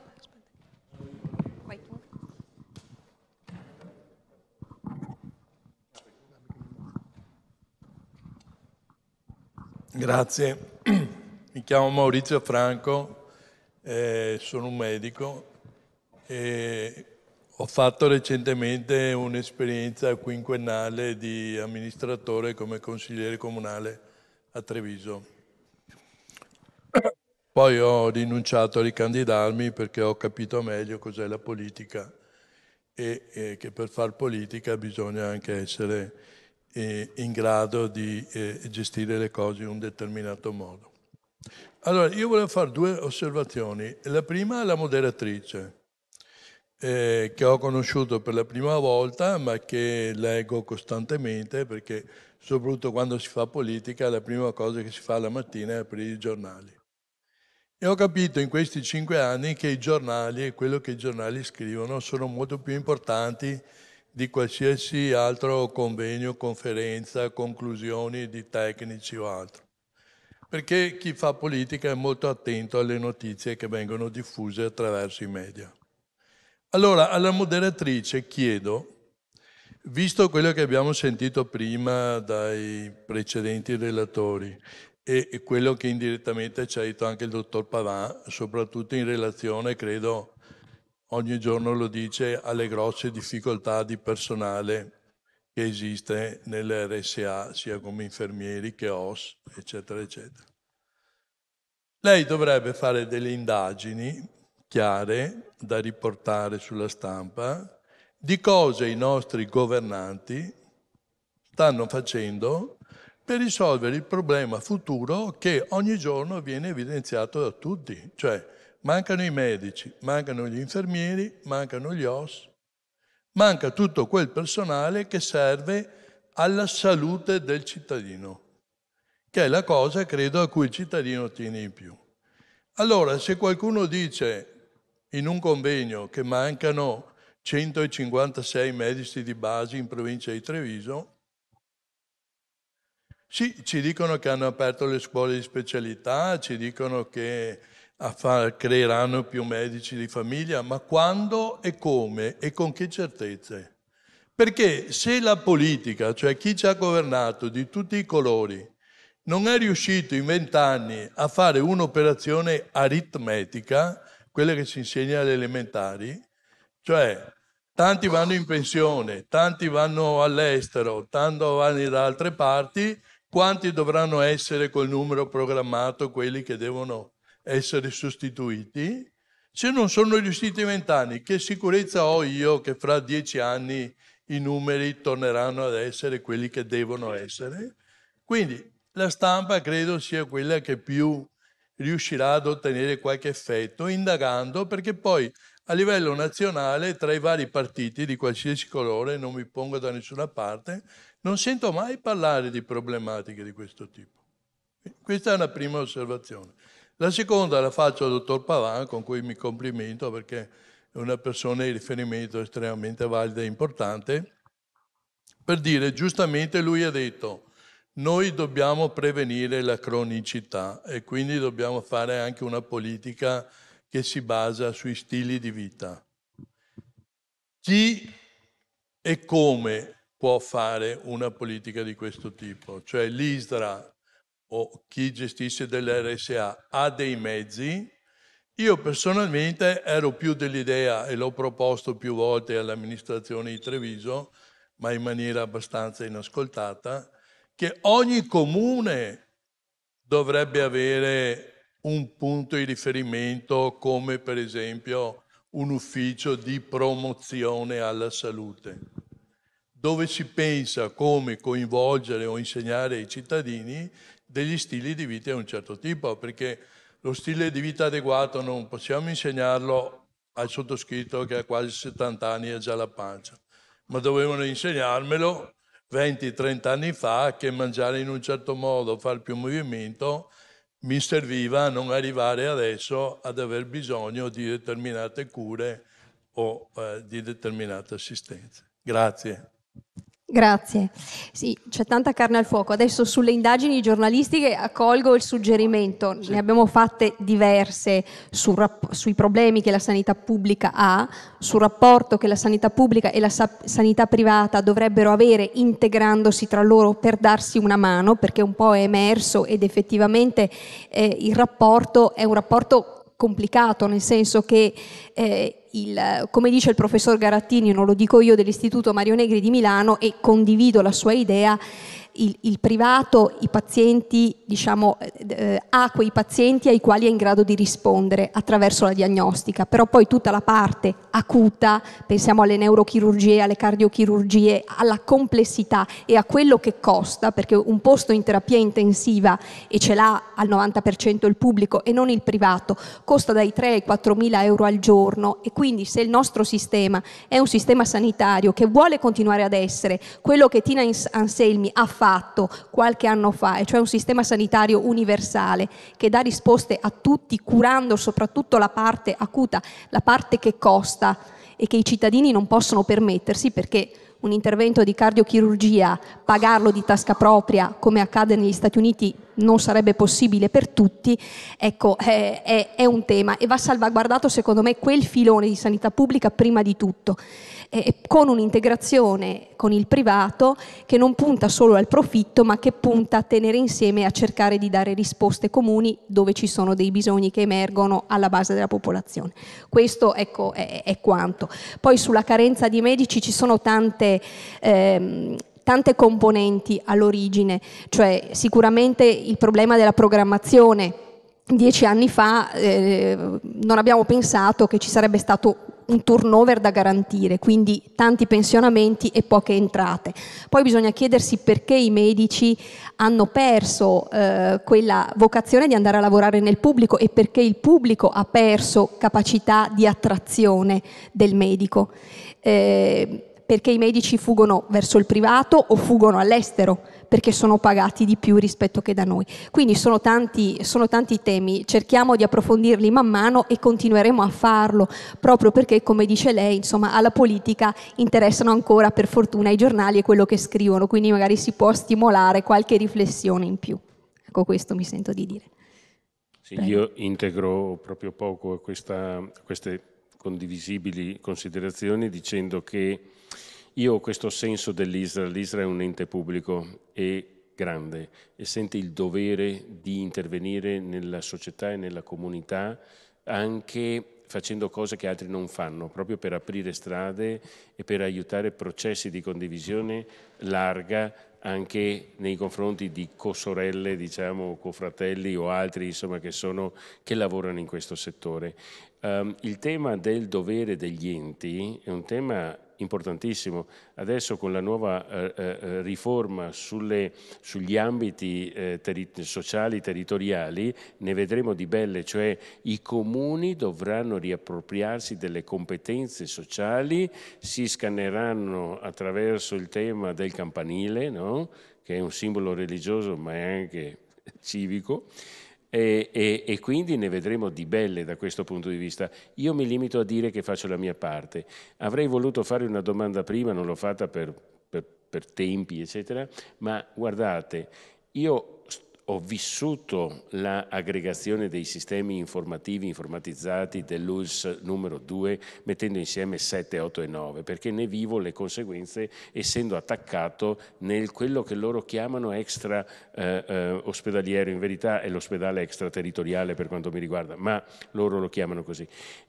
Grazie, mi chiamo Maurizio Franco, eh, sono un medico e ho fatto recentemente un'esperienza quinquennale di amministratore come consigliere comunale a Treviso. Poi ho rinunciato a ricandidarmi perché ho capito meglio cos'è la politica e, e che per far politica bisogna anche essere eh, in grado di eh, gestire le cose in un determinato modo. Allora, io volevo fare due osservazioni. La prima è la moderatrice, eh, che ho conosciuto per la prima volta, ma che leggo costantemente, perché soprattutto quando si fa politica, la prima cosa che si fa la mattina è aprire i giornali. E ho capito in questi cinque anni che i giornali e quello che i giornali scrivono sono molto più importanti di qualsiasi altro convegno, conferenza, conclusioni di tecnici o altro perché chi fa politica è molto attento alle notizie che vengono diffuse attraverso i media. Allora, alla moderatrice chiedo, visto quello che abbiamo sentito prima dai precedenti relatori e quello che indirettamente ci ha detto anche il dottor Pavà, soprattutto in relazione, credo, ogni giorno lo dice, alle grosse difficoltà di personale che esiste nell'RSA, sia come infermieri che OS, eccetera, eccetera. Lei dovrebbe fare delle indagini chiare da riportare sulla stampa di cosa i nostri governanti stanno facendo per risolvere il problema futuro che ogni giorno viene evidenziato da tutti, cioè mancano i medici, mancano gli infermieri, mancano gli OS, manca tutto quel personale che serve alla salute del cittadino, che è la cosa, credo, a cui il cittadino tiene in più. Allora, se qualcuno dice in un convegno che mancano 156 medici di base in provincia di Treviso, sì, ci dicono che hanno aperto le scuole di specialità, ci dicono che creeranno più medici di famiglia, ma quando e come e con che certezze? Perché se la politica, cioè chi ci ha governato di tutti i colori, non è riuscito in vent'anni a fare un'operazione aritmetica, quella che si insegna alle elementari, cioè tanti vanno in pensione, tanti vanno all'estero, tanti vanno da altre parti, quanti dovranno essere col numero programmato quelli che devono essere sostituiti. Se non sono riusciti in vent'anni, che sicurezza ho io che fra dieci anni i numeri torneranno ad essere quelli che devono essere? Quindi la stampa credo sia quella che più riuscirà ad ottenere qualche effetto, indagando, perché poi a livello nazionale tra i vari partiti di qualsiasi colore, non mi pongo da nessuna parte, non sento mai parlare di problematiche di questo tipo. Questa è una prima osservazione. La seconda la faccio al dottor Pavan, con cui mi complimento perché è una persona di riferimento estremamente valida e importante, per dire, giustamente lui ha detto, noi dobbiamo prevenire la cronicità e quindi dobbiamo fare anche una politica che si basa sui stili di vita. Chi e come può fare una politica di questo tipo? Cioè l'ISDRA o chi gestisce delle RSA ha dei mezzi. Io personalmente ero più dell'idea, e l'ho proposto più volte all'amministrazione di Treviso, ma in maniera abbastanza inascoltata, che ogni comune dovrebbe avere un punto di riferimento come per esempio un ufficio di promozione alla salute, dove si pensa come coinvolgere o insegnare ai cittadini degli stili di vita di un certo tipo, perché lo stile di vita adeguato non possiamo insegnarlo al sottoscritto che ha quasi 70 anni e ha già la pancia, ma dovevano insegnarmelo 20-30 anni fa che mangiare in un certo modo, fare più movimento, mi serviva a non arrivare adesso ad aver bisogno di determinate cure o eh, di determinate assistenze. Grazie. Grazie. Sì, c'è tanta carne al fuoco. Adesso sulle indagini giornalistiche accolgo il suggerimento. Sì. Ne abbiamo fatte diverse su, sui problemi che la sanità pubblica ha, sul rapporto che la sanità pubblica e la sa- sanità privata dovrebbero avere integrandosi tra loro per darsi una mano, perché un po' è emerso ed effettivamente eh, il rapporto è un rapporto complicato, nel senso che eh, il, come dice il professor Garattini, non lo dico io, dell'Istituto Mario Negri di Milano e condivido la sua idea, il, il privato, i pazienti, diciamo, eh, ha quei pazienti ai quali è in grado di rispondere attraverso la diagnostica, però poi tutta la parte acuta, pensiamo alle neurochirurgie, alle cardiochirurgie, alla complessità e a quello che costa, perché un posto in terapia intensiva, e ce l'ha al 90% il pubblico e non il privato, costa dai 3 ai 4 mila euro al giorno. E quindi se il nostro sistema è un sistema sanitario che vuole continuare ad essere quello che Tina Anselmi ha fatto qualche anno fa, e cioè un sistema sanitario universale che dà risposte a tutti, curando soprattutto la parte acuta, la parte che costa e che i cittadini non possono permettersi perché un intervento di cardiochirurgia, pagarlo di tasca propria, come accade negli Stati Uniti, non sarebbe possibile per tutti, ecco, è, è, è un tema e va salvaguardato secondo me quel filone di sanità pubblica prima di tutto eh, con un'integrazione con il privato che non punta solo al profitto ma che punta a tenere insieme e a cercare di dare risposte comuni dove ci sono dei bisogni che emergono alla base della popolazione. Questo ecco, è, è quanto. Poi sulla carenza di medici ci sono tante... Ehm, tante componenti all'origine, cioè sicuramente il problema della programmazione. Dieci anni fa eh, non abbiamo pensato che ci sarebbe stato un turnover da garantire, quindi tanti pensionamenti e poche entrate. Poi bisogna chiedersi perché i medici hanno perso eh, quella vocazione di andare a lavorare nel pubblico e perché il pubblico ha perso capacità di attrazione del medico. Eh, perché i medici fuggono verso il privato o fuggono all'estero perché sono pagati di più rispetto che da noi. Quindi sono tanti, sono tanti temi, cerchiamo di approfondirli man mano e continueremo a farlo, proprio perché, come dice lei, insomma, alla politica interessano ancora per fortuna i giornali e quello che scrivono, quindi magari si può stimolare qualche riflessione in più. Ecco, questo mi sento di dire. Sì, io integro proprio poco questa, queste condivisibili considerazioni dicendo che io ho questo senso dell'Israel, l'Israel è un ente pubblico e grande e sente il dovere di intervenire nella società e nella comunità anche facendo cose che altri non fanno, proprio per aprire strade e per aiutare processi di condivisione larga anche nei confronti di cosorelle, diciamo, cofratelli o altri insomma, che, sono, che lavorano in questo settore. Um, il tema del dovere degli enti è un tema importantissimo. Adesso con la nuova eh, eh, riforma sulle, sugli ambiti eh, teri sociali territoriali ne vedremo di belle, cioè i comuni dovranno riappropriarsi delle competenze sociali, si scanneranno attraverso il tema del campanile, no? che è un simbolo religioso ma è anche civico, e, e, e, quindi ne vedremo di belle da questo punto di vista. Io mi limito a dire che faccio la mia parte. Avrei voluto fare una domanda prima, non l'ho fatta per, per, per tempi, eccetera, ma guardate, io ho vissuto l'aggregazione dei sistemi informativi informatizzati dell'ULS numero 2 mettendo insieme 7, 8 e 9 perché ne vivo le conseguenze essendo attaccato nel quello che loro chiamano extra eh, eh, ospedaliero, in verità è l'ospedale extraterritoriale per quanto mi riguarda, ma loro lo chiamano così.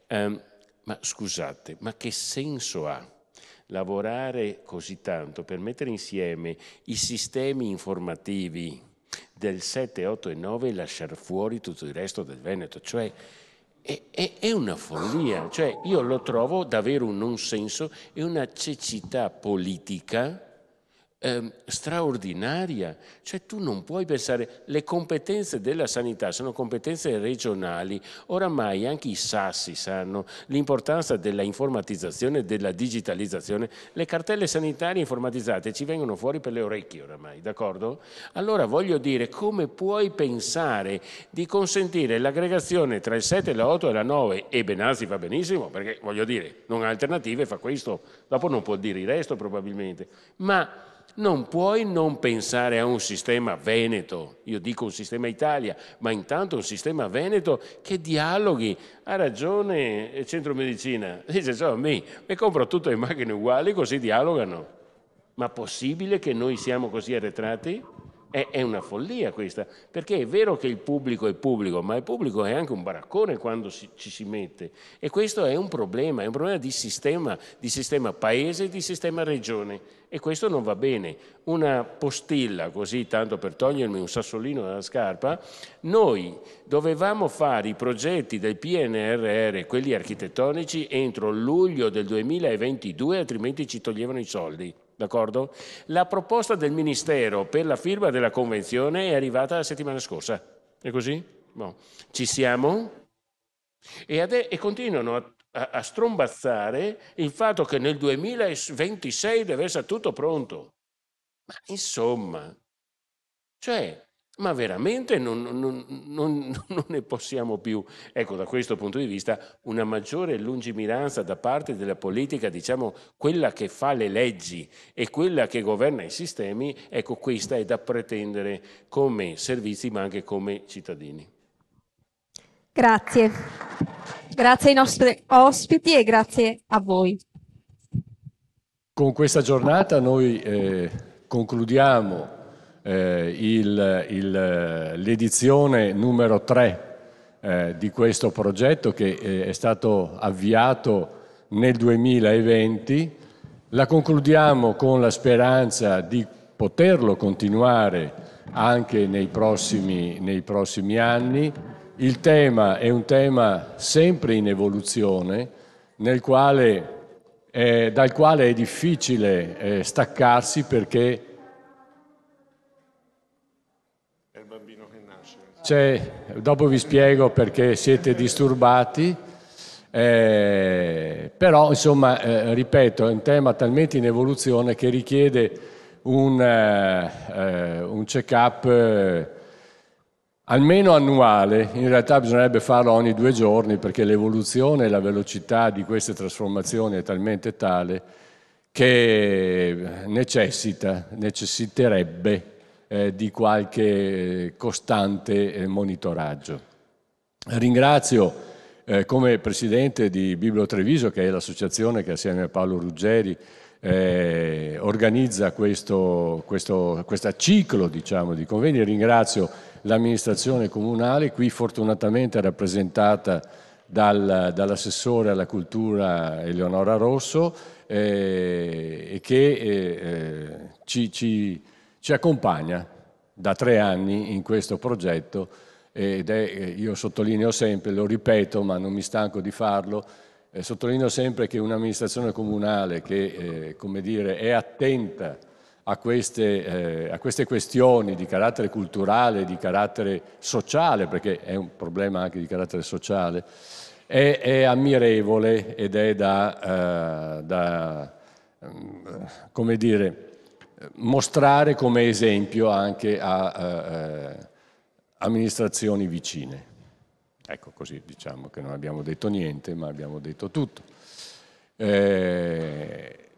Um, ma scusate, ma che senso ha? lavorare così tanto per mettere insieme i sistemi informativi del 7, 8 e 9 e lasciare fuori tutto il resto del Veneto. Cioè, è, è, è, una follia, cioè, io lo trovo davvero un non senso e una cecità politica eh, straordinaria, cioè tu non puoi pensare, le competenze della sanità sono competenze regionali, oramai anche i sassi sanno l'importanza della informatizzazione della digitalizzazione, le cartelle sanitarie informatizzate ci vengono fuori per le orecchie oramai, d'accordo? Allora voglio dire, come puoi pensare di consentire l'aggregazione tra il 7, la 8 e la 9 e Benazzi va benissimo, perché voglio dire, non ha alternative, fa questo, dopo non può dire il resto probabilmente, ma non puoi non pensare a un sistema veneto, io dico un sistema Italia, ma intanto un sistema veneto che dialoghi. Ha ragione il centro medicina, dice ciao a me, mi compro tutte le macchine uguali così dialogano. Ma possibile che noi siamo così arretrati? È, è, una follia questa, perché è vero che il pubblico è pubblico, ma il pubblico è anche un baraccone quando si, ci si mette. E questo è un problema, è un problema di sistema, di sistema paese e di sistema regione. E questo non va bene. Una postilla, così tanto per togliermi un sassolino dalla scarpa, noi dovevamo fare i progetti del PNRR, quelli architettonici, entro luglio del 2022, altrimenti ci toglievano i soldi. D'accordo? La proposta del Ministero per la firma della Convenzione è arrivata la settimana scorsa. È così? Bon. Ci siamo? E, e continuano a, a, strombazzare il fatto che nel 2026 deve essere tutto pronto. Ma insomma, cioè, ma veramente non, non, non, non, ne possiamo più. Ecco, da questo punto di vista, una maggiore lungimiranza da parte della politica, diciamo quella che fa le leggi e quella che governa i sistemi, ecco, questa è da pretendere come servizi ma anche come cittadini. Grazie. Grazie ai nostri ospiti e grazie a voi. Con questa giornata noi eh, concludiamo eh, l'edizione numero 3 eh, di questo progetto che eh, è stato avviato nel 2020. La concludiamo con la speranza di poterlo continuare anche nei prossimi, nei prossimi anni. Il tema è un tema sempre in evoluzione, quale, eh, dal quale è difficile eh, staccarsi perché dopo vi spiego perché siete disturbati, eh, però insomma, eh, ripeto, è un tema talmente in evoluzione che richiede un, eh, eh un check-up eh, almeno annuale, in realtà bisognerebbe farlo ogni due giorni perché l'evoluzione e la velocità di queste trasformazioni è talmente tale che necessita, necessiterebbe eh, di qualche costante eh, monitoraggio. Ringrazio eh, come Presidente di Biblio Treviso, che è l'associazione che assieme a Paolo Ruggeri eh, organizza questo, questo ciclo diciamo, di convegni, ringrazio l'amministrazione comunale, qui fortunatamente rappresentata dal, dall'assessore alla cultura Eleonora Rosso, eh, che eh, ci, ci ci accompagna da tre anni in questo progetto ed è, io sottolineo sempre, lo ripeto ma non mi stanco di farlo, Eh, sottolineo sempre che un'amministrazione comunale che eh, dire, è attenta a queste, eh, a queste, questioni di carattere culturale, di carattere sociale, perché è un problema anche di carattere sociale, è, è ammirevole ed è da, uh, da come dire, mostrare come esempio anche a uh, amministrazioni vicine. Ecco così diciamo che non abbiamo detto niente, ma abbiamo detto tutto. Eh,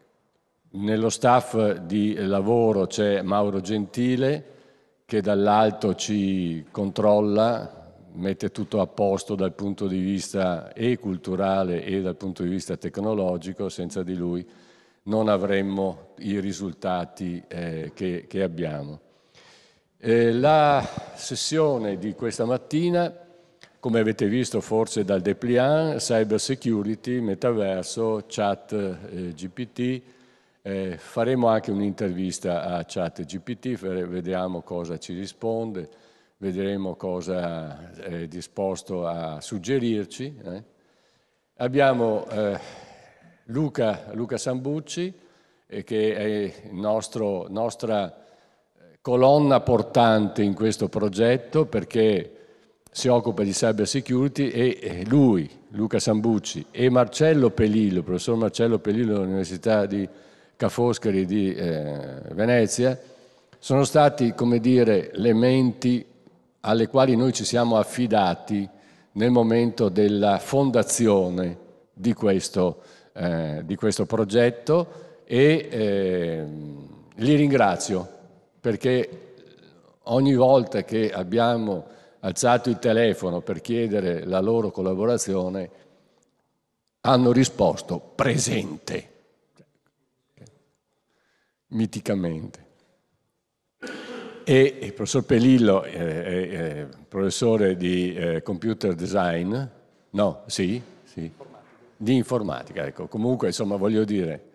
nello staff di lavoro c'è Mauro Gentile che dall'alto ci controlla, mette tutto a posto dal punto di vista e culturale e dal punto di vista tecnologico, senza di lui non avremmo i risultati eh, che, che, abbiamo. Eh, la sessione di questa mattina, come avete visto forse dal dépliant, cyber security, metaverso, chat eh, GPT, eh, faremo anche un'intervista a chat GPT, vediamo cosa ci risponde, vedremo cosa è disposto a suggerirci. Eh. Abbiamo eh, Luca, Luca, Sambucci, che è nostro, nostra eh, colonna portante in questo progetto perché si occupa di cyber security e lui, Luca Sambucci, e Marcello Pelillo, il professor Marcello Pelillo dell'Università di Ca' Foscari di eh, Venezia, sono stati, come dire, le menti alle quali noi ci siamo affidati nel momento della fondazione di questo, eh, di questo progetto e eh, li ringrazio perché ogni volta che abbiamo alzato il telefono per chiedere la loro collaborazione hanno risposto presente miticamente. E il professor Pelillo è, è, è professore di eh, computer design, no, sì, sì, di informatica, ecco. Comunque, insomma, voglio dire,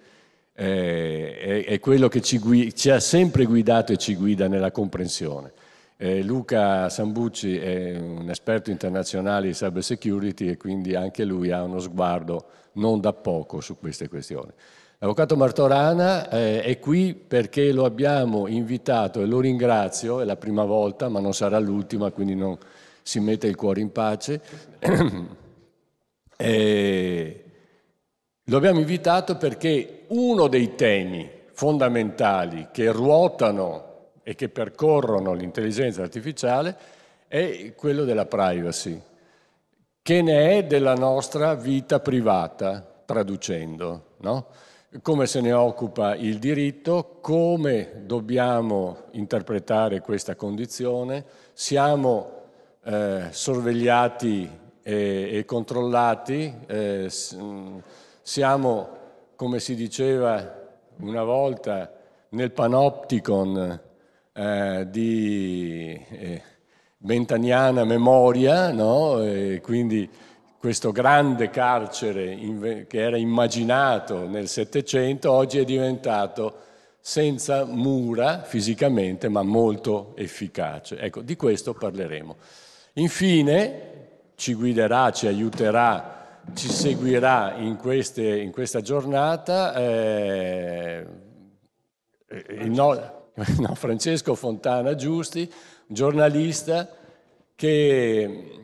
eh, è, è, quello che ci, gui- ci, ha sempre guidato e ci guida nella comprensione. Eh, Luca Sambucci è un esperto internazionale di cyber security e quindi anche lui ha uno sguardo non da poco su queste questioni. L'avvocato Martorana eh, è qui perché lo abbiamo invitato e lo ringrazio, è la prima volta ma non sarà l'ultima, quindi non si mette il cuore in pace. eh, lo abbiamo invitato perché uno dei temi fondamentali che ruotano e che percorrono l'intelligenza artificiale è quello della privacy, che ne è della nostra vita privata, traducendo. No? come se ne occupa il diritto, come dobbiamo interpretare questa condizione, siamo eh, sorvegliati e, e controllati, eh, siamo, come si diceva una volta, nel panopticon eh, di eh, Bentaniana memoria, no? quindi questo grande carcere che era immaginato nel Settecento oggi è diventato senza mura fisicamente ma molto efficace. Ecco, di questo parleremo. Infine ci guiderà, ci aiuterà, ci seguirà in, queste, in questa giornata eh, no, no, Francesco Fontana Giusti, giornalista che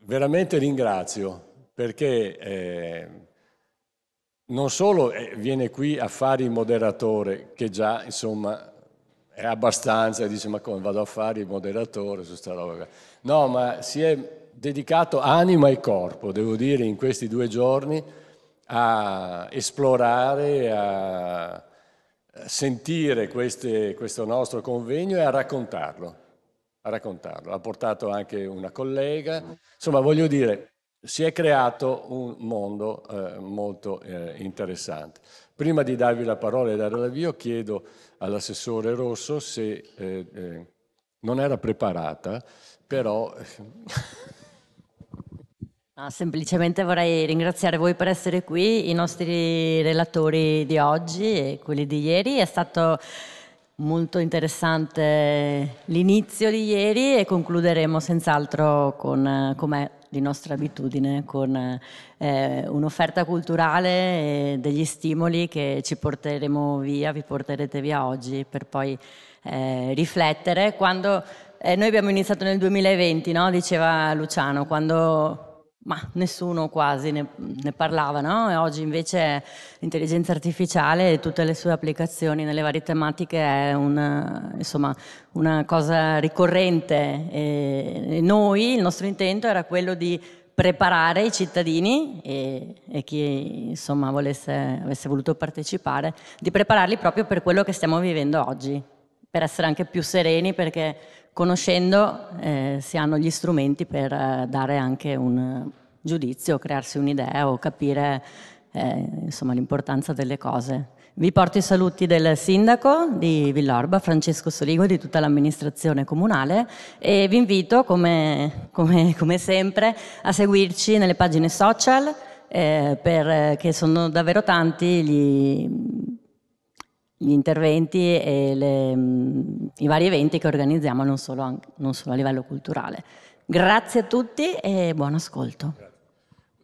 veramente ringrazio perché eh, non solo eh, viene qui a fare il moderatore, che già insomma è abbastanza, dice ma come vado a fare il moderatore su sta roba? No, ma si è dedicato anima e corpo, devo dire, in questi due giorni a esplorare, a sentire queste, questo nostro convegno e a raccontarlo a raccontarlo. Ha portato anche una collega. Insomma, voglio dire, si è creato un mondo eh, molto eh, interessante. Prima di darvi la parola e dare l'avvio, chiedo all'assessore Rosso se eh, eh non era preparata, però... No, semplicemente vorrei ringraziare voi per essere qui, i nostri relatori di oggi e quelli di ieri. È stato Molto interessante l'inizio di ieri e concluderemo senz'altro con, come di nostra abitudine con eh, un'offerta culturale e degli stimoli che ci porteremo via, vi porterete via oggi per poi eh, riflettere. Quando eh, noi abbiamo iniziato nel 2020, no? diceva Luciano, quando ma nessuno quasi ne, ne parlava, no? E oggi invece l'intelligenza artificiale e tutte le sue applicazioni nelle varie tematiche è una, insomma, una cosa ricorrente. E noi, il nostro intento era quello di preparare i cittadini e, e chi insomma volesse, avesse voluto partecipare, di prepararli proprio per quello che stiamo vivendo oggi, per essere anche più sereni perché conoscendo eh, si hanno gli strumenti per eh, dare anche un giudizio, crearsi un'idea o capire eh, insomma, l'importanza delle cose. Vi porto i saluti del sindaco di Villorba, Francesco Soligo, di tutta l'amministrazione comunale e vi invito, come, come, come sempre, a seguirci nelle pagine social eh, perché sono davvero tanti gli, gli interventi e le, mh, i vari eventi che organizziamo non solo, non solo, a livello culturale. Grazie a tutti e buon ascolto.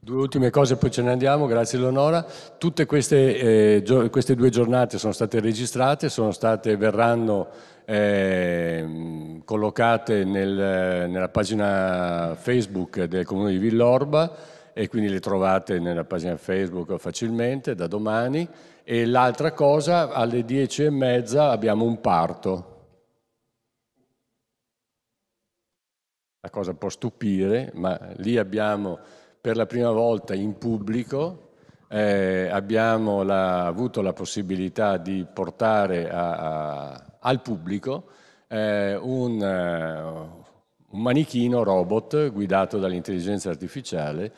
Due ultime cose, poi ce ne andiamo, grazie Eleonora. Tutte queste, eh, queste due giornate sono state registrate, sono state, verranno eh, collocate nel, nella pagina Facebook del Comune di Villorba e quindi le trovate nella pagina Facebook facilmente da domani. E l'altra cosa, alle dieci e mezza abbiamo un parto. La cosa può stupire, ma lì abbiamo per la prima volta in pubblico, eh, abbiamo la, avuto la possibilità di portare a, a, al pubblico eh, un, uh, un manichino robot guidato dall'intelligenza artificiale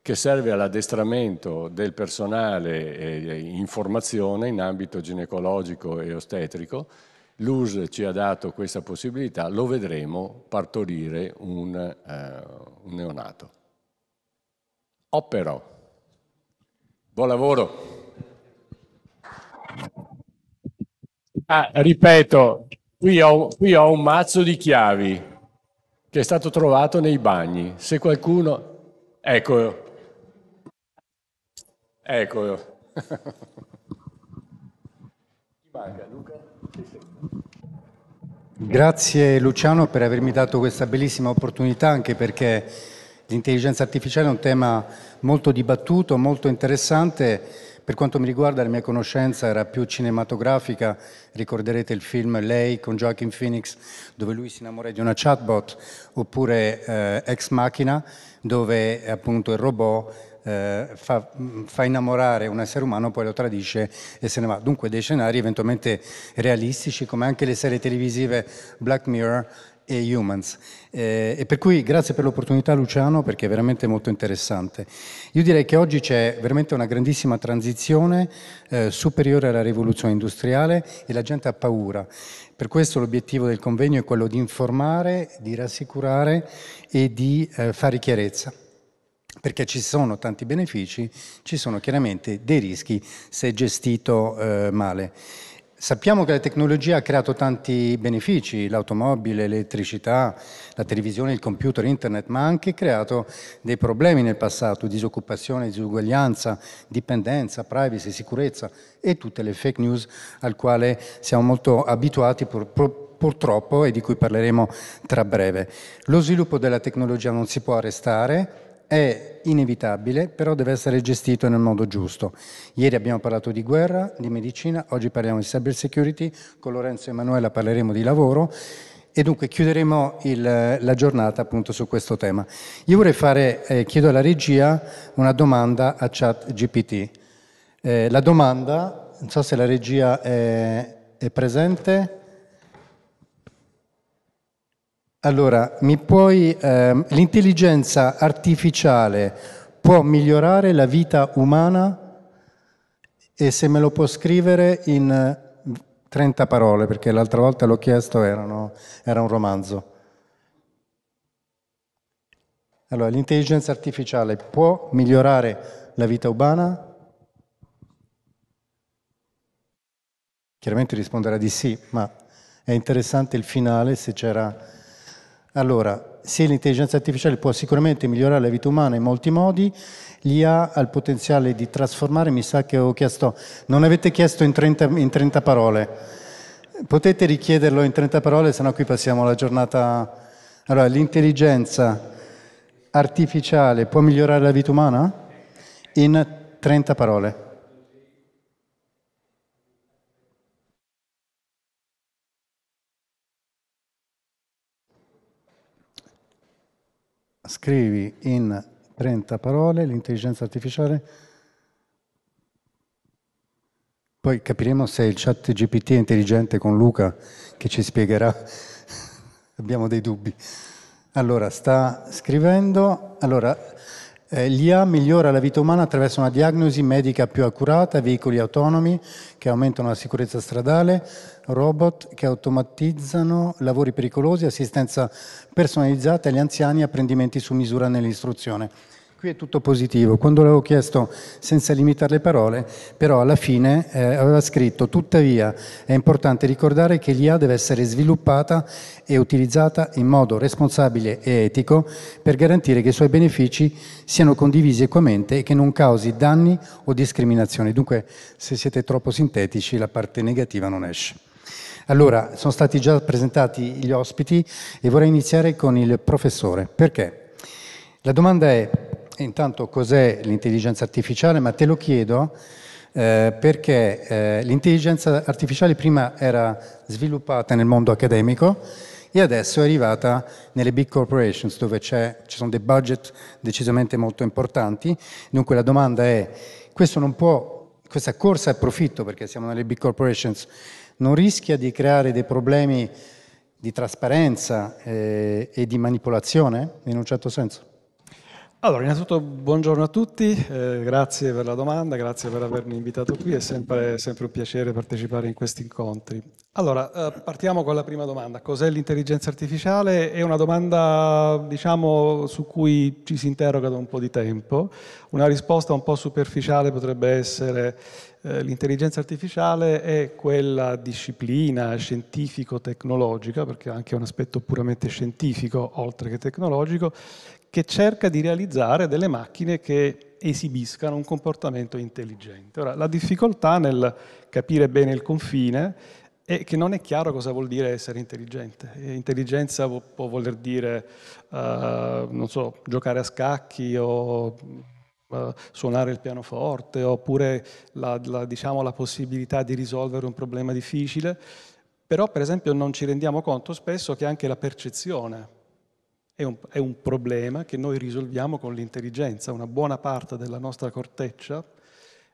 che serve all'addestramento del personale in formazione in ambito ginecologico e ostetrico. L'US ci ha dato questa possibilità, lo vedremo partorire un, uh, un neonato. Opero. Buon lavoro. Ah, ripeto, qui ho, qui ho un mazzo di chiavi che è stato trovato nei bagni. Se qualcuno... Ecco, Ecco. Grazie Luciano per avermi dato questa bellissima opportunità, anche perché l'intelligenza artificiale è un tema molto dibattuto, molto interessante. Per quanto mi riguarda la mia conoscenza era più cinematografica, ricorderete il film Lei con Joaquin Phoenix dove lui si innamora di una chatbot, oppure eh, Ex Machina dove appunto il robot eh, fa, fa, innamorare un essere umano, poi lo tradisce e se ne va. Dunque dei scenari eventualmente realistici, come anche le serie televisive Black Mirror e Humans. Eh, e per cui grazie per l'opportunità Luciano, perché è veramente molto interessante. Io direi che oggi c'è veramente una grandissima transizione eh, superiore alla rivoluzione industriale e la gente ha paura. Per questo l'obiettivo del convegno è quello di informare, di rassicurare e di eh, fare chiarezza perché ci sono tanti benefici, ci sono chiaramente dei rischi se gestito eh, male. Sappiamo che la tecnologia ha creato tanti benefici, l'automobile, l'elettricità, la televisione, il computer, internet, ma ha anche creato dei problemi nel passato, disoccupazione, disuguaglianza, dipendenza, privacy, sicurezza e tutte le fake news al quale siamo molto abituati pur, pur, purtroppo e di cui parleremo tra breve. Lo sviluppo della tecnologia non si può arrestare, è inevitabile, però deve essere gestito nel modo giusto. Ieri abbiamo parlato di guerra, di medicina, oggi parliamo di cyber security, con Lorenzo Emanuela parleremo di lavoro e dunque chiuderemo il, la giornata appunto su questo tema. Io vorrei fare, eh, chiedo alla regia, una domanda a chat GPT. Eh, la domanda, non so se la regia è, è presente. Allora, mi puoi, ehm, l'intelligenza artificiale può migliorare la vita umana e se me lo può scrivere in 30 parole, perché l'altra volta l'ho chiesto, erano, era un romanzo. Allora, l'intelligenza artificiale può migliorare la vita umana? Chiaramente risponderà di sì, ma è interessante il finale se c'era Allora, se l'intelligenza artificiale può sicuramente migliorare la vita umana in molti modi, l'IA ha il potenziale di trasformare, mi sa che ho chiesto, non avete chiesto in 30, in 30 parole, potete richiederlo in 30 parole, sennò qui passiamo la giornata... Allora, l'intelligenza artificiale può migliorare la vita umana? In 30 parole. Scrivi in 30 parole l'intelligenza artificiale. Poi capiremo se il chat GPT è intelligente con Luca che ci spiegherà. Abbiamo dei dubbi. Allora, sta scrivendo. Allora, eh, l'IA migliora la vita umana attraverso una diagnosi medica più accurata, veicoli autonomi che aumentano la sicurezza stradale, robot che automatizzano lavori pericolosi, assistenza personalizzata agli anziani apprendimenti su misura nell'istruzione. Qui è tutto positivo. Quando l'avevo chiesto senza limitare le parole, però alla fine eh, aveva scritto tuttavia è importante ricordare che l'IA deve essere sviluppata e utilizzata in modo responsabile e etico per garantire che i suoi benefici siano condivisi equamente e che non causi danni o discriminazioni. Dunque, se siete troppo sintetici, la parte negativa non esce. Allora, sono stati già presentati gli ospiti e vorrei iniziare con il professore. Perché? La domanda è intanto cos'è l'intelligenza artificiale, ma te lo chiedo eh, perché eh, l'intelligenza artificiale prima era sviluppata nel mondo accademico e adesso è arrivata nelle big corporations dove ci sono dei budget decisamente molto importanti. Dunque la domanda è, può, questa corsa a profitto, perché siamo nelle big corporations, non rischia di creare dei problemi di trasparenza eh, e di manipolazione in un certo senso? Allora, innanzitutto buongiorno a tutti, eh, grazie per la domanda, grazie per avermi invitato qui, è sempre, sempre un piacere partecipare in questi incontri. Allora, eh, partiamo con la prima domanda, cos'è l'intelligenza artificiale? È una domanda, diciamo, su cui ci si interroga da un po' di tempo. Una risposta un po' superficiale potrebbe essere eh, l'intelligenza artificiale è quella disciplina scientifico-tecnologica, perché ha anche un aspetto puramente scientifico oltre che tecnologico, che cerca di realizzare delle macchine che esibiscano un comportamento intelligente. Ora, la difficoltà nel capire bene il confine è che non è chiaro cosa vuol dire essere intelligente. Intelligenza può voler dire, uh, non so, giocare a scacchi o uh, suonare il pianoforte, oppure la, la, diciamo, la possibilità di risolvere un problema difficile, però per esempio non ci rendiamo conto spesso che anche la percezione è un, è un problema che noi risolviamo con l'intelligenza. Una buona parte della nostra corteccia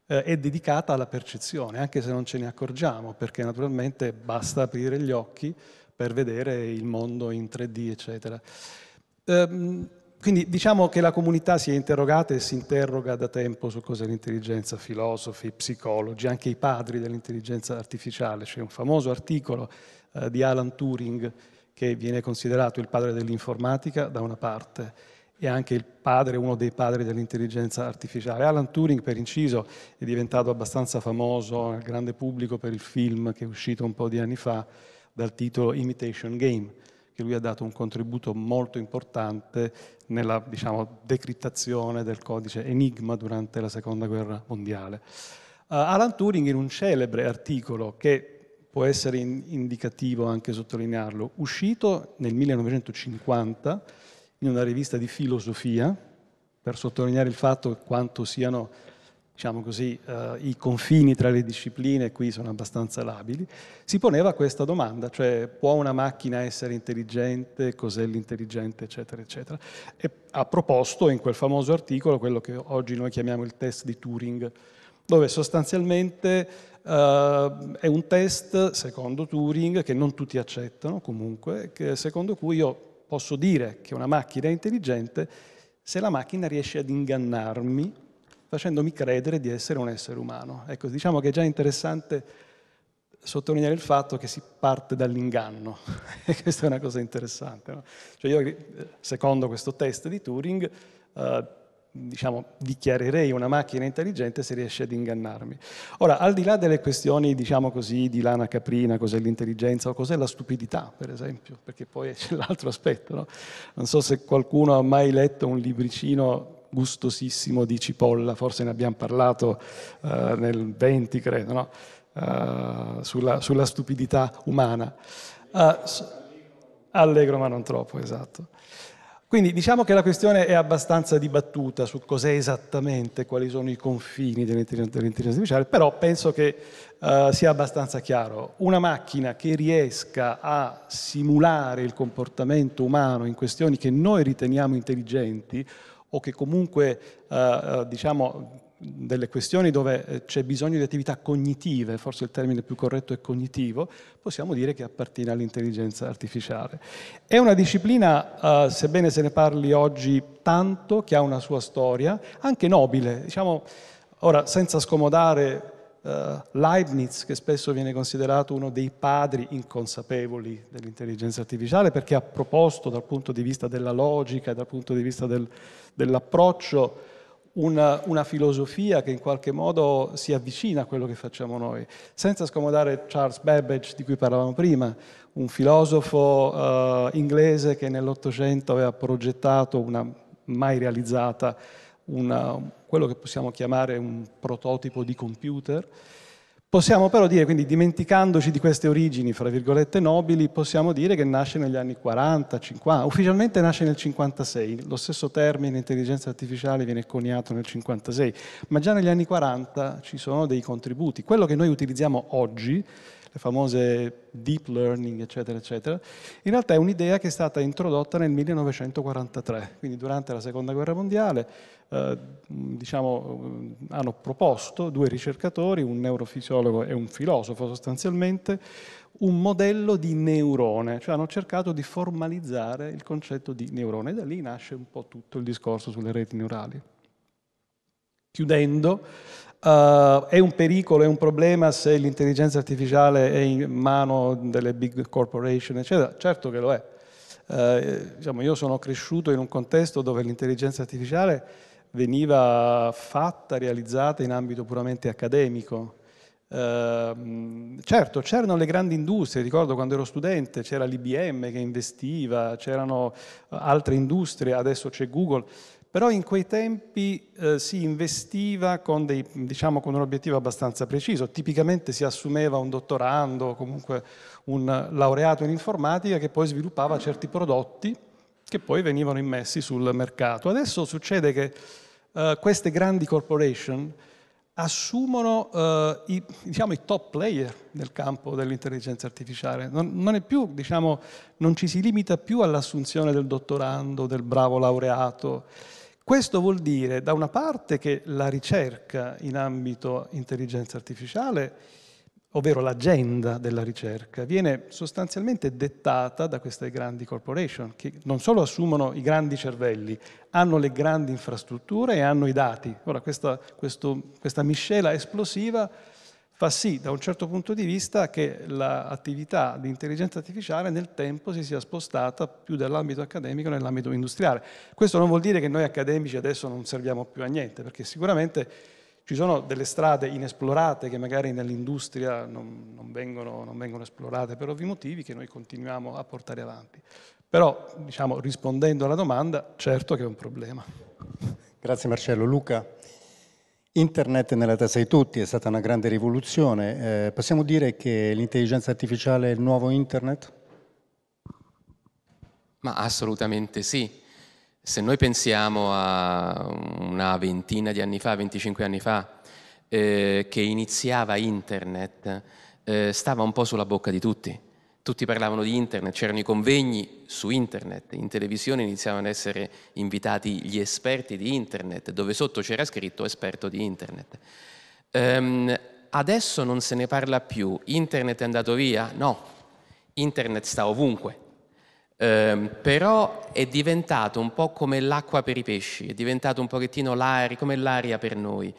eh, è dedicata alla percezione, anche se non ce ne accorgiamo, perché naturalmente basta aprire gli occhi per vedere il mondo in 3D, eccetera. Ehm, quindi diciamo che la comunità si è interrogata e si interroga da tempo su cos'è l'intelligenza, filosofi, psicologi, anche i padri dell'intelligenza artificiale. C'è un famoso articolo eh, di Alan Turing che viene considerato il padre dell'informatica da una parte e anche il padre, uno dei padri dell'intelligenza artificiale. Alan Turing, per inciso, è diventato abbastanza famoso nel grande pubblico per il film che è uscito un po' di anni fa dal titolo Imitation Game, che lui ha dato un contributo molto importante nella diciamo, decrittazione del codice Enigma durante la Seconda Guerra Mondiale. Uh, Alan Turing in un celebre articolo che può essere indicativo anche sottolinearlo, uscito nel 1950 in una rivista di filosofia, per sottolineare il fatto quanto siano diciamo così, uh, i confini tra le discipline qui sono abbastanza labili, si poneva questa domanda, cioè può una macchina essere intelligente, cos'è l'intelligente, eccetera, eccetera. E ha proposto in quel famoso articolo quello che oggi noi chiamiamo il test di Turing, dove sostanzialmente è un test, secondo Turing, che non tutti accettano comunque, secondo cui io posso dire che una macchina è intelligente se la macchina riesce ad ingannarmi facendomi credere di essere un essere umano. Ecco, diciamo che è già interessante sottolineare il fatto che si parte dall'inganno, e questa è una cosa interessante. No? Cioè io, secondo questo test di Turing, uh, diciamo, dichiarerei una macchina intelligente se riesce ad ingannarmi. Ora, al di là delle questioni, diciamo così, di lana caprina, cos'è l'intelligenza o cos'è la stupidità, per esempio, perché poi c'è l'altro aspetto, no? Non so se qualcuno ha mai letto un libricino gustosissimo di Cipolla, forse ne abbiamo parlato uh, nel 20, credo, no? uh, sulla, sulla, stupidità umana. Uh, allegro ma non troppo, esatto. Quindi diciamo che la questione è abbastanza dibattuta su cos'è esattamente, quali sono i confini dell'intelligenza artificiale, però penso che uh, sia abbastanza chiaro. Una macchina che riesca a simulare il comportamento umano in questioni che noi riteniamo intelligenti o che comunque uh, diciamo, delle questioni dove eh, c'è bisogno di attività cognitive, forse il termine più corretto è cognitivo, possiamo dire che appartiene all'intelligenza artificiale. È una disciplina, uh, sebbene se ne parli oggi tanto, che ha una sua storia, anche nobile. Diciamo, ora, senza scomodare uh, Leibniz, che spesso viene considerato uno dei padri inconsapevoli dell'intelligenza artificiale, perché ha proposto dal punto di vista della logica e dal punto di vista del, dell'approccio una, una, filosofia che in qualche modo si avvicina a quello che facciamo noi, senza scomodare Charles Babbage di cui parlavamo prima, un filosofo uh, inglese che nell'Ottocento aveva progettato una mai realizzata, una, quello che possiamo chiamare un prototipo di computer, Possiamo però dire, quindi dimenticandoci di queste origini, fra virgolette, nobili, possiamo dire che nasce negli anni 40, 50, ufficialmente nasce nel 56, lo stesso termine intelligenza artificiale viene coniato nel 56, ma già negli anni 40 ci sono dei contributi. Quello che noi utilizziamo oggi le famose deep learning, eccetera, eccetera, in realtà è un'idea che è stata introdotta nel 1943, quindi durante la Seconda Guerra Mondiale, eh, diciamo, hanno proposto due ricercatori, un neurofisiologo e un filosofo sostanzialmente, un modello di neurone, cioè hanno cercato di formalizzare il concetto di neurone e da lì nasce un po' tutto il discorso sulle reti neurali. Chiudendo, Uh, è un pericolo, è un problema se l'intelligenza artificiale è in mano delle big corporation, eccetera? Certo che lo è. Uh, diciamo, io sono cresciuto in un contesto dove l'intelligenza artificiale veniva fatta, realizzata in ambito puramente accademico. Uh, certo, c'erano le grandi industrie, ricordo quando ero studente c'era l'IBM che investiva, c'erano altre industrie, adesso c'è Google però in quei tempi eh, si investiva con, dei, diciamo, con, un obiettivo abbastanza preciso. Tipicamente si assumeva un dottorando o comunque un laureato in informatica che poi sviluppava certi prodotti che poi venivano immessi sul mercato. Adesso succede che eh, queste grandi corporation assumono eh, i, diciamo, i, top player nel campo dell'intelligenza artificiale. Non, non, più, diciamo, non ci si limita più all'assunzione del dottorando, del bravo laureato. Questo vuol dire da una parte che la ricerca in ambito intelligenza artificiale, ovvero l'agenda della ricerca, viene sostanzialmente dettata da queste grandi corporation che non solo assumono i grandi cervelli, hanno le grandi infrastrutture e hanno i dati. Ora questa, questo, questa miscela esplosiva fa sì, da un certo punto di vista, che l'attività di intelligenza artificiale nel tempo si sia spostata più dall'ambito accademico nell'ambito industriale. Questo non vuol dire che noi accademici adesso non serviamo più a niente, perché sicuramente ci sono delle strade inesplorate che magari nell'industria non, non, vengono, non vengono esplorate per ovvi motivi che noi continuiamo a portare avanti. Però, diciamo, rispondendo alla domanda, certo che è un problema. Grazie Marcello. Luca? Internet nella testa di tutti è stata una grande rivoluzione. Eh, possiamo dire che l'intelligenza artificiale è il nuovo Internet? Ma assolutamente sì. Se noi pensiamo a una ventina di anni fa, 25 anni fa, eh, che iniziava Internet, eh, stava un po' sulla bocca di tutti tutti parlavano di internet, c'erano i convegni su internet, in televisione iniziavano ad essere invitati gli esperti di internet, dove sotto c'era scritto esperto di internet. Um, adesso non se ne parla più, internet è andato via? No, internet sta ovunque. Um, però è diventato un po' come l'acqua per i pesci, è diventato un pochettino l'aria, come l'aria per noi.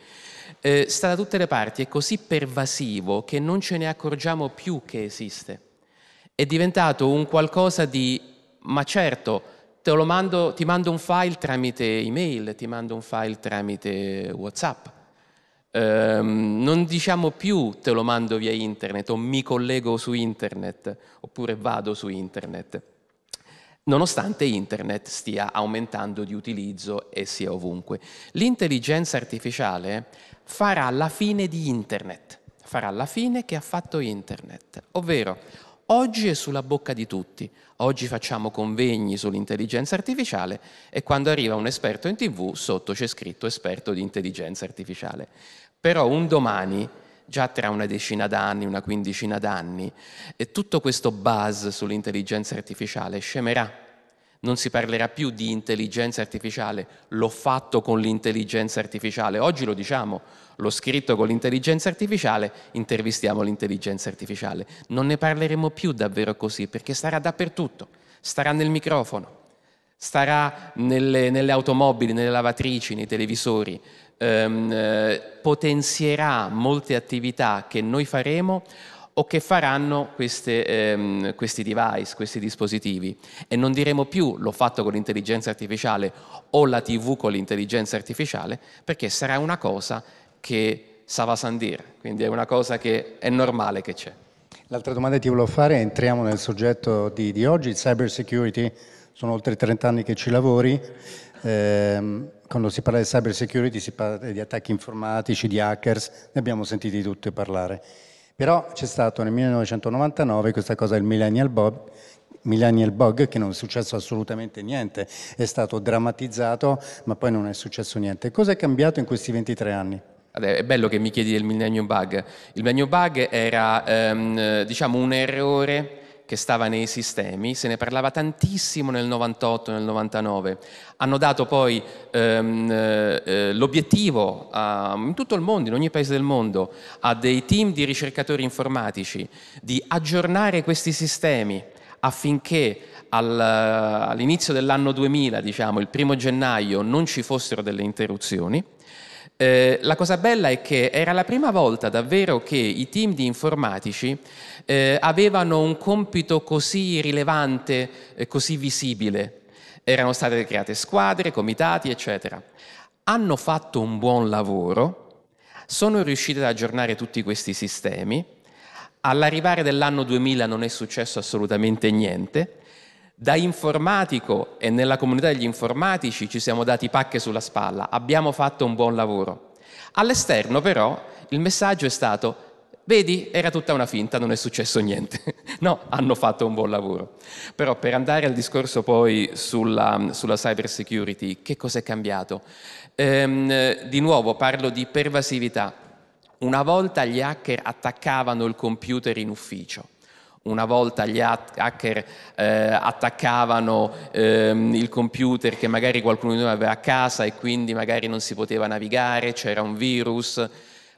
Eh, sta da tutte le parti, è così pervasivo che non ce ne accorgiamo più che esiste è diventato un qualcosa di, ma certo, mando, ti mando un file tramite email, ti mando un file tramite WhatsApp. Um, non diciamo più te lo mando via internet o mi collego su internet oppure vado su internet, nonostante internet stia aumentando di utilizzo e sia ovunque. L'intelligenza artificiale farà la fine di internet, farà la fine che ha fatto internet, ovvero oggi è sulla bocca di tutti, oggi facciamo convegni sull'intelligenza artificiale e quando arriva un esperto in tv sotto c'è scritto esperto di intelligenza artificiale. Però un domani, già tra una decina d'anni, una quindicina d'anni, e tutto questo buzz sull'intelligenza artificiale scemerà. Non si parlerà più di intelligenza artificiale, l'ho fatto con l'intelligenza artificiale. Oggi lo diciamo, l'ho scritto con l'intelligenza artificiale, intervistiamo l'intelligenza artificiale. Non ne parleremo più davvero così, perché starà dappertutto, starà nel microfono, starà nelle, nelle automobili, nelle lavatrici, nei televisori, ehm, eh, potenzierà molte attività che noi faremo o che faranno queste, ehm, questi device, questi dispositivi. E non diremo più l'ho fatto con l'intelligenza artificiale o la TV con l'intelligenza artificiale, perché sarà una cosa che Sava Sandir, quindi è una cosa che è normale che c'è. L'altra domanda che ti volevo fare, entriamo nel soggetto di, di oggi, il cyber security, sono oltre 30 anni che ci lavori, eh, quando si parla di cyber security si parla di attacchi informatici, di hackers, ne abbiamo sentiti tutti parlare. Però c'è stato nel 1999 questa cosa del millennial bug, millennial bug che non è successo assolutamente niente, è stato drammatizzato ma poi non è successo niente. Cosa è cambiato in questi 23 anni? È bello che mi chiedi del millennium bug. Il millennium bug era ehm, diciamo un errore che stava nei sistemi, se ne parlava tantissimo nel 98, nel 99. Hanno dato poi ehm, eh, l'obiettivo a, in tutto il mondo, in ogni paese del mondo, a dei team di ricercatori informatici di aggiornare questi sistemi affinché al, all'inizio dell'anno 2000, diciamo il primo gennaio, non ci fossero delle interruzioni. Eh, la cosa bella è che era la prima volta davvero che i team di informatici eh, avevano un compito così rilevante, eh, così visibile. Erano state create squadre, comitati, eccetera. Hanno fatto un buon lavoro, sono riusciti ad aggiornare tutti questi sistemi. All'arrivare dell'anno 2000 non è successo assolutamente niente. Da informatico e nella comunità degli informatici ci siamo dati pacche sulla spalla, abbiamo fatto un buon lavoro. All'esterno però il messaggio è stato Vedi, era tutta una finta, non è successo niente. no, hanno fatto un buon lavoro. Però per andare al discorso poi sulla, sulla cyber security, che cosa è cambiato? Ehm, di nuovo parlo di pervasività. Una volta gli hacker attaccavano il computer in ufficio. Una volta gli hacker eh, attaccavano ehm, il computer che magari qualcuno di noi aveva a casa e quindi magari non si poteva navigare, c'era un virus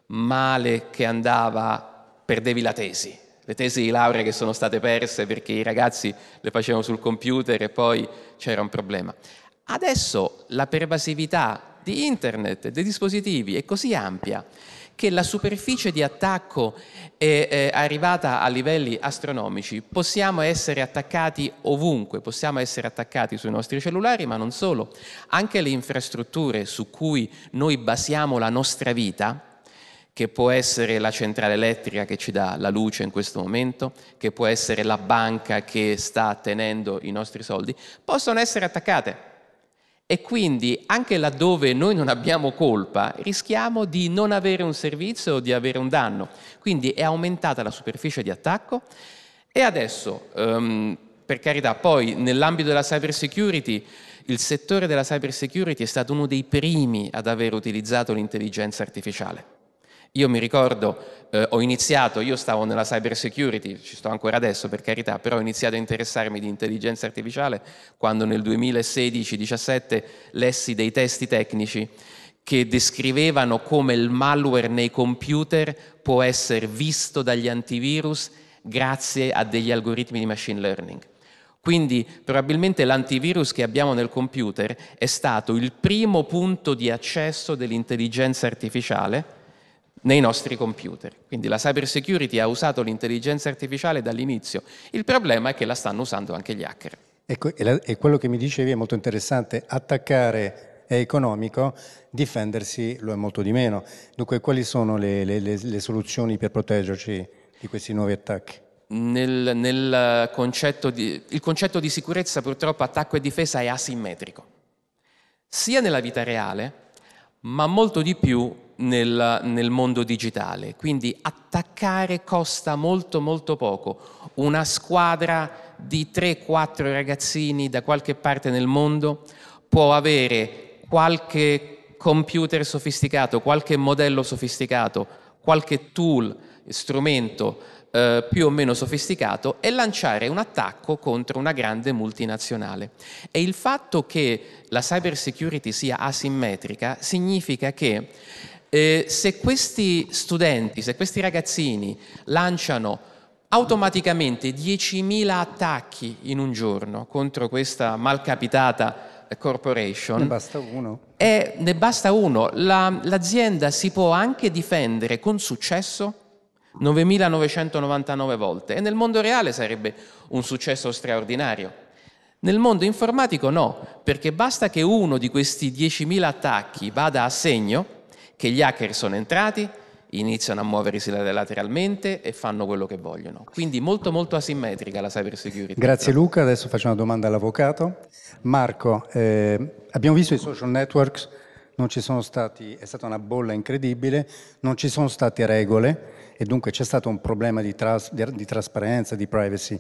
male che andava, perdevi la tesi, le tesi di laurea che sono state perse perché i ragazzi le facevano sul computer e poi c'era un problema. Adesso la pervasività di internet, dei dispositivi è così ampia che la superficie di attacco è, è, arrivata a livelli astronomici. Possiamo essere attaccati ovunque, possiamo essere attaccati sui nostri cellulari, ma non solo. Anche le infrastrutture su cui noi basiamo la nostra vita, che può essere la centrale elettrica che ci dà la luce in questo momento, che può essere la banca che sta tenendo i nostri soldi, possono essere attaccate. E quindi anche laddove noi non abbiamo colpa, rischiamo di non avere un servizio o di avere un danno. Quindi è aumentata la superficie di attacco e adesso, um, per carità, poi nell'ambito della cyber security, il settore della cyber security è stato uno dei primi ad aver utilizzato l'intelligenza artificiale io mi ricordo, eh, ho iniziato, io stavo nella cyber security, ci sto ancora adesso per carità, però ho iniziato a interessarmi di intelligenza artificiale quando nel 2016-17 lessi dei testi tecnici che descrivevano come il malware nei computer può essere visto dagli antivirus grazie a degli algoritmi di machine learning. Quindi probabilmente l'antivirus che abbiamo nel computer è stato il primo punto di accesso dell'intelligenza artificiale nei nostri computer. Quindi la cyber security ha usato l'intelligenza artificiale dall'inizio. Il problema è che la stanno usando anche gli hacker. Ecco, e quello che mi dicevi è molto interessante, attaccare è economico, difendersi lo è molto di meno. Dunque quali sono le, le, le, le soluzioni per proteggerci di questi nuovi attacchi? Nel, nel concetto di, il concetto di sicurezza purtroppo attacco e difesa è asimmetrico, sia nella vita reale, ma molto di più nel, nel, mondo digitale. Quindi attaccare costa molto molto poco. Una squadra di 3-4 ragazzini da qualche parte nel mondo può avere qualche computer sofisticato, qualche modello sofisticato, qualche tool, strumento eh, più o meno sofisticato e lanciare un attacco contro una grande multinazionale. E il fatto che la cyber security sia asimmetrica significa che eh, se questi studenti, se questi ragazzini lanciano automaticamente 10.000 attacchi in un giorno contro questa malcapitata corporation. Ne basta uno. E ne basta uno. La, l'azienda si può anche difendere con successo 9.999 volte e nel mondo reale sarebbe un successo straordinario. Nel mondo informatico no, perché basta che uno di questi 10.000 attacchi vada a segno che gli hacker sono entrati, iniziano a muoversi lateralmente e fanno quello che vogliono. Quindi molto molto asimmetrica la cyber security. Grazie Luca, adesso faccio una domanda all'avvocato. Marco, eh, abbiamo visto i social networks, stati, è stata una bolla incredibile, non ci sono state regole e dunque c'è stato un problema di, tras, di, trasparenza, di privacy.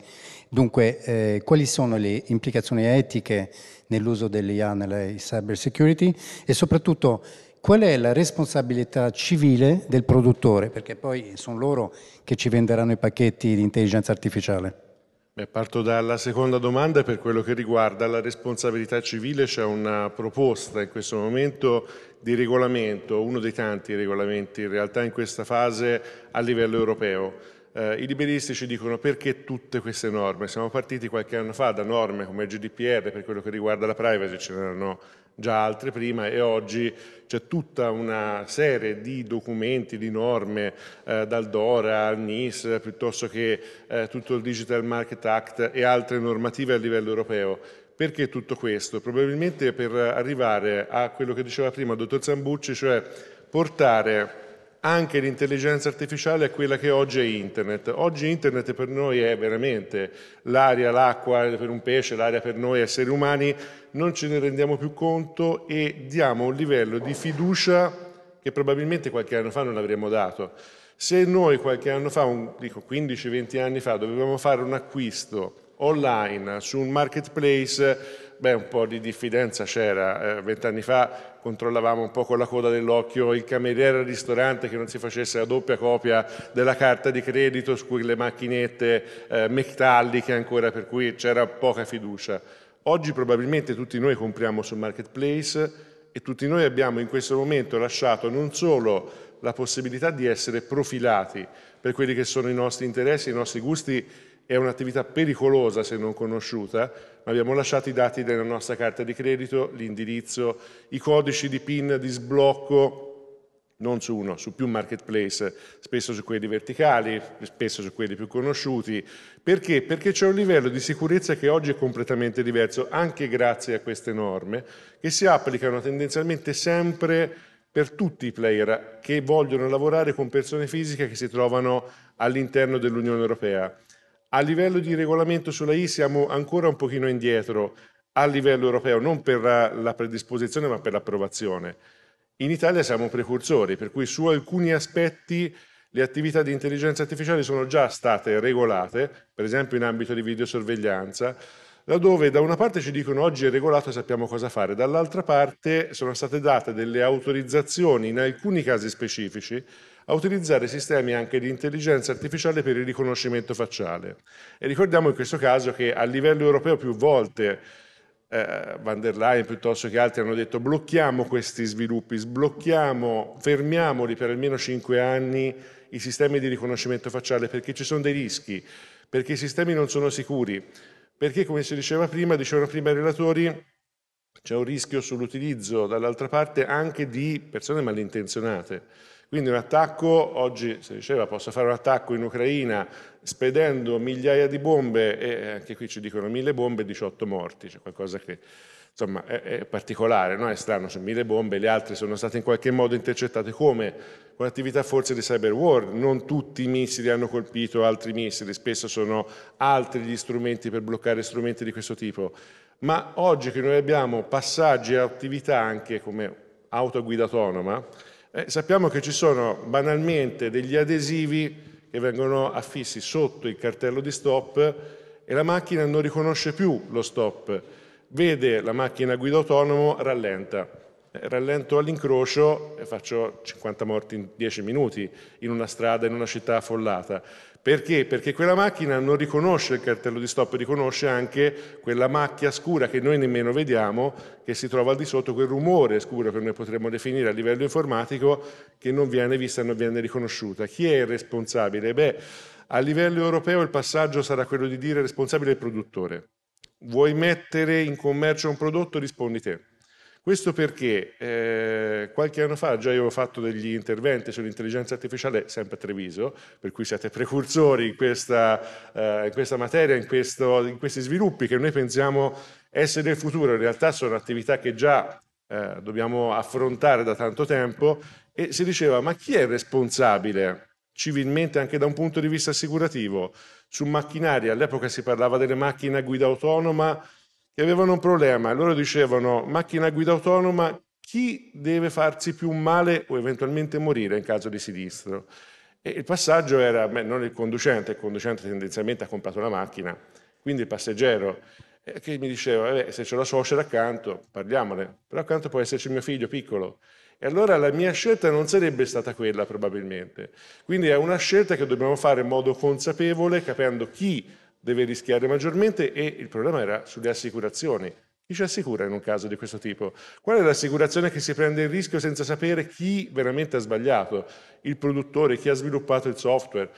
Dunque, eh, quali sono le implicazioni etiche nell'uso dell'IA nella cyber security e soprattutto qual è la responsabilità civile del produttore, perché poi sono loro che ci venderanno i pacchetti di intelligenza artificiale. Beh, parto dalla seconda domanda per quello che riguarda la responsabilità civile c'è una proposta in questo momento di regolamento, uno dei tanti regolamenti in realtà in questa fase a livello europeo. Eh, I liberisti ci dicono perché tutte queste norme? Siamo partiti qualche anno fa da norme come il GDPR per quello che riguarda la privacy, ce n'erano già altre prima e oggi c'è tutta una serie di documenti, di norme, eh, dal DORA al NIS, piuttosto che eh, tutto il Digital Market Act e altre normative a livello europeo. Perché tutto questo? Probabilmente per arrivare a quello che diceva prima il dottor Zambucci, cioè portare anche l'intelligenza artificiale è quella che oggi è internet. Oggi internet per noi è veramente l'aria, l'acqua per un pesce, l'aria per noi esseri umani, non ce ne rendiamo più conto e diamo un livello di fiducia che probabilmente qualche anno fa non avremmo dato. Se noi qualche anno fa, un, dico 15-20 anni fa, dovevamo fare un acquisto online su un marketplace, beh, un po' di diffidenza c'era. Eh, vent'anni fa controllavamo un po' con la coda dell'occhio il cameriere al ristorante che non si facesse la doppia copia della carta di credito su cui le macchinette eh, metalliche ancora, per cui c'era poca fiducia. Oggi probabilmente tutti noi compriamo sul marketplace e tutti noi abbiamo in questo momento lasciato non solo la possibilità di essere profilati per quelli che sono i nostri interessi, i nostri gusti è un'attività pericolosa se non conosciuta, ma abbiamo lasciato i dati della nostra carta di credito, l'indirizzo, i codici di PIN di sblocco, non su uno, su più marketplace, spesso su quelli verticali, spesso su quelli più conosciuti. Perché? Perché c'è un livello di sicurezza che oggi è completamente diverso, anche grazie a queste norme, che si applicano tendenzialmente sempre per tutti i player che vogliono lavorare con persone fisiche che si trovano all'interno dell'Unione Europea. A livello di regolamento sulla I siamo ancora un pochino indietro a livello europeo, non per la predisposizione ma per l'approvazione. In Italia siamo precursori, per cui su alcuni aspetti le attività di intelligenza artificiale sono già state regolate, per esempio in ambito di videosorveglianza, laddove da una parte ci dicono oggi è regolato e sappiamo cosa fare, dall'altra parte sono state date delle autorizzazioni in alcuni casi specifici a utilizzare sistemi anche di intelligenza artificiale per il riconoscimento facciale. E ricordiamo in questo caso che a livello europeo più volte eh, van der Leyen piuttosto che altri hanno detto blocchiamo questi sviluppi, sblocchiamo, fermiamoli per almeno cinque anni i sistemi di riconoscimento facciale perché ci sono dei rischi, perché i sistemi non sono sicuri, perché come si diceva prima, dicevano prima i relatori, c'è un rischio sull'utilizzo dall'altra parte anche di persone malintenzionate Quindi un attacco, oggi si diceva posso fare un attacco in Ucraina spedendo migliaia di bombe e anche qui ci dicono mille bombe e 18 morti, c'è qualcosa che insomma è, è particolare, no? è strano, sono mille bombe, le altre sono state in qualche modo intercettate come? Con attività forse di cyber war, non tutti i missili hanno colpito altri missili, spesso sono altri gli strumenti per bloccare strumenti di questo tipo, ma oggi che noi abbiamo passaggi e attività anche come autoguida autonoma, eh, sappiamo che ci sono banalmente degli adesivi che vengono affissi sotto il cartello di stop e la macchina non riconosce più lo stop, vede la macchina guida autonomo, rallenta. Eh, rallento all'incrocio e faccio 50 morti in 10 minuti in una strada, in una città affollata. Perché? Perché quella macchina non riconosce il cartello di stop, riconosce anche quella macchia scura che noi nemmeno vediamo, che si trova al di sotto, quel rumore scuro che noi potremmo definire a livello informatico, che non viene vista non viene riconosciuta. Chi è il responsabile? Beh, a livello europeo il passaggio sarà quello di dire responsabile il produttore. Vuoi mettere in commercio un prodotto? Rispondi te. Questo perché eh, qualche anno fa già ho fatto degli interventi sull'intelligenza artificiale sempre a Treviso, per cui siete precursori in questa, eh, in questa materia, in, questo, in, questi sviluppi che noi pensiamo essere il futuro, in realtà sono attività che già eh, dobbiamo affrontare da tanto tempo. E si diceva ma chi è responsabile civilmente anche da un punto di vista assicurativo su macchinari, all'epoca si parlava delle macchine a guida autonoma, che avevano un problema. Loro dicevano, macchina a guida autonoma, chi deve farsi più male o eventualmente morire in caso di sinistro? E il passaggio era, beh, non il conducente, il conducente tendenzialmente ha comprato la macchina, quindi il passeggero eh, che mi diceva, eh, se c'è la suocera accanto, parliamone, però accanto può esserci mio figlio piccolo. E allora la mia scelta non sarebbe stata quella probabilmente. Quindi è una scelta che dobbiamo fare in modo consapevole, capendo chi deve rischiare maggiormente e il problema era sulle assicurazioni. Chi ci assicura in un caso di questo tipo? Qual è l'assicurazione che si prende il rischio senza sapere chi veramente ha sbagliato? Il produttore, chi ha sviluppato il software?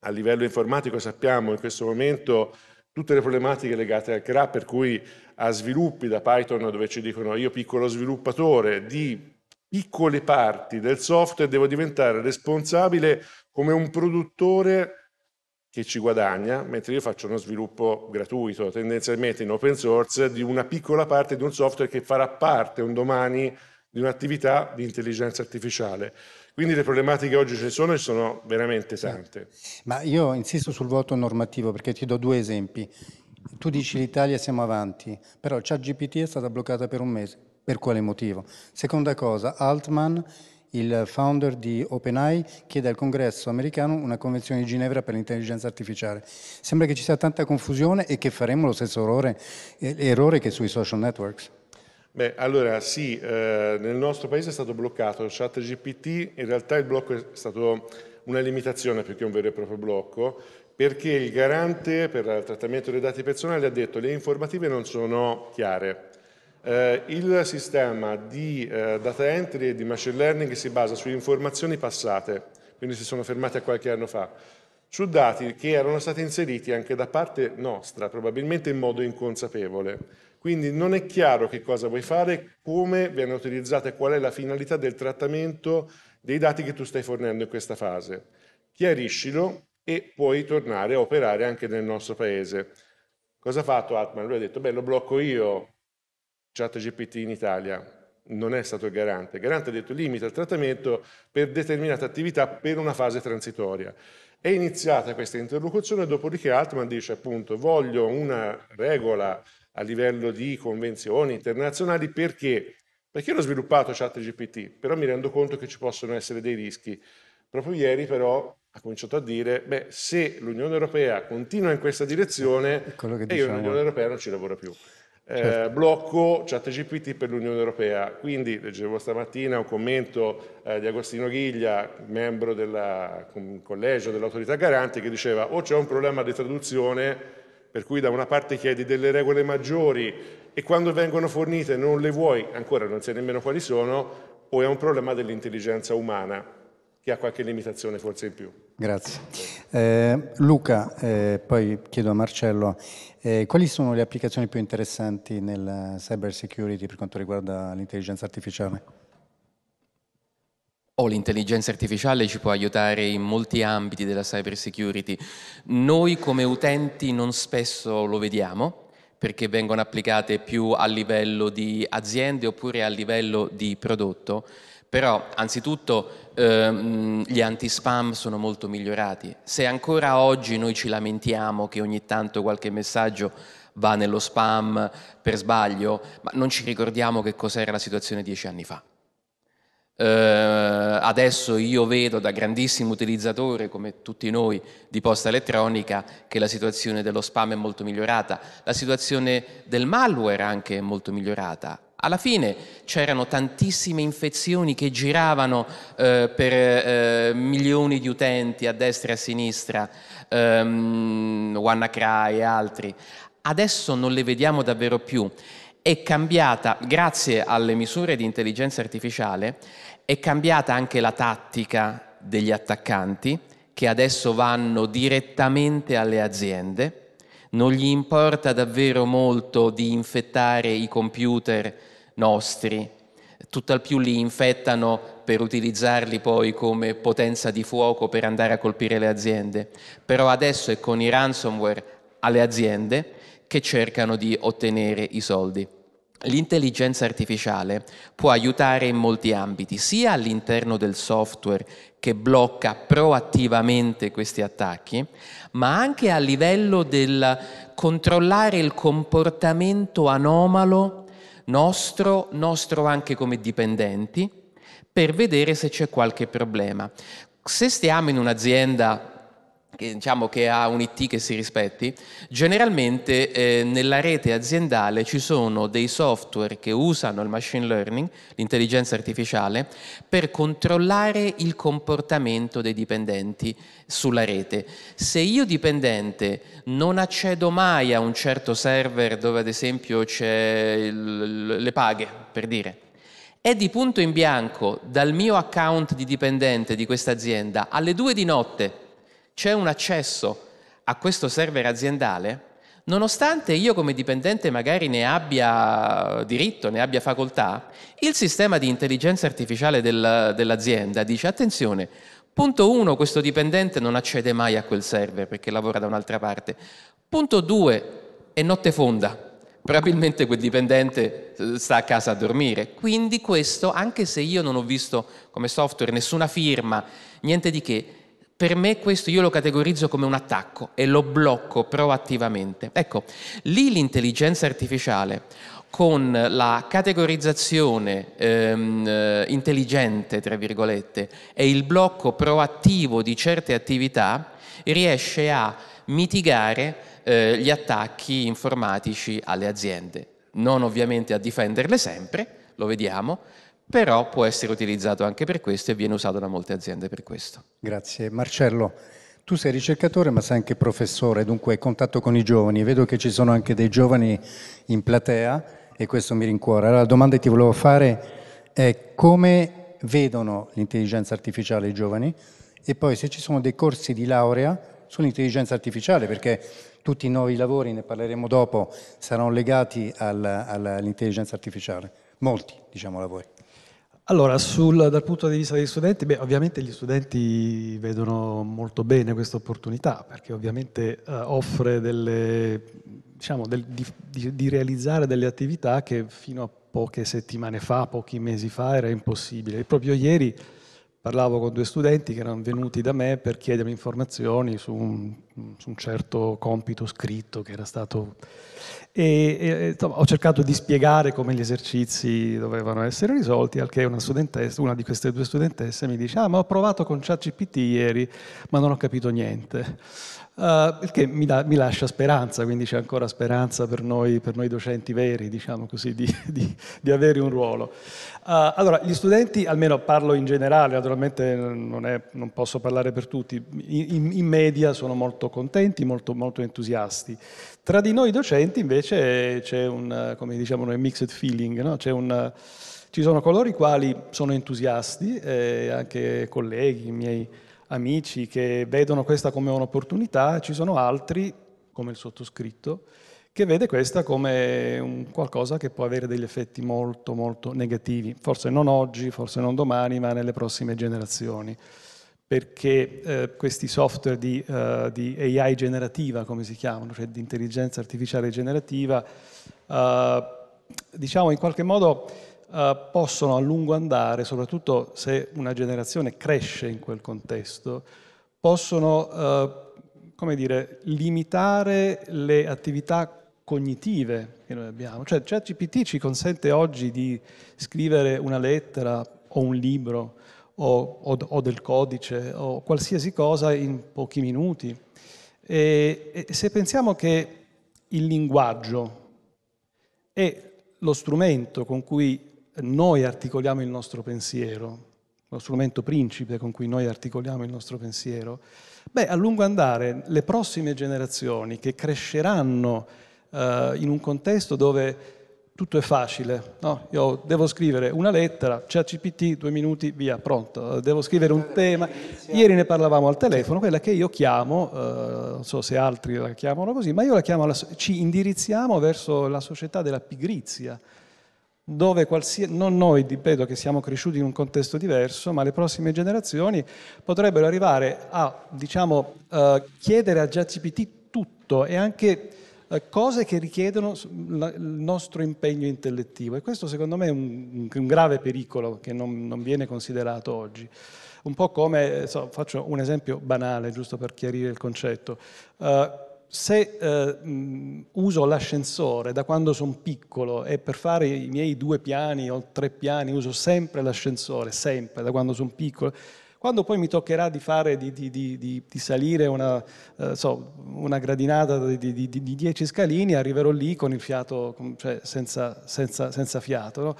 A livello informatico sappiamo in questo momento tutte le problematiche legate al CRA, per cui a sviluppi da Python dove ci dicono io piccolo sviluppatore di piccole parti del software devo diventare responsabile come un produttore che ci guadagna, mentre io faccio uno sviluppo gratuito, tendenzialmente in open source, di una piccola parte di un software che farà parte un domani di un'attività di intelligenza artificiale. Quindi le problematiche oggi ci sono e sono veramente tante. Ma io insisto sul voto normativo perché ti do due esempi. Tu dici l'Italia siamo avanti, però ChatGPT è stata bloccata per un mese. Per quale motivo? Seconda cosa, Altman il founder di OpenAI chiede al congresso americano una convenzione di Ginevra per l'intelligenza artificiale. Sembra che ci sia tanta confusione e che faremo lo stesso errore, eh, errore che sui social networks. Beh, allora sì, eh, nel nostro paese è stato bloccato il chat GPT, in realtà il blocco è stato una limitazione più che un vero e proprio blocco, perché il garante per il trattamento dei dati personali ha detto che le informative non sono chiare. Eh, il sistema di eh, data entry e di machine learning si basa su informazioni passate, quindi si sono fermati a qualche anno fa, su dati che erano stati inseriti anche da parte nostra, probabilmente in modo inconsapevole. Quindi non è chiaro che cosa vuoi fare, come viene utilizzata e qual è la finalità del trattamento dei dati che tu stai fornendo in questa fase. Chiariscilo e puoi tornare a operare anche nel nostro paese. Cosa ha fatto Atman? Lui ha detto, beh, lo blocco io, ChatGPT in Italia non è stato il garante. Il garante ha detto limita il trattamento per determinate attività per una fase transitoria. È iniziata questa interlocuzione, dopodiché Altman dice appunto voglio una regola a livello di convenzioni internazionali perché? Perché l'ho sviluppato ChatGPT, però mi rendo conto che ci possono essere dei rischi. Proprio ieri però ha cominciato a dire, beh, se l'Unione Europea continua in questa direzione, e io l'Unione Europea non ci lavoro più certo. eh, blocco ChatGPT per l'Unione Europea. Quindi leggevo stamattina un commento eh, di Agostino Ghiglia, membro del collegio dell'autorità garante, che diceva o c'è un problema di traduzione per cui da una parte chiedi delle regole maggiori e quando vengono fornite non le vuoi, ancora non sai nemmeno quali sono, o è un problema dell'intelligenza umana che ha qualche limitazione forse in più. Grazie. Eh, Luca, eh, poi chiedo a Marcello, eh, quali sono le applicazioni più interessanti nella cyber security per quanto riguarda l'intelligenza artificiale? o l'intelligenza artificiale ci può aiutare in molti ambiti della cyber security. Noi come utenti non spesso lo vediamo perché vengono applicate più a livello di aziende oppure a livello di prodotto, però anzitutto ehm, gli anti-spam sono molto migliorati. Se ancora oggi noi ci lamentiamo che ogni tanto qualche messaggio va nello spam per sbaglio, ma non ci ricordiamo che cos'era la situazione dieci anni fa. Uh, adesso io vedo da grandissimo utilizzatore, come tutti noi, di posta elettronica, che la situazione dello spam è molto migliorata, la situazione del malware anche è molto migliorata. Alla fine c'erano tantissime infezioni che giravano uh, per uh, milioni di utenti a destra e a sinistra, um, WannaCry e altri. Adesso non le vediamo davvero più è cambiata, grazie alle misure di intelligenza artificiale, è cambiata anche la tattica degli attaccanti che adesso vanno direttamente alle aziende. Non gli importa davvero molto di infettare i computer nostri, tutt'al più li infettano per utilizzarli poi come potenza di fuoco per andare a colpire le aziende. Però adesso è con i ransomware alle aziende che cercano di ottenere i soldi. L'intelligenza artificiale può aiutare in molti ambiti, sia all'interno del software che blocca proattivamente questi attacchi, ma anche a livello del controllare il comportamento anomalo nostro, nostro anche come dipendenti, per vedere se c'è qualche problema. Se stiamo in un'azienda che, diciamo, che ha un IT che si rispetti, generalmente eh, nella rete aziendale ci sono dei software che usano il machine learning, l'intelligenza artificiale, per controllare il comportamento dei dipendenti sulla rete. Se io dipendente non accedo mai a un certo server dove ad esempio c'è le paghe, per dire, e di punto in bianco dal mio account di dipendente di questa azienda alle due di notte c'è un accesso a questo server aziendale, nonostante io come dipendente magari ne abbia diritto, ne abbia facoltà, il sistema di intelligenza artificiale del, dell'azienda dice attenzione, punto uno, questo dipendente non accede mai a quel server perché lavora da un'altra parte. Punto due, è notte fonda, probabilmente quel dipendente eh, sta a casa a dormire. Quindi questo, anche se io non ho visto come software nessuna firma, niente di che, per me questo io lo categorizzo come un attacco e lo blocco proattivamente. Ecco, lì l'intelligenza artificiale con la categorizzazione ehm, eh, intelligente, tra virgolette, e il blocco proattivo di certe attività, riesce a mitigare eh, gli attacchi informatici alle aziende. Non ovviamente a difenderle sempre, lo vediamo, però può essere utilizzato anche per questo e viene usato da molte aziende per questo. Grazie. Marcello, tu sei ricercatore ma sei anche professore, dunque hai contatto con i giovani. Vedo che ci sono anche dei giovani in platea e questo mi rincuora. Allora, la domanda che ti volevo fare è come vedono l'intelligenza artificiale i giovani e poi se ci sono dei corsi di laurea sull'intelligenza artificiale, perché tutti i nuovi lavori, ne parleremo dopo, saranno legati all'intelligenza artificiale. Molti, diciamo, lavori. Allora, sul, dal punto di vista degli studenti, beh, ovviamente gli studenti vedono molto bene questa opportunità perché ovviamente eh, offre delle, diciamo, del, di, di, di, realizzare delle attività che fino a poche settimane fa, pochi mesi fa era impossibile. E proprio ieri parlavo con due studenti che erano venuti da me per chiedermi informazioni su un, su un certo compito scritto che era stato e, e insomma, ho cercato di spiegare come gli esercizi dovevano essere risolti, al che una, una di queste due studentesse mi dice ah ma ho provato con ChatGPT ieri ma non ho capito niente. Uh, il che mi, da, mi, lascia speranza, quindi c'è ancora speranza per noi, per noi docenti veri, diciamo così, di, di, di avere un ruolo. Uh, allora, gli studenti, almeno parlo in generale, naturalmente non, è, non posso parlare per tutti, in, in, media sono molto contenti, molto, molto entusiasti. Tra di noi docenti invece c'è un, come diciamo noi, mixed feeling, no? un, ci sono coloro i quali sono entusiasti, eh, anche colleghi, miei amici che vedono questa come un'opportunità, ci sono altri, come il sottoscritto, che vede questa come un qualcosa che può avere degli effetti molto molto negativi, forse non oggi, forse non domani, ma nelle prossime generazioni. Perché eh, questi software di, uh, di, AI generativa, come si chiamano, cioè di intelligenza artificiale generativa, uh, diciamo in qualche modo uh, possono a lungo andare, soprattutto se una generazione cresce in quel contesto, possono come dire, limitare le attività cognitive che noi abbiamo. Cioè ChatGPT ci consente oggi di scrivere una lettera o un libro o, o, o, del codice o qualsiasi cosa in pochi minuti. E, e se pensiamo che il linguaggio è lo strumento con cui noi articoliamo il nostro pensiero, lo strumento principe con cui noi articoliamo il nostro pensiero, beh, a lungo andare le prossime generazioni che cresceranno eh, in un contesto dove tutto è facile, no? Io devo scrivere una lettera, ChatGPT, due minuti, via, pronto. Devo scrivere un tema. Ieri ne parlavamo al telefono, quella che io chiamo, eh, non so se altri la chiamano così, ma io la chiamo, ci indirizziamo verso la società della pigrizia, dove qualsiasi, non noi, ripeto, che siamo cresciuti in un contesto diverso, ma le prossime generazioni potrebbero arrivare a, diciamo, uh, chiedere a ChatGPT tutto e anche eh, cose che richiedono il nostro impegno intellettivo e questo secondo me è un, un grave pericolo che non, non, viene considerato oggi. Un po' come, so, faccio un esempio banale giusto per chiarire il concetto. Uh, se uh, uso l'ascensore da quando sono piccolo e per fare i miei due piani o tre piani uso sempre l'ascensore, sempre da quando sono piccolo, quando poi mi toccherà di, fare, di, di, di salire una, eh, so, una, gradinata di, 10 scalini, arriverò lì con il fiato, cioè senza, senza, senza fiato. No?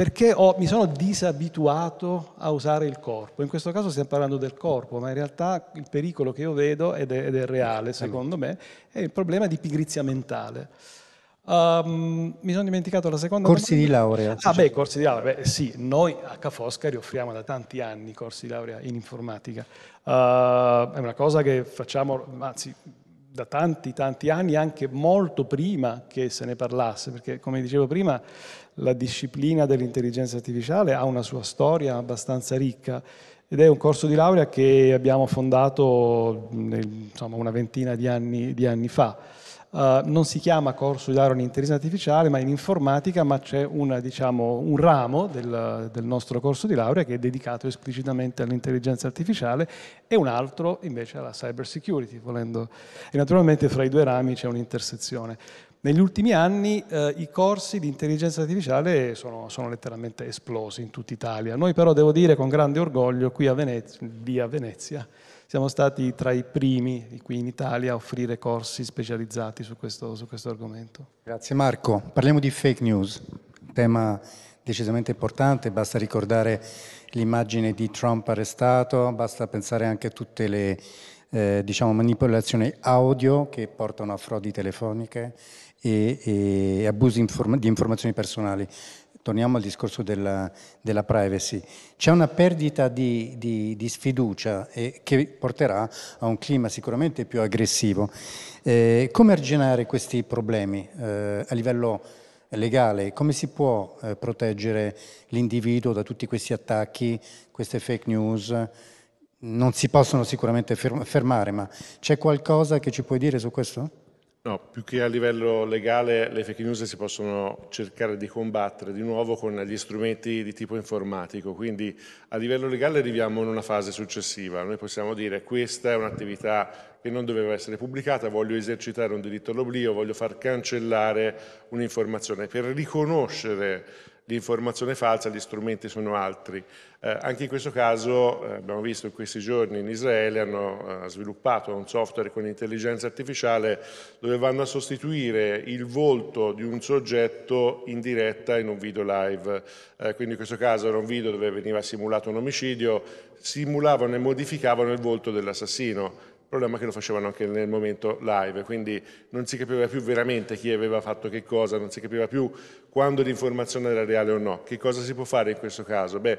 Perché ho, mi sono disabituato a usare il corpo. In questo caso stiamo parlando del corpo, ma in realtà il pericolo che io vedo, ed è, ed è reale secondo me, è il problema di pigrizia mentale. Um, mi sono dimenticato la seconda Corsi domanda. di laurea. Ah beh, corsi di laurea. Beh, sì, noi a Ca' Foscari offriamo da tanti anni corsi di laurea in informatica. Uh, è una cosa che facciamo, anzi, da tanti, tanti anni, anche molto prima che se ne parlasse, perché come dicevo prima, la disciplina dell'intelligenza artificiale ha una sua storia abbastanza ricca ed è un corso di laurea che abbiamo fondato nel, insomma, una ventina di anni, di anni fa. Uh, non si chiama corso di laurea in intelligenza artificiale, ma in informatica, ma c'è diciamo, un ramo del, del, nostro corso di laurea che è dedicato esplicitamente all'intelligenza artificiale e un altro invece alla cyber security, volendo. E naturalmente fra i due rami c'è un'intersezione. Negli ultimi anni eh, i corsi di intelligenza artificiale sono, sono, letteralmente esplosi in tutta Italia. Noi però devo dire con grande orgoglio qui a Venezia, via Venezia siamo stati tra i primi qui in Italia a offrire corsi specializzati su questo, su questo argomento. Grazie Marco. Parliamo di fake news, tema decisamente importante, basta ricordare l'immagine di Trump arrestato, basta pensare anche a tutte le eh, diciamo, manipolazioni audio che portano a frodi telefoniche e, e abusi inform di informazioni personali torniamo al discorso della, della privacy, c'è una perdita di, di, di sfiducia eh, che porterà a un clima sicuramente più aggressivo. Eh, come arginare questi problemi eh, a livello legale? Come si può eh, proteggere l'individuo da tutti questi attacchi, queste fake news? Non si possono sicuramente fermare, ma c'è qualcosa che ci puoi dire su questo? No, più che a livello legale le fake news si possono cercare di combattere di nuovo con gli strumenti di tipo informatico, quindi a livello legale arriviamo in una fase successiva. Noi possiamo dire questa è un'attività che non doveva essere pubblicata, voglio esercitare un diritto all'oblio, voglio far cancellare un'informazione. Per riconoscere l'informazione falsa, gli strumenti sono altri. Eh, anche in questo caso eh, abbiamo visto in questi giorni in Israele hanno eh, sviluppato un software con intelligenza artificiale dove vanno a sostituire il volto di un soggetto in diretta in un video live. Eh, quindi in questo caso era un video dove veniva simulato un omicidio, simulavano e modificavano il volto dell'assassino problema che lo facevano anche nel momento live, quindi non si capiva più veramente chi aveva fatto che cosa, non si capiva più quando l'informazione era reale o no. Che cosa si può fare in questo caso? Beh,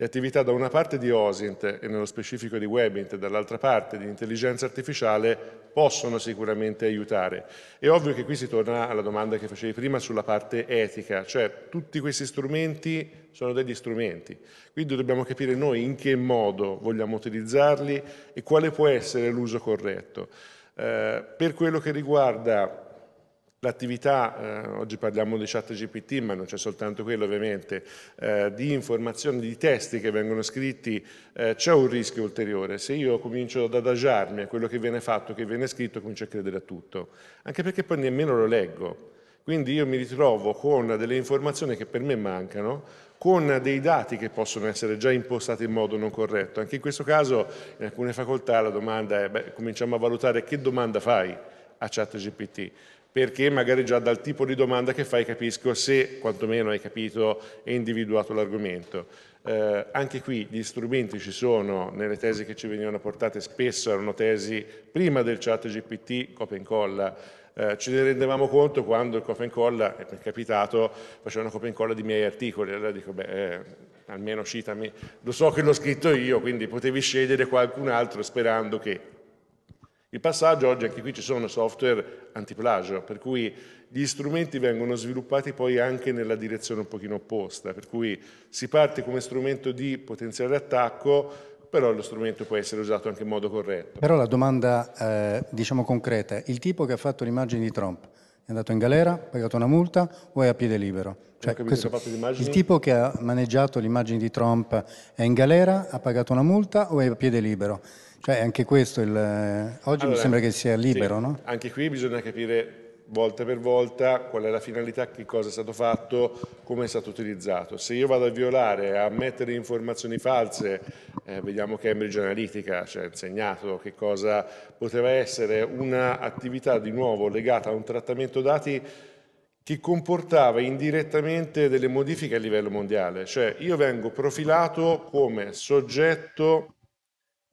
Le attività da una parte di OSINT e nello specifico di Webint e dall'altra parte di intelligenza artificiale possono sicuramente aiutare. È ovvio che qui si torna alla domanda che facevi prima sulla parte etica, cioè tutti questi strumenti sono degli strumenti, quindi dobbiamo capire noi in che modo vogliamo utilizzarli e quale può essere l'uso corretto. Eh, per quello che riguarda L'attività, eh, oggi parliamo di chat GPT, ma non c'è soltanto quello ovviamente, eh, di informazioni, di testi che vengono scritti, eh, c'è un rischio ulteriore. Se io comincio ad adagiarmi a quello che viene fatto, che viene scritto, comincio a credere a tutto, anche perché poi nemmeno lo leggo. Quindi io mi ritrovo con delle informazioni che per me mancano, con dei dati che possono essere già impostati in modo non corretto. Anche in questo caso, in alcune facoltà, la domanda è, beh, cominciamo a valutare che domanda fai a chat GPT perché magari già dal tipo di domanda che fai capisco se quantomeno hai capito e individuato l'argomento. Eh, anche qui gli strumenti ci sono, nelle tesi che ci venivano portate spesso erano tesi prima del chat GPT, copia e incolla, eh, ce ne rendevamo conto quando il copia e incolla, è capitato, faceva una copia e incolla di miei articoli, allora dico, beh, eh, almeno citami, lo so che l'ho scritto io, quindi potevi scegliere qualcun altro sperando che il passaggio oggi anche qui ci sono software antiplagio, per cui gli strumenti vengono sviluppati poi anche nella direzione un pochino opposta, per cui si parte come strumento di potenziale attacco, però lo strumento può essere usato anche in modo corretto. Però la domanda, eh, diciamo concreta, il tipo che ha fatto l'immagine di Trump è andato in galera, ha pagato una multa o è a piede libero? Cioè, questo, il tipo che ha maneggiato l'immagine di Trump è in galera, ha pagato una multa o è a piede libero? Cioè anche questo, il, oggi allora, mi sembra che sia libero, sì, no? Anche qui bisogna capire volta per volta qual è la finalità, che cosa è stato fatto, come è stato utilizzato. Se io vado a violare, a mettere informazioni false, eh, vediamo Cambridge Analytica ci ha insegnato che cosa poteva essere un'attività di nuovo legata a un trattamento dati che comportava indirettamente delle modifiche a livello mondiale, cioè io vengo profilato come soggetto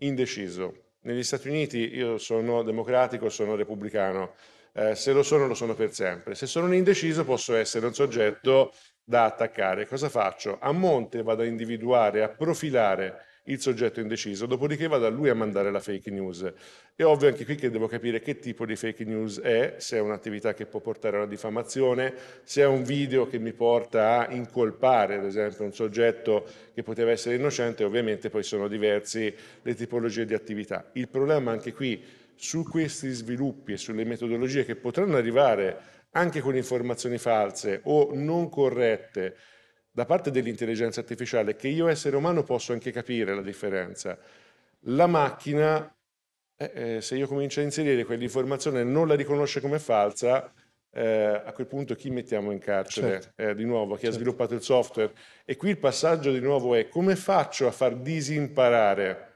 indeciso. Negli Stati Uniti io sono democratico, sono repubblicano, eh, se lo sono lo sono per sempre. Se sono un indeciso posso essere un soggetto da attaccare. Cosa faccio? A monte vado a individuare, a profilare il soggetto indeciso, dopodiché vado a lui a mandare la fake news. È ovvio anche qui che devo capire che tipo di fake news è, se è un'attività che può portare a una diffamazione, se è un video che mi porta a incolpare, ad esempio, un soggetto che poteva essere innocente, ovviamente poi sono diversi le tipologie di attività. Il problema anche qui su questi sviluppi e sulle metodologie che potranno arrivare anche con informazioni false o non corrette, da parte dell'intelligenza artificiale che io essere umano posso anche capire la differenza. La macchina, eh, eh, se io comincio a inserire quell'informazione e non la riconosce come falsa, eh, a quel punto chi mettiamo in carcere? Certo. Eh, di nuovo, chi certo. ha sviluppato il software? E qui il passaggio di nuovo è come faccio a far disimparare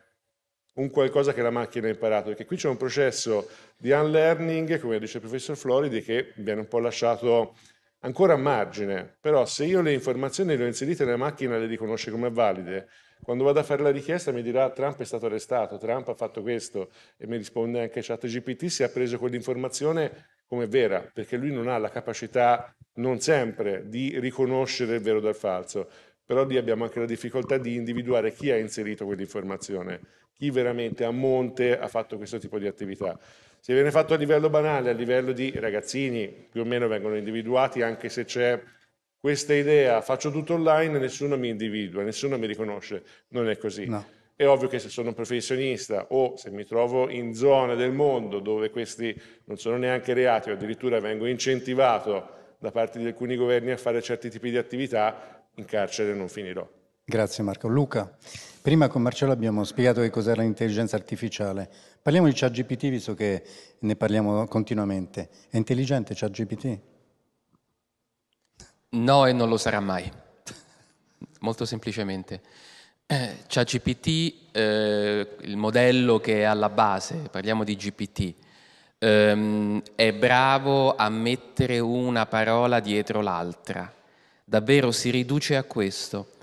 un qualcosa che la macchina ha imparato? Perché qui c'è un processo di unlearning, come dice il professor Floridi, che viene un po' lasciato ancora a margine, però se io le informazioni le ho inserite nella macchina le riconosce come valide, quando vado a fare la richiesta mi dirà Trump è stato arrestato, Trump ha fatto questo e mi risponde anche ChatGPT se ha preso quell'informazione come vera, perché lui non ha la capacità non sempre di riconoscere il vero dal falso, però lì abbiamo anche la difficoltà di individuare chi ha inserito quell'informazione, chi veramente a monte ha fatto questo tipo di attività. Se viene fatto a livello banale, a livello di ragazzini, più o meno vengono individuati, anche se c'è questa idea, faccio tutto online, nessuno mi individua, nessuno mi riconosce. Non è così. No. È ovvio che se sono un professionista o se mi trovo in zone del mondo dove questi non sono neanche reati o addirittura vengo incentivato da parte di alcuni governi a fare certi tipi di attività, in carcere non finirò. Grazie Marco. Luca, prima con Marcello abbiamo spiegato che cos'è l'intelligenza artificiale. Parliamo di ChatGPT visto che ne parliamo continuamente. È intelligente ChatGPT? No e non lo sarà mai. Molto semplicemente. Eh, ChatGPT, eh, il modello che è alla base, parliamo di GPT, ehm, è bravo a mettere una parola dietro l'altra. Davvero si riduce a questo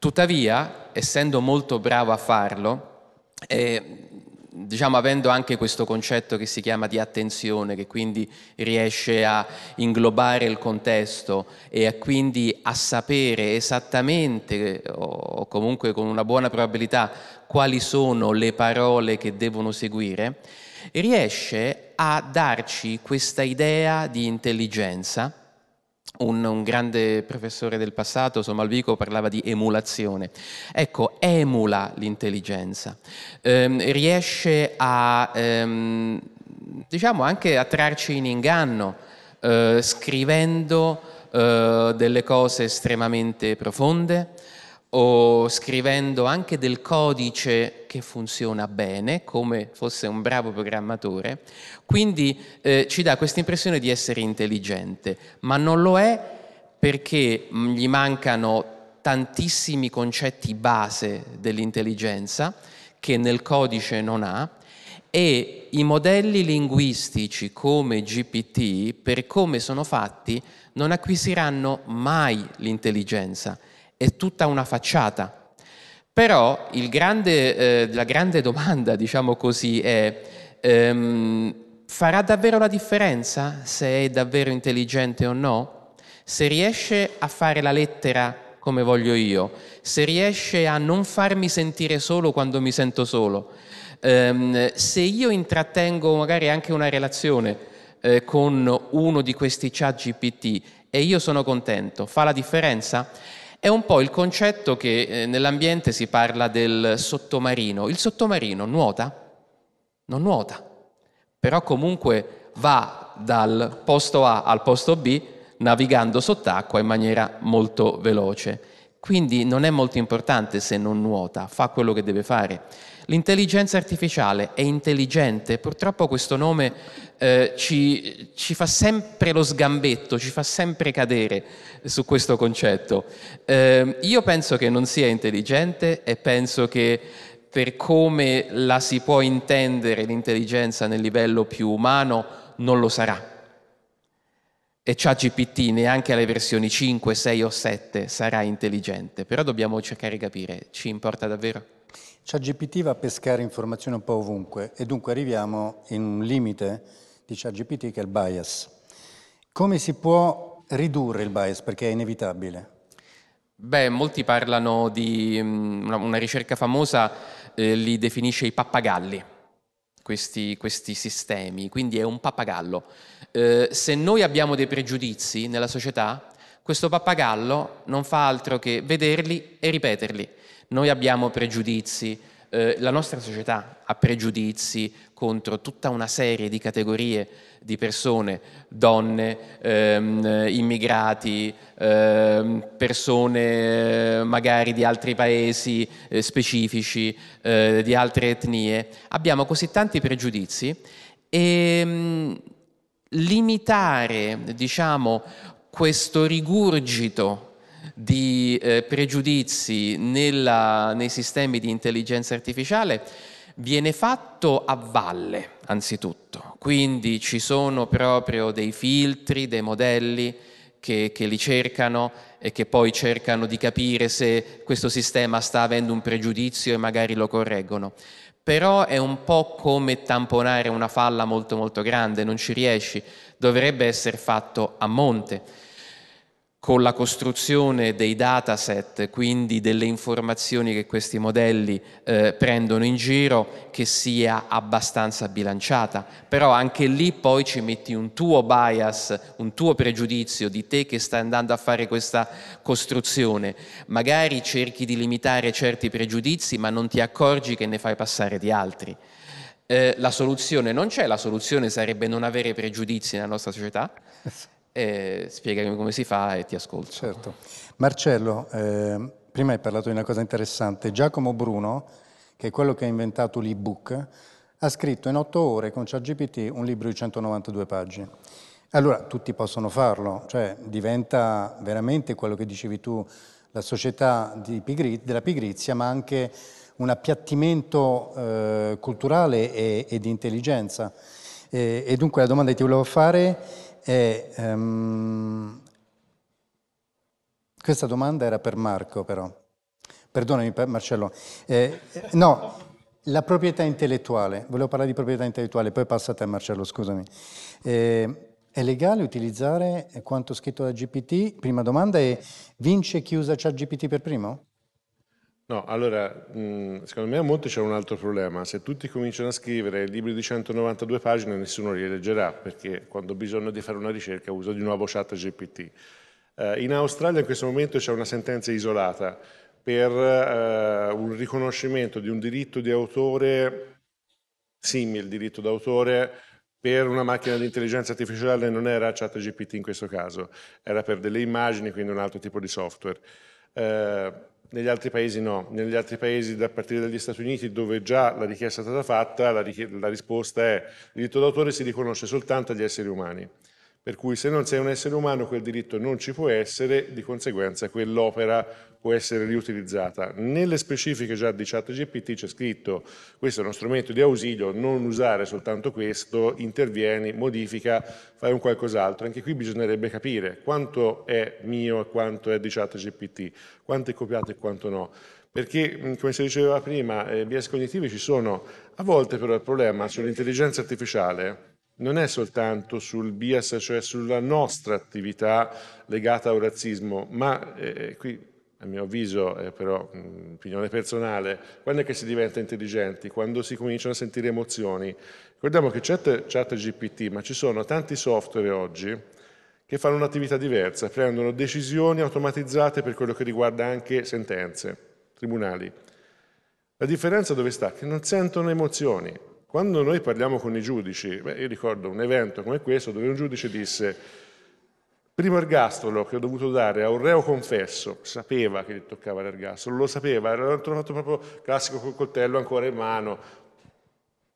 Tuttavia, essendo molto bravo a farlo, eh, diciamo avendo anche questo concetto che si chiama di attenzione, che quindi riesce a inglobare il contesto e a quindi a sapere esattamente o comunque con una buona probabilità quali sono le parole che devono seguire, riesce a darci questa idea di intelligenza un, un, grande professore del passato, Somalvico, parlava di emulazione. Ecco, emula l'intelligenza, ehm, riesce a, ehm, diciamo, anche a trarci in inganno, eh, scrivendo eh, delle cose estremamente profonde, o scrivendo anche del codice che funziona bene, come fosse un bravo programmatore, quindi eh, ci dà questa impressione di essere intelligente, ma non lo è perché mm, gli mancano tantissimi concetti base dell'intelligenza che nel codice non ha e i modelli linguistici come GPT, per come sono fatti, non acquisiranno mai l'intelligenza è tutta una facciata. Però grande, eh, la grande domanda, diciamo così, è ehm, farà davvero la differenza se è davvero intelligente o no? Se riesce a fare la lettera come voglio io, se riesce a non farmi sentire solo quando mi sento solo, ehm, se io intrattengo magari anche una relazione eh, con uno di questi chat GPT e io sono contento, fa la differenza? È un po' il concetto che eh, nell'ambiente si parla del sottomarino. Il sottomarino nuota? Non nuota, però comunque va dal posto A al posto B navigando sott'acqua in maniera molto veloce. Quindi non è molto importante se non nuota, fa quello che deve fare. L'intelligenza artificiale è intelligente, purtroppo questo nome eh, ci, ci, fa sempre lo sgambetto, ci fa sempre cadere su questo concetto. Eh, io penso che non sia intelligente e penso che per come la si può intendere l'intelligenza nel livello più umano non lo sarà. E ChatGPT neanche alle versioni 5, 6 o 7 sarà intelligente, però dobbiamo cercare di capire, ci importa davvero? ChatGPT va a pescare informazioni un po' ovunque e dunque arriviamo in un limite di ChatGPT che è il bias. Come si può ridurre il bias perché è inevitabile? Beh, molti parlano di mm, una, ricerca famosa, eh, li definisce i pappagalli, questi, questi sistemi, quindi è un pappagallo. Eh, se noi abbiamo dei pregiudizi nella società, questo pappagallo non fa altro che vederli e ripeterli noi abbiamo pregiudizi, eh, la nostra società ha pregiudizi contro tutta una serie di categorie di persone, donne, ehm, immigrati, ehm, persone eh, magari di altri paesi eh, specifici, eh, di altre etnie. Abbiamo così tanti pregiudizi e mh, mm, limitare, diciamo, questo rigurgito di eh, pregiudizi nella, nei sistemi di intelligenza artificiale viene fatto a valle, anzitutto. Quindi ci sono proprio dei filtri, dei modelli che, che, li cercano e che poi cercano di capire se questo sistema sta avendo un pregiudizio e magari lo correggono. Però è un po' come tamponare una falla molto molto grande, non ci riesci, dovrebbe essere fatto a monte con la costruzione dei dataset, quindi delle informazioni che questi modelli eh, prendono in giro, che sia abbastanza bilanciata. Però anche lì poi ci metti un tuo bias, un tuo pregiudizio di te che stai andando a fare questa costruzione. Magari cerchi di limitare certi pregiudizi, ma non ti accorgi che ne fai passare di altri. Eh, la soluzione non c'è, la soluzione sarebbe non avere pregiudizi nella nostra società e spiegami come si fa e ti ascolto. Certo. Marcello, eh, prima hai parlato di una cosa interessante. Giacomo Bruno, che è quello che ha inventato l'ebook, ha scritto in otto ore con ChatGPT un libro di 192 pagine. Allora, tutti possono farlo, cioè diventa veramente quello che dicevi tu, la società pigri- della pigrizia, ma anche un appiattimento eh, culturale e, e, di intelligenza. E, e dunque la domanda che ti volevo fare e, um, questa domanda era per Marco però. Perdonami Marcello. Eh, no, La proprietà intellettuale, volevo parlare di proprietà intellettuale, poi passa a te Marcello, scusami. Eh, è legale utilizzare quanto scritto da GPT? Prima domanda è, vince chi usa ChatGPT per primo? No, allora, secondo me a monte c'è un altro problema. Se tutti cominciano a scrivere libri di 192 pagine, nessuno li leggerà, perché quando ho bisogno di fare una ricerca uso di nuovo chat GPT. Eh, in Australia in questo momento c'è una sentenza isolata per eh, un riconoscimento di un diritto di autore, simile diritto d'autore, per una macchina di intelligenza artificiale non era chat GPT in questo caso, era per delle immagini, quindi un altro tipo di software. Negli altri paesi no, negli altri paesi a partire dagli Stati Uniti dove già la richiesta è stata fatta, la, la risposta è il diritto d'autore si riconosce soltanto agli esseri umani. Per cui se non sei un essere umano quel diritto non ci può essere, di conseguenza quell'opera può essere riutilizzata. Nelle specifiche già di ChatGPT c'è scritto questo è uno strumento di ausilio, non usare soltanto questo, intervieni, modifica, fai un qualcos'altro. Anche qui bisognerebbe capire quanto è mio e quanto è di ChatGPT, quanto è copiato e quanto no perché come si diceva prima, eh, bias cognitivi ci sono, a volte però il problema sull'intelligenza artificiale non è soltanto sul bias, cioè sulla nostra attività legata al razzismo, ma eh, qui a mio avviso, eh, però mh, opinione personale, quando è che si diventa intelligenti? Quando si cominciano a sentire emozioni. Ricordiamo che c'è chat GPT, ma ci sono tanti software oggi che fanno un'attività diversa, prendono decisioni automatizzate per quello che riguarda anche sentenze, tribunali. La differenza dove sta? Che non sentono emozioni, quando noi parliamo con i giudici, beh, io ricordo un evento come questo dove un giudice disse primo ergastolo che ho dovuto dare a un reo confesso, sapeva che gli toccava l'ergastolo, lo sapeva, era trovato proprio classico col coltello ancora in mano.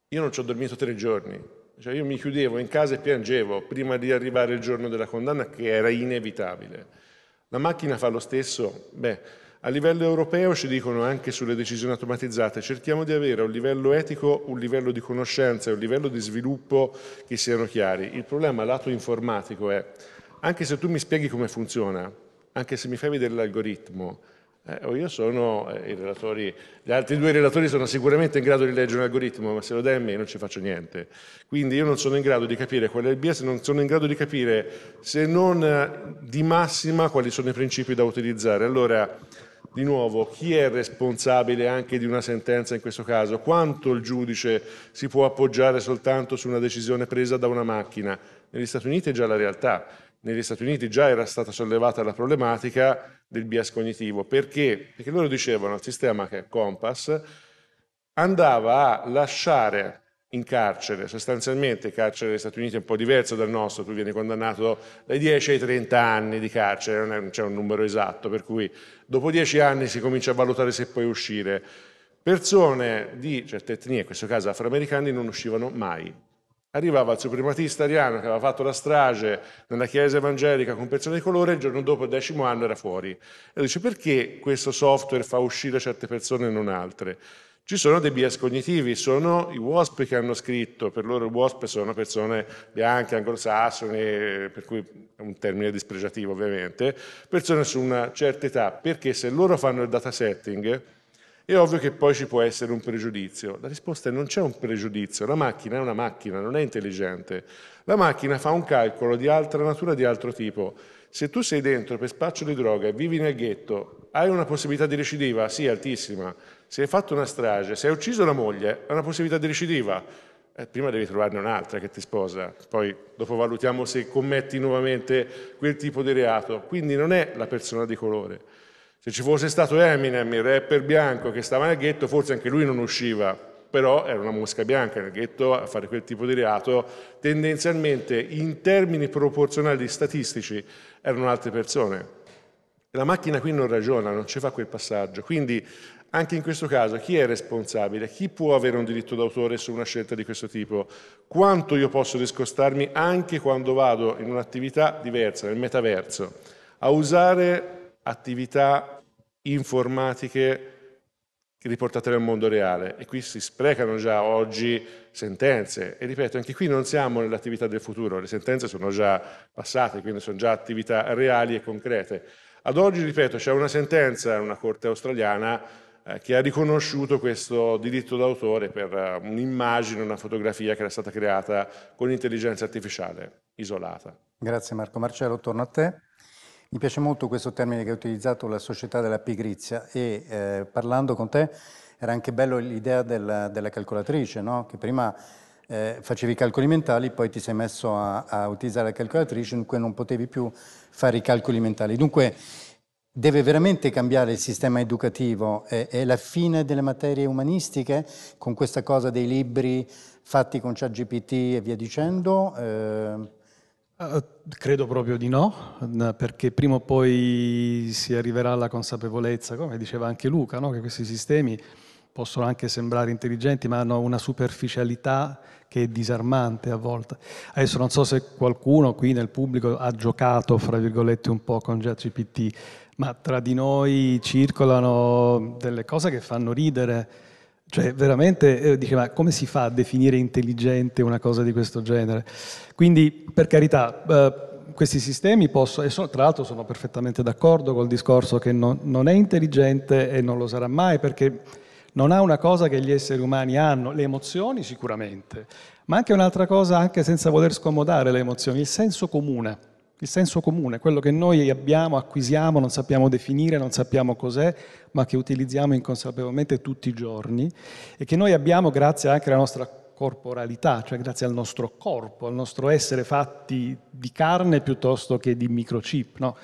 Io non ci ho dormito tre giorni, cioè io mi chiudevo in casa e piangevo prima di arrivare il giorno della condanna che era inevitabile. La macchina fa lo stesso? Beh, a livello europeo ci dicono anche sulle decisioni automatizzate, cerchiamo di avere un livello etico, un livello di conoscenza e un livello di sviluppo che siano chiari. Il problema lato informatico è, anche se tu mi spieghi come funziona, anche se mi fai vedere l'algoritmo, eh, io sono eh, i relatori, gli altri due relatori sono sicuramente in grado di leggere un algoritmo, ma se lo dai a me non ci faccio niente. Quindi io non sono in grado di capire qual è il bias, non sono in grado di capire se non eh, di massima quali sono i principi da utilizzare. Allora, di nuovo, chi è responsabile anche di una sentenza in questo caso? Quanto il giudice si può appoggiare soltanto su una decisione presa da una macchina? Negli Stati Uniti è già la realtà. Negli Stati Uniti già era stata sollevata la problematica del bias cognitivo. Perché? Perché loro dicevano il sistema che è Compass andava a lasciare in carcere, sostanzialmente il carcere degli Stati Uniti è un po' diverso dal nostro, tu vieni condannato dai 10 ai 30 anni di carcere, non c'è un numero esatto, per cui dopo 10 anni si comincia a valutare se puoi uscire. Persone di certe etnie, in questo caso afroamericani, non uscivano mai. Arrivava il suprematista ariano che aveva fatto la strage nella chiesa evangelica con persone di colore, il giorno dopo, il decimo anno, era fuori. E dice perché questo software fa uscire certe persone e non altre? Ci sono dei bias cognitivi, sono i WASP che hanno scritto, per loro i WASP sono persone bianche, anglosassoni, per cui è un termine dispregiativo ovviamente, persone su una certa età, perché se loro fanno il data setting è ovvio che poi ci può essere un pregiudizio. La risposta è non c'è un pregiudizio, la macchina è una macchina, non è intelligente. La macchina fa un calcolo di altra natura, di altro tipo. Se tu sei dentro per spaccio di droga e vivi nel ghetto, hai una possibilità di recidiva? Sì, altissima. Se hai fatto una strage, se hai ucciso la moglie, hai una possibilità di recidiva. Eh, prima devi trovarne un'altra che ti sposa, poi dopo valutiamo se commetti nuovamente quel tipo di reato. Quindi non è la persona di colore. Se ci fosse stato Eminem, il rapper bianco che stava nel ghetto, forse anche lui non usciva, però era una mosca bianca nel ghetto a fare quel tipo di reato, tendenzialmente in termini proporzionali statistici erano altre persone. La macchina qui non ragiona, non ci fa quel passaggio, quindi anche in questo caso chi è responsabile? Chi può avere un diritto d'autore su una scelta di questo tipo? Quanto io posso discostarmi anche quando vado in un'attività diversa, nel metaverso, a usare attività informatiche riportate nel mondo reale e qui si sprecano già oggi sentenze e ripeto anche qui non siamo nell'attività del futuro, le sentenze sono già passate, quindi sono già attività reali e concrete. Ad oggi, ripeto, c'è una sentenza in una corte australiana che ha riconosciuto questo diritto d'autore per eh, un'immagine, una fotografia che era stata creata con intelligenza artificiale isolata. Grazie Marco. Marcello, torno a te. Mi piace molto questo termine che hai utilizzato, la società della pigrizia, e eh, parlando con te era anche bello l'idea della, della calcolatrice, no? che prima eh, facevi i calcoli mentali, poi ti sei messo a, a utilizzare la calcolatrice, dunque non potevi più fare i calcoli mentali. Dunque deve veramente cambiare il sistema educativo, è, è la fine delle materie umanistiche con questa cosa dei libri fatti con ChatGPT e via dicendo? Eh... Uh, credo proprio di no, perché prima o poi si arriverà alla consapevolezza, come diceva anche Luca, no? che questi sistemi possono anche sembrare intelligenti, ma hanno una superficialità che è disarmante a volte. Adesso non so se qualcuno qui nel pubblico ha giocato, fra virgolette, un po' con ChatGPT, ma tra di noi circolano delle cose che fanno ridere. Cioè, veramente, eh, dice, ma come si fa a definire intelligente una cosa di questo genere? Quindi, per carità, eh, questi sistemi possono, e sono, tra l'altro sono perfettamente d'accordo col discorso che non, non è intelligente e non lo sarà mai, perché non ha una cosa che gli esseri umani hanno, le emozioni sicuramente, ma anche un'altra cosa, anche senza voler scomodare le emozioni, il senso comune. Il senso comune, quello che noi abbiamo, acquisiamo, non sappiamo definire, non sappiamo cos'è, ma che utilizziamo inconsapevolmente tutti i giorni e che noi abbiamo grazie anche alla nostra corporalità, cioè grazie al nostro corpo, al nostro essere fatti di carne piuttosto che di microchip. No?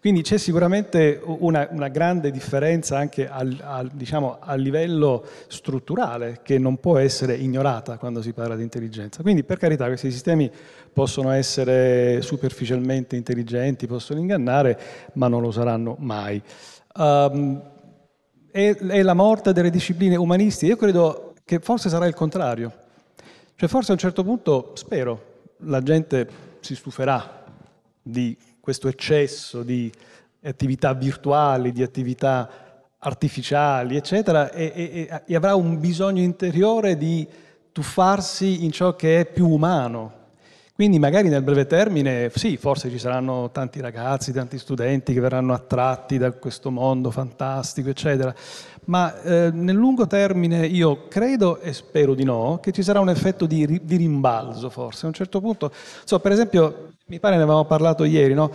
Quindi c'è sicuramente una, una grande differenza anche al, al, diciamo, a livello strutturale che non può essere ignorata quando si parla di intelligenza. Quindi per carità questi sistemi possono essere superficialmente intelligenti, possono ingannare, ma non lo saranno mai. Um, è, è la morte delle discipline umanistiche? Io credo che forse sarà il contrario. Cioè forse a un certo punto, spero, la gente si stuferà di questo eccesso di attività virtuali, di attività artificiali, eccetera, e, e, e avrà un bisogno interiore di tuffarsi in ciò che è più umano, quindi magari nel breve termine, sì, forse ci saranno tanti ragazzi, tanti studenti che verranno attratti da questo mondo fantastico, eccetera, ma eh, nel lungo termine io credo e spero di no, che ci sarà un effetto di, di rimbalzo forse. A un certo punto, so, per esempio, mi pare ne avevamo parlato ieri, no?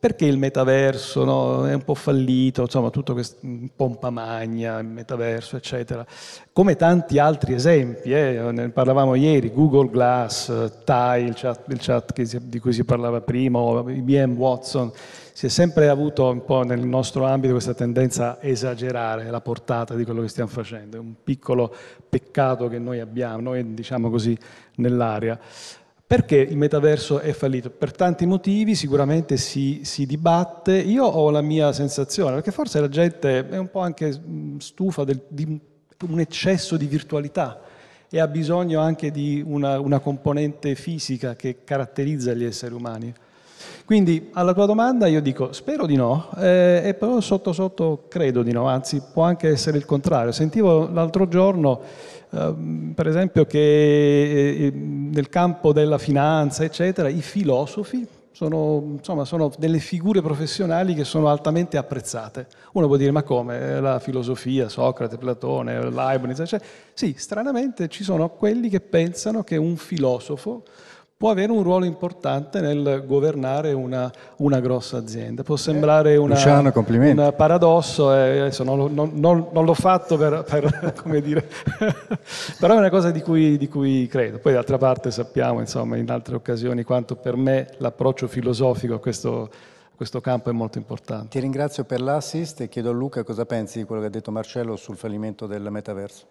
Perché il metaverso no? è un po' fallito, insomma, tutto questo pompa magna, il metaverso, eccetera. Come tanti altri esempi, eh? ne parlavamo ieri, Google Glass, TIE, il chat, il chat si, di cui si parlava prima, IBM Watson, si è sempre avuto un po' nel nostro ambito questa tendenza a esagerare la portata di quello che stiamo facendo. È un piccolo peccato che noi abbiamo, noi diciamo così, nell'area. Perché il metaverso è fallito? Per tanti motivi, sicuramente si, si, dibatte. Io ho la mia sensazione, perché forse la gente è un po' anche stufa del, di un eccesso di virtualità e ha bisogno anche di una, una componente fisica che caratterizza gli esseri umani. Quindi alla tua domanda io dico spero di no, eh, e però sotto sotto credo di no, anzi può anche essere il contrario. Sentivo l'altro giorno per esempio che eh, eh, nel campo della finanza, eccetera, i filosofi sono, insomma, sono, delle figure professionali che sono altamente apprezzate. Uno può dire, ma come? La filosofia, Socrate, Platone, Leibniz, eccetera. Sì, stranamente ci sono quelli che pensano che un filosofo può avere un ruolo importante nel governare una, una grossa azienda. Può sembrare una, Luciano, un paradosso, e adesso non, non, non, non l'ho fatto per, per come dire, però è una cosa di cui, di cui credo. Poi d'altra parte sappiamo, insomma, in altre occasioni quanto per me l'approccio filosofico a questo, questo campo è molto importante. Ti ringrazio per l'assist e chiedo a Luca cosa pensi di quello che ha detto Marcello sul fallimento del metaverso.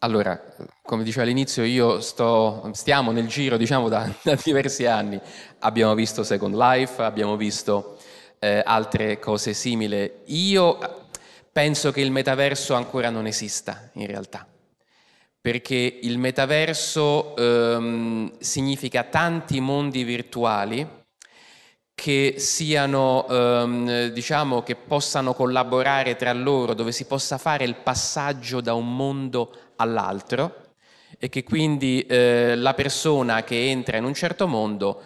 Allora, come dicevo all'inizio, io sto, stiamo nel giro diciamo, da, da, diversi anni. Abbiamo visto Second Life, abbiamo visto eh, altre cose simili. Io penso che il metaverso ancora non esista in realtà, perché il metaverso ehm, significa tanti mondi virtuali che siano, ehm, diciamo, che possano collaborare tra loro, dove si possa fare il passaggio da un mondo all'altro e che quindi eh, la persona che entra in un certo mondo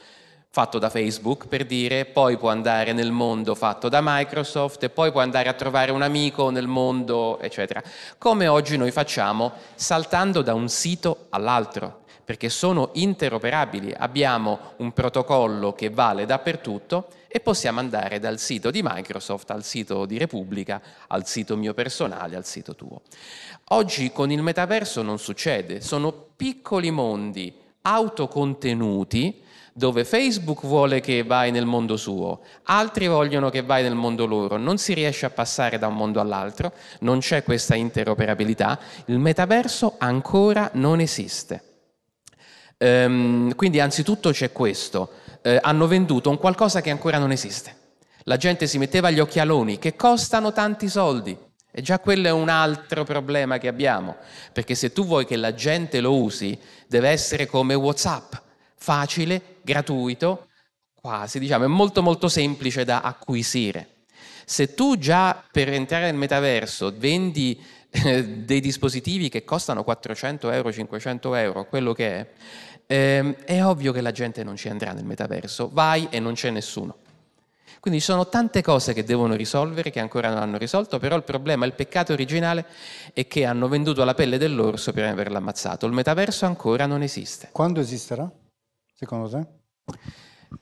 fatto da Facebook per dire, poi può andare nel mondo fatto da Microsoft e poi può andare a trovare un amico nel mondo, eccetera. Come oggi noi facciamo saltando da un sito all'altro, perché sono interoperabili. Abbiamo un protocollo che vale dappertutto e possiamo andare dal sito di Microsoft al sito di Repubblica, al sito mio personale, al sito tuo. Oggi con il metaverso non succede, sono piccoli mondi autocontenuti dove Facebook vuole che vai nel mondo suo, altri vogliono che vai nel mondo loro, non si riesce a passare da un mondo all'altro, non c'è questa interoperabilità, il metaverso ancora non esiste. Ehm, quindi anzitutto c'è questo, eh, hanno venduto un qualcosa che ancora non esiste. La gente si metteva gli occhialoni che costano tanti soldi, e già quello è un altro problema che abbiamo, perché se tu vuoi che la gente lo usi, deve essere come WhatsApp, facile, gratuito, quasi, diciamo, è molto molto semplice da acquisire. Se tu già per entrare nel metaverso vendi eh, dei dispositivi che costano 400 euro, 500 euro, quello che è, eh, è ovvio che la gente non ci andrà nel metaverso, vai e non c'è nessuno. Quindi ci sono tante cose che devono risolvere, che ancora non hanno risolto, però il problema, il peccato originale è che hanno venduto la pelle dell'orso per averlo ammazzato. Il metaverso ancora non esiste. Quando esisterà, secondo te?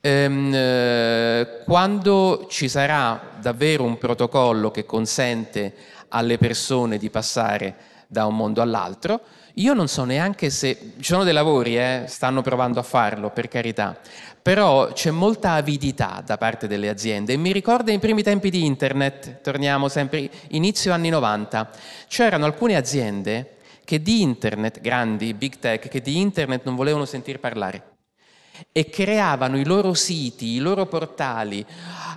Ehm, eh, quando ci sarà davvero un protocollo che consente alle persone di passare da un mondo all'altro, io non so neanche se ci sono dei lavori, eh, stanno provando a farlo, per carità, però c'è molta avidità da parte delle aziende e mi ricorda i primi tempi di internet, torniamo sempre inizio anni 90, c'erano alcune aziende che di internet, grandi, big tech, che di internet non volevano sentir parlare e creavano i loro siti, i loro portali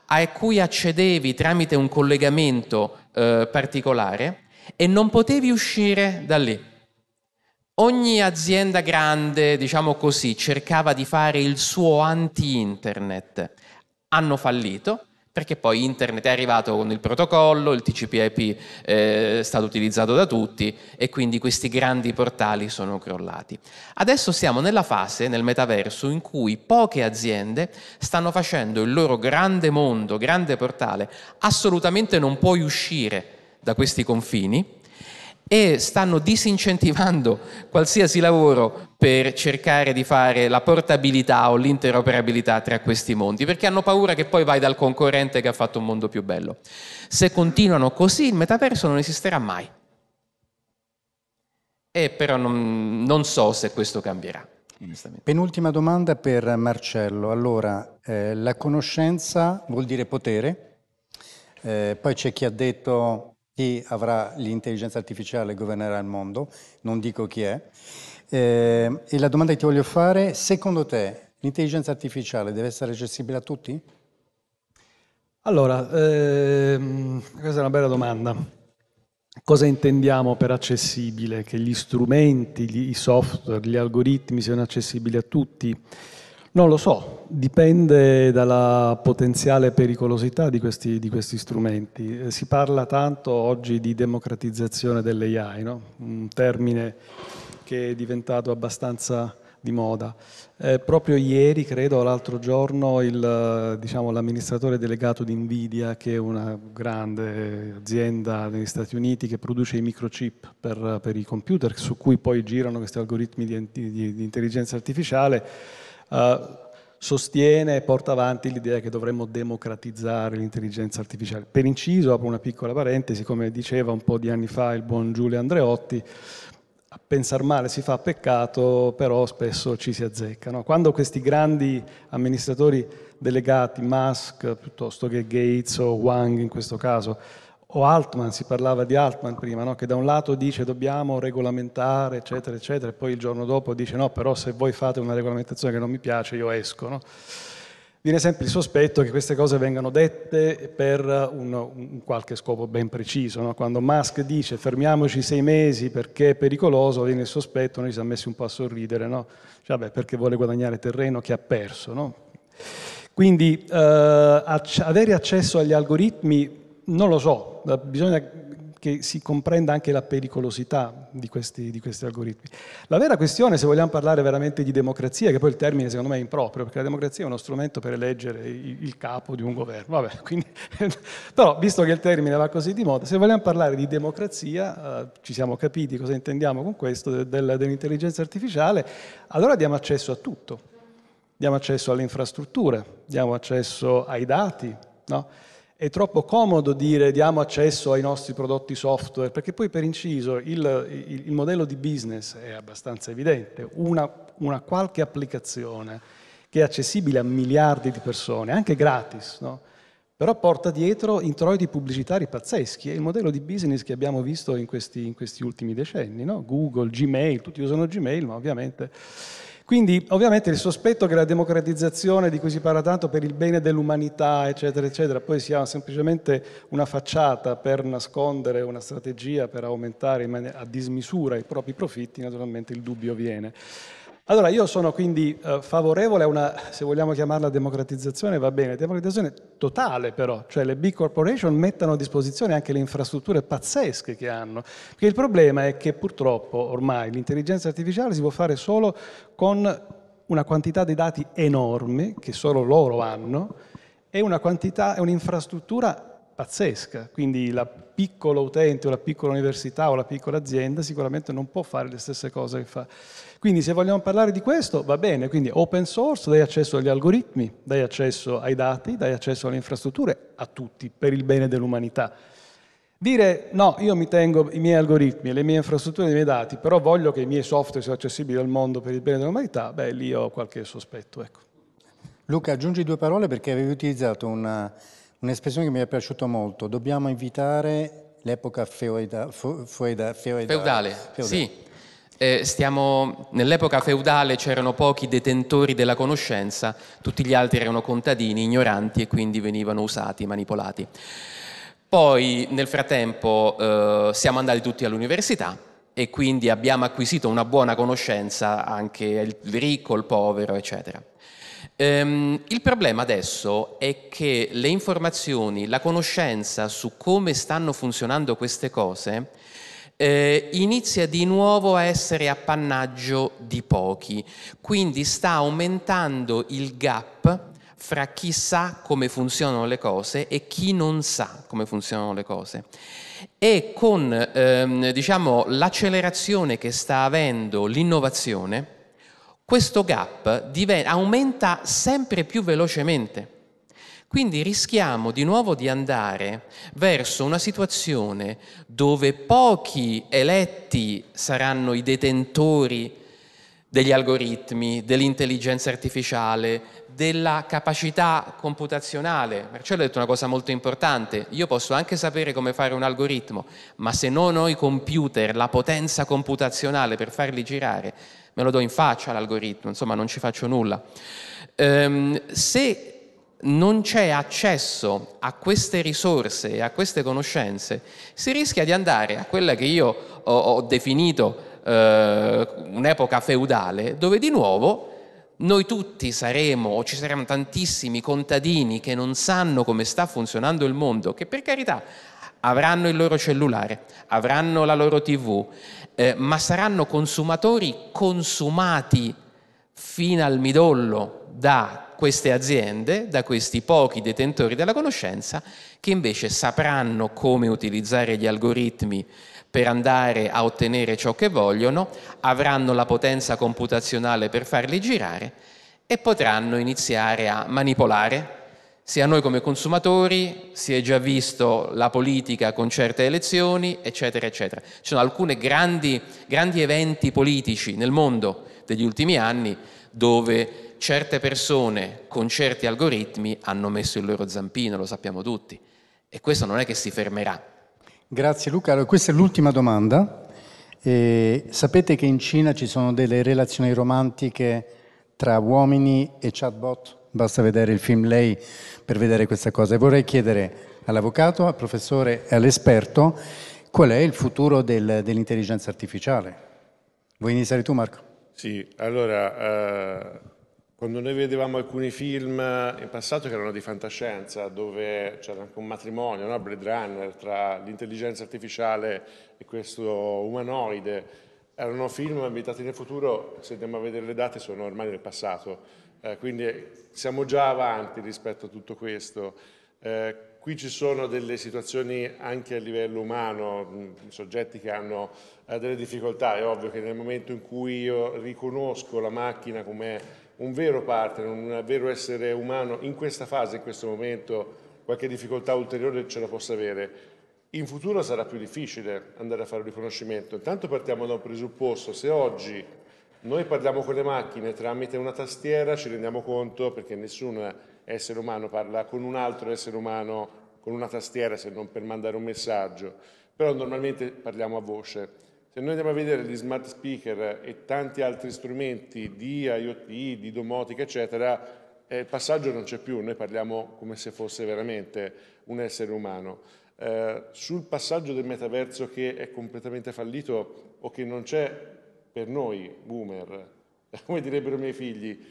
a cui accedevi tramite un collegamento eh, particolare e non potevi uscire da lì. Ogni azienda grande, diciamo così, cercava di fare il suo anti-internet. Hanno fallito perché poi internet è arrivato con il protocollo, il TCP/IP eh, è stato utilizzato da tutti e quindi questi grandi portali sono crollati. Adesso siamo nella fase, nel metaverso, in cui poche aziende stanno facendo il loro grande mondo, grande portale, assolutamente non puoi uscire da questi confini e stanno disincentivando qualsiasi lavoro per cercare di fare la portabilità o l'interoperabilità tra questi mondi, perché hanno paura che poi vai dal concorrente che ha fatto un mondo più bello. Se continuano così, il metaverso non esisterà mai. E però non, non so se questo cambierà. Penultima domanda per Marcello. Allora, eh, la conoscenza vuol dire potere, eh, poi c'è chi ha detto chi avrà l'intelligenza artificiale governerà il mondo, non dico chi è. Eh, e la domanda che ti voglio fare, secondo te l'intelligenza artificiale deve essere accessibile a tutti? Allora, ehm, questa è una bella domanda. Cosa intendiamo per accessibile? Che gli strumenti, gli, i software, gli algoritmi siano accessibili a tutti? Non lo so, dipende dalla potenziale pericolosità di questi, di questi strumenti. Eh, si parla tanto oggi di democratizzazione dell'AI, no? un termine che è diventato abbastanza di moda. Eh, proprio ieri, credo, l'altro giorno, il, diciamo, l'amministratore delegato di Nvidia, che è una grande azienda negli Stati Uniti che produce i microchip per, per i computer, su cui poi girano questi algoritmi di, di, di intelligenza artificiale, Uh, sostiene e porta avanti l'idea che dovremmo democratizzare l'intelligenza artificiale. Per inciso, apro una piccola parentesi, come diceva un po' di anni fa il buon Giulio Andreotti, a pensare male si fa peccato, però spesso ci si azzecca. No? Quando questi grandi amministratori delegati, Musk piuttosto che Gates o Wang in questo caso, o Altman, si parlava di Altman prima, no? che da un lato dice dobbiamo regolamentare, eccetera, eccetera, e poi il giorno dopo dice no, però se voi fate una regolamentazione che non mi piace io esco. No? Viene sempre il sospetto che queste cose vengano dette per un, un qualche scopo ben preciso. No? Quando Musk dice fermiamoci sei mesi perché è pericoloso, viene il sospetto, noi ci siamo messi un po' a sorridere, no? cioè, vabbè, perché vuole guadagnare terreno che ha perso. Quindi eh, avere accesso agli algoritmi non lo so, bisogna che si comprenda anche la pericolosità di questi, di questi, algoritmi. La vera questione, se vogliamo parlare veramente di democrazia, che poi il termine secondo me è improprio, perché la democrazia è uno strumento per eleggere il, capo di un governo, Vabbè, quindi, però visto che il termine va così di moda, se vogliamo parlare di democrazia, eh, ci siamo capiti cosa intendiamo con questo, de, de, dell'intelligenza artificiale, allora diamo accesso a tutto, diamo accesso alle infrastrutture, diamo accesso ai dati, no? È troppo comodo dire diamo accesso ai nostri prodotti software, perché poi per inciso il, il, il modello di business è abbastanza evidente. Una, una, qualche applicazione che è accessibile a miliardi di persone, anche gratis, no? però porta dietro introiti pubblicitari pazzeschi. È il modello di business che abbiamo visto in questi, in questi ultimi decenni. No? Google, Gmail, tutti usano Gmail, ma ovviamente quindi ovviamente il sospetto che la democratizzazione di cui si parla tanto per il bene dell'umanità, eccetera, eccetera, poi sia semplicemente una facciata per nascondere una strategia per aumentare a dismisura i propri profitti, naturalmente il dubbio viene. Allora io sono quindi eh, favorevole a una, se vogliamo chiamarla democratizzazione, va bene, democratizzazione totale però, cioè le big corporation mettano a disposizione anche le infrastrutture pazzesche che hanno, perché il problema è che purtroppo ormai l'intelligenza artificiale si può fare solo con una quantità di dati enorme che solo loro hanno e una quantità un'infrastruttura pazzesca, quindi il piccolo utente o la piccola università o la piccola azienda sicuramente non può fare le stesse cose che fa. Quindi se vogliamo parlare di questo va bene, quindi open source, dai accesso agli algoritmi, dai accesso ai dati, dai accesso alle infrastrutture, a tutti, per il bene dell'umanità. Dire no, io mi tengo i miei algoritmi, le mie infrastrutture, i miei dati, però voglio che i miei software siano accessibili al mondo per il bene dell'umanità, beh, lì ho qualche sospetto. Ecco. Luca, aggiungi due parole perché avevi utilizzato una, un'espressione che mi è piaciuta molto. Dobbiamo invitare l'epoca feudale. feudale. feudale. Sì. Eh, stiamo, nell'epoca feudale c'erano pochi detentori della conoscenza, tutti gli altri erano contadini, ignoranti e quindi venivano usati, manipolati. Poi nel frattempo eh, siamo andati tutti all'università e quindi abbiamo acquisito una buona conoscenza, anche il ricco, il povero, eccetera. Ehm, il problema adesso è che le informazioni, la conoscenza su come stanno funzionando queste cose eh, inizia di nuovo a essere appannaggio di pochi, quindi sta aumentando il gap fra chi sa come funzionano le cose e chi non sa come funzionano le cose. E con ehm, diciamo, l'accelerazione che sta avendo l'innovazione, questo gap diventa, aumenta sempre più velocemente. Quindi rischiamo di nuovo di andare verso una situazione dove pochi eletti saranno i detentori degli algoritmi, dell'intelligenza artificiale, della capacità computazionale. Marcello ha detto una cosa molto importante, io posso anche sapere come fare un algoritmo, ma se non ho i computer, la potenza computazionale per farli girare, me lo do in faccia l'algoritmo, insomma non ci faccio nulla. Um, se non c'è accesso a queste risorse e a queste conoscenze, si rischia di andare a quella che io ho, ho definito eh, un'epoca feudale, dove di nuovo noi tutti saremo, o ci saranno tantissimi contadini che non sanno come sta funzionando il mondo, che per carità avranno il loro cellulare, avranno la loro tv, eh, ma saranno consumatori consumati fino al midollo da queste aziende, da questi pochi detentori della conoscenza, che invece sapranno come utilizzare gli algoritmi per andare a ottenere ciò che vogliono, avranno la potenza computazionale per farli girare e potranno iniziare a manipolare sia noi come consumatori, si è già visto la politica con certe elezioni, eccetera, eccetera. Ci sono alcuni grandi, grandi eventi politici nel mondo degli ultimi anni dove certe persone con certi algoritmi hanno messo il loro zampino, lo sappiamo tutti, e questo non è che si fermerà. Grazie Luca, allora, questa è l'ultima domanda. Eh, sapete che in Cina ci sono delle relazioni romantiche tra uomini e chatbot? Basta vedere il film Lei per vedere questa cosa. E vorrei chiedere all'avvocato, al professore e all'esperto qual è il futuro del, dell'intelligenza artificiale. Vuoi iniziare tu Marco? Sì, allora... Uh quando noi vedevamo alcuni film in passato che erano di fantascienza, dove c'era anche un matrimonio, no? Blade Runner, tra l'intelligenza artificiale e questo umanoide, erano film ambientati nel futuro, se andiamo a vedere le date sono ormai nel passato, eh, quindi siamo già avanti rispetto a tutto questo. Eh, qui ci sono delle situazioni anche a livello umano, soggetti che hanno eh, delle difficoltà, è ovvio che nel momento in cui io riconosco la macchina come un vero partner, un vero essere umano in questa fase, in questo momento, qualche difficoltà ulteriore ce la possa avere. In futuro sarà più difficile andare a fare un riconoscimento. Intanto partiamo da un presupposto, se oggi noi parliamo con le macchine tramite una tastiera ci rendiamo conto, perché nessun essere umano parla con un altro essere umano con una tastiera se non per mandare un messaggio, però normalmente parliamo a voce. Se noi andiamo a vedere gli smart speaker e tanti altri strumenti di IoT, di domotica, eccetera, eh, il passaggio non c'è più, noi parliamo come se fosse veramente un essere umano. Eh, sul passaggio del metaverso che è completamente fallito o che non c'è per noi, boomer, come direbbero i miei figli,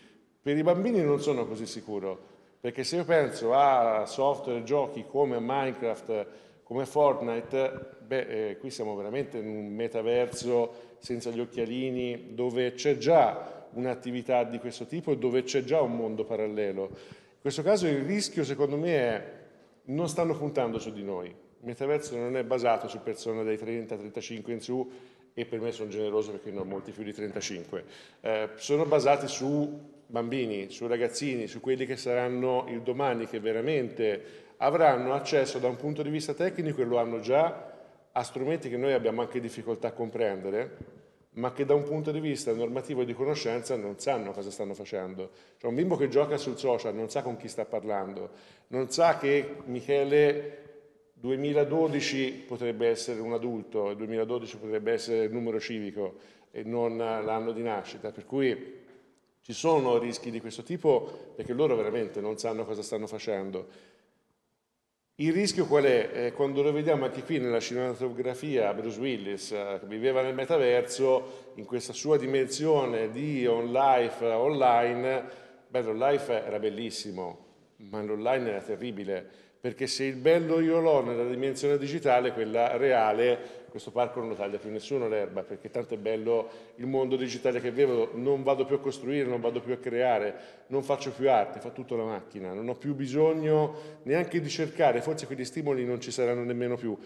per i bambini non sono così sicuro, perché se io penso a software e giochi come Minecraft, come Fortnite, beh, eh, qui siamo veramente in un metaverso senza gli occhialini, dove c'è già un'attività di questo tipo e dove c'è già un mondo parallelo. In questo caso il rischio, secondo me, è non stanno puntando su di noi. Il metaverso non è basato su persone dai 30-35 in su, e per me sono generoso perché ne ho molti più di 35. Eh, sono basati su bambini, su ragazzini, su quelli che saranno il domani, che veramente avranno accesso da un punto di vista tecnico e lo hanno già a strumenti che noi abbiamo anche difficoltà a comprendere, ma che da un punto di vista normativo e di conoscenza non sanno cosa stanno facendo. Cioè un bimbo che gioca sul social non sa con chi sta parlando, non sa che Michele 2012 potrebbe essere un adulto, 2012 potrebbe essere il numero civico e non l'anno di nascita, per cui ci sono rischi di questo tipo perché loro veramente non sanno cosa stanno facendo. Il rischio qual è? Eh, quando lo vediamo anche qui nella cinematografia, Bruce Willis, eh, che viveva nel metaverso, in questa sua dimensione di on life online, beh, l'on life era bellissimo, ma l'online era terribile, perché se il bello io l'ho nella dimensione digitale, quella reale, questo parco non lo taglia più nessuno l'erba, perché tanto è bello il mondo digitale che vivo, non vado più a costruire, non vado più a creare, non faccio più arte, fa tutto la macchina, non ho più bisogno neanche di cercare, forse quegli stimoli non ci saranno nemmeno più.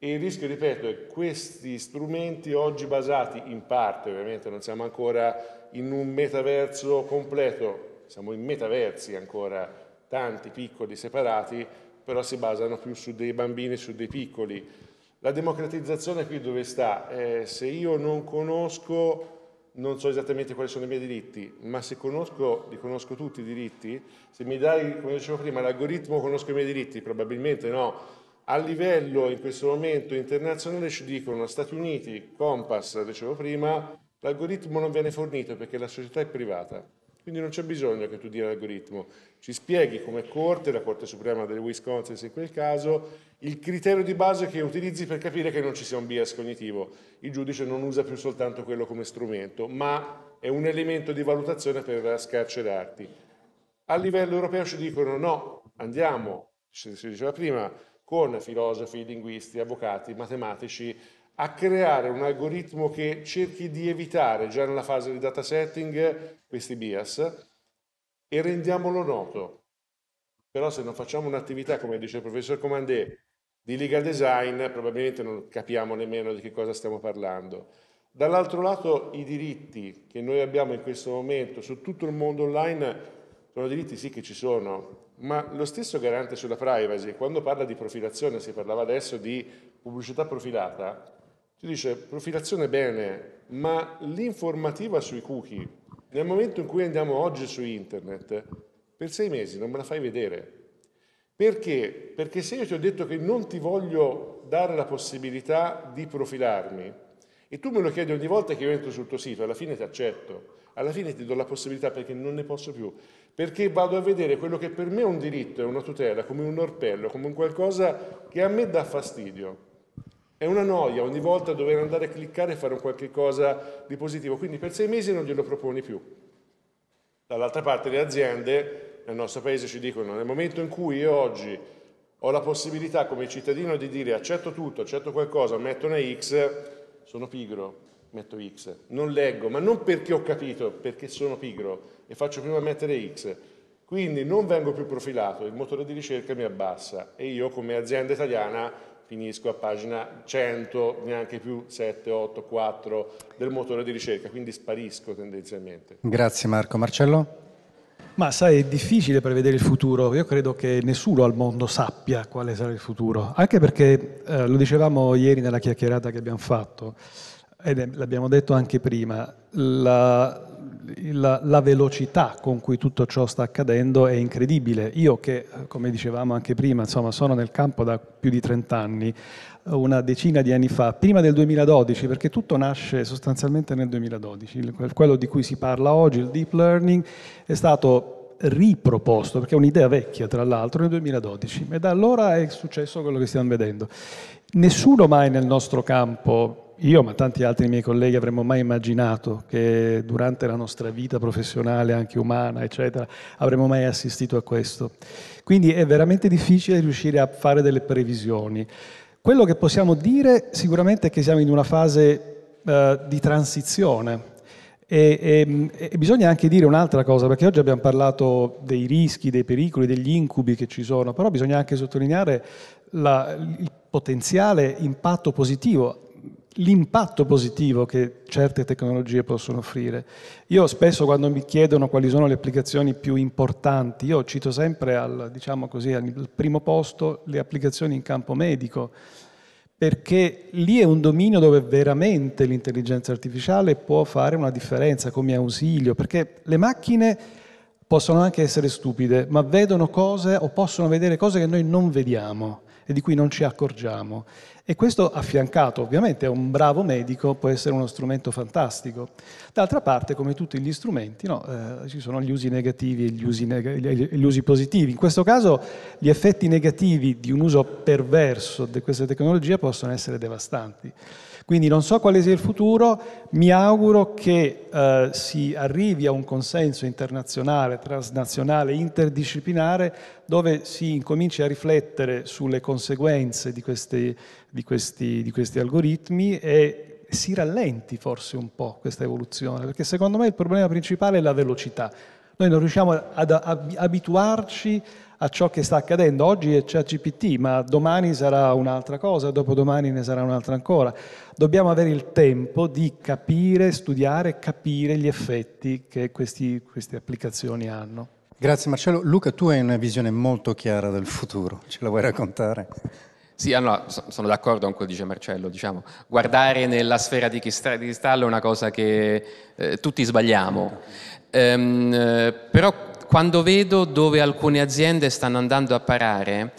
E il rischio, ripeto, è questi strumenti oggi basati in parte, ovviamente non siamo ancora in un metaverso completo, siamo in metaversi ancora, tanti piccoli separati, però si basano più su dei bambini, su dei piccoli. La democratizzazione qui dove sta? Eh, se io non conosco, non so esattamente quali sono i miei diritti, ma se conosco, li conosco tutti i diritti, se mi dai, come dicevo prima, l'algoritmo conosco i miei diritti, probabilmente no. A livello in questo momento internazionale ci dicono Stati Uniti, Compass, dicevo prima, l'algoritmo non viene fornito perché la società è privata. Quindi non c'è bisogno che tu dia l'algoritmo, ci spieghi come Corte, la Corte Suprema del Wisconsin in quel caso, il criterio di base che utilizzi per capire che non ci sia un bias cognitivo. Il giudice non usa più soltanto quello come strumento, ma è un elemento di valutazione per scarcerarti. A livello europeo ci dicono no, andiamo, si diceva prima, con filosofi, linguisti, avvocati, matematici, a creare un algoritmo che cerchi di evitare già nella fase di data setting questi bias e rendiamolo noto. Però se non facciamo un'attività, come dice il professor Comandé, di legal design, probabilmente non capiamo nemmeno di che cosa stiamo parlando. Dall'altro lato i diritti che noi abbiamo in questo momento su tutto il mondo online sono diritti sì che ci sono, ma lo stesso garante sulla privacy, quando parla di profilazione, si parlava adesso di pubblicità profilata, ti dice profilazione bene, ma l'informativa sui cookie, nel momento in cui andiamo oggi su internet, per sei mesi non me la fai vedere. Perché? Perché se io ti ho detto che non ti voglio dare la possibilità di profilarmi e tu me lo chiedi ogni volta che io entro sul tuo sito, alla fine ti accetto, alla fine ti do la possibilità perché non ne posso più, perché vado a vedere quello che per me è un diritto, è una tutela, come un orpello, come un qualcosa che a me dà fastidio. È una noia ogni volta dover andare a cliccare e fare un qualche cosa di positivo, quindi per sei mesi non glielo proponi più. Dall'altra parte le aziende nel nostro paese ci dicono nel momento in cui io oggi ho la possibilità come cittadino di dire accetto tutto, accetto qualcosa, metto una X, sono pigro, metto X. Non leggo, ma non perché ho capito, perché sono pigro e faccio prima mettere X. Quindi non vengo più profilato, il motore di ricerca mi abbassa e io come azienda italiana finisco a pagina 100, neanche più 7, 8, 4 del motore di ricerca, quindi sparisco tendenzialmente. Grazie Marco. Marcello? Ma sai, è difficile prevedere il futuro. Io credo che nessuno al mondo sappia quale sarà il futuro, anche perché eh, lo dicevamo ieri nella chiacchierata che abbiamo fatto, ed l'abbiamo detto anche prima, la, la, la, velocità con cui tutto ciò sta accadendo è incredibile. Io che, come dicevamo anche prima, insomma, sono nel campo da più di 30 anni, una decina di anni fa, prima del 2012, perché tutto nasce sostanzialmente nel 2012. Quello di cui si parla oggi, il deep learning, è stato riproposto, perché è un'idea vecchia tra l'altro, nel 2012 e da allora è successo quello che stiamo vedendo. Nessuno mai nel nostro campo io, ma tanti altri miei colleghi, avremmo mai immaginato che durante la nostra vita professionale, anche umana, eccetera, avremmo mai assistito a questo. Quindi è veramente difficile riuscire a fare delle previsioni. Quello che possiamo dire sicuramente è che siamo in una fase uh, di transizione. E, e, e, bisogna anche dire un'altra cosa, perché oggi abbiamo parlato dei rischi, dei pericoli, degli incubi che ci sono, però bisogna anche sottolineare la, il potenziale impatto positivo l'impatto positivo che certe tecnologie possono offrire. Io spesso quando mi chiedono quali sono le applicazioni più importanti, io cito sempre al, diciamo così, al primo posto le applicazioni in campo medico, perché lì è un dominio dove veramente l'intelligenza artificiale può fare una differenza come ausilio, perché le macchine possono anche essere stupide, ma vedono cose o possono vedere cose che noi non vediamo e di cui non ci accorgiamo. E questo affiancato ovviamente a un bravo medico può essere uno strumento fantastico. D'altra parte, come tutti gli strumenti, no, eh, ci sono gli usi negativi e gli usi, neg- gli usi, positivi. In questo caso gli effetti negativi di un uso perverso di queste tecnologie possono essere devastanti. Quindi non so quale sia il futuro, mi auguro che eh, si arrivi a un consenso internazionale, transnazionale, interdisciplinare, dove si incominci a riflettere sulle conseguenze di questi, di questi, di questi algoritmi e si rallenti forse un po' questa evoluzione, perché secondo me il problema principale è la velocità. Noi non riusciamo ad abituarci a ciò che sta accadendo. Oggi è ChatGPT, ma domani sarà un'altra cosa, dopodomani ne sarà un'altra ancora. Dobbiamo avere il tempo di capire, studiare, capire gli effetti che questi, queste applicazioni hanno. Grazie Marcello. Luca, tu hai una visione molto chiara del futuro, ce la vuoi raccontare? Sì, allora, sono d'accordo con quello che dice Marcello. Diciamo, guardare nella sfera di cristallo è una cosa che eh, tutti sbagliamo. Ehm, eh, però quando vedo dove alcune aziende stanno andando a parare,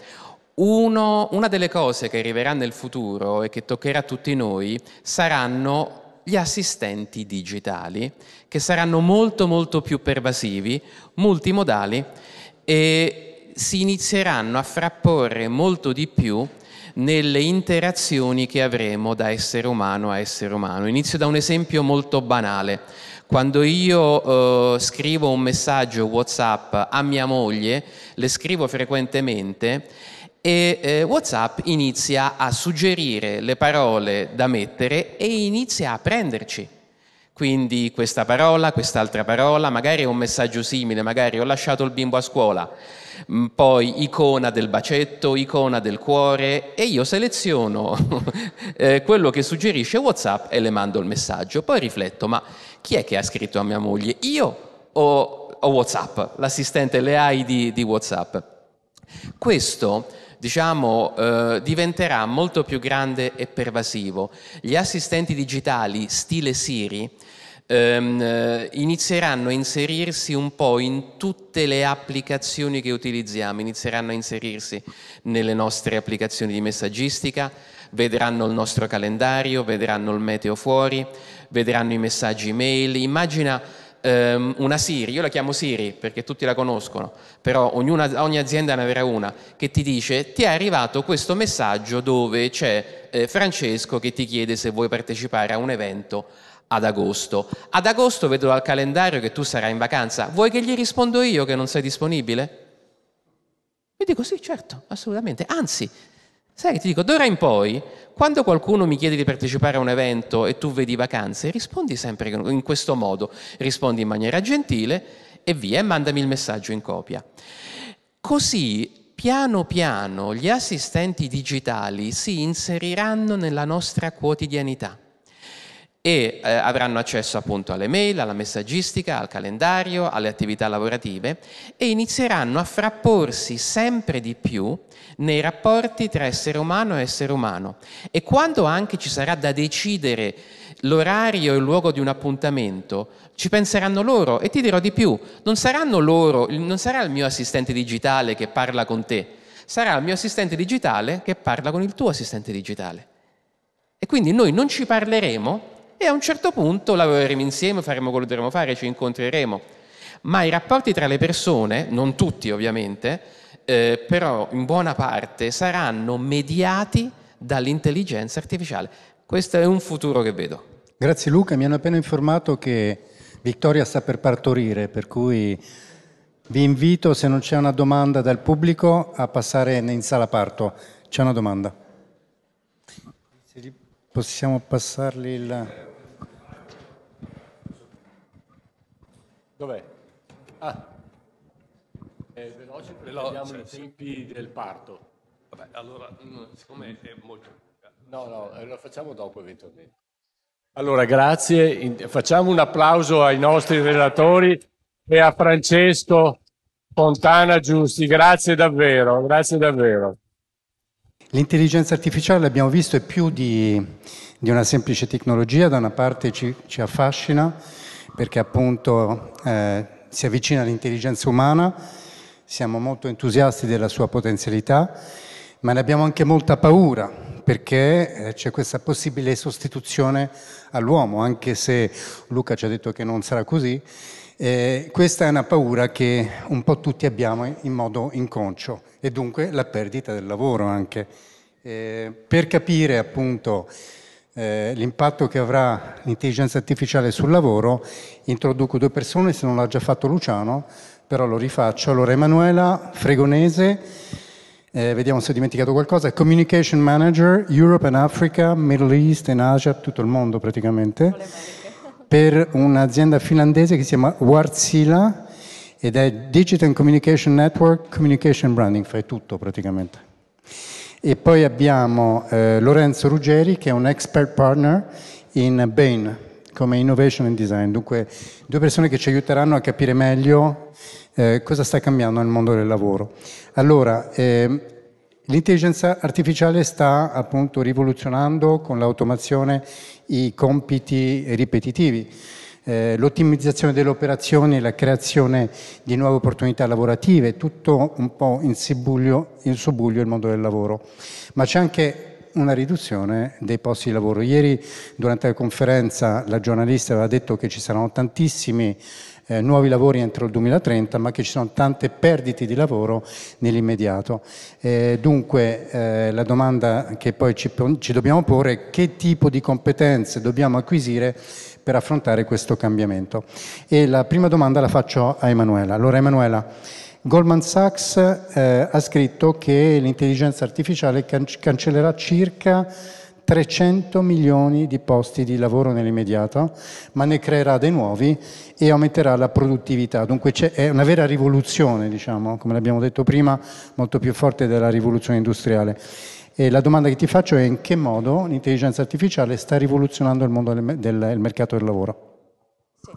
uno, una delle cose che arriverà nel futuro e che toccherà a tutti noi saranno gli assistenti digitali, che saranno molto molto più pervasivi, multimodali e si inizieranno a frapporre molto di più nelle interazioni che avremo da essere umano a essere umano. Inizio da un esempio molto banale. Quando io eh, scrivo un messaggio WhatsApp a mia moglie, le scrivo frequentemente e eh, WhatsApp inizia a suggerire le parole da mettere e inizia a prenderci. Quindi questa parola, quest'altra parola, magari è un messaggio simile, magari ho lasciato il bimbo a scuola, mm, poi icona del bacetto, icona del cuore e io seleziono eh, quello che suggerisce WhatsApp e le mando il messaggio. Poi rifletto, ma chi è che ha scritto a mia moglie? Io o, o WhatsApp, l'assistente, le AI di, di WhatsApp? Questo diciamo, eh, diventerà molto più grande e pervasivo. Gli assistenti digitali stile Siri ehm, eh, inizieranno a inserirsi un po' in tutte le applicazioni che utilizziamo, inizieranno a inserirsi nelle nostre applicazioni di messaggistica, vedranno il nostro calendario, vedranno il meteo fuori, vedranno i messaggi email. Immagina um, una Siri, io la chiamo Siri perché tutti la conoscono, però ognuna, ogni azienda ne avrà una, che ti dice ti è arrivato questo messaggio dove c'è eh, Francesco che ti chiede se vuoi partecipare a un evento ad agosto. Ad agosto vedo dal calendario che tu sarai in vacanza. Vuoi che gli rispondo io che non sei disponibile? Io dico sì, certo, assolutamente. Anzi, sai che ti dico, d'ora in poi, quando qualcuno mi chiede di partecipare a un evento e tu vedi vacanze, rispondi sempre in questo modo. Rispondi in maniera gentile e via e mandami il messaggio in copia. Così piano piano gli assistenti digitali si inseriranno nella nostra quotidianità e eh, avranno accesso appunto alle mail, alla messaggistica, al calendario, alle attività lavorative e inizieranno a frapporsi sempre di più nei rapporti tra essere umano e essere umano. E quando anche ci sarà da decidere l'orario e il luogo di un appuntamento, ci penseranno loro e ti dirò di più, non saranno loro, non sarà il mio assistente digitale che parla con te, sarà il mio assistente digitale che parla con il tuo assistente digitale. E quindi noi non ci parleremo e a un certo punto lavoreremo insieme, faremo quello che dovremo fare, ci incontreremo. Ma i rapporti tra le persone, non tutti ovviamente, eh, però in buona parte saranno mediati dall'intelligenza artificiale. Questo è un futuro che vedo. Grazie Luca, mi hanno appena informato che Vittoria sta per partorire, per cui vi invito, se non c'è una domanda dal pubblico, a passare in sala parto. C'è una domanda? Possiamo passargli il... Dov'è? Ah, è veloce perché Veloce, abbiamo i sì. tempi del parto. Vabbè, allora, mm, siccome è molto... No, no, eh, lo facciamo dopo eventualmente. Allora, grazie. Facciamo un applauso ai nostri relatori e a Francesco Fontana Giusti. Grazie davvero, grazie davvero. L'intelligenza artificiale, l'abbiamo visto, è più di, di una semplice tecnologia, da una parte ci, ci affascina perché appunto eh, si avvicina all'intelligenza umana, siamo molto entusiasti della sua potenzialità, ma ne abbiamo anche molta paura perché eh, c'è questa possibile sostituzione all'uomo, anche se Luca ci ha detto che non sarà così. Eh, questa è una paura che un po' tutti abbiamo in modo inconscio e dunque la perdita del lavoro anche. Eh, per capire appunto eh, l'impatto che avrà l'intelligenza artificiale sul lavoro, introduco due persone, se non l'ha già fatto Luciano, però lo rifaccio. Allora, Emanuela Fregonese, eh, vediamo se ho dimenticato qualcosa, Communication Manager, Europe and Africa, Middle East and Asia, tutto il mondo praticamente, per un'azienda finlandese che si chiama Wärtsilä ed è Digital Communication Network, Communication Branding, fai tutto praticamente. E poi abbiamo eh, Lorenzo Ruggeri che è un expert partner in Bain come Innovation and Design, dunque due persone che ci aiuteranno a capire meglio eh, cosa sta cambiando nel mondo del lavoro. Allora, eh, l'intelligenza artificiale sta appunto rivoluzionando con l'automazione i compiti ripetitivi eh, l'ottimizzazione delle operazioni la creazione di nuove opportunità lavorative, tutto un po' in subbuglio, in subbuglio il mondo del lavoro. Ma c'è anche una riduzione dei posti di lavoro. Ieri durante la conferenza la giornalista aveva detto che ci saranno tantissimi eh, nuovi lavori entro il 2030, ma che ci sono tante perdite di lavoro nell'immediato. Eh, dunque eh, la domanda che poi ci, ci dobbiamo porre è che tipo di competenze dobbiamo acquisire per affrontare questo cambiamento. E la prima domanda la faccio a Emanuela. Allora Emanuela, Goldman Sachs eh, ha scritto che l'intelligenza artificiale can- cancellerà circa 300 milioni di posti di lavoro nell'immediato, ma ne creerà dei nuovi e aumenterà la produttività. Dunque è una vera rivoluzione, diciamo, come l'abbiamo detto prima, molto più forte della rivoluzione industriale. E la domanda che ti faccio è in che modo l'intelligenza artificiale sta rivoluzionando il mondo del, del il mercato del lavoro? Sì.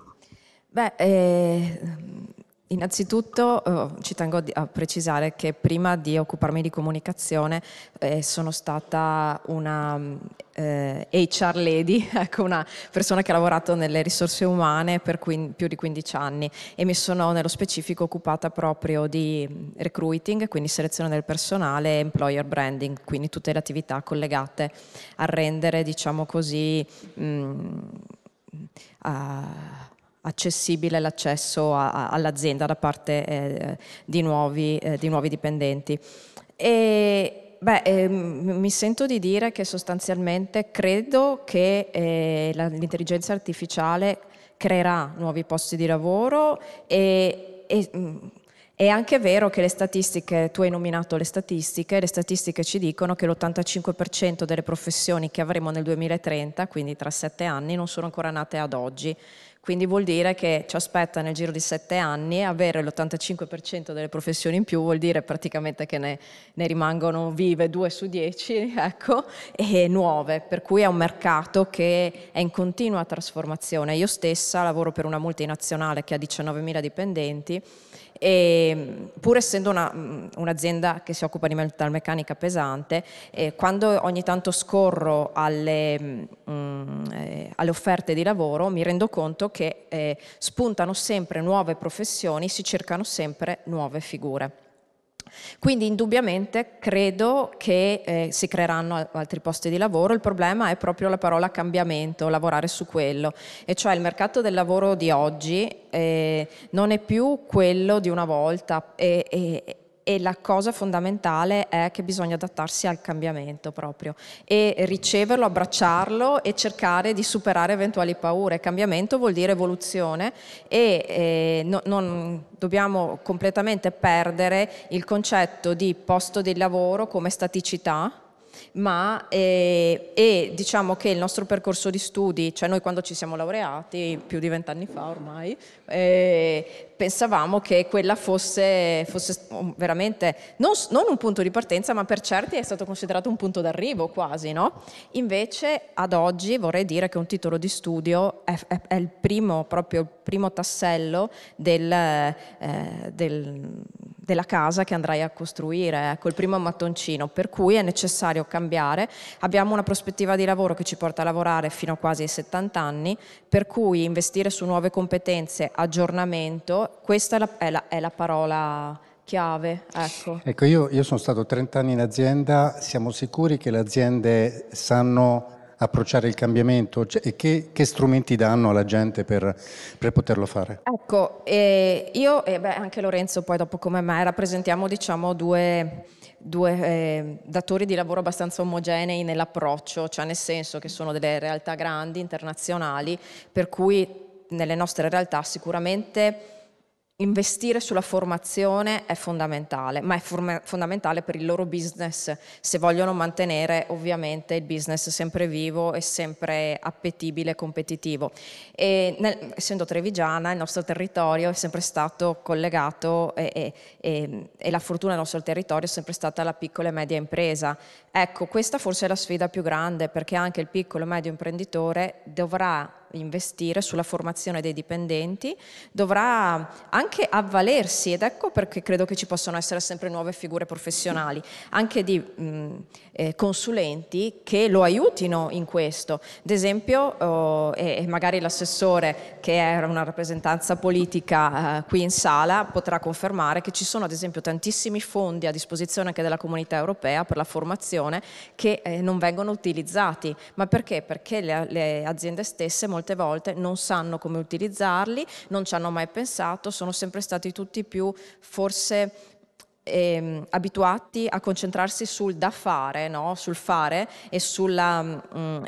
Beh, eh, innanzitutto eh, ci tengo a precisare che prima di occuparmi di comunicazione eh, sono stata una eh, HR lady, ecco, una persona che ha lavorato nelle risorse umane per più di 15 anni e mi sono nello specifico occupata proprio di recruiting, quindi selezione del personale e employer branding, quindi tutte le attività collegate a rendere, diciamo così, mh, a accessibile l'accesso all'azienda da parte eh, di, nuovi, eh, di, nuovi, dipendenti. E beh, eh, mi sento di dire che sostanzialmente credo che eh, l'intelligenza artificiale creerà nuovi posti di lavoro e, e mm, è anche vero che le statistiche, tu hai nominato le statistiche, le statistiche ci dicono che l'85% delle professioni che avremo nel 2030, quindi tra sette anni, non sono ancora nate ad oggi. Quindi vuol dire che ci aspetta nel giro di sette anni avere l'85% delle professioni in più, vuol dire praticamente che ne, ne rimangono vive due su dieci, ecco, e nuove, per cui è un mercato che è in continua trasformazione. Io stessa lavoro per una multinazionale che ha 19.000 dipendenti e pur essendo una, un'azienda che si occupa di metalmeccanica pesante, eh, quando ogni tanto scorro alle, mh, eh, alle, offerte di lavoro mi rendo conto che eh, spuntano sempre nuove professioni, si cercano sempre nuove figure. Quindi indubbiamente credo che eh, si creeranno altri posti di lavoro, il problema è proprio la parola cambiamento, lavorare su quello, e cioè il mercato del lavoro di oggi eh, non è più quello di una volta. E, e, e la cosa fondamentale è che bisogna adattarsi al cambiamento proprio e riceverlo, abbracciarlo e cercare di superare eventuali paure. Cambiamento vuol dire evoluzione e eh, no, non dobbiamo completamente perdere il concetto di posto di lavoro come staticità ma eh, e diciamo che il nostro percorso di studi, cioè noi quando ci siamo laureati, più di vent'anni fa ormai, eh, pensavamo che quella fosse, fosse veramente non, non, un punto di partenza, ma per certi è stato considerato un punto d'arrivo quasi, no? Invece ad oggi vorrei dire che un titolo di studio è, è, è il primo, proprio il primo tassello del, eh, del della casa che andrai a costruire, ecco il primo mattoncino, per cui è necessario cambiare. Abbiamo una prospettiva di lavoro che ci porta a lavorare fino a quasi ai 70 anni, per cui investire su nuove competenze, aggiornamento, questa è la, è la, è la parola chiave. Ecco, ecco io, io sono stato 30 anni in azienda, siamo sicuri che le aziende sanno approcciare il cambiamento cioè, e che, che, strumenti danno alla gente per, per poterlo fare? Ecco, eh, io e beh, anche Lorenzo poi dopo come me rappresentiamo diciamo due, due eh, datori di lavoro abbastanza omogenei nell'approccio, cioè nel senso che sono delle realtà grandi, internazionali, per cui nelle nostre realtà sicuramente investire sulla formazione è fondamentale, ma è fondamentale per il loro business se vogliono mantenere ovviamente il business sempre vivo e sempre appetibile e competitivo. E nel, essendo trevigiana il nostro territorio è sempre stato collegato e, e, e la fortuna del nostro territorio è sempre stata la piccola e media impresa. Ecco, questa forse è la sfida più grande perché anche il piccolo e medio imprenditore dovrà investire sulla formazione dei dipendenti, dovrà anche avvalersi, ed ecco perché credo che ci possano essere sempre nuove figure professionali, anche di mh, eh, consulenti che lo aiutino in questo. Ad esempio, oh, e, magari l'assessore che era una rappresentanza politica eh, qui in sala potrà confermare che ci sono ad esempio tantissimi fondi a disposizione anche della comunità europea per la formazione che eh, non vengono utilizzati. Ma perché? Perché le, le aziende stesse molto molte volte non sanno come utilizzarli, non ci hanno mai pensato, sono sempre stati tutti più forse eh, abituati a concentrarsi sul da fare, no? sul fare e, sulla, mm,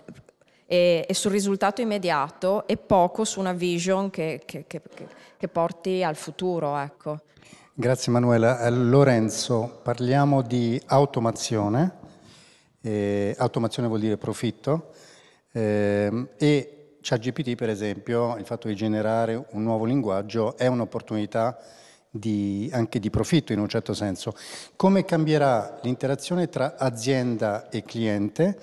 e, e, sul risultato immediato e poco su una vision che, che, che, che porti al futuro. Ecco. Grazie Manuela. Eh, Lorenzo, parliamo di automazione. Eh, automazione vuol dire profitto. Eh, e ChatGPT, per esempio, il fatto di generare un nuovo linguaggio è un'opportunità di, anche di profitto in un certo senso. Come cambierà l'interazione tra azienda e cliente?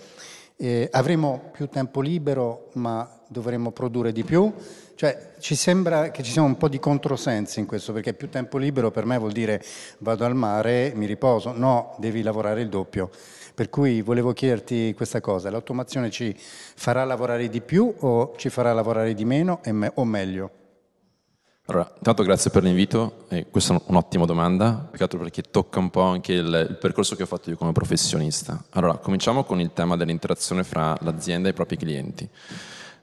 Eh, avremo più tempo libero ma dovremo produrre di più? Cioè, ci sembra che ci sia un po' di controsensi in questo, perché più tempo libero per me vuol dire vado al mare, mi riposo. No, devi lavorare il doppio. Per cui volevo chiederti questa cosa, l'automazione ci farà lavorare di più o ci farà lavorare di meno me o meglio? Allora, intanto grazie per l'invito, eh, questa è un'ottima domanda, perché tocca un po' anche il, il, percorso che ho fatto io come professionista. Allora, cominciamo con il tema dell'interazione fra l'azienda e i propri clienti.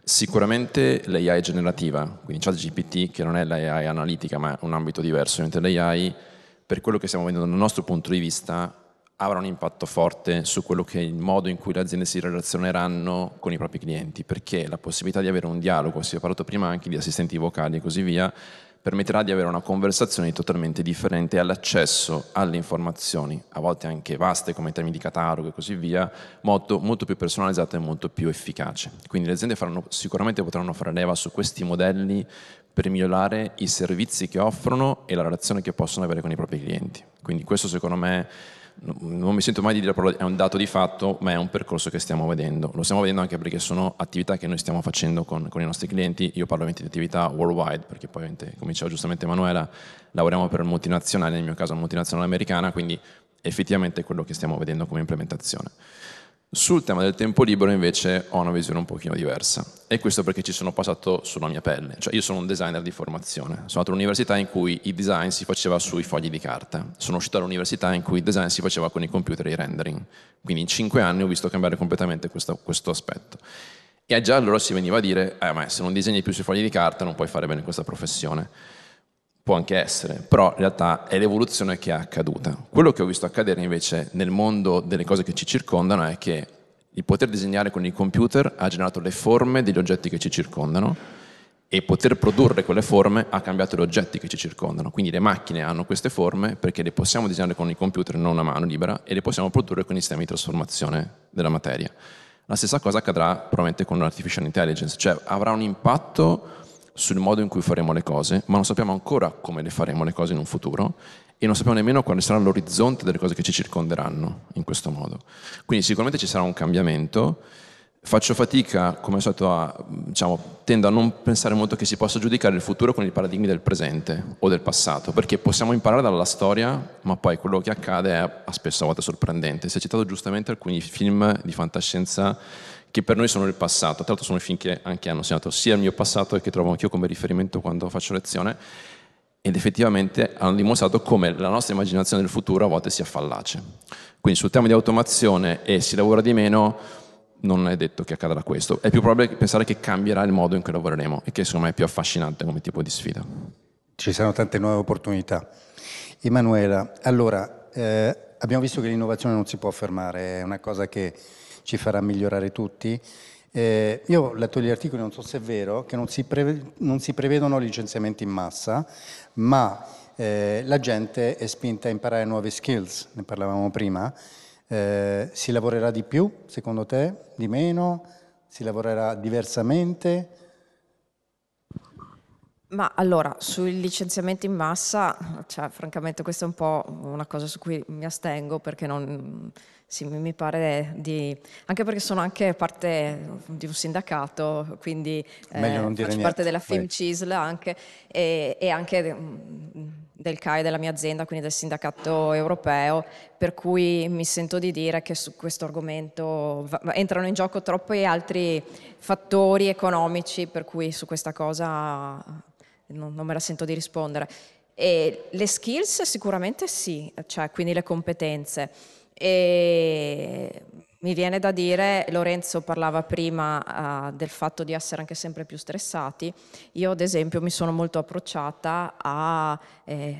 Sicuramente l'AI generativa, quindi ChatGPT, che non è l'AI analitica ma è un ambito diverso, mentre l'AI, per quello che stiamo vedendo dal nostro punto di vista, avrà un impatto forte su quello che è il modo in cui le aziende si relazioneranno con i propri clienti, perché la possibilità di avere un dialogo, si è parlato prima anche di assistenti vocali e così via, permetterà di avere una conversazione totalmente differente all'accesso alle informazioni, a volte anche vaste come in termini di catalogo e così via, molto, molto più personalizzate e molto più efficace. Quindi le aziende faranno, sicuramente potranno fare leva su questi modelli per migliorare i servizi che offrono e la relazione che possono avere con i propri clienti. Quindi questo secondo me non mi sento mai di dire che è un dato di fatto, ma è un percorso che stiamo vedendo. Lo stiamo vedendo anche perché sono attività che noi stiamo facendo con, con i nostri clienti. Io parlo di attività worldwide, perché poi, come diceva giustamente Emanuela, lavoriamo per multinazionali, nel mio caso multinazionale americana, quindi effettivamente è quello che stiamo vedendo come implementazione. Sul tema del tempo libero invece ho una visione un pochino diversa. E questo perché ci sono passato sulla mia pelle, cioè io sono un designer di formazione, sono andato all'università in cui il design si faceva sui fogli di carta, sono uscito dall'università in cui il design si faceva con i computer e i rendering, quindi in cinque anni ho visto cambiare completamente questo, questo aspetto. E già allora si veniva a dire, eh, ma se non disegni più sui fogli di carta non puoi fare bene questa professione può anche essere, però in realtà è l'evoluzione che è accaduta. Quello che ho visto accadere invece nel mondo delle cose che ci circondano è che il poter disegnare con il computer ha generato le forme degli oggetti che ci circondano e poter produrre quelle forme ha cambiato gli oggetti che ci circondano. Quindi le macchine hanno queste forme perché le possiamo disegnare con il computer non a mano libera e le possiamo produrre con i sistemi di trasformazione della materia. La stessa cosa accadrà probabilmente con l'artificial intelligence, cioè avrà un impatto sul modo in cui faremo le cose, ma non sappiamo ancora come le faremo le cose in un futuro e non sappiamo nemmeno quale sarà l'orizzonte delle cose che ci circonderanno in questo modo. Quindi sicuramente ci sarà un cambiamento. Faccio fatica, come al solito, a, diciamo, tendo a non pensare molto che si possa giudicare il futuro con i paradigmi del presente o del passato, perché possiamo imparare dalla storia, ma poi quello che accade è spesso a volte sorprendente. Si è citato giustamente alcuni film di fantascienza che per noi sono il passato. Tra l'altro sono film che anche hanno segnato sia il mio passato e che trovo anch'io come riferimento quando faccio lezione, ed effettivamente hanno dimostrato come la nostra immaginazione del futuro a volte sia fallace. Quindi sul tema di automazione e si lavora di meno, non è detto che accadrà questo. È più probabile pensare che cambierà il modo in cui lavoreremo e che secondo me è più affascinante come tipo di sfida. Ci saranno tante nuove opportunità. Emanuela, allora, eh, abbiamo visto che l'innovazione non si può fermare, è una cosa che ci farà migliorare tutti. Eh, io ho letto gli articoli, non so se è vero, che non si, preve, non si prevedono licenziamenti in massa, ma eh, la gente è spinta a imparare nuove skills, ne parlavamo prima. Eh, si lavorerà di più, secondo te? Di meno? Si lavorerà diversamente? Ma allora, sui licenziamenti in massa, cioè, francamente questa è un po' una cosa su cui mi astengo perché non, sì, mi pare di... anche perché sono anche parte di un sindacato, quindi eh, faccio niente. parte della Film CISL anche e, e anche mm, del CAE della mia azienda, quindi del sindacato europeo, per cui mi sento di dire che su questo argomento va, entrano in gioco troppi altri fattori economici, per cui su questa cosa non, non me la sento di rispondere. E le skills sicuramente sì, cioè quindi le competenze. E mi viene da dire, Lorenzo parlava prima uh, del fatto di essere anche sempre più stressati, io ad esempio mi sono molto approcciata a, eh,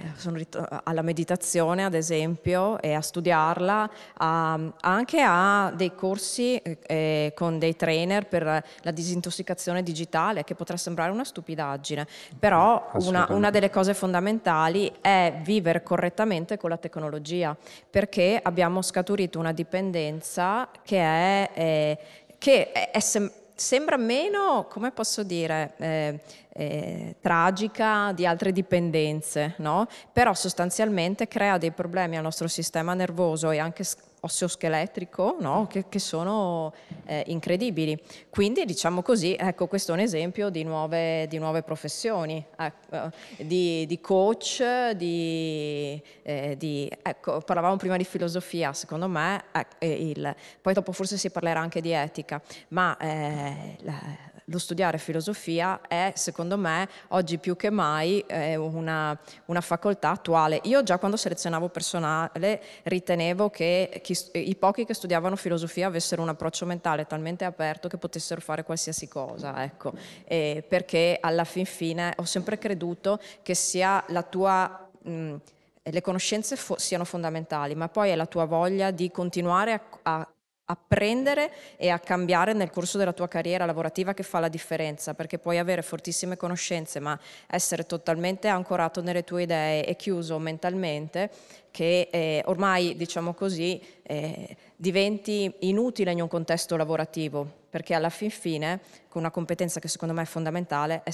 alla meditazione ad esempio e a studiarla, a, anche a dei corsi eh, con dei trainer per la disintossicazione digitale che potrà sembrare una stupidaggine, però una, una delle cose fondamentali è vivere correttamente con la tecnologia perché abbiamo scaturito una dipendenza che è, eh, che è sem- sembra meno, come posso dire, eh, eh, tragica di altre dipendenze, no? però sostanzialmente crea dei problemi al nostro sistema nervoso e anche osseo-scheletrico no? che, che, sono eh, incredibili. Quindi diciamo così, ecco questo è un esempio di nuove, di nuove professioni, ecco, di, di, coach, di, eh, di, ecco, parlavamo prima di filosofia, secondo me, eh, il, poi dopo forse si parlerà anche di etica, ma eh, la, lo studiare filosofia è, secondo me, oggi più che mai eh, una, una, facoltà attuale. Io già quando selezionavo personale ritenevo che chi, i pochi che studiavano filosofia avessero un approccio mentale talmente aperto che potessero fare qualsiasi cosa, ecco. E perché alla fin fine ho sempre creduto che sia la tua... Mh, le conoscenze fo- siano fondamentali, ma poi è la tua voglia di continuare a, a apprendere e a cambiare nel corso della tua carriera lavorativa che fa la differenza, perché puoi avere fortissime conoscenze, ma essere totalmente ancorato nelle tue idee e chiuso mentalmente, che eh, ormai, diciamo così, eh, diventi inutile in un contesto lavorativo, perché alla fin fine, con una competenza che secondo me è fondamentale, è,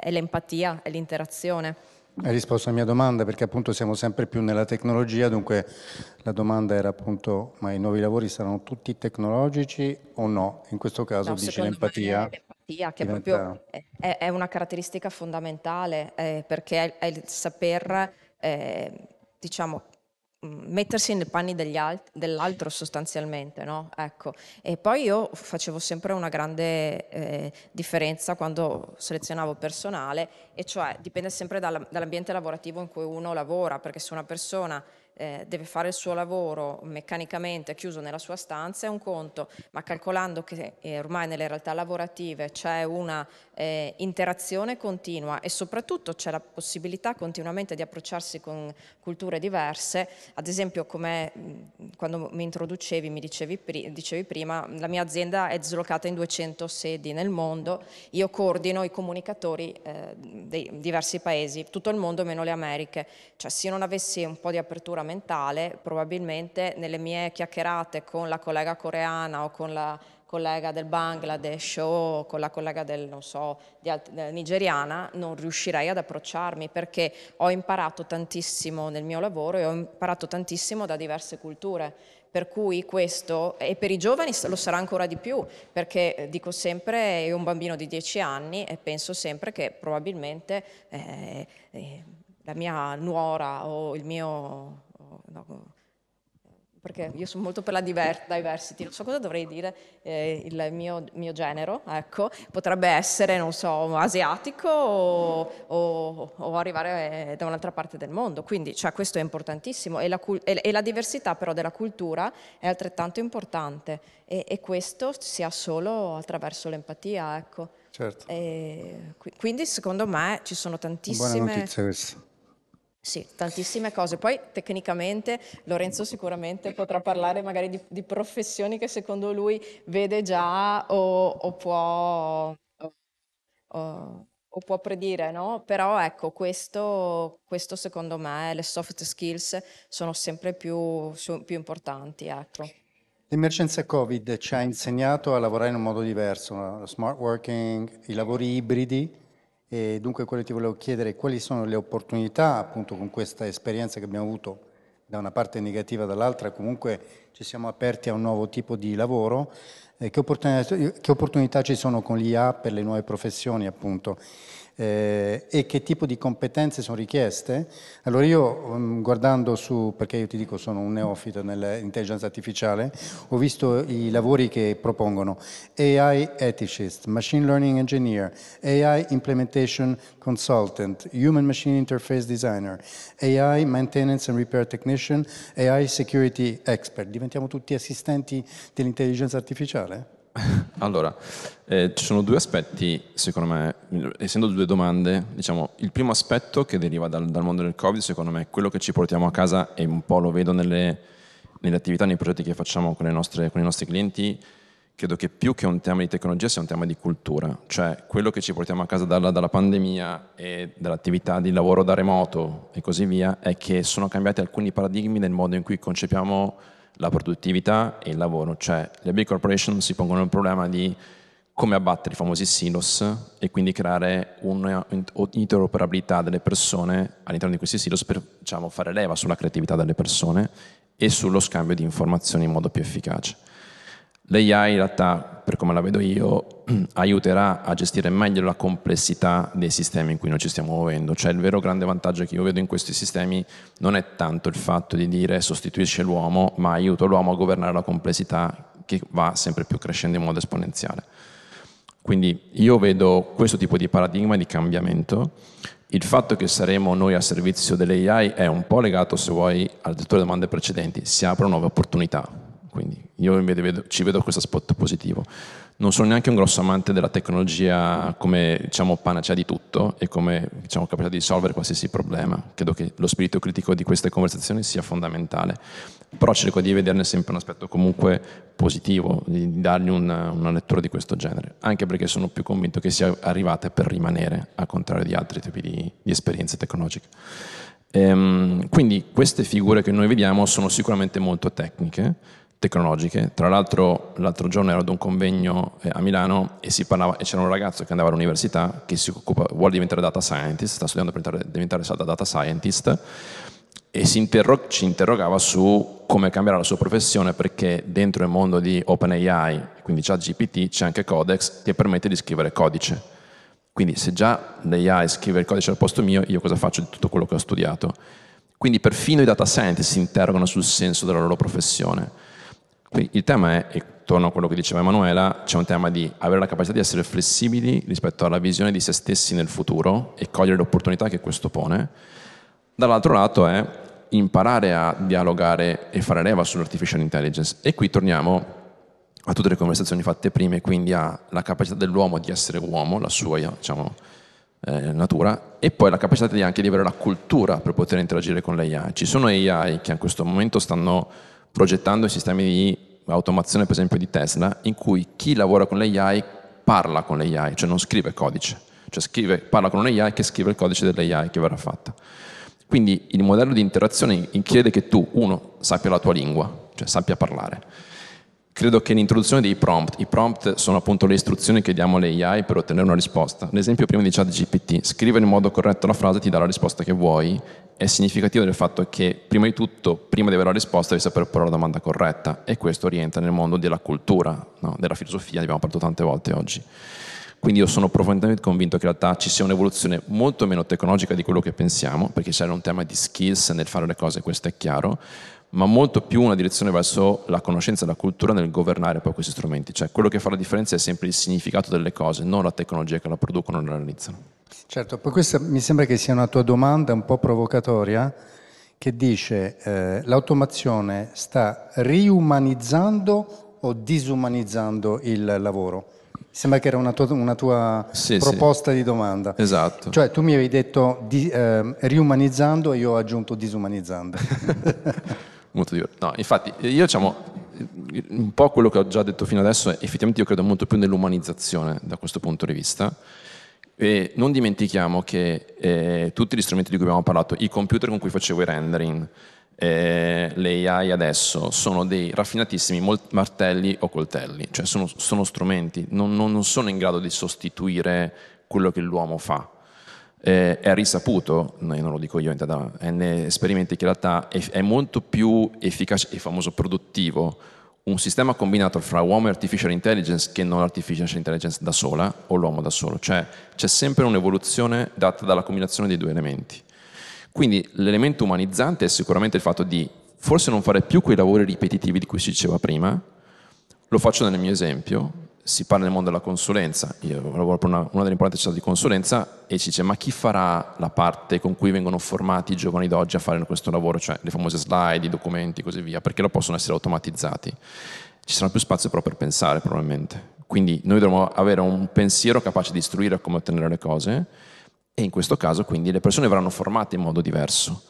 è, l'empatia, è l'interazione. Hai risposto alla mia domanda perché appunto siamo sempre più nella tecnologia, dunque la domanda era appunto ma i nuovi lavori saranno tutti tecnologici o no? In questo caso no, dici l'empatia. L'empatia che diventa... proprio è, è, una caratteristica fondamentale eh, perché è, il saper eh, diciamo mettersi nei panni alt- dell'altro sostanzialmente, no? Ecco. E poi io facevo sempre una grande eh, differenza quando selezionavo personale, e cioè dipende sempre dalla, dall'ambiente lavorativo in cui uno lavora, perché se una persona eh, deve fare il suo lavoro meccanicamente chiuso nella sua stanza è un conto, ma calcolando che eh, ormai nelle realtà lavorative c'è una eh, interazione continua e soprattutto c'è la possibilità continuamente di approcciarsi con culture diverse, ad esempio come quando mi introducevi, mi dicevi, pri- dicevi prima, la mia azienda è dislocata in 200 sedi nel mondo, io coordino i comunicatori eh, dei diversi paesi, tutto il mondo meno le Americhe, cioè se io non avessi un po' di apertura mentale, probabilmente nelle mie chiacchierate con la collega coreana o con la collega del Bangladesh o con la collega del, non so, alt- nigeriana, non riuscirei ad approcciarmi perché ho imparato tantissimo nel mio lavoro e ho imparato tantissimo da diverse culture. Per cui questo, e per i giovani lo sarà ancora di più, perché eh, dico sempre, io ho un bambino di 10 anni e penso sempre che probabilmente eh, eh, la mia nuora o il mio no, perché io sono molto per la diver- diversity, non so cosa dovrei dire, eh, il mio, mio, genero, ecco, potrebbe essere, non so, asiatico o, o, o arrivare eh, da un'altra parte del mondo, quindi cioè, questo è importantissimo e la, e, e la, diversità però della cultura è altrettanto importante e, e questo si ha solo attraverso l'empatia, ecco. Certo. quindi secondo me ci sono tantissime... Buona notizia questa. Sì, tantissime cose. Poi tecnicamente Lorenzo sicuramente potrà parlare magari di, di professioni che secondo lui vede già o, o può, o, o può predire, no? Però ecco, questo, questo, secondo me, le soft skills sono sempre più, più importanti. Ecco. L'emergenza Covid ci ha insegnato a lavorare in un modo diverso, lo smart working, i lavori ibridi e dunque quello che ti volevo chiedere quali sono le opportunità appunto con questa esperienza che abbiamo avuto da una parte negativa dall'altra, comunque ci siamo aperti a un nuovo tipo di lavoro, eh, che, opportunità, che opportunità ci sono con l'IA per le nuove professioni appunto eh, e che tipo di competenze sono richieste. Allora io um, guardando su, perché io ti dico sono un neofito nell'intelligenza artificiale, ho visto i lavori che propongono AI ethicist, machine learning engineer, AI implementation consultant, human machine interface designer, AI maintenance and repair technician, AI security expert. Diventiamo tutti assistenti dell'intelligenza artificiale? Allora, eh, ci sono due aspetti, secondo me, essendo due domande, diciamo, il primo aspetto che deriva dal, dal, mondo del Covid, secondo me, è quello che ci portiamo a casa e un po' lo vedo nelle, nelle attività, nei progetti che facciamo con, nostre, con, i nostri clienti, credo che più che un tema di tecnologia sia un tema di cultura, cioè quello che ci portiamo a casa dalla, dalla pandemia e dall'attività di lavoro da remoto e così via, è che sono cambiati alcuni paradigmi nel modo in cui concepiamo la produttività e il lavoro, cioè le big corporation si pongono il problema di come abbattere i famosi silos e quindi creare un'interoperabilità delle persone all'interno di questi silos per diciamo, fare leva sulla creatività delle persone e sullo scambio di informazioni in modo più efficace. L'AI in realtà, per come la vedo io, aiuterà a gestire meglio la complessità dei sistemi in cui noi ci stiamo muovendo. Cioè il vero grande vantaggio che io vedo in questi sistemi non è tanto il fatto di dire sostituisce l'uomo, ma aiuta l'uomo a governare la complessità che va sempre più crescendo in modo esponenziale. Quindi io vedo questo tipo di paradigma di cambiamento. Il fatto che saremo noi a servizio dell'AI è un po' legato, se vuoi, alle tue domande precedenti. Si aprono nuove opportunità, quindi io vedo, ci vedo questo aspetto positivo. non sono neanche un grosso amante della tecnologia come diciamo, panacea di tutto e come diciamo, capacità di risolvere qualsiasi problema. Credo che lo spirito critico di queste conversazioni sia fondamentale, però cerco di vederne sempre un aspetto comunque positivo, di dargli una, una lettura di questo genere, anche perché sono più convinto che sia arrivata per rimanere, al contrario di altri tipi di, di esperienze tecnologiche. Ehm, quindi queste figure che noi vediamo sono sicuramente molto tecniche, tecnologiche. Tra l'altro l'altro giorno ero ad un convegno eh, a Milano e, parlava, e, c'era un ragazzo che andava all'università che si occupa, vuole diventare data scientist, sta studiando per diventare data scientist e interro- ci interrogava su come cambierà la sua professione perché dentro il mondo di OpenAI, quindi già GPT, c'è anche Codex che permette di scrivere codice. Quindi se già l'AI scrive il codice al posto mio, io cosa faccio di tutto quello che ho studiato? Quindi perfino i data scientist si interrogano sul senso della loro professione. Il tema è, e torno a quello che diceva Emanuela, c'è un tema di avere la capacità di essere flessibili rispetto alla visione di se stessi nel futuro e cogliere le opportunità che questo pone. Dall'altro lato è imparare a dialogare e fare leva sull'artificial intelligence. E qui torniamo a tutte le conversazioni fatte prima, quindi alla capacità dell'uomo di essere uomo, la sua diciamo, eh, natura, e poi la capacità di anche di avere la cultura per poter interagire con l'AI. Ci sono AI che in questo momento stanno progettando i sistemi di automazione, per esempio, di Tesla, in cui chi lavora con l'AI parla con l'AI, cioè non scrive codice, cioè scrive, parla con un AI che scrive il codice dell'AI che verrà fatta. Quindi il modello di interazione chiede che tu, uno, sappia la tua lingua, cioè sappia parlare. Credo che l'introduzione dei prompt, i prompt sono appunto le istruzioni che diamo alle AI per ottenere una risposta. L'esempio prima di ChatGPT, scrivere in modo corretto la frase ti dà la risposta che vuoi è significativo del fatto che prima di tutto, prima di avere la risposta, devi sapere porre la domanda corretta e questo rientra nel mondo della cultura, no? della filosofia, ne abbiamo parlato tante volte oggi. Quindi io sono profondamente convinto che in realtà ci sia un'evoluzione molto meno tecnologica di quello che pensiamo, perché c'è un tema di skills nel fare le cose, questo è chiaro, ma molto più una direzione verso la conoscenza e la cultura nel governare poi questi strumenti. Cioè quello che fa la differenza è sempre il significato delle cose, non la tecnologia che la producono o la realizzano. Certo, poi questa mi sembra che sia una tua domanda un po' provocatoria che dice eh, l'automazione sta riumanizzando o disumanizzando il lavoro? Sembra che era una tua, una tua sì, proposta sì. di domanda. Esatto. Cioè tu mi avevi detto di, eh, riumanizzando e io ho aggiunto disumanizzando. molto diverso. No, infatti io diciamo un po' quello che ho già detto fino adesso è effettivamente io credo molto più nell'umanizzazione da questo punto di vista e non dimentichiamo che eh, tutti gli strumenti di cui abbiamo parlato, i computer con cui facevo i rendering, eh, le AI adesso, sono dei raffinatissimi martelli o coltelli, cioè sono, sono strumenti, non, non, sono in grado di sostituire quello che l'uomo fa. Eh, è risaputo, non lo dico io, da N esperimenti, che in realtà è, è molto più efficace e famoso produttivo un sistema combinato fra uomo e artificial intelligence che non artificial intelligence da sola o l'uomo da solo, cioè c'è sempre un'evoluzione data dalla combinazione dei due elementi. Quindi l'elemento umanizzante è sicuramente il fatto di forse non fare più quei lavori ripetitivi di cui si diceva prima, lo faccio nel mio esempio, si parla nel mondo della consulenza, io lavoro per una, una delle importanti società di consulenza e si dice ma chi farà la parte con cui vengono formati i giovani d'oggi a fare questo lavoro, cioè le famose slide, i documenti e così via, perché lo possono essere automatizzati. Ci sarà più spazio però per pensare probabilmente. Quindi noi dovremo avere un pensiero capace di istruire come ottenere le cose e in questo caso quindi le persone verranno formate in modo diverso.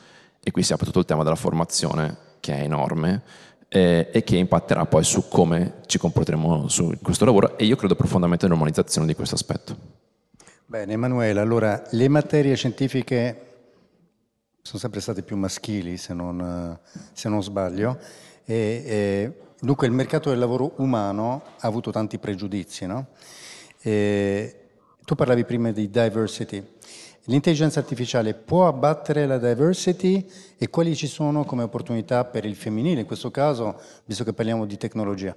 E qui si apre tutto il tema della formazione che è enorme eh, e che impatterà poi su come ci comporteremo su questo lavoro e io credo profondamente nell'umanizzazione di questo aspetto. Bene, Emanuele, allora le materie scientifiche sono sempre state più maschili, se non, se non sbaglio, e, e, dunque il mercato del lavoro umano ha avuto tanti pregiudizi, no? E, tu parlavi prima di diversity. L'intelligenza artificiale può abbattere la diversity e quali ci sono come opportunità per il femminile, in questo caso, visto che parliamo di tecnologia?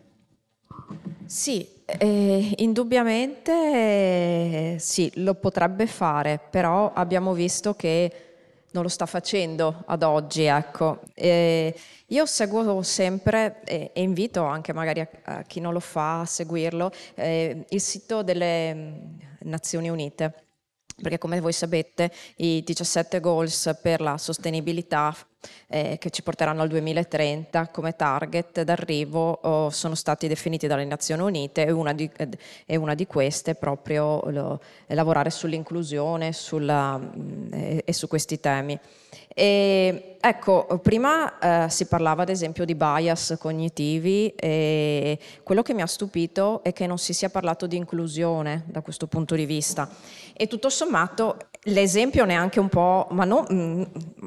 Sì, eh, indubbiamente eh, sì, lo potrebbe fare, però abbiamo visto che non lo sta facendo ad oggi. Ecco. Eh, io seguo sempre e invito anche magari a, a, chi non lo fa a seguirlo eh, il sito delle mm, Nazioni Unite perché come voi sapete i 17 goals per la sostenibilità eh, che ci porteranno al 2030 come target d'arrivo oh, sono stati definiti dalle Nazioni Unite e una di, e una di queste è proprio lo, è lavorare sull'inclusione sulla, mh, e, e su questi temi. E, ecco, prima eh, si parlava ad esempio di bias cognitivi e quello che mi ha stupito è che non si sia parlato di inclusione da questo punto di vista. E tutto sommato l'esempio neanche un po', ma non mm,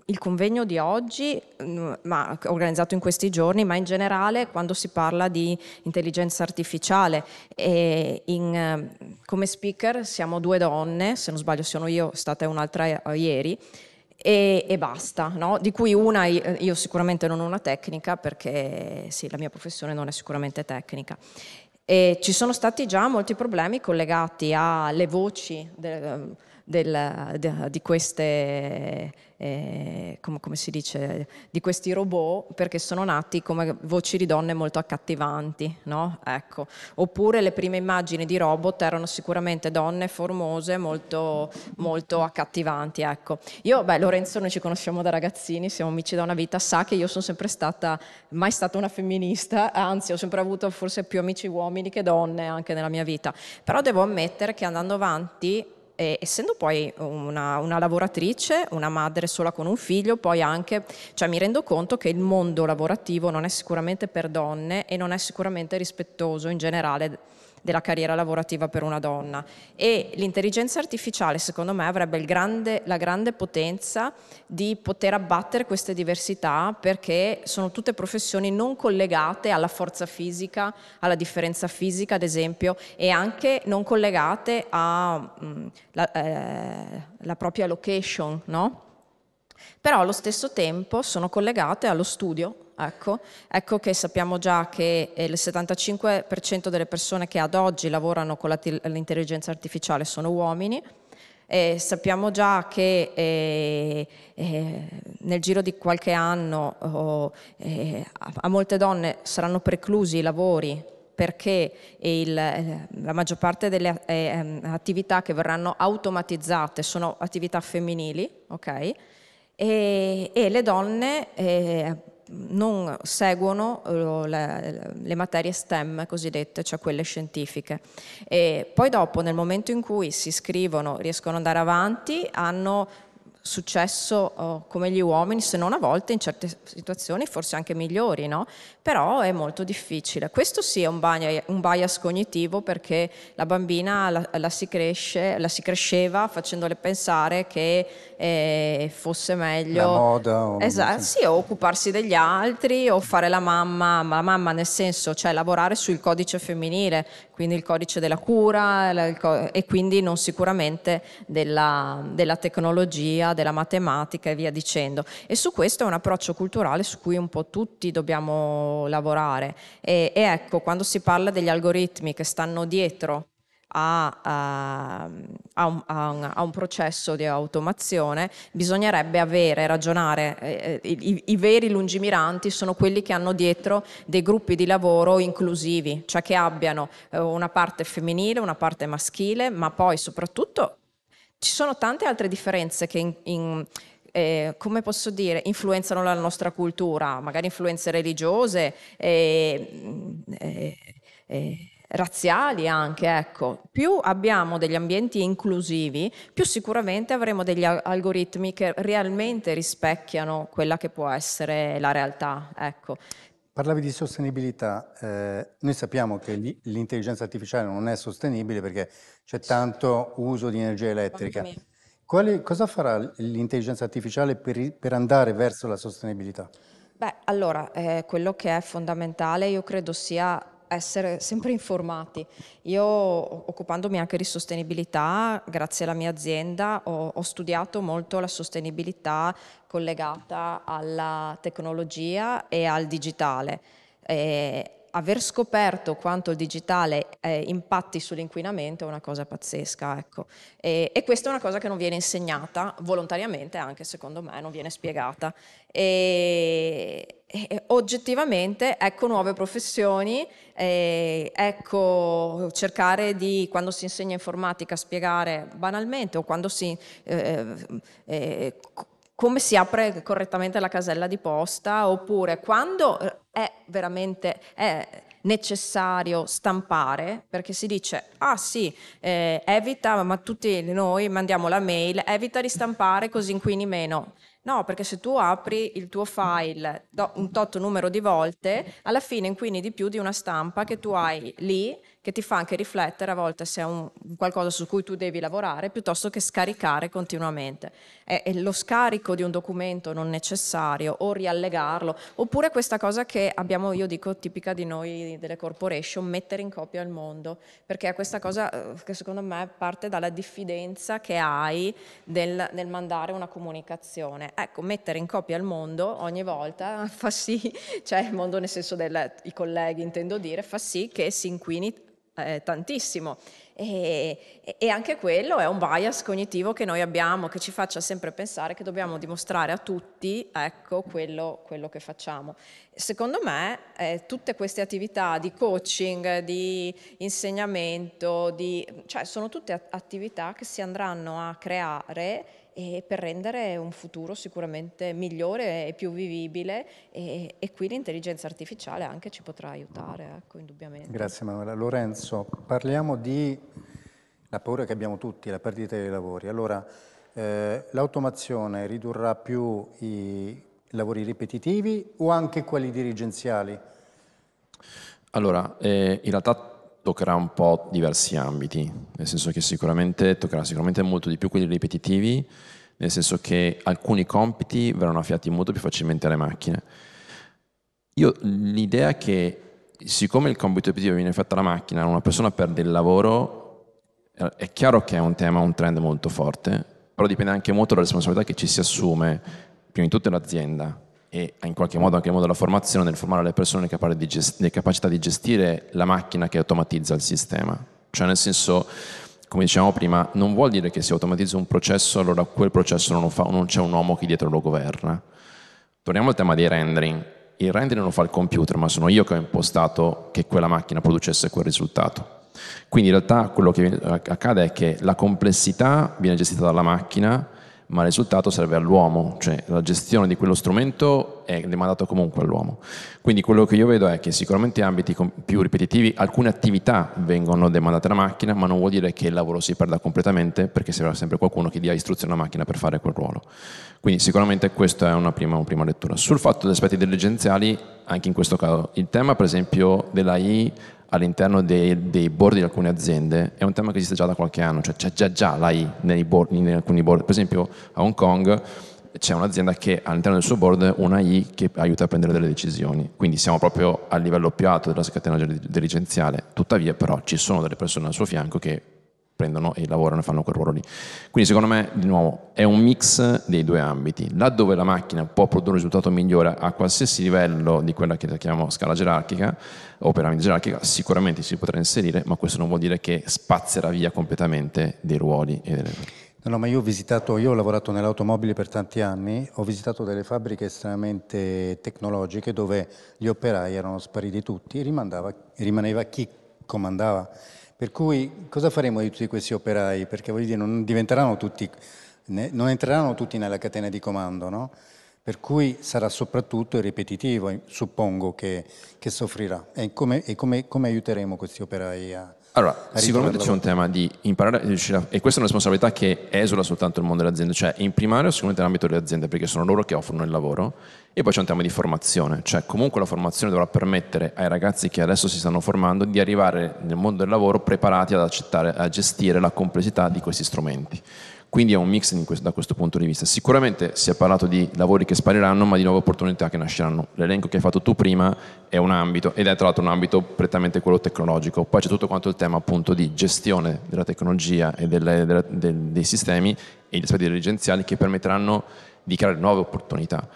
il convegno di oggi, mm, ma, organizzato in questi giorni, ma in generale quando si parla di intelligenza artificiale in, eh, come speaker siamo due donne, se non sbaglio sono io, stata un'altra eh, ieri, e, e basta, no? di cui una io sicuramente non ho una tecnica perché sì, la mia professione non è sicuramente tecnica. E ci sono stati già molti problemi collegati alle voci del, del, de, di queste eh, come, come, dice, di questi robot perché sono nati come voci di donne molto accattivanti, no? ecco. Oppure le prime immagini di robot erano sicuramente donne formose molto, molto accattivanti, ecco. Io, beh, Lorenzo, noi ci conosciamo da ragazzini, siamo amici da una vita, sa che io sono sempre stata, mai stata una femminista, anzi ho sempre avuto forse più amici uomini che donne anche nella mia vita, però devo ammettere che andando avanti e essendo poi una, una, lavoratrice, una madre sola con un figlio, poi anche, cioè mi rendo conto che il mondo lavorativo non è sicuramente per donne e non è sicuramente rispettoso in generale della carriera lavorativa per una donna e l'intelligenza artificiale secondo me avrebbe grande, la grande potenza di poter abbattere queste diversità perché sono tutte professioni non collegate alla forza fisica, alla differenza fisica ad esempio e anche non collegate alla mm, eh, propria location, no? però allo stesso tempo sono collegate allo studio Ecco, ecco, che sappiamo già che il 75% delle persone che ad oggi lavorano con l'intelligenza artificiale sono uomini. E sappiamo già che eh, eh, nel giro di qualche anno oh, eh, a molte donne saranno preclusi i lavori perché il, eh, la maggior parte delle eh, ehm, attività che verranno automatizzate sono attività femminili, ok? E, e le donne eh, non seguono eh, le, le, materie STEM cosiddette, cioè quelle scientifiche. E poi dopo, nel momento in cui si iscrivono, riescono ad andare avanti, hanno successo oh, come gli uomini, se non a volte in certe situazioni forse anche migliori, no? Però è molto difficile. Questo sì è un bias, un bias cognitivo perché la bambina la, la, si cresce, la, si cresceva facendole pensare che eh, fosse meglio... La moda. O... Esatto, sì, o occuparsi degli altri o fare la mamma, ma la mamma nel senso, cioè lavorare sul codice femminile, quindi il codice della cura e quindi non sicuramente della, della tecnologia, della matematica e via dicendo. E su questo è un approccio culturale su cui un po' tutti dobbiamo lavorare. E, e ecco, quando si parla degli algoritmi che stanno dietro a, a, a, un, un, a, un, processo di automazione, bisognerebbe avere, ragionare, eh, eh, i, i, veri lungimiranti sono quelli che hanno dietro dei gruppi di lavoro inclusivi, cioè che abbiano eh, una parte femminile, una parte maschile, ma poi soprattutto ci sono tante altre differenze che in, in eh, come posso dire, influenzano la nostra cultura, magari influenze religiose, eh, eh, eh razziali anche, ecco. Più abbiamo degli ambienti inclusivi, più sicuramente avremo degli algoritmi che realmente rispecchiano quella che può essere la realtà, ecco. Parlavi di sostenibilità, eh, noi sappiamo che l'intelligenza artificiale non è sostenibile perché c'è tanto uso di energia elettrica. Quali, cosa farà l'intelligenza artificiale per, per andare verso la sostenibilità? Beh, allora, eh, quello che è fondamentale io credo sia essere sempre informati. Io, occupandomi anche di sostenibilità, grazie alla mia azienda, ho, ho studiato molto la sostenibilità collegata alla tecnologia e al digitale. E aver scoperto quanto il digitale eh, impatti sull'inquinamento è una cosa pazzesca, ecco. E, e, questa è una cosa che non viene insegnata volontariamente, anche secondo me non viene spiegata. E, e oggettivamente ecco nuove professioni, eh, ecco cercare di, quando si insegna informatica, spiegare banalmente o quando si... Eh, eh come si apre correttamente la casella di posta, oppure quando è veramente è necessario stampare, perché si dice, ah sì, eh, evita, ma tutti noi mandiamo la mail, evita di stampare così inquini meno. No, perché se tu apri il tuo file un tot numero di volte, alla fine inquini di più di una stampa che tu hai lì che ti fa anche riflettere a volte se è un, qualcosa su cui tu devi lavorare piuttosto che scaricare continuamente. È, è, lo scarico di un documento non necessario o riallegarlo, oppure questa cosa che abbiamo, io dico, tipica di noi delle corporation, mettere in copia al mondo, perché è questa cosa eh, che secondo me parte dalla diffidenza che hai del, nel mandare una comunicazione. Ecco, mettere in copia al mondo ogni volta fa sì, cioè il mondo nel senso dei colleghi intendo dire, fa sì che si inquini eh, tantissimo. E, e, anche quello è un bias cognitivo che noi abbiamo, che ci faccia sempre pensare che dobbiamo dimostrare a tutti ecco, quello, quello che facciamo. Secondo me eh, tutte queste attività di coaching, di insegnamento, di, cioè sono tutte attività che si andranno a creare e per rendere un futuro sicuramente migliore e più vivibile e, e qui l'intelligenza artificiale anche ci potrà aiutare, ecco, indubbiamente. Grazie Manuela. Lorenzo, parliamo di la paura che abbiamo tutti, la perdita dei lavori. Allora, eh, l'automazione ridurrà più i lavori ripetitivi o anche quelli dirigenziali? Allora, eh, in realtà toccherà un po' diversi ambiti, nel senso che sicuramente toccherà sicuramente molto di più quelli ripetitivi, nel senso che alcuni compiti verranno affiati molto più facilmente alle macchine. Io l'idea che siccome il compito ripetitivo viene fatto alla macchina, una persona perde il lavoro, è chiaro che è un tema, un trend molto forte, però dipende anche molto dalla responsabilità che ci si assume, prima di tutto l'azienda, e in qualche modo anche il modo della formazione nel formare le persone le, gest- le capacità di gestire la macchina che automatizza il sistema. Cioè nel senso, come dicevamo prima, non vuol dire che se automatizza un processo allora quel processo non, fa, non c'è un uomo che dietro lo governa. Torniamo al tema dei rendering. Il rendering non fa il computer, ma sono io che ho impostato che quella macchina producesse quel risultato. Quindi in realtà quello che accade è che la complessità viene gestita dalla macchina, ma il risultato serve all'uomo, cioè la gestione di quello strumento è demandata comunque all'uomo. Quindi quello che io vedo è che sicuramente in ambiti più ripetitivi alcune attività vengono demandate alla macchina, ma non vuol dire che il lavoro si perda completamente perché servirà sempre qualcuno che dia istruzione alla macchina per fare quel ruolo. Quindi sicuramente questa è una prima, una prima lettura. Sul fatto degli aspetti dirigenziali, anche in questo caso, il tema per esempio dell'AI all'interno dei, dei, board di alcune aziende è un tema che esiste già da qualche anno, cioè c'è già, già l'AI nei board, in alcuni board, per esempio a Hong Kong c'è un'azienda che all'interno del suo board una AI che aiuta a prendere delle decisioni, quindi siamo proprio a livello più alto della catena dirigenziale, tuttavia però ci sono delle persone al suo fianco che prendono e lavorano e fanno quel ruolo lì. Quindi secondo me, di nuovo, è un mix dei due ambiti. Laddove la macchina può produrre un risultato migliore a qualsiasi livello di quella che chiamiamo scala gerarchica o piramide gerarchica, sicuramente si potrà inserire, ma questo non vuol dire che spazzerà via completamente dei ruoli e delle... No, no, ma io ho visitato, io ho lavorato nell'automobile per tanti anni, ho visitato delle fabbriche estremamente tecnologiche dove gli operai erano spariti tutti, rimaneva chi comandava. Per cui cosa faremo di tutti questi operai? Perché voglio dire, non diventeranno tutti, non entreranno tutti nella catena di comando, no? Per cui sarà soprattutto il ripetitivo, suppongo, che, che soffrirà. E, come, e come, come aiuteremo questi operai a, allora, sicuramente c'è un tema di imparare a riuscire a, e questa è una responsabilità che esula soltanto il mondo delle aziende, cioè in primario sicuramente nell'ambito delle aziende perché sono loro che offrono il lavoro e poi c'è un tema di formazione, cioè comunque la formazione dovrà permettere ai ragazzi che adesso si stanno formando di arrivare nel mondo del lavoro preparati ad accettare, a gestire la complessità di questi strumenti. Quindi è un mix questo, da questo punto di vista. Sicuramente si è parlato di lavori che spariranno, ma di nuove opportunità che nasceranno. L'elenco che hai fatto tu prima è un ambito, ed è tra l'altro un ambito prettamente quello tecnologico. Poi c'è tutto quanto il tema appunto di gestione della tecnologia e delle, delle, dei, dei sistemi e gli aspetti dirigenziali che permetteranno di creare nuove opportunità.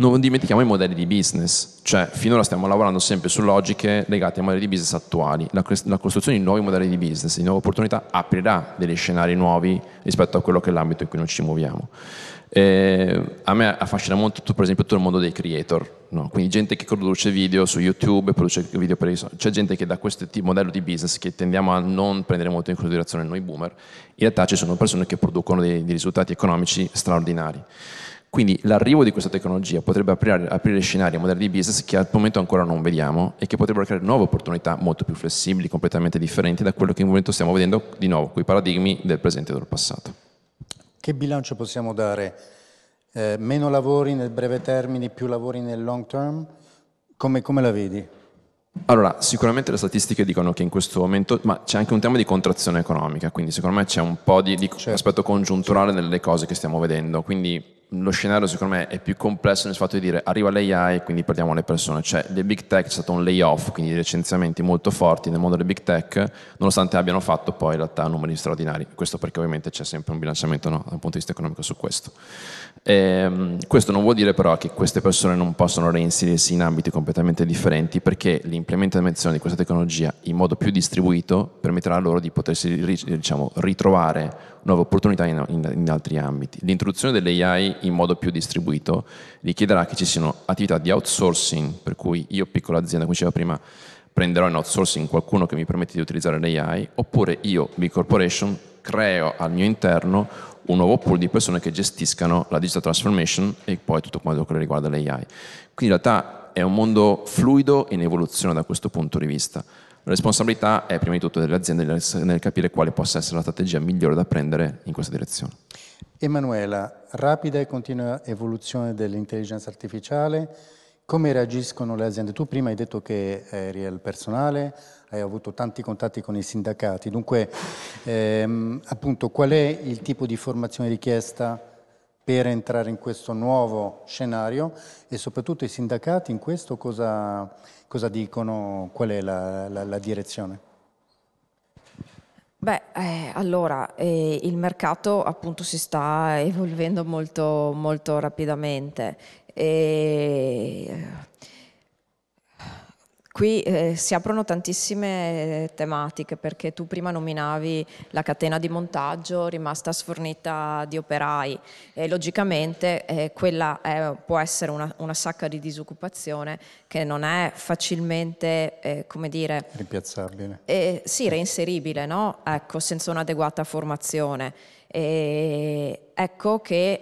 Non dimentichiamo i modelli di business, cioè finora stiamo lavorando sempre su logiche legate ai modelli di business attuali. La, la costruzione di nuovi modelli di business, di nuove opportunità, aprirà degli scenari nuovi rispetto a quello che è l'ambito in cui noi ci muoviamo. Eh, a me affascina molto, per esempio, tutto il mondo dei creator, no? quindi gente che produce video su YouTube, produce video per i social. C'è gente che da questo modello di business che tendiamo a non prendere molto in considerazione noi boomer, in realtà ci sono persone che producono dei, dei risultati economici straordinari. Quindi l'arrivo di questa tecnologia potrebbe aprire, aprire, scenari e modelli di business che al momento ancora non vediamo e che potrebbero creare nuove opportunità molto più flessibili, completamente differenti da quello che in momento stiamo vedendo di nuovo, con i paradigmi del presente e del passato. Che bilancio possiamo dare? Eh, meno lavori nel breve termine, più lavori nel long term? Come, come la vedi? Allora, sicuramente le statistiche dicono che in questo momento, ma c'è anche un tema di contrazione economica, quindi secondo me c'è un po' di, di certo. aspetto congiunturale nelle cose che stiamo vedendo, quindi lo scenario secondo me è più complesso nel fatto di dire arriva l'AI quindi perdiamo le persone, cioè le big tech c'è stato un layoff, quindi licenziamenti molto forti nel mondo delle big tech, nonostante abbiano fatto poi in realtà numeri straordinari, questo perché ovviamente c'è sempre un bilanciamento no, dal punto di vista economico su questo. E, ehm, questo non vuol dire però che queste persone non possono reinserirsi in ambiti completamente differenti perché l'implementazione di questa tecnologia in modo più distribuito permetterà loro di potersi diciamo, ritrovare nuove opportunità in, in, in altri ambiti. L'introduzione dell'AI in modo più distribuito richiederà che ci siano attività di outsourcing, per cui io piccola azienda, come diceva prima, prenderò in outsourcing qualcuno che mi permette di utilizzare l'AI, oppure io, big corporation, creo al mio interno un nuovo pool di persone che gestiscano la digital transformation e poi tutto quello che riguarda l'AI. Quindi in realtà è un mondo fluido in evoluzione da questo punto di vista. La responsabilità è prima di tutto delle aziende nel capire quale possa essere la strategia migliore da prendere in questa direzione. Emanuela, rapida e continua evoluzione dell'intelligenza artificiale, come reagiscono le aziende? Tu prima hai detto che eri al personale, hai avuto tanti contatti con i sindacati, dunque ehm, appunto qual è il tipo di formazione richiesta per entrare in questo nuovo scenario e soprattutto i sindacati in questo cosa, cosa dicono, qual è la, la, la direzione? Beh, eh, allora, eh, il mercato appunto si sta evolvendo molto, molto rapidamente. E Qui eh, si aprono tantissime eh, tematiche perché tu prima nominavi la catena di montaggio rimasta sfornita di operai e logicamente eh, quella è, può essere una, una, sacca di disoccupazione che non è facilmente, eh, come dire... Rimpiazzabile. Eh, sì, reinseribile, no? Ecco, senza un'adeguata formazione. E ecco che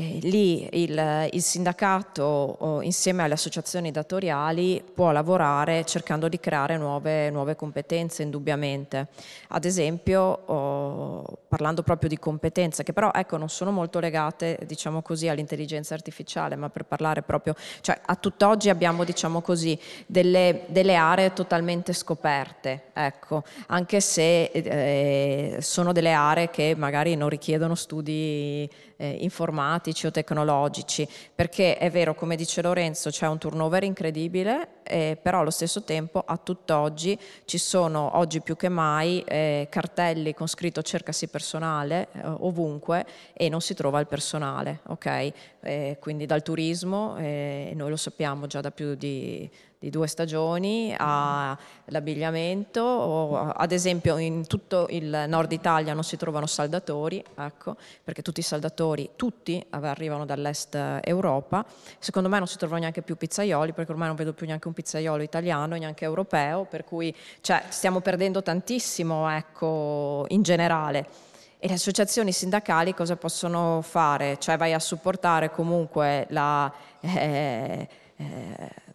eh, lì il, il sindacato oh, insieme alle associazioni datoriali può lavorare cercando di creare nuove, nuove competenze indubbiamente. Ad esempio, oh, parlando proprio di competenze, che però ecco, non sono molto legate diciamo così, all'intelligenza artificiale, ma per parlare proprio, cioè a tutt'oggi abbiamo diciamo così, delle, delle aree totalmente scoperte, ecco, anche se eh, sono delle aree che magari non richiedono studi eh, informatici o tecnologici, perché è vero, come dice Lorenzo, c'è un turnover incredibile, eh, però allo stesso tempo a tutt'oggi ci sono, oggi più che mai, eh, cartelli con scritto cercasi personale eh, ovunque e non si trova il personale, ok? Eh, quindi dal turismo, eh, noi lo sappiamo già da più di di due stagioni all'abbigliamento, ad esempio in tutto il nord Italia non si trovano saldatori, ecco, perché tutti i saldatori, tutti arrivano dall'est Europa, secondo me non si trovano neanche più pizzaioli, perché ormai non vedo più neanche un pizzaiolo italiano, neanche europeo, per cui cioè, stiamo perdendo tantissimo ecco, in generale. E le associazioni sindacali cosa possono fare? Cioè vai a supportare comunque la... Eh, eh,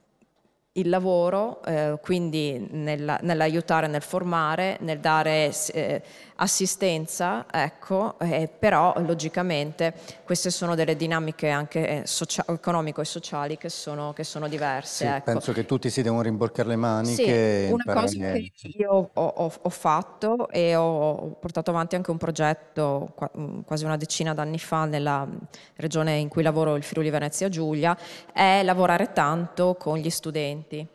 il lavoro, eh, quindi nella, nell'aiutare, nel formare, nel dare eh, assistenza, ecco, eh, però logicamente queste sono delle dinamiche anche eh, economico e sociali che sono, che sono diverse. Sì, ecco. Penso che tutti si devono rimborcare le mani. Sì, una cosa che io ho, ho, ho, fatto e ho portato avanti anche un progetto mm, quasi una decina d'anni fa nella regione in cui lavoro, il Friuli Venezia Giulia, è lavorare tanto con gli studenti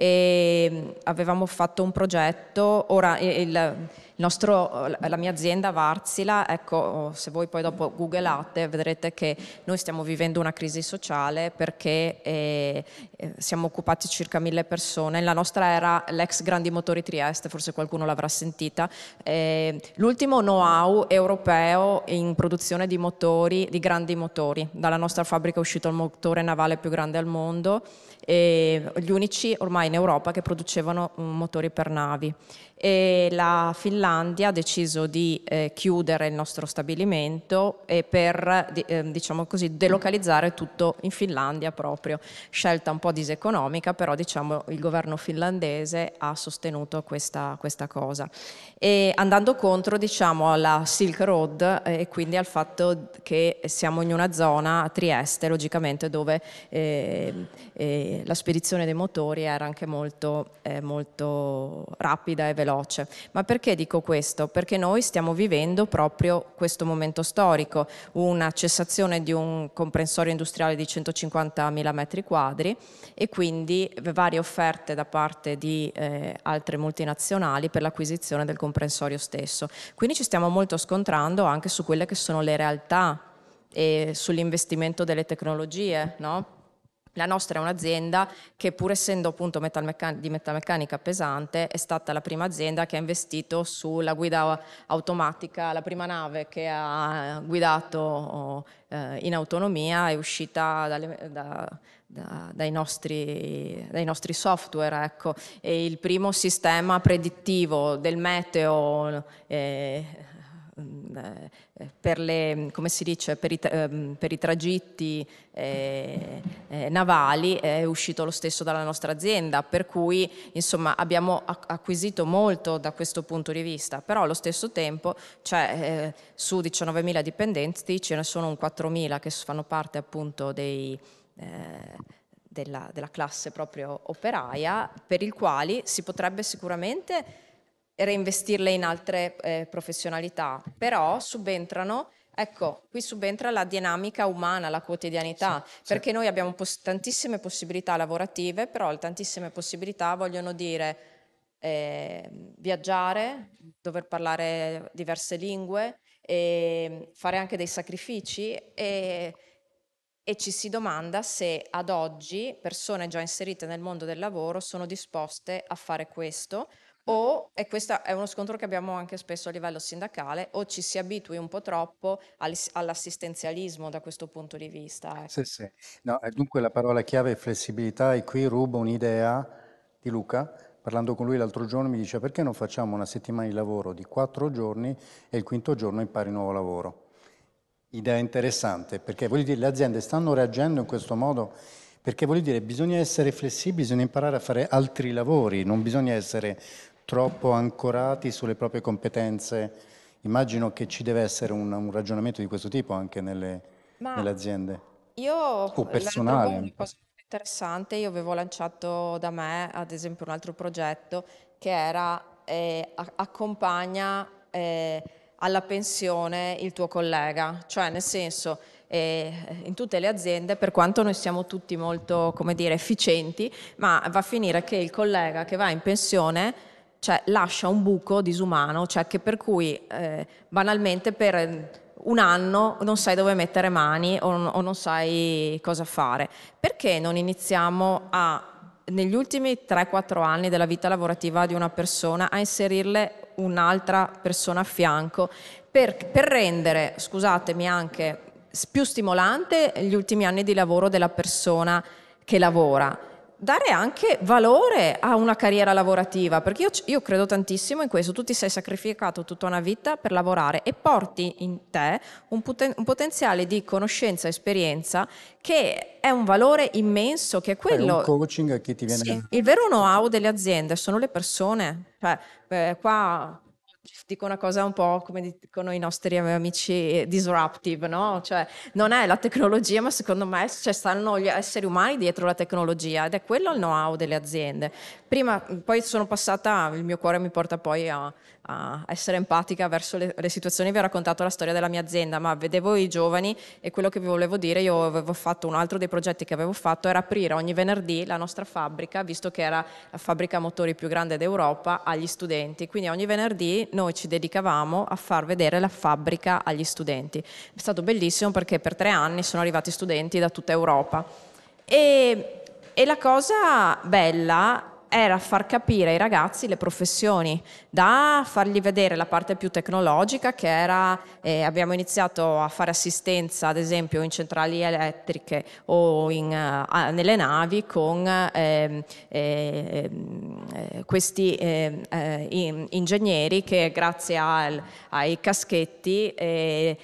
e mm, avevamo fatto un progetto, ora il, nostro, la mia azienda Varzila, ecco, se voi poi dopo googlate vedrete che noi stiamo vivendo una crisi sociale perché eh, eh, siamo occupati circa mille persone. La nostra era l'ex Grandi Motori Trieste, forse qualcuno l'avrà sentita. Eh, l'ultimo know-how europeo in produzione di motori, di grandi motori. Dalla nostra fabbrica è uscito il motore navale più grande al mondo e gli unici ormai in Europa che producevano mm, motori per navi e la Finlandia ha deciso di eh, chiudere il nostro stabilimento e per eh, diciamo così, delocalizzare tutto in Finlandia proprio. Scelta un po' diseconomica, però diciamo, il governo finlandese ha sostenuto questa, questa cosa. E andando contro diciamo, alla Silk Road eh, e quindi al fatto che siamo in una zona, a Trieste logicamente, dove eh, la spedizione dei motori era anche molto, eh, molto rapida e veloce. Ma perché dico questo? Perché noi stiamo vivendo proprio questo momento storico, una cessazione di un comprensorio industriale di 150.000 metri quadri e quindi varie offerte da parte di eh, altre multinazionali per l'acquisizione del comprensorio stesso. Quindi ci stiamo molto scontrando anche su quelle che sono le realtà e sull'investimento delle tecnologie, no? La nostra è un'azienda che pur essendo appunto metalmeccan- di metalmeccanica pesante è stata la prima azienda che ha investito sulla guida automatica, la prima nave che ha guidato eh, in autonomia è uscita dalle, da, da, dai, nostri, dai, nostri, software. Ecco. E il primo sistema predittivo del meteo eh, per, le, dice, per, i, ehm, per, i, tragitti eh, eh, navali è uscito lo stesso dalla nostra azienda, per cui insomma, abbiamo acquisito molto da questo punto di vista, però allo stesso tempo cioè, eh, su 19.000 dipendenti ce ne sono un 4.000 che fanno parte appunto dei eh, della, della, classe proprio operaia, per il quali si potrebbe sicuramente reinvestirle in altre eh, professionalità, però subentrano Ecco, qui subentra la dinamica umana, la quotidianità, sì, perché sì. noi abbiamo pos- tantissime possibilità lavorative, però le tantissime possibilità vogliono dire eh, viaggiare, dover parlare diverse lingue, fare anche dei sacrifici e, e ci si domanda se ad oggi persone già inserite nel mondo del lavoro sono disposte a fare questo o, e questo è uno scontro che abbiamo anche spesso a livello sindacale, o ci si abitui un po' troppo all'assistenzialismo da questo punto di vista. Ecco. Sì, sì. No, dunque la parola chiave è flessibilità e qui rubo un'idea di Luca. Parlando con lui l'altro giorno mi dice perché non facciamo una settimana di lavoro di quattro giorni e il quinto giorno impari nuovo lavoro. Idea interessante perché voglio dire le aziende stanno reagendo in questo modo perché voglio dire bisogna essere flessibili, bisogna imparare a fare altri lavori, non bisogna essere troppo ancorati sulle proprie competenze. Immagino che ci deve essere un, un ragionamento di questo tipo anche nelle, nelle aziende. Io o personale. Una cosa interessante, io avevo lanciato da me ad esempio un altro progetto che era eh, accompagna eh, alla pensione il tuo collega, cioè nel senso eh, in tutte le aziende, per quanto noi siamo tutti molto, come dire, efficienti, ma va a finire che il collega che va in pensione cioè lascia un buco disumano, cioè che per cui eh, banalmente per un anno non sai dove mettere mani o, o non sai cosa fare. Perché non iniziamo a, negli ultimi 3-4 anni della vita lavorativa di una persona, a inserirle un'altra persona a fianco per, per rendere, scusatemi, anche più stimolante gli ultimi anni di lavoro della persona che lavora dare anche valore a una carriera lavorativa, perché io, io, credo tantissimo in questo, tu ti sei sacrificato tutta una vita per lavorare e porti in te un, poten- un potenziale di conoscenza e esperienza che è un valore immenso, che è quello... È coaching a chi ti viene... Sì, il vero know-how delle aziende sono le persone, cioè, eh, qua dico una cosa un po' come dicono i nostri amici disruptive, no? Cioè, non è la tecnologia, ma secondo me cioè, stanno gli esseri umani dietro la tecnologia ed è quello il know-how delle aziende. Prima, poi sono passata, il mio cuore mi porta poi a, a essere empatica verso le, le, situazioni. Vi ho raccontato la storia della mia azienda, ma vedevo i giovani e quello che vi volevo dire, io avevo fatto un altro dei progetti che avevo fatto era aprire ogni venerdì la nostra fabbrica, visto che era la fabbrica motori più grande d'Europa, agli studenti. Quindi ogni venerdì noi ci dedicavamo a far vedere la fabbrica agli studenti. È stato bellissimo perché per tre anni sono arrivati studenti da tutta Europa. E E la cosa bella era far capire ai ragazzi le professioni, da fargli vedere la parte più tecnologica che era, eh, abbiamo iniziato a fare assistenza ad esempio in centrali elettriche o in, uh, nelle navi con eh, eh, questi ehm, eh, in, ingegneri che grazie al, ai caschetti eh,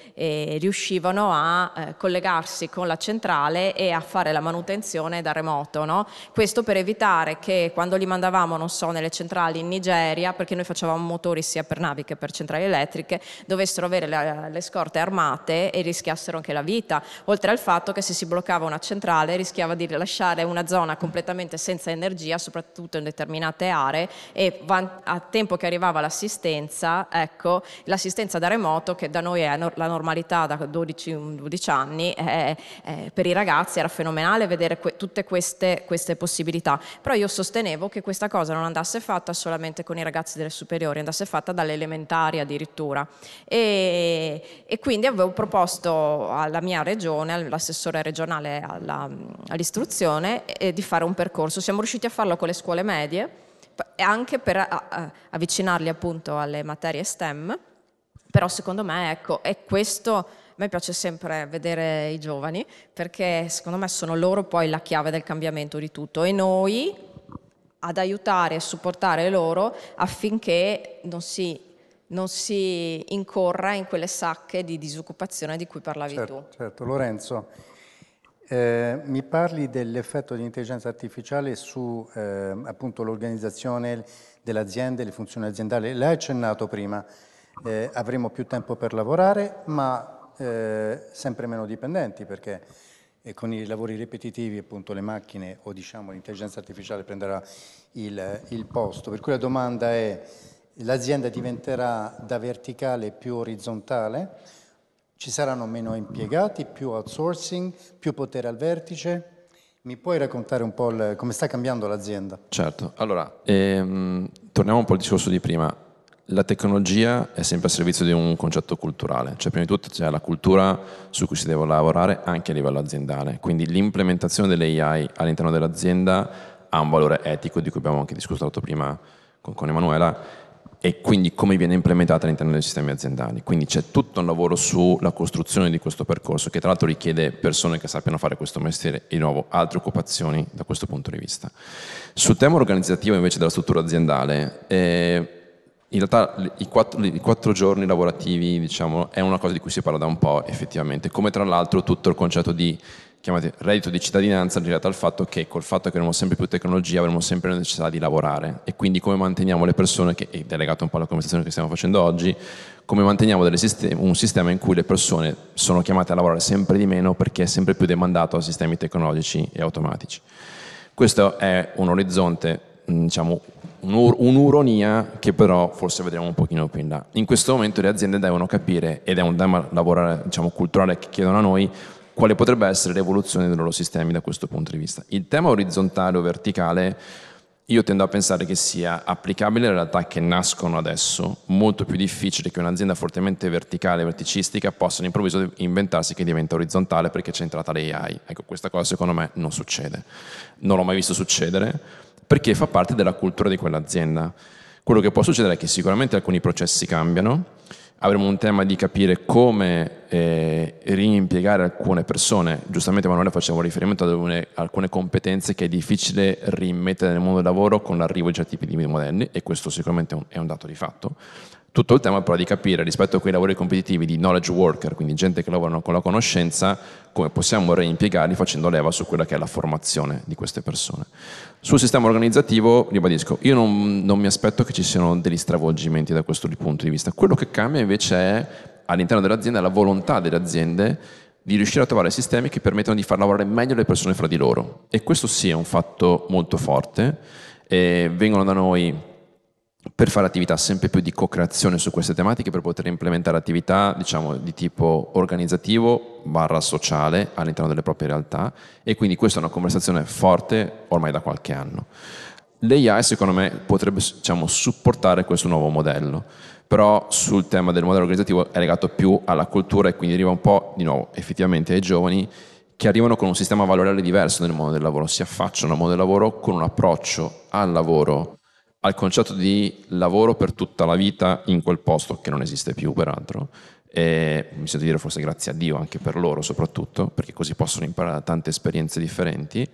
riuscivano a collegarsi con la centrale e a fare la manutenzione da remoto. No? Questo per evitare che quando li mandavamo, non so, nelle centrali in Nigeria, perché noi facevamo motori sia per navi che per centrali elettriche, dovessero avere le, le scorte armate e rischiassero anche la vita, oltre al fatto che se si bloccava una centrale rischiava di lasciare una zona completamente senza energia, soprattutto in determinate aree, e a tempo che arrivava l'assistenza, ecco, l'assistenza da remoto, che da noi è la normalità da 12-12 anni, è, è, per i ragazzi era fenomenale vedere que tutte queste, queste possibilità, però io sostenevo che questa cosa non andasse fatta solamente con i ragazzi delle superiori, andasse fatta dalle elementari addirittura. E, e quindi avevo proposto alla mia regione, all'assessore regionale all'istruzione, all di fare un percorso. Siamo riusciti a farlo con le scuole medie, anche per avvicinarli appunto alle materie STEM, però secondo me ecco, è questo a me piace sempre vedere i giovani perché secondo me sono loro poi la chiave del cambiamento di tutto e noi ad aiutare e supportare loro affinché non si, non si incorra in quelle sacche di disoccupazione di cui parlavi certo, tu. Certo, Lorenzo, eh, mi parli dell'effetto di intelligenza artificiale su eh, appunto l'organizzazione delle aziende, le funzioni aziendali. L'hai accennato prima, eh, avremo più tempo per lavorare, ma eh, sempre meno dipendenti perché e con i lavori ripetitivi appunto le macchine o diciamo l'intelligenza artificiale prenderà il, il posto. Per cui la domanda è l'azienda diventerà da verticale più orizzontale, ci saranno meno impiegati, più outsourcing, più potere al vertice? Mi puoi raccontare un po' il, come sta cambiando l'azienda? Certo, allora ehm, torniamo un po' al discorso di prima la tecnologia è sempre a servizio di un concetto culturale, cioè prima di tutto c'è la cultura su cui si deve lavorare anche a livello aziendale, quindi l'implementazione delle AI all'interno dell'azienda ha un valore etico di cui abbiamo anche discusso prima con, con Emanuela e quindi come viene implementata all'interno dei sistemi aziendali. Quindi c'è tutto un lavoro sulla costruzione di questo percorso che tra l'altro richiede persone che sappiano fare questo mestiere e di nuovo altre occupazioni da questo punto di vista. Sul tema organizzativo invece della struttura aziendale, eh, in realtà i quattro, i quattro, giorni lavorativi diciamo, è una cosa di cui si parla da un po' effettivamente, come tra l'altro tutto il concetto di chiamate, reddito di cittadinanza legato al fatto che col fatto che avremo sempre più tecnologia avremo sempre la necessità di lavorare e quindi come manteniamo le persone, che è legato un po' alla conversazione che stiamo facendo oggi, come manteniamo sistemi, un sistema in cui le persone sono chiamate a lavorare sempre di meno perché è sempre più demandato a sistemi tecnologici e automatici. Questo è un orizzonte diciamo, un'uronia che però forse vedremo un pochino più in là. In questo momento le aziende devono capire, ed è un tema lavorare, diciamo, culturale che chiedono a noi, quale potrebbe essere l'evoluzione dei loro sistemi da questo punto di vista. Il tema orizzontale o verticale io tendo a pensare che sia applicabile alle realtà che nascono adesso, molto più difficile che un'azienda fortemente verticale, verticistica, possa all'improvviso inventarsi che diventa orizzontale perché c'è entrata l'AI. Ecco, questa cosa secondo me non succede. Non l'ho mai visto succedere perché fa parte della cultura di quell'azienda. Quello che può succedere è che sicuramente alcuni processi cambiano, avremo un tema di capire come eh, riimpiegare alcune persone, giustamente Manuela faceva riferimento ad alcune, alcune, competenze che è difficile rimettere nel mondo del lavoro con l'arrivo di certi tipi di modelli e questo sicuramente è un, è un dato di fatto. Tutto il tema però di capire rispetto a quei lavori competitivi di knowledge worker, quindi gente che lavorano con la conoscenza, come possiamo reimpiegarli facendo leva su quella che è la formazione di queste persone. Sul sistema organizzativo, ribadisco, io non, non mi aspetto che ci siano degli stravolgimenti da questo punto di vista. Quello che cambia invece è all'interno dell'azienda la volontà delle aziende di riuscire a trovare sistemi che permettono di far lavorare meglio le persone fra di loro. E questo sì è un fatto molto forte. E vengono da noi per fare attività sempre più di co-creazione su queste tematiche, per poter implementare attività diciamo, di tipo organizzativo barra sociale all'interno delle proprie realtà e quindi questa è una conversazione forte ormai da qualche anno. L'AI secondo me potrebbe diciamo, supportare questo nuovo modello, però sul tema del modello organizzativo è legato più alla cultura e quindi arriva un po' di nuovo effettivamente ai giovani che arrivano con un sistema valoriale diverso nel mondo del lavoro, si affacciano al mondo del lavoro con un approccio al lavoro, al concetto di lavoro per tutta la vita in quel posto, che non esiste più peraltro, e mi sento dire forse grazie a Dio anche per loro soprattutto, perché così possono imparare tante esperienze differenti.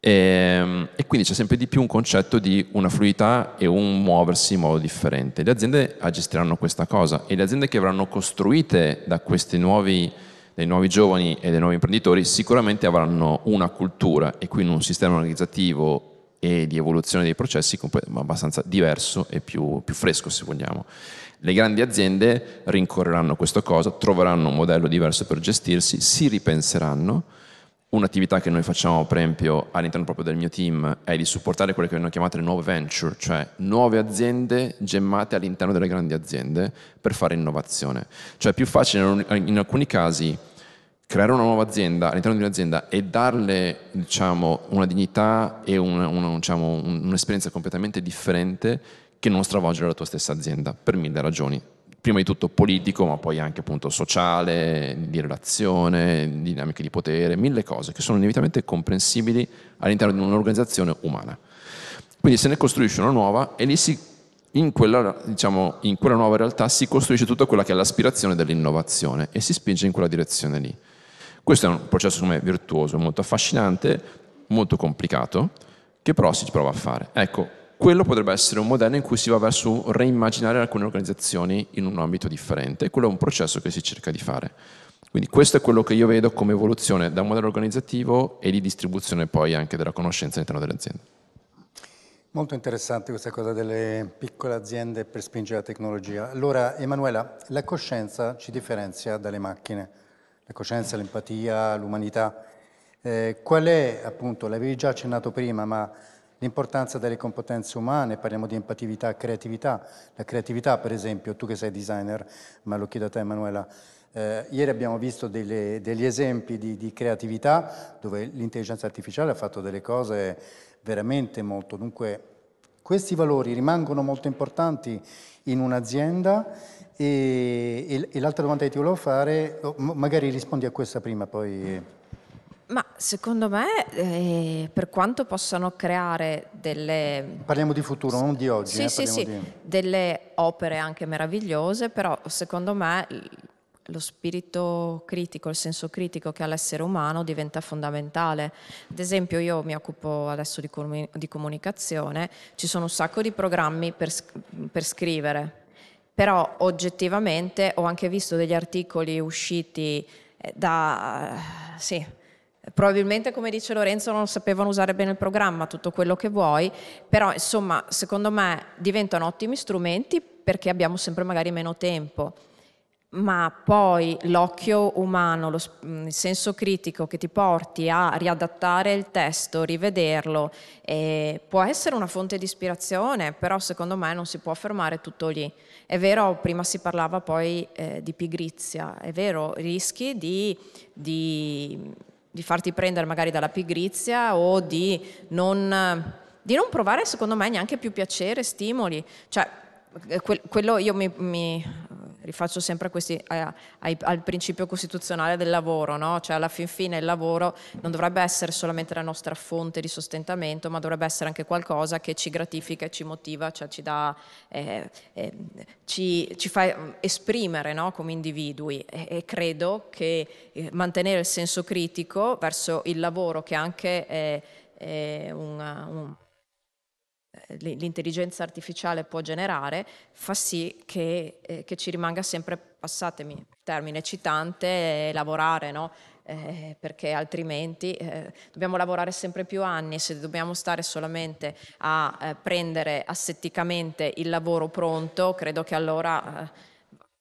E, ehm, e, quindi c'è sempre di più un concetto di una fluidità e un muoversi in modo differente. Le aziende gestiranno questa cosa e le aziende che verranno costruite da questi nuovi, dei nuovi giovani e dei nuovi imprenditori sicuramente avranno una cultura e quindi un sistema organizzativo e di evoluzione dei processi abbastanza diverso e più, più fresco se vogliamo. Le grandi aziende rincorreranno questa cosa, troveranno un modello diverso per gestirsi, si ripenseranno. Un'attività che noi facciamo, per esempio, all'interno proprio del mio team è di supportare quelle che vengono chiamate le nuove venture, cioè nuove aziende gemmate all'interno delle grandi aziende per fare innovazione. Cioè è più facile in alcuni casi creare una nuova azienda all'interno di un'azienda e darle diciamo, una dignità e una, una, diciamo, un'esperienza completamente differente che non stravolgere la tua stessa azienda, per mille ragioni. Prima di tutto politico, ma poi anche appunto sociale, di relazione, dinamiche di potere, mille cose che sono inevitabilmente comprensibili all'interno di un'organizzazione umana. Quindi se ne costruisce una nuova e lì si, in, quella, diciamo, in quella nuova realtà si costruisce tutta quella che è l'aspirazione dell'innovazione e si spinge in quella direzione lì. Questo è un processo secondo me virtuoso, molto affascinante, molto complicato, che però si prova a fare. Ecco, quello potrebbe essere un modello in cui si va verso reimmaginare alcune organizzazioni in un ambito differente. Quello è un processo che si cerca di fare. Quindi questo è quello che io vedo come evoluzione da un modello organizzativo e di distribuzione poi anche della conoscenza all'interno delle aziende. Molto interessante questa cosa delle piccole aziende per spingere la tecnologia. Allora, Emanuela, la coscienza ci differenzia dalle macchine. La coscienza, l'empatia, l'umanità. Eh, qual è, appunto, l'avevi già accennato prima, ma l'importanza delle competenze umane, parliamo di empatività creatività. La creatività, per esempio, tu che sei designer, ma lo chiedo a te Emanuela, eh, ieri abbiamo visto delle, degli esempi di, di, creatività dove l'intelligenza artificiale ha fatto delle cose veramente molto. Dunque, questi valori rimangono molto importanti in un'azienda e, e, e l'altra domanda che ti volevo fare, oh, magari rispondi a questa prima, poi... Ma secondo me, eh, per quanto possano creare delle... Parliamo di futuro, non di oggi. Sì, eh, sì, sì, di... delle opere anche meravigliose, però secondo me lo spirito critico, il senso critico che ha l'essere umano diventa fondamentale. Ad esempio io mi occupo adesso di, com- di comunicazione, ci sono un sacco di programmi per, per scrivere, però oggettivamente ho anche visto degli articoli usciti eh, da... Sì, Probabilmente, come dice Lorenzo, non sapevano usare bene il programma, tutto quello che vuoi, però insomma, secondo me diventano ottimi strumenti perché abbiamo sempre magari meno tempo. Ma poi l'occhio umano, lo, il senso critico che ti porti a riadattare il testo, rivederlo, eh, può essere una fonte di ispirazione, però secondo me non si può fermare tutto lì. È vero, prima si parlava poi eh, di pigrizia, è vero, rischi di, di di farti prendere magari dalla pigrizia o di non, di non provare secondo me neanche più piacere, stimoli. Cioè, eh, quello io mi, mi rifaccio sempre questi, eh, ai, al principio costituzionale del lavoro, no? cioè alla fin fine il lavoro non dovrebbe essere solamente la nostra fonte di sostentamento, ma dovrebbe essere anche qualcosa che ci gratifica e ci motiva, cioè ci, dà, eh, eh, ci, ci fa esprimere no? come individui e, e credo che eh, mantenere il senso critico verso il lavoro che anche è, è una, un l'intelligenza artificiale può generare, fa sì che, eh, che ci rimanga sempre, passatemi il termine citante, eh, lavorare, no? eh, perché altrimenti eh, dobbiamo lavorare sempre più anni, se dobbiamo stare solamente a eh, prendere assetticamente il lavoro pronto, credo che allora eh,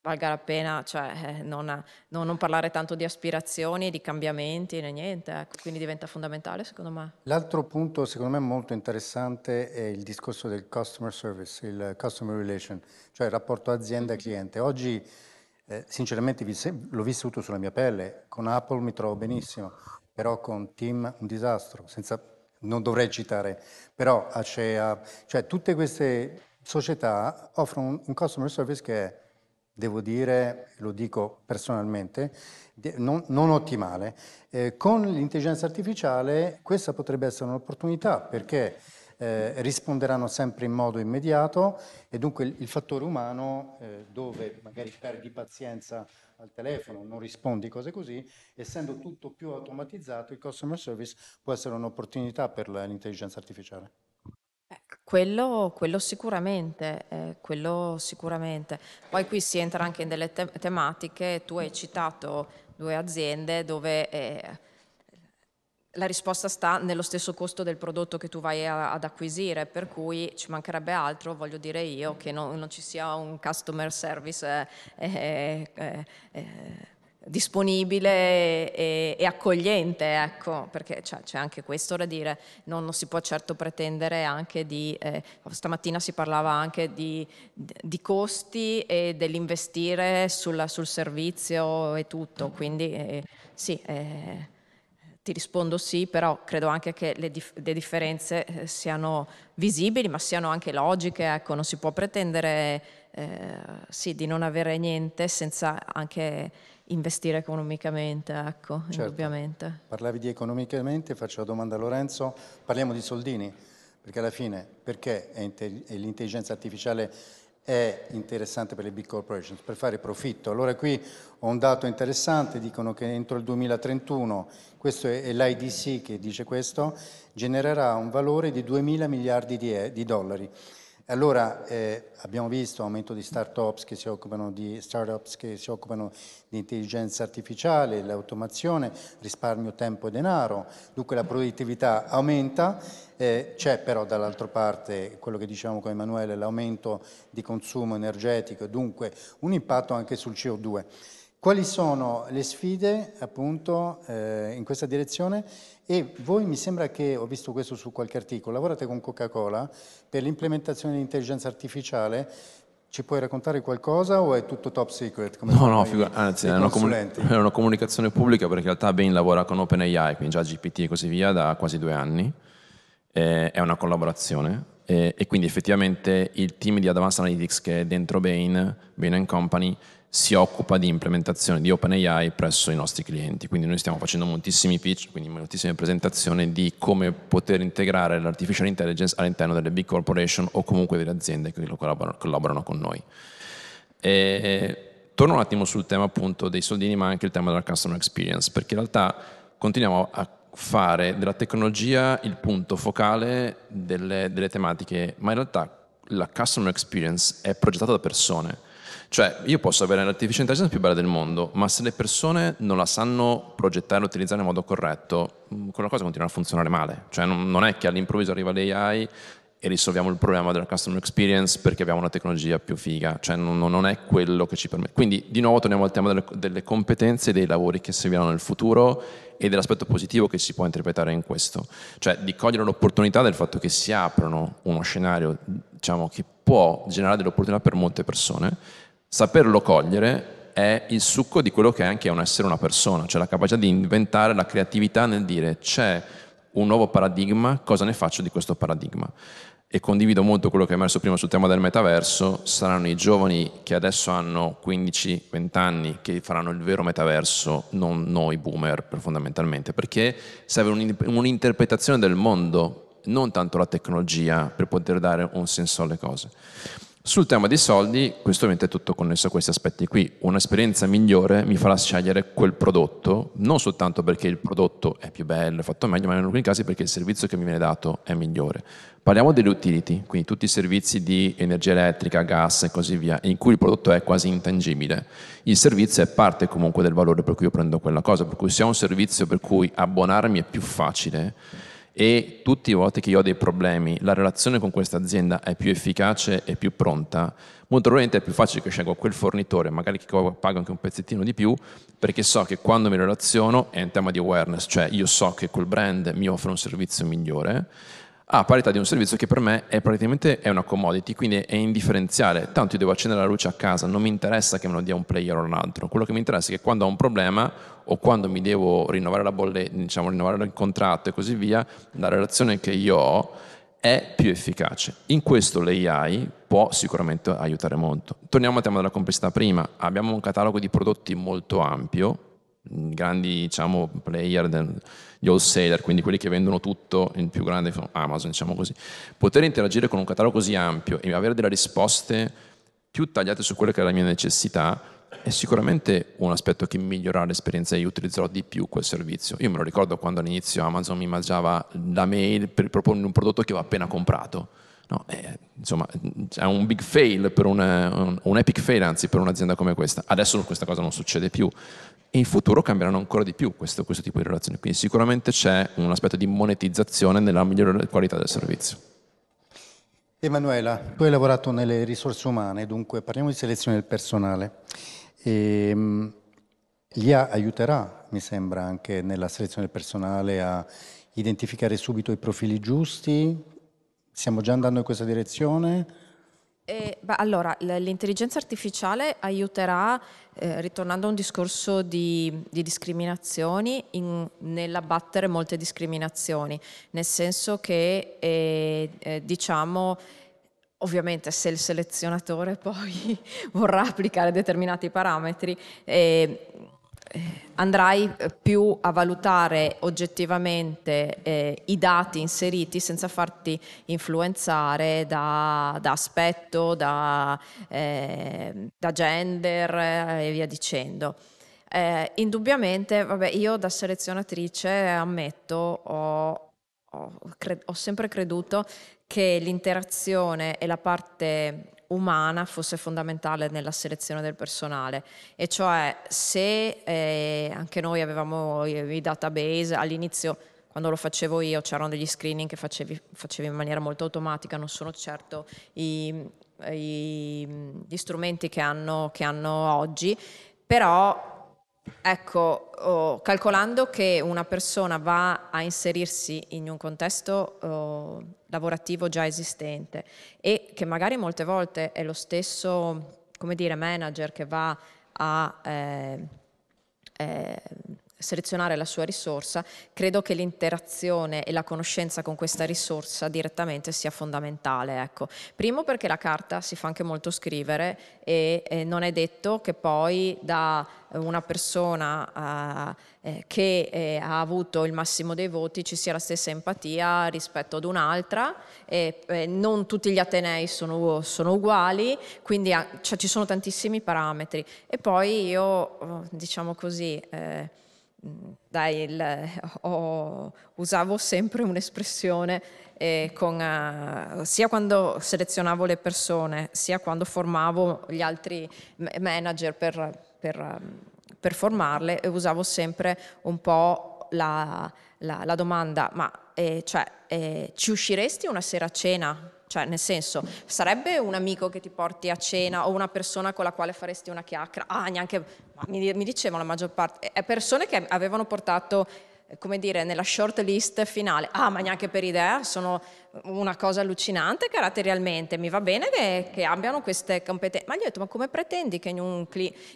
valga la pena cioè, eh, non, non, non, parlare tanto di aspirazioni, di cambiamenti né niente, ecco, quindi diventa fondamentale secondo me. L'altro punto secondo me molto interessante è il discorso del customer service, il customer relation, cioè il rapporto azienda-cliente. Oggi eh, sinceramente l'ho vissuto sulla mia pelle, con Apple mi trovo benissimo, però con Team un disastro, senza, non dovrei citare, però Acea, cioè tutte queste società offrono un, un customer service che è devo dire, lo dico personalmente, non, non ottimale. Eh, con l'intelligenza artificiale questa potrebbe essere un'opportunità perché eh, risponderanno sempre in modo immediato e dunque il, il fattore umano eh, dove magari perdi pazienza al telefono, non rispondi, cose così, essendo tutto più automatizzato il customer service può essere un'opportunità per l'intelligenza artificiale. Quello, quello, sicuramente, eh, quello, sicuramente, Poi qui si entra anche in delle te tematiche, tu hai citato due aziende dove eh, la risposta sta nello stesso costo del prodotto che tu vai a, ad acquisire, per cui ci mancherebbe altro, voglio dire io, che non, non ci sia un customer service eh, eh, eh disponibile e, e, accogliente, ecco, perché c'è anche questo da dire, non, non, si può certo pretendere anche di, eh, stamattina si parlava anche di, di costi e dell'investire sul, sul, servizio e tutto, quindi eh, sì, eh, ti rispondo sì, però credo anche che le, dif le differenze eh, siano visibili, ma siano anche logiche, ecco, non si può pretendere eh, sì, di non avere niente senza anche investire economicamente, ecco, certo. indubbiamente. Parlavi di economicamente, faccio la domanda a Lorenzo, parliamo di soldini, perché alla fine perché l'intelligenza artificiale è interessante per le big corporations? Per fare profitto. Allora qui ho un dato interessante, dicono che entro il 2031, questo è l'IDC che dice questo, genererà un valore di 2 mila miliardi di, di dollari. Allora eh, abbiamo visto aumento di start-ups che si occupano di, che si occupano di intelligenza artificiale, l'automazione, risparmio tempo e denaro, dunque la produttività aumenta, eh, c'è però dall'altra parte quello che diciamo con Emanuele, l'aumento di consumo energetico, dunque un impatto anche sul CO2. Quali sono le sfide appunto eh, in questa direzione? E voi mi sembra che, ho visto questo su qualche articolo, lavorate con Coca-Cola per l'implementazione di intelligenza artificiale. Ci puoi raccontare qualcosa o è tutto top secret? no, no, figu- anzi, è una, è una, comunicazione pubblica perché in realtà Bain lavora con OpenAI, quindi già GPT e così via, da quasi due anni. Eh, è una collaborazione eh, e quindi effettivamente il team di Advanced Analytics che è dentro Bain, Bain Company, si occupa di implementazione di OpenAI presso i nostri clienti. Quindi noi stiamo facendo moltissimi pitch, quindi moltissime presentazioni di come poter integrare l'artificial intelligence all'interno delle big corporation o comunque delle aziende che collaborano, collaborano con noi. E, torno un attimo sul tema appunto dei soldini, ma anche il tema della customer experience, perché in realtà continuiamo a fare della tecnologia il punto focale delle, delle tematiche, ma in realtà la customer experience è progettata da persone cioè, io posso avere l'artificial intelligence più bella del mondo, ma se le persone non la sanno progettare e utilizzare in modo corretto, mm, quella cosa continua a funzionare male. Cioè, non, non è che all'improvviso arriva l'AI e risolviamo il problema della customer experience perché abbiamo una tecnologia più figa, cioè non, non è quello che ci permette. Quindi di nuovo torniamo al tema delle, delle competenze e dei lavori che serviranno nel futuro e dell'aspetto positivo che si può interpretare in questo, cioè di cogliere l'opportunità del fatto che si aprono uno scenario diciamo, che può generare delle opportunità per molte persone Saperlo cogliere è il succo di quello che è anche un essere una persona, cioè la capacità di inventare la creatività nel dire c'è un nuovo paradigma, cosa ne faccio di questo paradigma? E condivido molto quello che è emerso prima sul tema del metaverso, saranno i giovani che adesso hanno 15-20 anni che faranno il vero metaverso, non noi boomer fondamentalmente, perché serve un'interpretazione del mondo, non tanto la tecnologia per poter dare un senso alle cose. Sul tema dei soldi, questo ovviamente è tutto connesso a questi aspetti qui. Un'esperienza migliore mi farà scegliere quel prodotto, non soltanto perché il prodotto è più bello, è fatto meglio, ma in alcuni casi perché il servizio che mi viene dato è migliore. Parliamo delle utility, quindi tutti i servizi di energia elettrica, gas e così via, in cui il prodotto è quasi intangibile. Il servizio è parte comunque del valore per cui io prendo quella cosa, per cui se ho un servizio per cui abbonarmi è più facile, e tutte le volte che io ho dei problemi, la relazione con questa azienda è più efficace e più pronta, molto probabilmente è più facile che scelgo quel fornitore, magari che pago anche un pezzettino di più, perché so che quando mi relaziono è un tema di awareness, cioè io so che quel brand mi offre un servizio migliore, a parità di un servizio che per me è praticamente è una commodity, quindi è indifferenziale. Tanto io devo accendere la luce a casa, non mi interessa che me lo dia un player o un altro. Quello che mi interessa è che quando ho un problema o quando mi devo rinnovare la bolletta, diciamo rinnovare il contratto e così via, la relazione che io ho è più efficace. In questo l'AI può sicuramente aiutare molto. Torniamo al tema della complessità prima. Abbiamo un catalogo di prodotti molto ampio, grandi diciamo, player, gli wholesaler, quindi quelli che vendono tutto, il più grande Amazon, diciamo così. Poter interagire con un catalogo così ampio e avere delle risposte più tagliate su quelle che è la mia necessità è sicuramente un aspetto che migliorerà l'esperienza e io utilizzerò di più quel servizio. Io me lo ricordo quando all'inizio Amazon mi mangiava la mail per propormi un prodotto che avevo appena comprato. No, eh, insomma, è un big fail, una, un, un, epic fail anzi per un'azienda come questa. Adesso questa cosa non succede più e in futuro cambieranno ancora di più questo, questo tipo di relazioni. Quindi sicuramente c'è un aspetto di monetizzazione nella migliore qualità del servizio. Emanuela, tu hai lavorato nelle risorse umane, dunque parliamo di selezione del personale. E, ehm, l'IA aiuterà, mi sembra, anche nella selezione del personale a identificare subito i profili giusti. Stiamo già andando in questa direzione? Eh, beh, allora, l'intelligenza artificiale aiuterà, eh, ritornando a un discorso di, di discriminazioni, in, nell'abbattere molte discriminazioni, nel senso che, eh, eh diciamo, Ovviamente se il selezionatore poi vorrà applicare determinati parametri, eh, andrai più a valutare oggettivamente eh, i dati inseriti senza farti influenzare da, da aspetto, da, eh, da, gender e via dicendo. Eh, indubbiamente, vabbè, io da selezionatrice ammetto, ho, ho, ho sempre creduto che l'interazione e la parte umana fosse fondamentale nella selezione del personale. E cioè se eh, anche noi avevamo i, database all'inizio quando lo facevo io c'erano degli screening che facevi, facevi in maniera molto automatica non sono certo i, i, gli strumenti che hanno, che hanno oggi però Ecco, oh, calcolando che una persona va a inserirsi in un contesto oh, lavorativo già esistente e che magari molte volte è lo stesso, come dire, manager che va a eh, eh, selezionare la sua risorsa, credo che l'interazione e la conoscenza con questa risorsa direttamente sia fondamentale. Ecco. Primo perché la carta si fa anche molto scrivere e, e non è detto che poi da una persona uh, eh, che eh, ha avuto il massimo dei voti ci sia la stessa empatia rispetto ad un'altra, e, eh, non tutti gli atenei sono, sono uguali, quindi cioè, ci sono tantissimi parametri. E poi io, diciamo così, eh, dai, il, ho, usavo sempre un'espressione eh, con, uh, sia quando selezionavo le persone, sia quando formavo gli altri manager per, per, per formarle, usavo sempre un po' la, la, la domanda, ma eh, cioè, eh, ci usciresti una sera a cena? Cioè, nel senso, sarebbe un amico che ti porti a cena o una persona con la quale faresti una chiacchiera? Ah, neanche, mi, mi dicevano la maggior parte, è persone che avevano portato come dire, nella short list finale, ah ma neanche per idea, sono una cosa allucinante caratterialmente, mi va bene che, abbiano queste competenze, ma gli ho detto ma come pretendi che in un,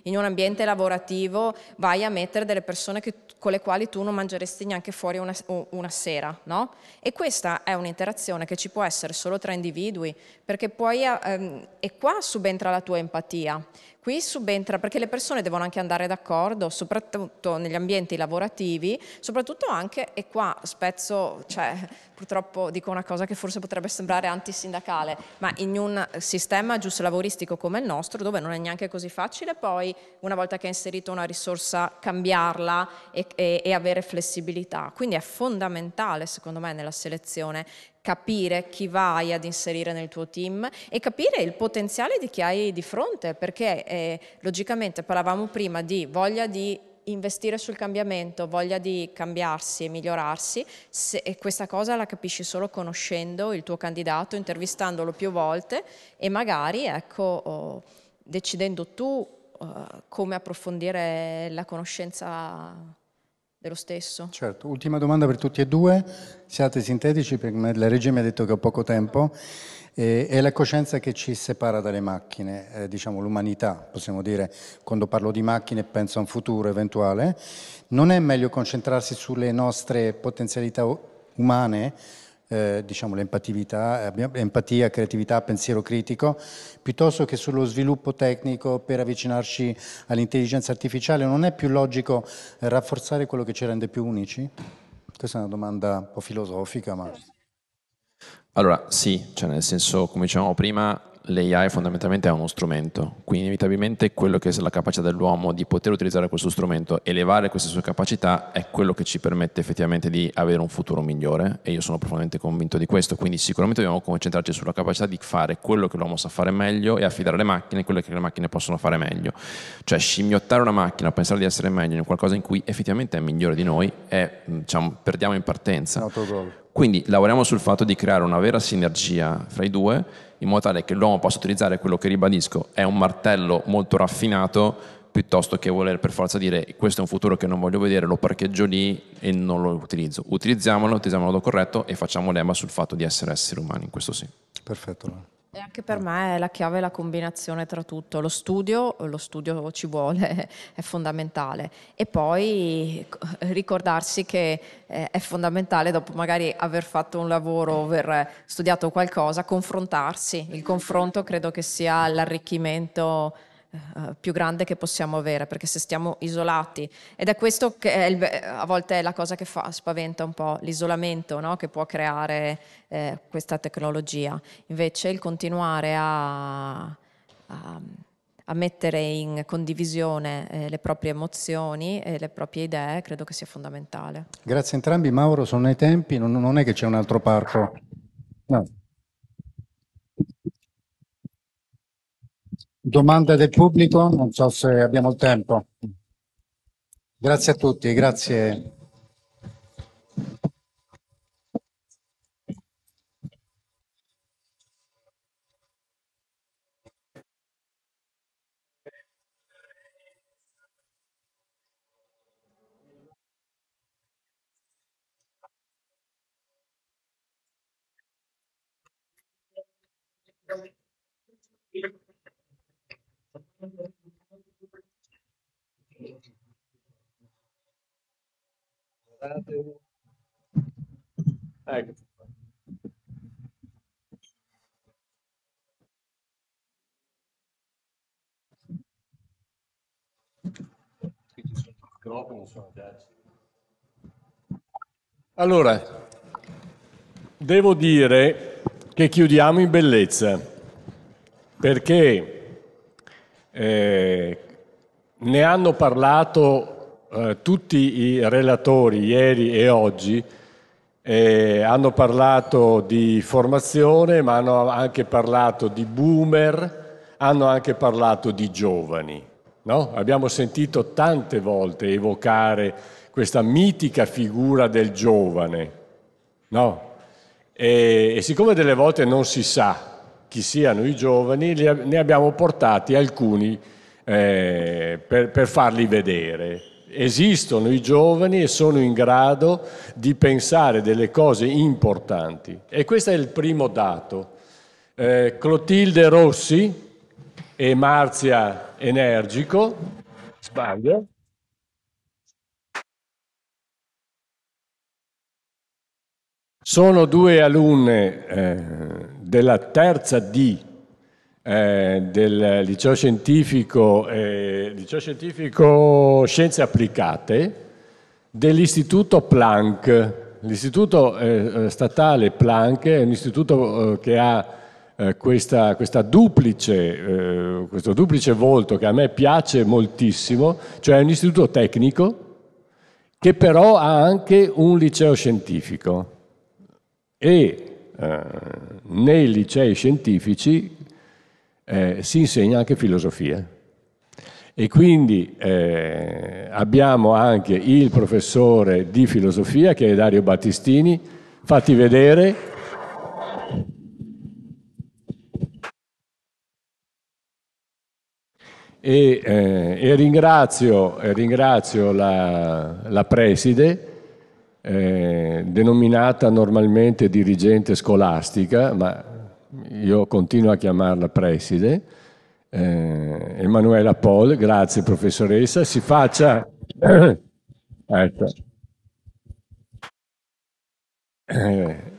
in un ambiente lavorativo vai a mettere delle persone che, con le quali tu non mangeresti neanche fuori una, una sera, no? E questa è un'interazione che ci può essere solo tra individui, perché poi, ehm, e qua subentra la tua empatia, Qui subentra perché le persone devono anche andare d'accordo, soprattutto negli ambienti lavorativi, soprattutto anche, e qua spezzo, cioè, purtroppo dico una cosa che forse potrebbe sembrare antisindacale, ma in un sistema giusto lavoristico come il nostro, dove non è neanche così facile poi, una volta che hai inserito una risorsa, cambiarla e, e, e avere flessibilità. Quindi è fondamentale, secondo me, nella selezione capire chi vai ad inserire nel tuo team e capire il potenziale di chi hai di fronte, perché eh, logicamente parlavamo prima di voglia di investire sul cambiamento, voglia di cambiarsi e migliorarsi se, e questa cosa la capisci solo conoscendo il tuo candidato, intervistandolo più volte e magari ecco, oh, decidendo tu uh, come approfondire la conoscenza dello stesso. Certo, ultima domanda per tutti e due, siate sintetici perché la regia mi ha detto che ho poco tempo. È la coscienza che ci separa dalle macchine, eh, diciamo l'umanità, possiamo dire, quando parlo di macchine penso a un futuro eventuale. Non è meglio concentrarsi sulle nostre potenzialità umane eh, diciamo, l'empatia, empatia, creatività, pensiero critico, piuttosto che sullo sviluppo tecnico per avvicinarci all'intelligenza artificiale? Non è più logico rafforzare quello che ci rende più unici? Questa è una domanda un po' filosofica, ma... Allora, sì, cioè nel senso, come dicevamo prima, l'AI fondamentalmente è uno strumento, quindi inevitabilmente quello che è la capacità dell'uomo di poter utilizzare questo strumento, elevare queste sue capacità, è quello che ci permette effettivamente di avere un futuro migliore e io sono profondamente convinto di questo, quindi sicuramente dobbiamo concentrarci sulla capacità di fare quello che l'uomo sa fare meglio e affidare alle macchine quello che le macchine possono fare meglio, cioè scimmiottare una macchina, pensare di essere meglio in qualcosa in cui effettivamente è migliore di noi, è, diciamo, perdiamo in partenza. Quindi lavoriamo sul fatto di creare una vera sinergia fra i due in modo tale che l'uomo possa utilizzare quello che ribadisco è un martello molto raffinato piuttosto che voler per forza dire questo è un futuro che non voglio vedere, lo parcheggio lì e non lo utilizzo. Utilizziamolo, utilizziamolo in modo corretto e facciamo lema sul fatto di essere esseri umani, in questo sì. Perfetto. E anche per me la chiave è la combinazione tra tutto, lo studio, lo studio ci vuole, è fondamentale. E poi ricordarsi che eh, è fondamentale dopo magari aver fatto un lavoro, aver studiato qualcosa, confrontarsi, il confronto credo che sia l'arricchimento eh, più grande che possiamo avere, perché se stiamo isolati, ed è questo che è il, a volte è la cosa che fa, spaventa un po', l'isolamento no? che può creare eh, questa tecnologia. Invece il continuare a, a, a mettere in condivisione eh, le proprie emozioni e le proprie idee credo che sia fondamentale. Grazie a entrambi. Mauro, sono nei tempi, non, non è che c'è un altro parco. No. Domande del pubblico? Non so se abbiamo il tempo. Grazie a tutti, grazie. Ecco. Allora, devo dire che chiudiamo in bellezza, perché eh, ne hanno parlato eh, tutti i relatori ieri e oggi, eh, hanno parlato di formazione, ma hanno anche parlato di boomer, hanno anche parlato di giovani. No? Abbiamo sentito tante volte evocare questa mitica figura del giovane. No? E, e, siccome delle volte non si sa chi siano i giovani, ne abbiamo portati alcuni eh, per, per farli vedere esistono i giovani e sono in grado di pensare delle cose importanti. E questo è il primo dato. Eh, Clotilde Rossi e Marzia Energico, sbaglio, sono due alunne eh, della terza D eh, del liceo scientifico, eh, liceo scientifico Scienze Applicate dell'istituto Planck. L'istituto eh, eh statale Planck è un istituto eh, che ha questa, questa duplice, questo duplice volto che a me piace moltissimo, cioè è un istituto tecnico che però ha anche un liceo scientifico e nei licei scientifici eh, si insegna anche filosofia. E quindi eh, abbiamo anche il professore di filosofia che è Dario Battistini. Fatti vedere. E, eh, e ringrazio, ringrazio, la, la preside, eh, denominata normalmente dirigente scolastica, ma io continuo a chiamarla preside, eh, Emanuela Pol, grazie professoressa, si faccia... ecco. eh,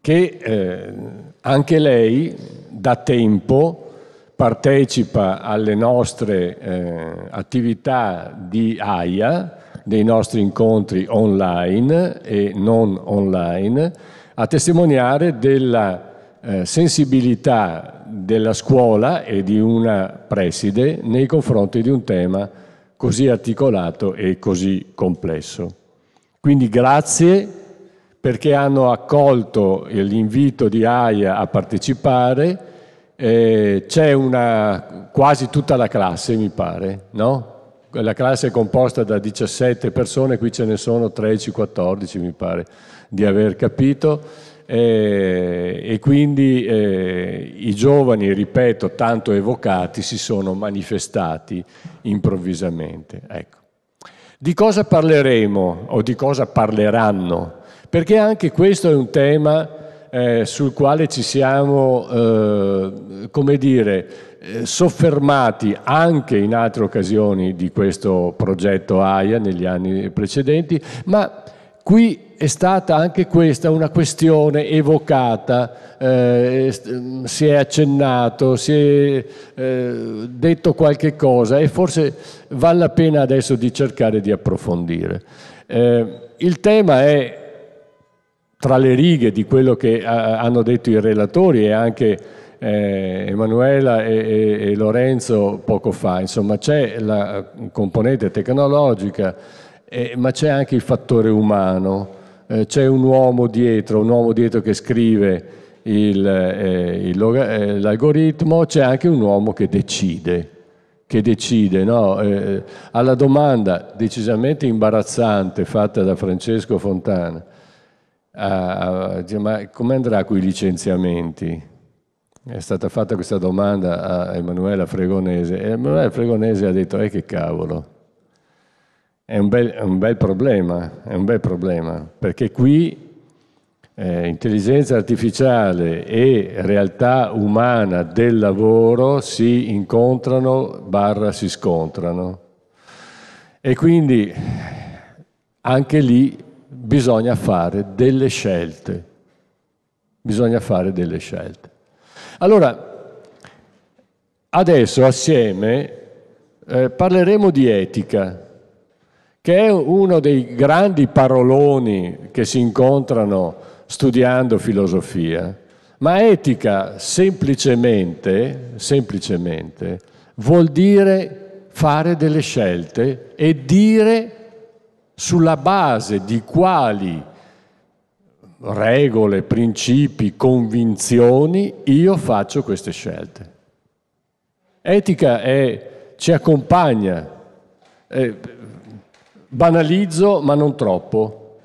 che eh, anche lei da tempo partecipa alle nostre eh, attività di AIA, dei nostri incontri online e non online, a testimoniare della eh, sensibilità della scuola e di una preside nei confronti di un tema così articolato e così complesso. Quindi grazie perché hanno accolto l'invito di AIA a partecipare, eh, c'è una, quasi tutta la classe mi pare, no? La classe è composta da 17 persone, qui ce ne sono 13-14 mi pare di aver capito eh, e quindi eh, i giovani, ripeto, tanto evocati, si sono manifestati improvvisamente. Ecco. Di cosa parleremo o di cosa parleranno? Perché anche questo è un tema eh, sul quale ci siamo, eh, come dire, eh, soffermati anche in altre occasioni di questo progetto AIA negli anni precedenti, ma qui è stata anche questa una questione evocata, eh, si è accennato, si è eh, detto qualche cosa e forse vale la pena adesso di cercare di approfondire. Eh, il tema è tra le righe di quello che hanno detto i relatori e anche eh, Emanuela e, e, e, Lorenzo poco fa, insomma c'è la componente tecnologica, eh, ma c'è anche il fattore umano, eh, c'è un uomo dietro, un uomo dietro che scrive il, eh, il, eh, l'algoritmo, c'è anche un uomo che decide che decide, no? eh, alla domanda decisamente imbarazzante fatta da Francesco Fontana, a, a, ma come andrà con i licenziamenti? È stata fatta questa domanda a Emanuela Fregonese e Emanuela Fregonese ha detto, eh che cavolo, è un bel, è un bel problema, è un bel problema, perché qui eh, intelligenza artificiale e realtà umana del lavoro si incontrano, barra si scontrano. E quindi anche lì bisogna fare delle scelte. Bisogna fare delle scelte. Allora, adesso assieme eh, parleremo di etica, che è uno dei grandi paroloni che si incontrano studiando filosofia, ma etica semplicemente, semplicemente vuol dire fare delle scelte e dire sulla base di quali regole, principi, convinzioni io faccio queste scelte. Etica è, ci accompagna, eh, banalizzo ma non troppo.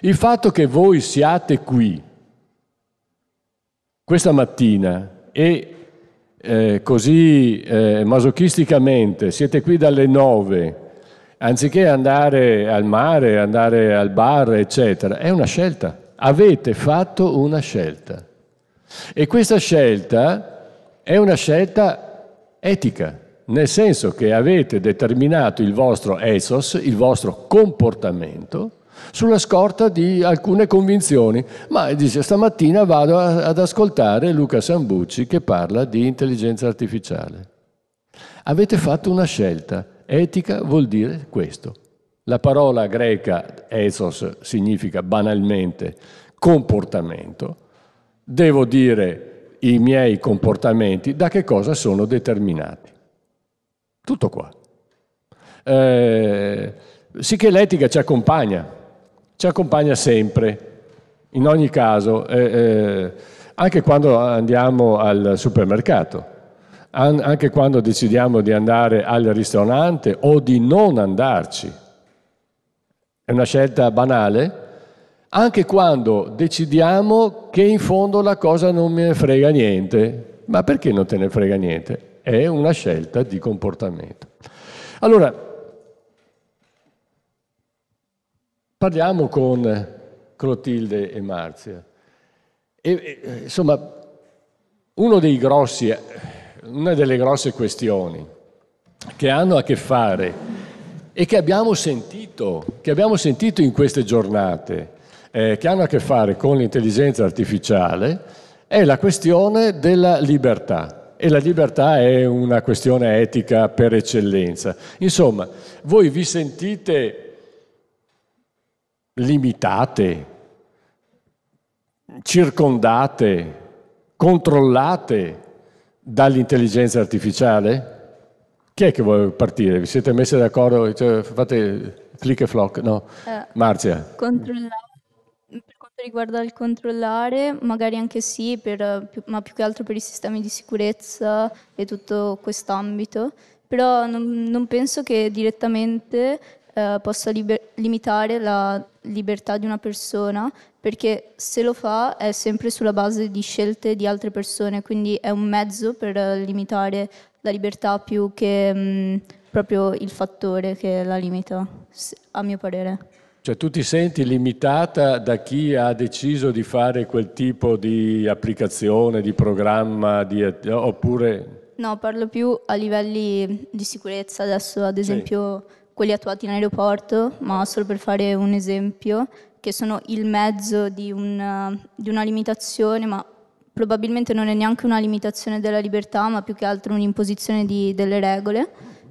Il fatto che voi siate qui questa mattina e eh, così eh, masochisticamente siete qui dalle nove anziché andare al mare, andare al bar, eccetera, è una scelta. Avete fatto una scelta. E questa scelta è una scelta etica, nel senso che avete determinato il vostro ethos, il vostro comportamento, sulla scorta di alcune convinzioni. Ma dice, stamattina vado ad ascoltare Luca Sambucci che parla di intelligenza artificiale. Avete fatto una scelta Etica vuol dire questo. La parola greca ethos significa banalmente comportamento. Devo dire i miei comportamenti da che cosa sono determinati. Tutto qua. Eh, sì che l'etica ci accompagna, ci accompagna sempre, in ogni caso, eh, eh, anche quando andiamo al supermercato anche quando decidiamo di andare al ristorante o di non andarci. È una scelta banale, anche quando decidiamo che in fondo la cosa non me ne frega niente. Ma perché non te ne frega niente? È una scelta di comportamento. Allora, parliamo con Clotilde e Marzia. E, e, insomma, grossi una delle grosse questioni che hanno a che fare e che abbiamo sentito, che abbiamo sentito in queste giornate, eh, che hanno a che fare con l'intelligenza artificiale è la questione della libertà. E la libertà è una questione etica per eccellenza. Insomma, voi vi sentite limitate, circondate, controllate dall'intelligenza artificiale? Chi è che vuole partire? Vi siete messi d'accordo? Cioè, fate click e flock? No. Eh, Marzia. Controllare, riguarda il controllare, magari anche sì, per, ma più che altro per i sistemi di sicurezza e tutto quest'ambito. Però non, non penso che direttamente eh, possa liber- limitare la libertà di una persona, perché se lo fa è sempre sulla base di scelte di altre persone, quindi è un mezzo per limitare la libertà più che mh, mm, proprio il fattore che la limita, a mio parere. Cioè tu ti senti limitata da chi ha deciso di fare quel tipo di applicazione, di programma, di, oppure... No, parlo più a livelli di sicurezza. Adesso, ad esempio sì. quelli attuati in aeroporto, ma solo per fare un esempio, che sono il mezzo di una, di una limitazione, ma probabilmente non è neanche una limitazione della libertà, ma più che altro un'imposizione di, delle regole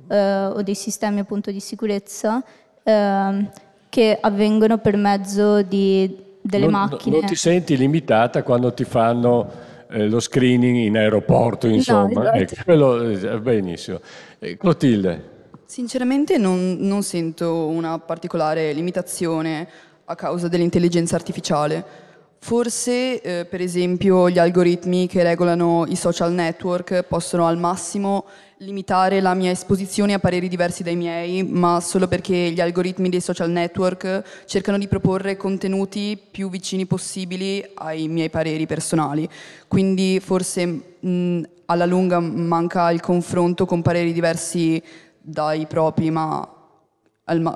eh, o dei sistemi appunto di sicurezza. Eh, che avvengono per mezzo di, delle non, macchine. Non ti senti limitata quando ti fanno eh, lo screening in aeroporto, insomma. No, esatto. ecco, quello, eh, benissimo. Eh, Clotilde. Sinceramente non, non sento una particolare limitazione a causa dell'intelligenza artificiale Forse, eh, per esempio, gli algoritmi che regolano i social network possono al massimo limitare la mia esposizione a pareri diversi dai miei, ma solo perché gli algoritmi dei social network cercano di proporre contenuti più vicini possibili ai miei pareri personali. Quindi forse mh, alla lunga manca il confronto con pareri diversi dai propri, ma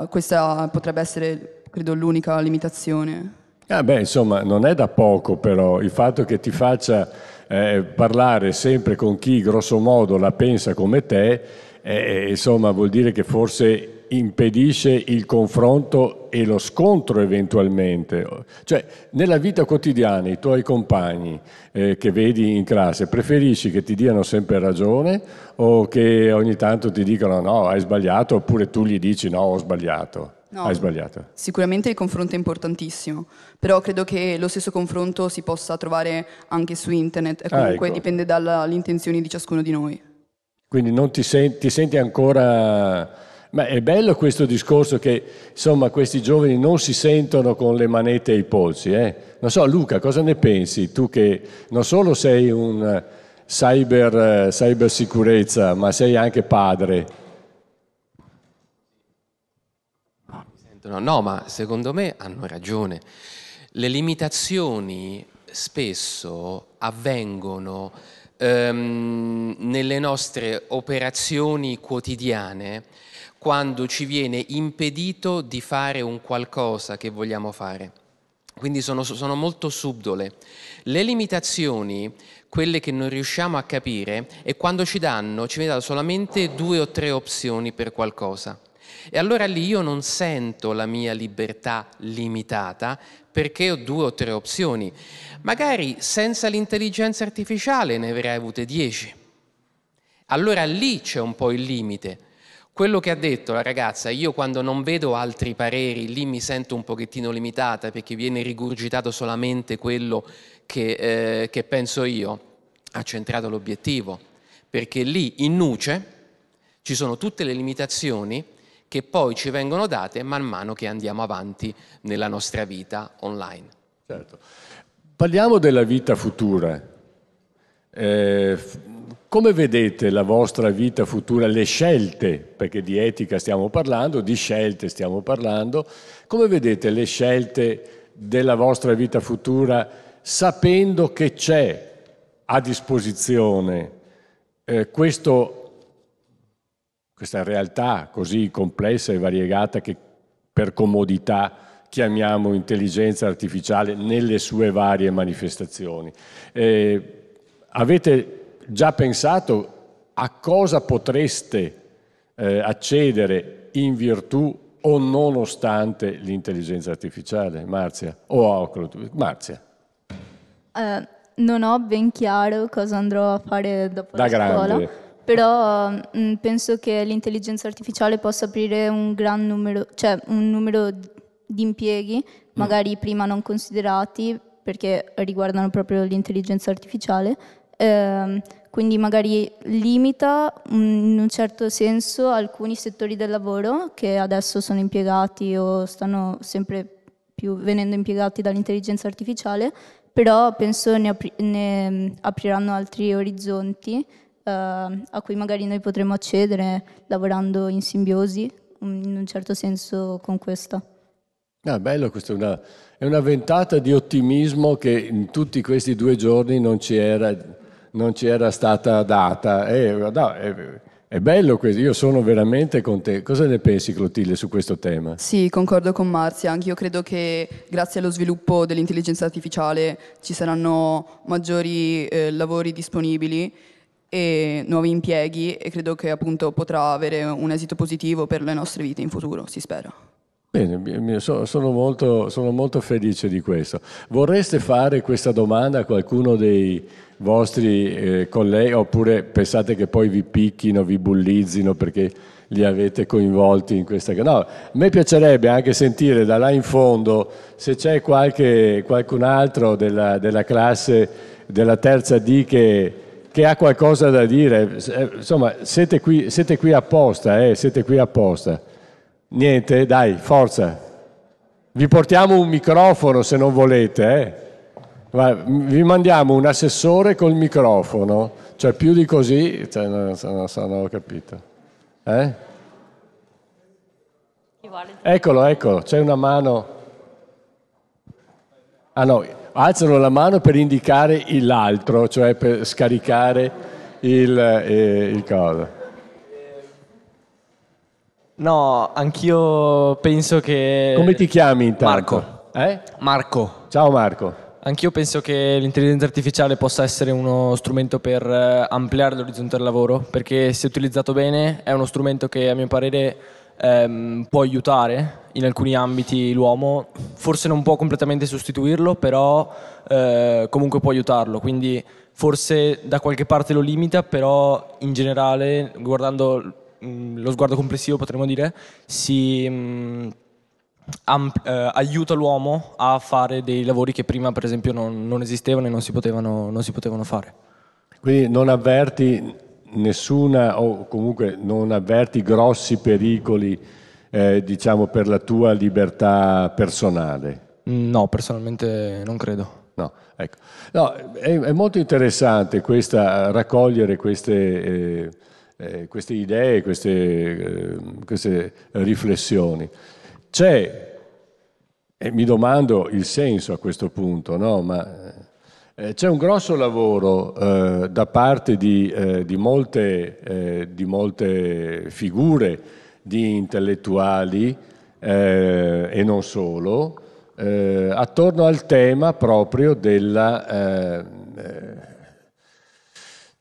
questa potrebbe essere, credo, l'unica limitazione. Ah beh, insomma, non è da poco però il fatto che ti faccia eh, parlare sempre con chi grosso modo la pensa come te, eh, insomma, vuol dire che forse impedisce il confronto e lo scontro eventualmente. Cioè, nella vita quotidiana, i tuoi compagni eh, che vedi in classe, preferisci che ti diano sempre ragione o che ogni tanto ti dicano no, hai sbagliato, oppure tu gli dici no, ho sbagliato? No, Hai sbagliato. Sicuramente il confronto è importantissimo, però credo che lo stesso confronto si possa trovare anche su internet e ah, comunque ah, ecco. dipende dalle intenzioni di ciascuno di noi. Quindi non ti senti, ti senti ancora... Ma è bello questo discorso che insomma questi giovani non si sentono con le manette ai polsi. Eh? Non so, Luca, cosa ne pensi? Tu che non solo sei un cyber, cyber sicurezza, ma sei anche padre. Sentono. No, ma secondo me hanno ragione. Le limitazioni spesso avvengono ehm, nelle nostre operazioni quotidiane quando ci viene impedito di fare un qualcosa che vogliamo fare. Quindi sono, sono molto subdole. Le limitazioni, quelle che non riusciamo a capire, è quando ci danno, ci viene solamente due o tre opzioni per qualcosa. E allora lì io non sento la mia libertà limitata perché ho due o tre opzioni. Magari senza l'intelligenza artificiale ne avrei avute dieci. Allora lì c'è un po' il limite. Quello che ha detto la ragazza, io quando non vedo altri pareri, lì mi sento un pochettino limitata perché viene rigurgitato solamente quello che, eh, che penso io, ha centrato l'obiettivo, perché lì in nuce ci sono tutte le limitazioni che poi ci vengono date man mano che andiamo avanti nella nostra vita online. Certo. Parliamo della vita futura. Eh, come vedete la vostra vita futura, le scelte, perché di etica stiamo parlando, di scelte stiamo parlando, come vedete le scelte della vostra vita futura sapendo che c'è a disposizione eh, questo questa realtà così complessa e variegata che per comodità chiamiamo intelligenza artificiale nelle sue varie manifestazioni. Eh, avete già pensato a cosa potreste eh, accedere in virtù o nonostante l'intelligenza artificiale? Marzia? O Marzia? Eh, non ho ben chiaro cosa andrò a fare dopo da la grande. scuola, però mh, mm, penso che l'intelligenza artificiale possa aprire un gran numero, cioè un numero di impieghi, Mm. magari prima non considerati, perché riguardano proprio l'intelligenza artificiale. Ehm, quindi magari limita mm, in un certo senso alcuni settori del lavoro che adesso sono impiegati o stanno sempre più venendo impiegati dall'intelligenza artificiale, però penso ne, apri- ne mm, apriranno altri orizzonti eh, a cui magari noi potremo accedere lavorando in simbiosi mm, in un certo senso con questa. Ah, bello, questa è una, è una ventata di ottimismo che in tutti questi due giorni non ci era, non ci era stata data. Eh, no, è, è bello questo, io sono veramente contento. Cosa ne pensi Clotilde su questo tema? Sì, concordo con Marzia, anche io credo che grazie allo sviluppo dell'intelligenza artificiale ci saranno maggiori eh, lavori disponibili e nuovi impieghi e credo che appunto potrà avere un esito positivo per le nostre vite in futuro, si spera. Bene, sono molto, sono molto felice di questo. Vorreste fare questa domanda a qualcuno dei vostri eh, colleghi oppure pensate che poi vi picchino, vi bullizzino perché li avete coinvolti in questa... No, a me piacerebbe anche sentire da là in fondo se c'è qualche, qualcun altro della, della classe della terza D che, che, ha qualcosa da dire. Insomma, siete qui, siete qui apposta, eh, siete qui apposta. Niente, dai, forza. Vi portiamo un microfono se non volete, eh. Vi mandiamo un assessore col microfono, cioè più di così, cioè, non, non, non ho capito. Eh? Eccolo, eccolo, c'è una mano. Ah no, alzano la mano per indicare l'altro, cioè per scaricare il, eh, il coso. No, anch'io penso che... Come ti chiami intanto? Marco. Eh? Marco. Ciao Marco. Anch'io penso che l'intelligenza artificiale possa essere uno strumento per eh, ampliare l'orizzonte del lavoro, perché se utilizzato bene è uno strumento che a mio parere ehm, può aiutare in alcuni ambiti l'uomo, forse non può completamente sostituirlo, però eh, comunque può aiutarlo, quindi forse da qualche parte lo limita, però in generale, guardando mh, lo sguardo complessivo potremmo dire, si... Mh, amp- eh, aiuta l'uomo a fare dei lavori che prima per esempio non, non esistevano e non si, potevano, non si potevano fare. Quindi non avverti nessuna o comunque non avverti grossi pericoli eh, diciamo per la tua libertà personale? No, personalmente non credo. No, ecco. no è, è, molto interessante questa, raccogliere queste, eh, eh, queste idee, queste, eh, queste riflessioni. C'è, e mi domando il senso a questo punto, no? Ma eh, c'è un grosso lavoro eh, da parte di, eh, di, molte, eh, di, molte, figure di intellettuali eh, e non solo, eh, attorno al tema proprio della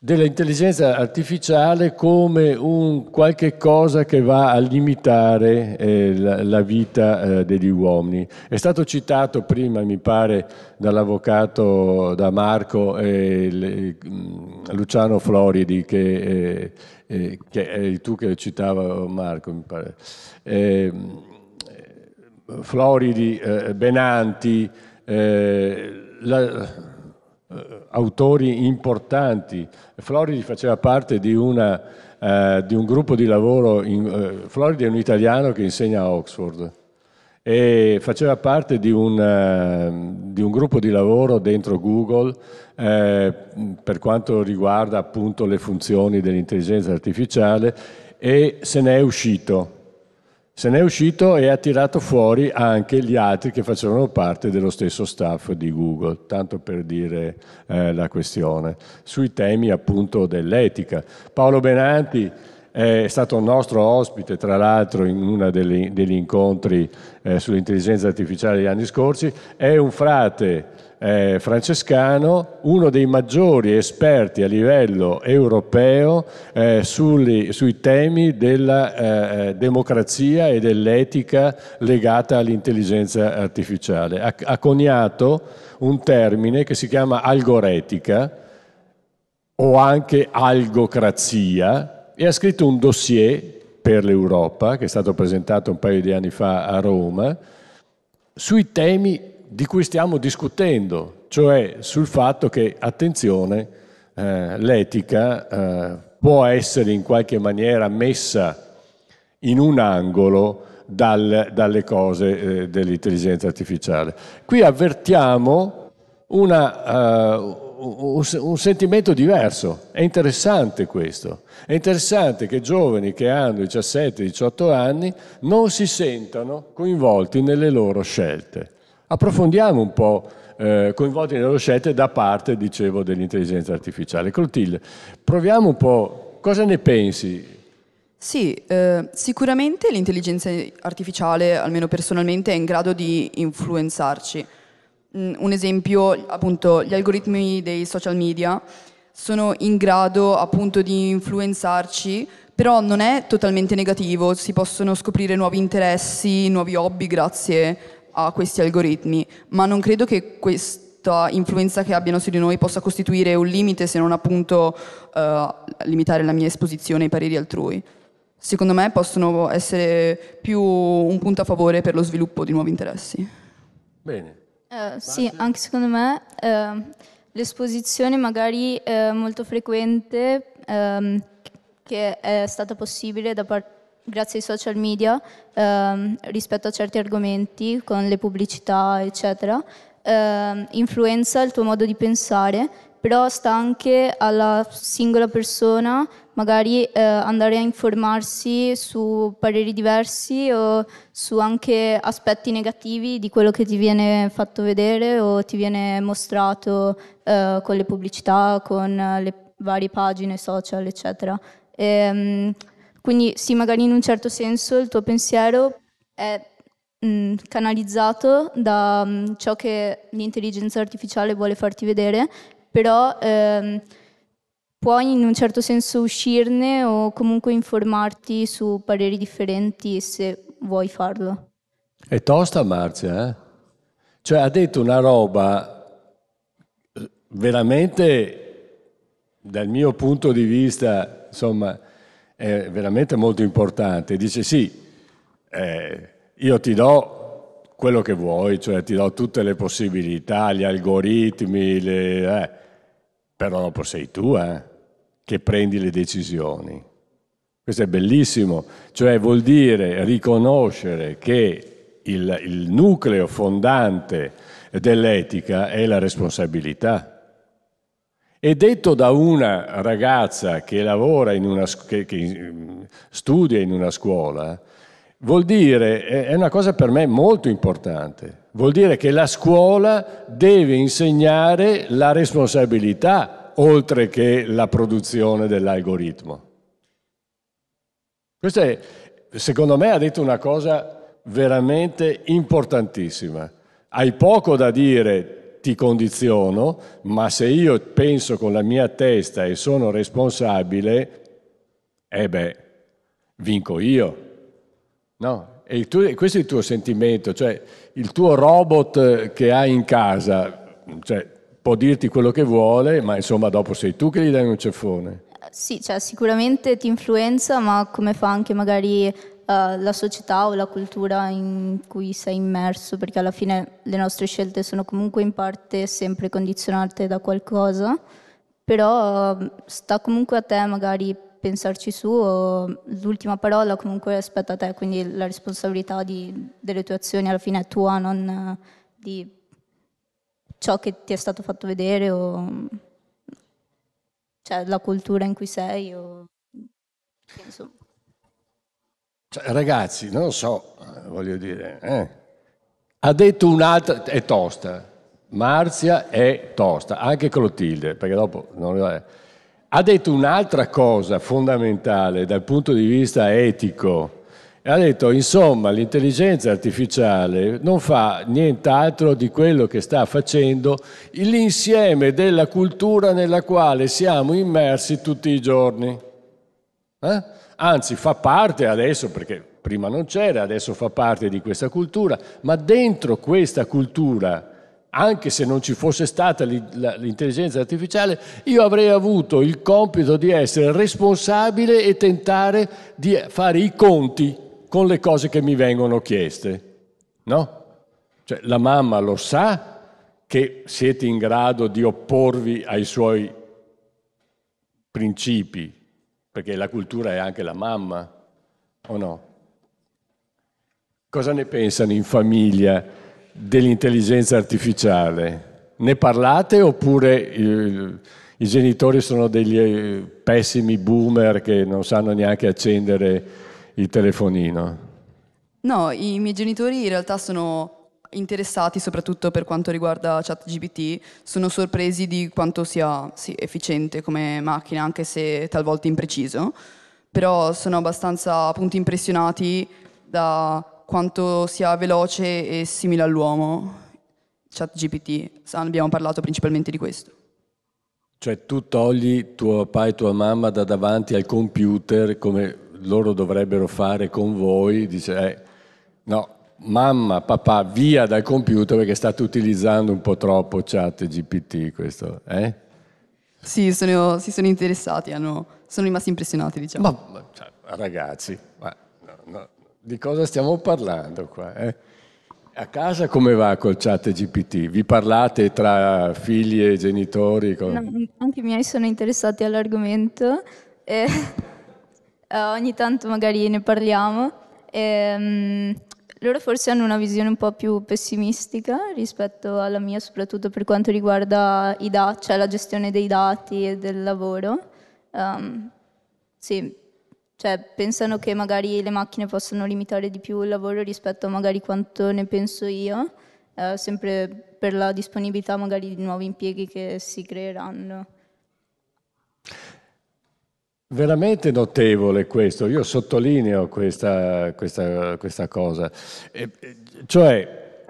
dell'intelligenza artificiale come un qualche cosa che va a limitare eh, la, la, vita eh, degli uomini. È stato citato prima, mi pare, dall'avvocato da Marco eh, Luciano Floridi, che, eh, eh, che è tu che citava Marco, mi pare. Eh, Floridi, Benanti, la, eh, autori importanti. Floridi faceva parte di, una, eh, di un gruppo di lavoro, in, eh, Floridi è un italiano che insegna a Oxford e faceva parte di un, uh, di un gruppo di lavoro dentro Google eh, per quanto riguarda appunto le funzioni dell'intelligenza artificiale e se ne è uscito se n'è uscito e ha tirato fuori anche gli altri che facevano parte dello stesso staff di Google, tanto per dire eh, la questione, sui temi appunto dell'etica. Paolo Benanti, è stato nostro ospite, tra l'altro, in uno degli, degli incontri eh, sull'intelligenza artificiale degli anni scorsi, è un frate eh, francescano, uno dei maggiori esperti a livello europeo eh, sui, sui, temi della eh, democrazia e dell'etica legata all'intelligenza artificiale. Ha, ha coniato un termine che si chiama algoretica o anche algocrazia e ha scritto un dossier per l'Europa, che è stato presentato un paio di anni fa a Roma, sui temi di cui stiamo discutendo, cioè sul fatto che, attenzione, eh, l'etica eh, può essere in qualche maniera messa in un angolo dal, dalle cose eh, dell'intelligenza artificiale. Qui avvertiamo una, uh, un, un, sentimento diverso, è interessante questo, è interessante che giovani che hanno 17-18 anni non si sentano coinvolti nelle loro scelte approfondiamo un po' eh, coinvolti nelle loro scelte da parte, dicevo, dell'intelligenza artificiale. Clotilde, proviamo un po', cosa ne pensi? Sì, eh, sicuramente l'intelligenza artificiale, almeno personalmente, è in grado di influenzarci. Mm, un esempio, appunto, gli algoritmi dei social media sono in grado appunto di influenzarci, però non è totalmente negativo, si possono scoprire nuovi interessi, nuovi hobby grazie a questi algoritmi, ma non credo che questa influenza che abbiano su di noi possa costituire un limite se non appunto uh, limitare la mia esposizione ai pareri altrui. Secondo me possono essere più un punto a favore per lo sviluppo di nuovi interessi. Bene. Uh, sì, anche secondo me uh, l'esposizione magari molto frequente um, che è stata possibile da parte grazie ai social media ehm, rispetto a certi argomenti, con le pubblicità, eccetera, ehm, influenza il tuo modo di pensare, però sta anche alla singola persona magari eh, andare a informarsi su pareri diversi o su anche aspetti negativi di quello che ti viene fatto vedere o ti viene mostrato eh, con le pubblicità, con le varie pagine social, eccetera. E, ehm, quindi sì, magari in un certo senso il tuo pensiero è mh, mm, canalizzato da mh, mm, ciò che l'intelligenza artificiale vuole farti vedere, però ehm, puoi in un certo senso uscirne o comunque informarti su pareri differenti se vuoi farlo. È tosta Marzia, eh? Cioè ha detto una roba veramente, dal mio punto di vista, insomma, è veramente molto importante. Dice sì, eh, io ti do quello che vuoi, cioè ti do tutte le possibilità, gli algoritmi, le, eh, però dopo sei tu eh, che prendi le decisioni. Questo è bellissimo, cioè vuol dire riconoscere che il, il nucleo fondante dell'etica è la responsabilità. E detto da una ragazza che lavora in una, che, che studia in una scuola, vuol dire, è una cosa per me molto importante, vuol dire che la scuola deve insegnare la responsabilità oltre che la produzione dell'algoritmo. Questo è, secondo me, ha detto una cosa veramente importantissima. Hai poco da dire ti condiziono, ma se io penso con la mia testa e sono responsabile, eh beh, vinco io. No? E tuo, questo è il tuo sentimento, cioè il tuo robot che hai in casa, cioè, può dirti quello che vuole, ma insomma dopo sei tu che gli dai un ceffone. Sì, cioè, sicuramente ti influenza, ma come fa anche magari la società o la cultura in cui sei immerso, perché alla fine le nostre scelte sono comunque in parte sempre condizionate da qualcosa, però uh, sta comunque a te magari pensarci su, l'ultima parola comunque aspetta a te, quindi la responsabilità di, delle tue azioni alla fine è tua, non uh, di ciò che ti è stato fatto vedere o cioè, la cultura in cui sei. O, insomma. Cioè, ragazzi, non lo so, voglio dire, eh. ha detto un'altra, è tosta, Marzia è tosta, anche Clotilde, perché dopo non è. ha detto un'altra cosa fondamentale dal punto di vista etico. Ha detto, insomma, l'intelligenza artificiale non fa nient'altro di quello che sta facendo l'insieme della cultura nella quale siamo immersi tutti i giorni. Eh? Anzi, fa parte adesso, perché prima non c'era, adesso fa parte di questa cultura, ma dentro questa cultura anche se non ci fosse stata l'intelligenza artificiale, io avrei avuto il compito di essere responsabile e tentare di fare i conti con le cose che mi vengono chieste. No? Cioè, la mamma lo sa che siete in grado di opporvi ai suoi principi, perché la cultura è anche la mamma, o no? Cosa ne pensano in famiglia dell'intelligenza artificiale? Ne parlate oppure i, i genitori sono degli eh, pessimi boomer che non sanno neanche accendere il telefonino? No, i miei genitori in realtà sono interessati soprattutto per quanto riguarda ChatGPT, sono sorpresi di quanto sia sì, efficiente come macchina, anche se talvolta impreciso, però sono abbastanza appunto impressionati da quanto sia veloce e simile all'uomo. ChatGPT, abbiamo parlato principalmente di questo. Cioè tu togli tuo papà e tua mamma da davanti al computer come loro dovrebbero fare con voi, dice eh, no, mamma, papà, via dal computer perché state utilizzando un po' troppo ChatGPT questo, eh? Sì, sono, si sono interessati, hanno, sono rimasti impressionati, diciamo. Ma, cioè, ragazzi, ma, no, no, di cosa stiamo parlando qua? Eh? A casa come va col chat GPT? Vi parlate tra figli e genitori? Con... No, anche i miei sono interessati all'argomento e ogni tanto magari ne parliamo. E, um, loro forse hanno una visione un po' più pessimistica rispetto alla mia, soprattutto per quanto riguarda i dati, cioè la gestione dei dati e del lavoro. Um, sì, cioè, pensano che magari le macchine possano limitare di più il lavoro rispetto a magari quanto ne penso io, eh, sempre per la disponibilità magari di nuovi impieghi che si creeranno. Veramente notevole questo, io sottolineo questa, questa, questa cosa. E, cioè,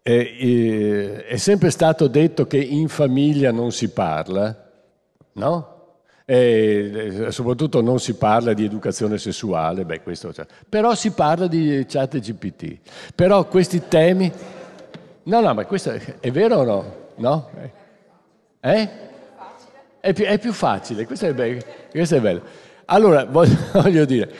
è, è sempre stato detto che in famiglia non si parla, no? E soprattutto non si parla di educazione sessuale, beh, questo, cioè. però si parla di chat GPT. Però questi temi... No, no, ma questo è vero o no? No? Eh? È più, è più facile, questo è, bello, questo è bello. Allora, voglio dire,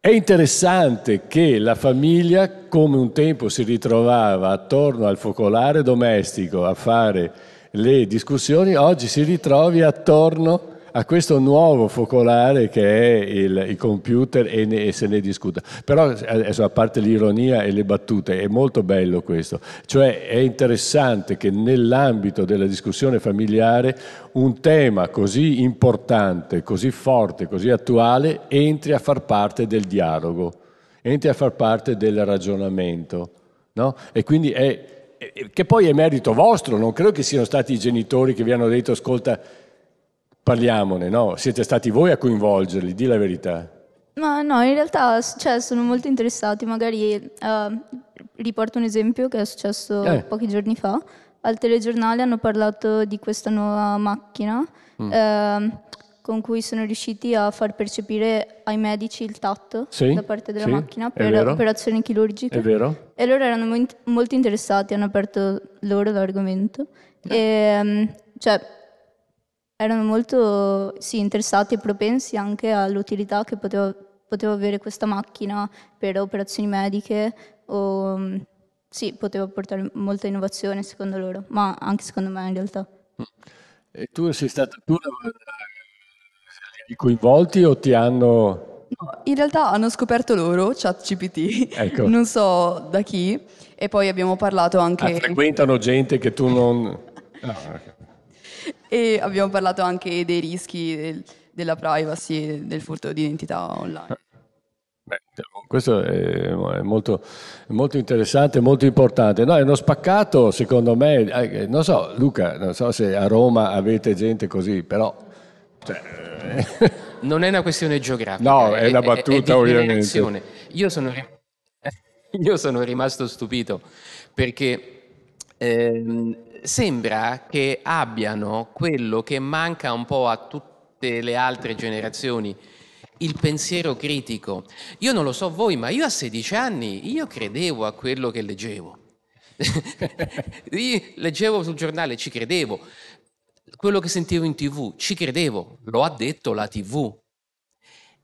è interessante che la famiglia, come un tempo si ritrovava attorno al focolare domestico a fare le discussioni, oggi si ritrovi attorno a questo nuovo focolare che è il, il computer e, ne, e, se ne discuta. Però, adesso, a parte l'ironia e le battute, è molto bello questo. Cioè è interessante che nell'ambito della discussione familiare un tema così importante, così forte, così attuale entri a far parte del dialogo, entri a far parte del ragionamento. No? E quindi è che poi è merito vostro, non credo che siano stati i genitori che vi hanno detto ascolta, parliamone, no? Siete stati voi a coinvolgerli, di la verità. Ma no, in realtà cioè, sono molto interessati, magari uh, riporto un esempio che è successo eh. pochi giorni fa, al telegiornale hanno parlato di questa nuova macchina mm. uh, con cui sono riusciti a far percepire ai medici il tatto sì, da parte della sì, macchina per operazioni chirurgiche. È vero. E loro erano molto interessati, hanno aperto loro l'argomento. Eh. E, um, cioè, erano molto sì, interessati e propensi anche all'utilità che poteva, poteva, avere questa macchina per operazioni mediche o sì, poteva portare molta innovazione secondo loro, ma anche secondo me in realtà. E tu sei stata tu i coinvolti o ti hanno... No, in realtà hanno scoperto loro ChatGPT, ecco. non so da chi, e poi abbiamo parlato anche... Ah, frequentano gente che tu non... No, okay. E abbiamo parlato anche dei rischi del, della privacy e del furto di identità online. Beh, questo è molto, molto, interessante, molto importante. No, è uno spaccato, secondo me, eh, non so, Luca, non so se a Roma avete gente così, però Cioè, non è una questione geografica. No, è, è una battuta è, è ovviamente. Io sono, io sono, rimasto stupito perché ehm, sembra che abbiano quello che manca un po' a tutte le altre generazioni, il pensiero critico. Io non lo so voi, ma io a 16 anni io credevo a quello che leggevo. leggevo sul giornale, ci credevo. Quello che sentivo in tv, ci credevo. Lo ha detto la tv.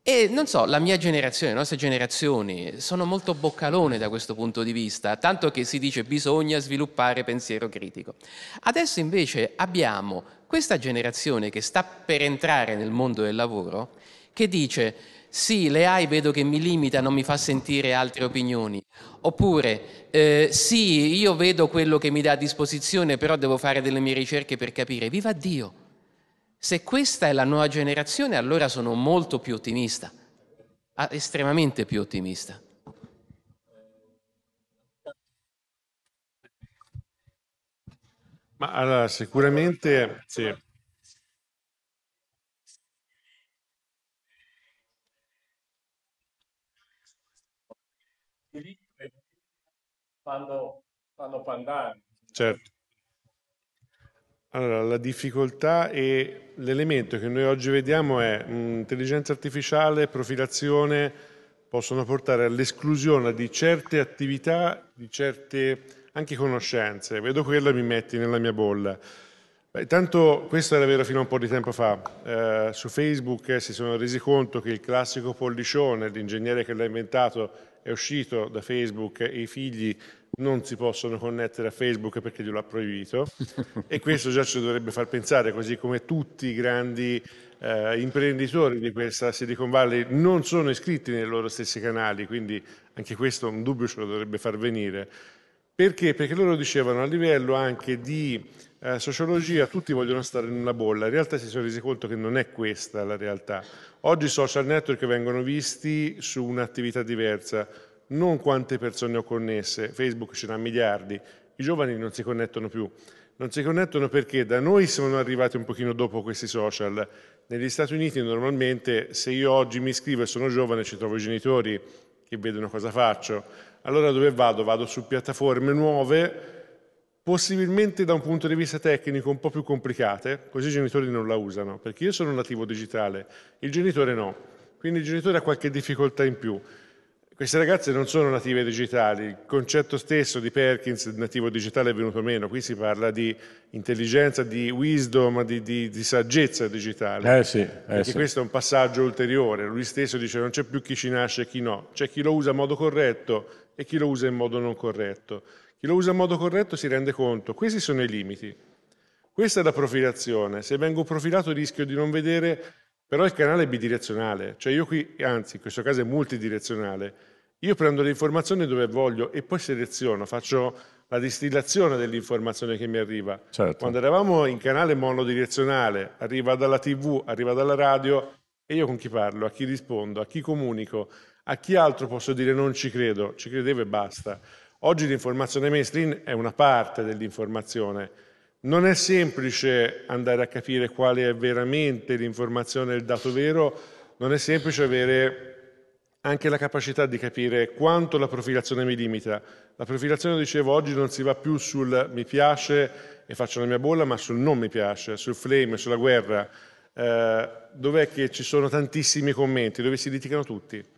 E non so, la mia generazione, le nostre generazioni sono molto boccalone da questo punto di vista, tanto che si dice bisogna sviluppare pensiero critico. Adesso invece abbiamo questa generazione che sta per entrare nel mondo del lavoro, che dice sì, le AI vedo che mi limita, non mi fa sentire altre opinioni, oppure eh, sì, io vedo quello che mi dà a disposizione, però devo fare delle mie ricerche per capire, viva Dio! Se questa è la nuova generazione, allora sono molto più ottimista, ah, estremamente più ottimista. Ma allora, sicuramente sì. Fanno, fanno pandare. Certo. Allora, la difficoltà e l'elemento che noi oggi vediamo è intelligenza artificiale, profilazione, possono portare all'esclusione di certe attività, di certe anche conoscenze. Vedo quello e mi metti nella mia bolla. Beh, tanto questo era vero fino a un po' di tempo fa. Eh, su Facebook eh, si sono resi conto che il classico pollicione, l'ingegnere che l'ha inventato, è uscito da Facebook e i figli non si possono connettere a Facebook perché glielo ha proibito e questo già ci dovrebbe far pensare, così come tutti i grandi eh, imprenditori di questa Silicon Valley non sono iscritti nei loro stessi canali, quindi anche questo un dubbio ce lo dovrebbe far venire. Perché? Perché loro dicevano a livello anche di eh, sociologia tutti vogliono stare in una bolla, in realtà si sono resi conto che non è questa la realtà. Oggi i social network vengono visti su un'attività diversa, non quante persone ho connesse, Facebook ce n'ha miliardi, i giovani non si connettono più. Non si connettono perché da noi sono arrivati un pochino dopo questi social. Negli Stati Uniti normalmente se io oggi mi iscrivo e sono giovane ci trovo i genitori che vedono cosa faccio. Allora dove vado? Vado su piattaforme nuove, possibilmente da un punto di vista tecnico un po' più complicate, così i genitori non la usano, perché io sono un nativo digitale, il genitore no. Quindi il genitore ha qualche difficoltà in più. Queste ragazze non sono native digitali, il concetto stesso di Perkins, nativo digitale, è venuto meno. Qui si parla di intelligenza, di wisdom, di, di, di saggezza digitale. Eh sì, eh perché sì. questo è un passaggio ulteriore. Lui stesso dice non c'è più chi ci nasce e chi no, c'è chi lo usa in modo corretto e chi lo usa in modo non corretto. Chi lo usa in modo corretto si rende conto, questi sono i limiti. Questa è la profilazione. Se vengo profilato rischio di non vedere, però il canale è bidirezionale, cioè io qui, anzi in questo caso è multidirezionale io prendo le informazioni dove voglio e poi seleziono, faccio la distillazione dell'informazione che mi arriva. Certo. Quando eravamo in canale monodirezionale, arriva dalla tv, arriva dalla radio, e io con chi parlo, a chi rispondo, a chi comunico, a chi altro posso dire non ci credo, ci credevo e basta. Oggi l'informazione mainstream è una parte dell'informazione. Non è semplice andare a capire quale è veramente l'informazione, il dato vero, non è semplice avere anche la capacità di capire quanto la profilazione mi limita. La profilazione, dicevo, oggi non si va più sul mi piace e faccio la mia bolla, ma sul non mi piace, sul flame, sulla guerra, eh, dov'è che ci sono tantissimi commenti, dove si litigano tutti.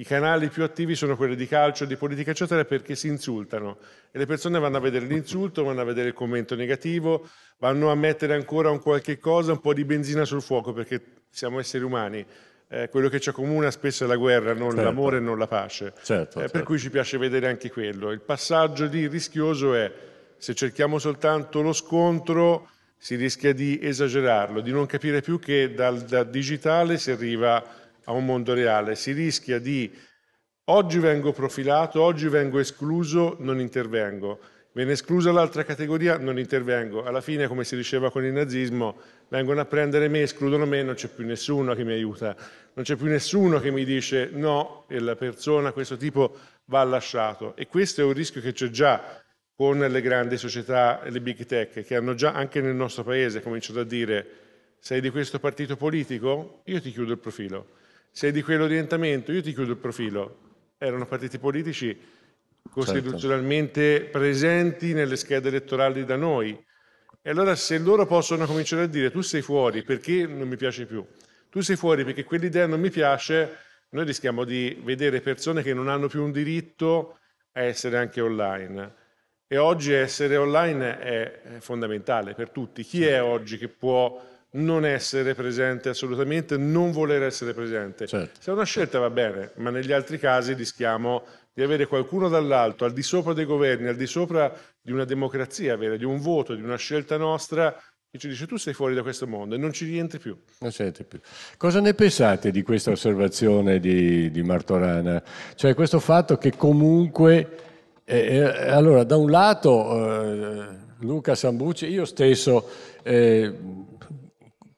I canali più attivi sono quelli di calcio, di politica, eccetera, perché si insultano e le persone vanno a vedere l'insulto, vanno a vedere il commento negativo, vanno a mettere ancora un qualche cosa, un po' di benzina sul fuoco, perché siamo esseri umani eh, quello che ci accomuna spesso è la guerra, non certo. l'amore non la pace. Certo, eh, certo. Per cui ci piace vedere anche quello. Il passaggio di rischioso è se cerchiamo soltanto lo scontro si rischia di esagerarlo, di non capire più che dal, dal digitale si arriva a un mondo reale, si rischia di oggi vengo profilato, oggi vengo escluso, non intervengo Viene esclusa l'altra categoria, non intervengo. Alla fine, come si diceva con il nazismo, vengono a prendere me, escludono me, non c'è più nessuno che mi aiuta, non c'è più nessuno che mi dice no, e la persona questo tipo va lasciato. E questo è un rischio che c'è già con le grandi società, le big tech, che hanno già anche nel nostro paese cominciato a dire Sei di questo partito politico? Io ti chiudo il profilo. Sei di quell'orientamento? Io ti chiudo il profilo. Erano partiti politici costituzionalmente certo. presenti nelle schede elettorali da noi. E allora se loro possono cominciare a dire tu sei fuori perché non mi piace più, tu sei fuori perché quell'idea non mi piace, noi rischiamo di vedere persone che non hanno più un diritto a essere anche online. E oggi essere online è fondamentale per tutti. Chi è oggi che può non essere presente assolutamente, non voler essere presente? Certo. Se è una scelta va bene, ma negli altri casi rischiamo di avere qualcuno dall'alto, al di sopra dei governi, al di sopra di una democrazia vera, di un voto, di una scelta nostra, che ci dice tu sei fuori da questo mondo e non ci rientri più. Non siete più. Cosa ne pensate di questa osservazione di, di Martorana? Cioè questo fatto che comunque, eh, eh, allora da un lato eh, Luca Sambucci, io stesso eh,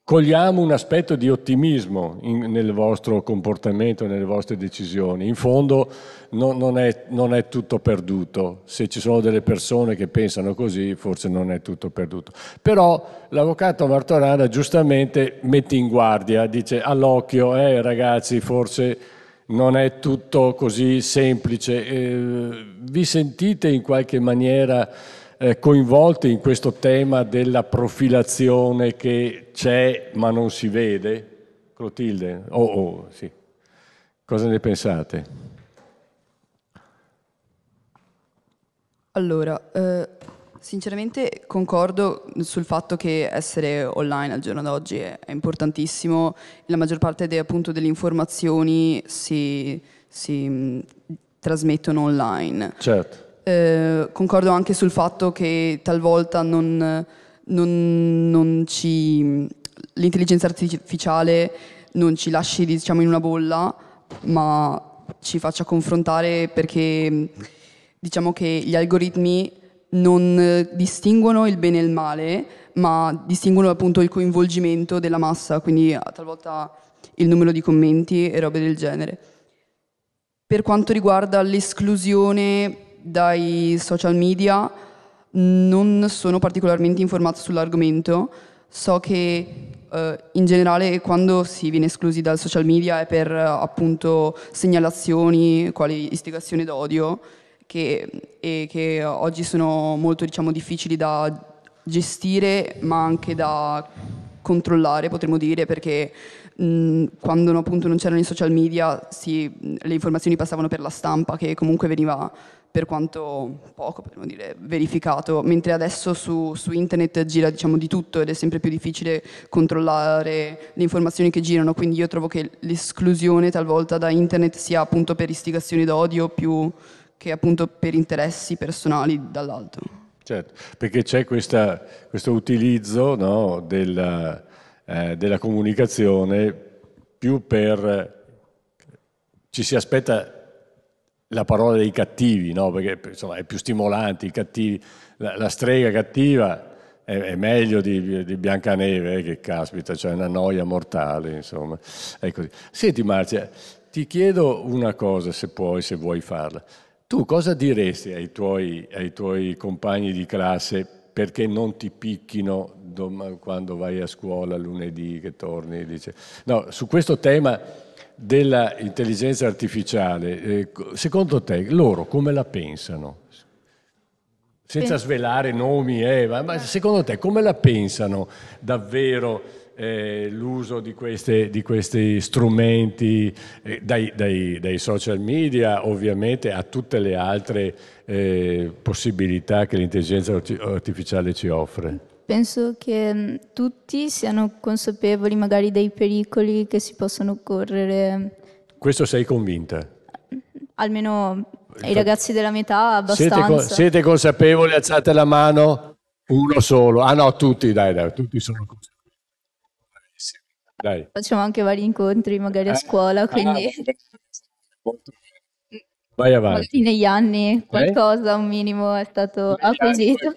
cogliamo un aspetto di ottimismo in, nel vostro comportamento, nelle vostre decisioni. In fondo no, non, è, non, è, tutto perduto. Se ci sono delle persone che pensano così, forse non è tutto perduto. Però l'avvocato Martorana giustamente mette in guardia, dice all'occhio, eh, ragazzi, forse non è tutto così semplice. Eh, vi sentite in qualche maniera eh, coinvolte in questo tema della profilazione che c'è ma non si vede? Clotilde? Oh, oh, sì. Cosa ne pensate? Allora, eh, sinceramente concordo sul fatto che essere online al giorno d'oggi è, è importantissimo. La maggior parte de, appunto, delle informazioni si, si mh, trasmettono online. Certo. Eh, concordo anche sul fatto che talvolta non, non, non ci, l'intelligenza artificiale non ci lasci diciamo, in una bolla, ma ci faccia confrontare perché diciamo che gli algoritmi non distinguono il bene e il male, ma distinguono appunto il coinvolgimento della massa, quindi talvolta il numero di commenti e robe del genere. Per quanto riguarda l'esclusione dai social media non sono particolarmente informata sull'argomento. So che eh, in generale quando si viene esclusi dal social media è per appunto segnalazioni, quali istigazione d'odio, che, che oggi sono molto diciamo, difficili da gestire ma anche da controllare, potremmo dire, perché mh, quando appunto non c'erano i social media si, le informazioni passavano per la stampa che comunque veniva per quanto poco, potremmo dire, verificato, mentre adesso su, su internet gira diciamo, di tutto ed è sempre più difficile controllare le informazioni che girano, quindi io trovo che l'esclusione talvolta da internet sia appunto per istigazioni d'odio più che appunto per interessi personali dall'alto. Certo, perché c'è questa, questo utilizzo no, della, eh, della comunicazione più per... ci si aspetta la parola dei cattivi, no? perché insomma, è più stimolante, i cattivi, la, la strega cattiva è, è meglio di, di, Biancaneve, eh, che caspita, cioè una noia mortale, insomma. Senti Marzia, ti chiedo una cosa, se puoi, se vuoi farla. Tu cosa diresti ai tuoi, ai tuoi compagni di classe perché non ti picchino quando vai a scuola lunedì che torni? Dice. No, su questo tema dell'intelligenza artificiale, eh, secondo te loro come la pensano? Senza svelare nomi, eh, ma secondo te come la pensano davvero eh, l'uso di, queste, di, questi strumenti eh, dai, dai, dai, social media ovviamente a tutte le altre eh, possibilità che l'intelligenza artificiale ci offre? Penso che mm, tutti siano consapevoli magari dei pericoli che si possono correre. Questo sei convinta? Almeno i ragazzi della metà abbastanza. Siete, siete, consapevoli? Alzate la mano. Uno solo. Ah no, tutti, dai, dai, tutti sono consapevoli. Dai. Facciamo anche vari incontri magari a eh? scuola, quindi... Ah, Vai avanti. Magari negli anni eh? qualcosa, eh? un minimo è stato acquisito.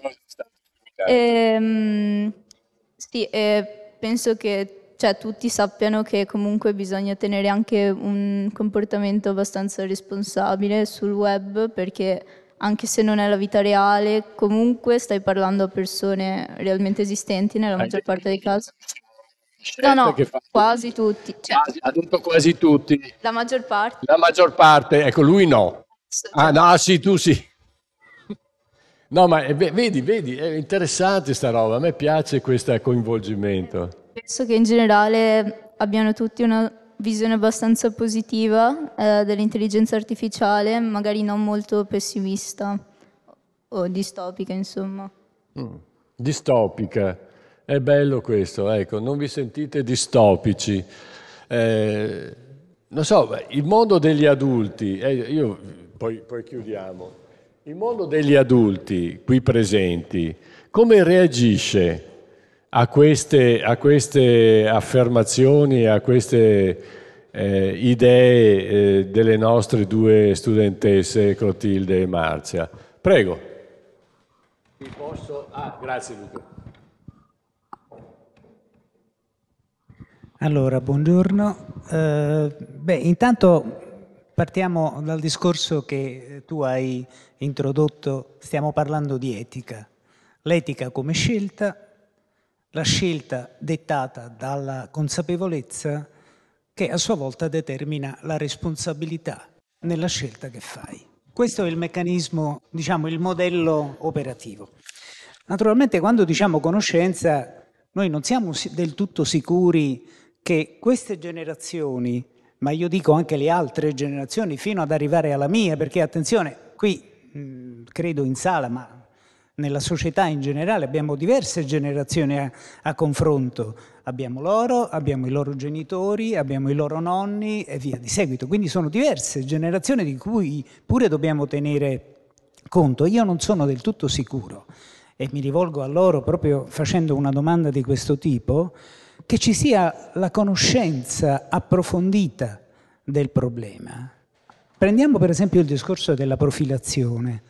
Ehm, sì, eh, penso che cioè, tutti sappiano che comunque bisogna tenere anche un comportamento abbastanza responsabile sul web perché anche se non è la vita reale, comunque stai parlando a persone realmente esistenti nella maggior parte dei casi. No, no, quasi tutti. Cioè, ha detto quasi tutti. la maggior parte. La maggior parte, ecco, lui no. Ah, no, sì, tu sì. No, ma eh, vedi, vedi, è interessante sta roba, a me piace questo coinvolgimento. Penso che in generale abbiano tutti una visione abbastanza positiva eh, dell'intelligenza artificiale, magari non molto pessimista o distopica, insomma. Mm. Distopica, è bello questo, ecco, non vi sentite distopici. Eh, non so, il mondo degli adulti, eh, io poi, poi chiudiamo. Il mondo degli adulti qui presenti, come reagisce a queste, a queste affermazioni, a queste eh, idee eh, delle nostre due studentesse Clotilde e Marzia? Prego. Posso... Ah, grazie Luca. Allora, buongiorno. Eh, beh, intanto partiamo dal discorso che tu hai introdotto, stiamo parlando di etica. L'etica come scelta, la scelta dettata dalla consapevolezza che a sua volta determina la responsabilità nella scelta che fai. Questo è il meccanismo, diciamo, il modello operativo. Naturalmente quando diciamo conoscenza, noi non siamo del tutto sicuri che queste generazioni, ma io dico anche le altre generazioni, fino ad arrivare alla mia, perché attenzione, qui Mm, credo in sala, ma nella società in generale abbiamo diverse generazioni a, a, confronto. Abbiamo loro, abbiamo i loro genitori, abbiamo i loro nonni e via di seguito. Quindi sono diverse generazioni di cui pure dobbiamo tenere conto. Io non sono del tutto sicuro e mi rivolgo a loro proprio facendo una domanda di questo tipo, che ci sia la conoscenza approfondita del problema. Prendiamo per esempio il discorso della profilazione.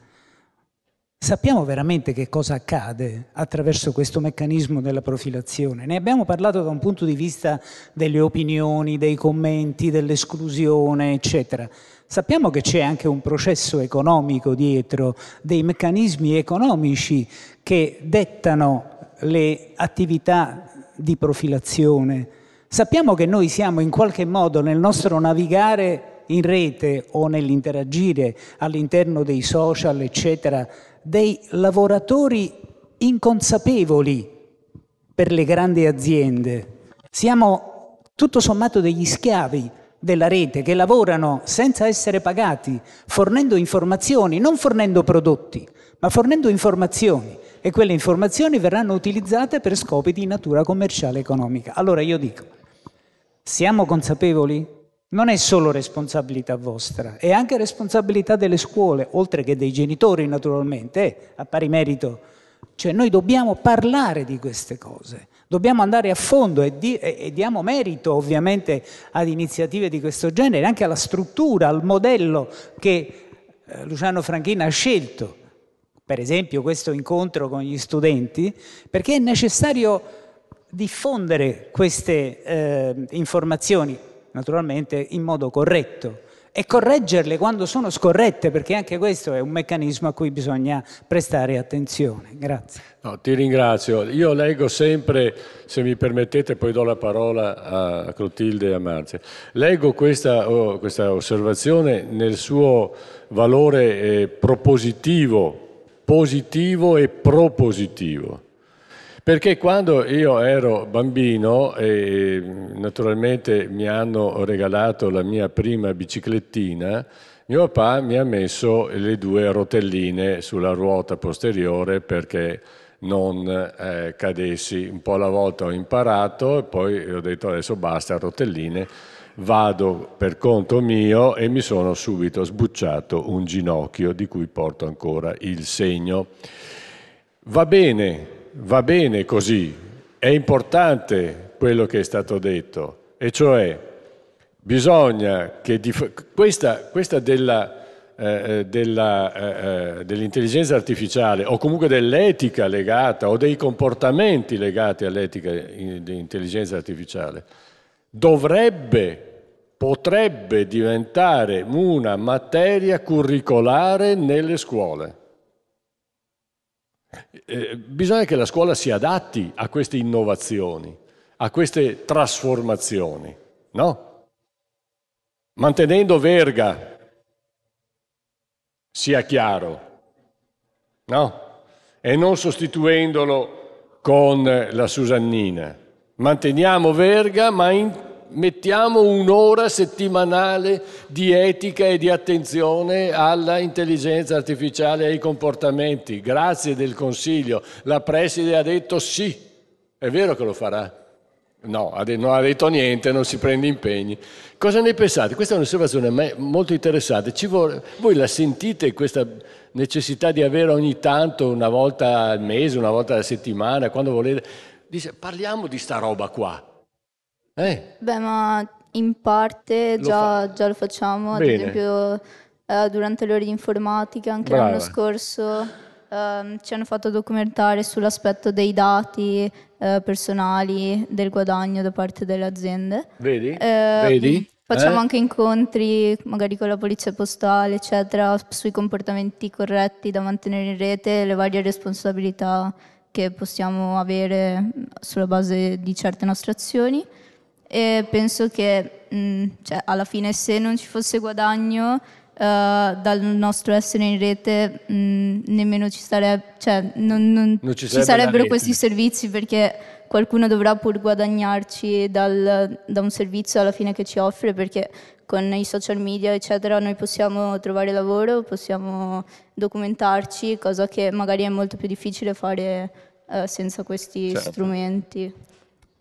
Sappiamo veramente che cosa accade attraverso questo meccanismo della profilazione? Ne abbiamo parlato da un punto di vista delle opinioni, dei commenti, dell'esclusione, eccetera. Sappiamo che c'è anche un processo economico dietro, dei meccanismi economici che dettano le attività di profilazione. Sappiamo che noi siamo in qualche modo nel nostro navigare in rete o nell'interagire all'interno dei social, eccetera, dei lavoratori inconsapevoli per le grandi aziende. Siamo tutto sommato degli schiavi della rete che lavorano senza essere pagati, fornendo informazioni, non fornendo prodotti, ma fornendo informazioni e quelle informazioni verranno utilizzate per scopi di natura commerciale e economica. Allora io dico, siamo consapevoli non è solo responsabilità vostra, è anche responsabilità delle scuole, oltre che dei genitori naturalmente, eh, a pari merito. Cioè noi dobbiamo parlare di queste cose, dobbiamo andare a fondo e, di, e, e diamo merito ovviamente ad iniziative di questo genere, anche alla struttura, al modello che eh, Luciano Franchina ha scelto, per esempio questo incontro con gli studenti, perché è necessario diffondere queste eh, informazioni naturalmente in modo corretto e correggerle quando sono scorrette, perché anche questo è un meccanismo a cui bisogna prestare attenzione. Grazie. No, ti ringrazio. Io leggo sempre, se mi permettete, poi do la parola a Clotilde e a Marzia. Leggo questa, oh, questa osservazione nel suo valore eh, propositivo, positivo e propositivo. Perché quando io ero bambino e naturalmente mi hanno regalato la mia prima biciclettina, mio papà mi ha messo le due rotelline sulla ruota posteriore perché non eh, cadessi. Un po' alla volta ho imparato e poi ho detto adesso basta rotelline, vado per conto mio e mi sono subito sbucciato un ginocchio di cui porto ancora il segno. Va bene, va bene così, è importante quello che è stato detto, e cioè bisogna che questa, questa della, eh, della, eh, eh, dell'intelligenza artificiale o comunque dell'etica legata o dei comportamenti legati all'etica dell'intelligenza artificiale dovrebbe, potrebbe diventare una materia curricolare nelle scuole. Eh, bisogna che la scuola si adatti a queste innovazioni, a queste trasformazioni, no? Mantenendo Verga, sia chiaro, no? E non sostituendolo con la Susannina. Manteniamo Verga, ma in, mettiamo un'ora settimanale di etica e di attenzione alla intelligenza artificiale e ai comportamenti. Grazie del Consiglio. La preside ha detto sì. È vero che lo farà? No, non ha detto niente, non si prende impegni. Cosa ne pensate? Questa è un'osservazione molto interessante. Vuole, voi la sentite questa necessità di avere ogni tanto, una volta al mese, una volta alla settimana, quando volete, dice parliamo di sta roba qua. Eh? Beh, ma in parte già già lo facciamo, ad Bene. esempio eh, durante le ore di informatica, anche Brava. l'anno scorso eh, ci hanno fatto documentare sull'aspetto dei dati eh, personali del guadagno da parte delle aziende. Vedi? Eh, Vedi? Facciamo eh? anche incontri, magari con la polizia postale, eccetera, sui comportamenti corretti da mantenere in rete, le varie responsabilità che possiamo avere sulla base di certe nostre azioni. E penso che mh, mm, cioè, alla fine se non ci fosse guadagno Uh, dal nostro essere in rete mh, mm, nemmeno ci sarebbe, cioè non, non, non ci, ci, sarebbero questi servizi perché qualcuno dovrà pur guadagnarci dal, da un servizio alla fine che ci offre perché con i social media eccetera noi possiamo trovare lavoro, possiamo documentarci, cosa che magari è molto più difficile fare uh, senza questi certo. strumenti.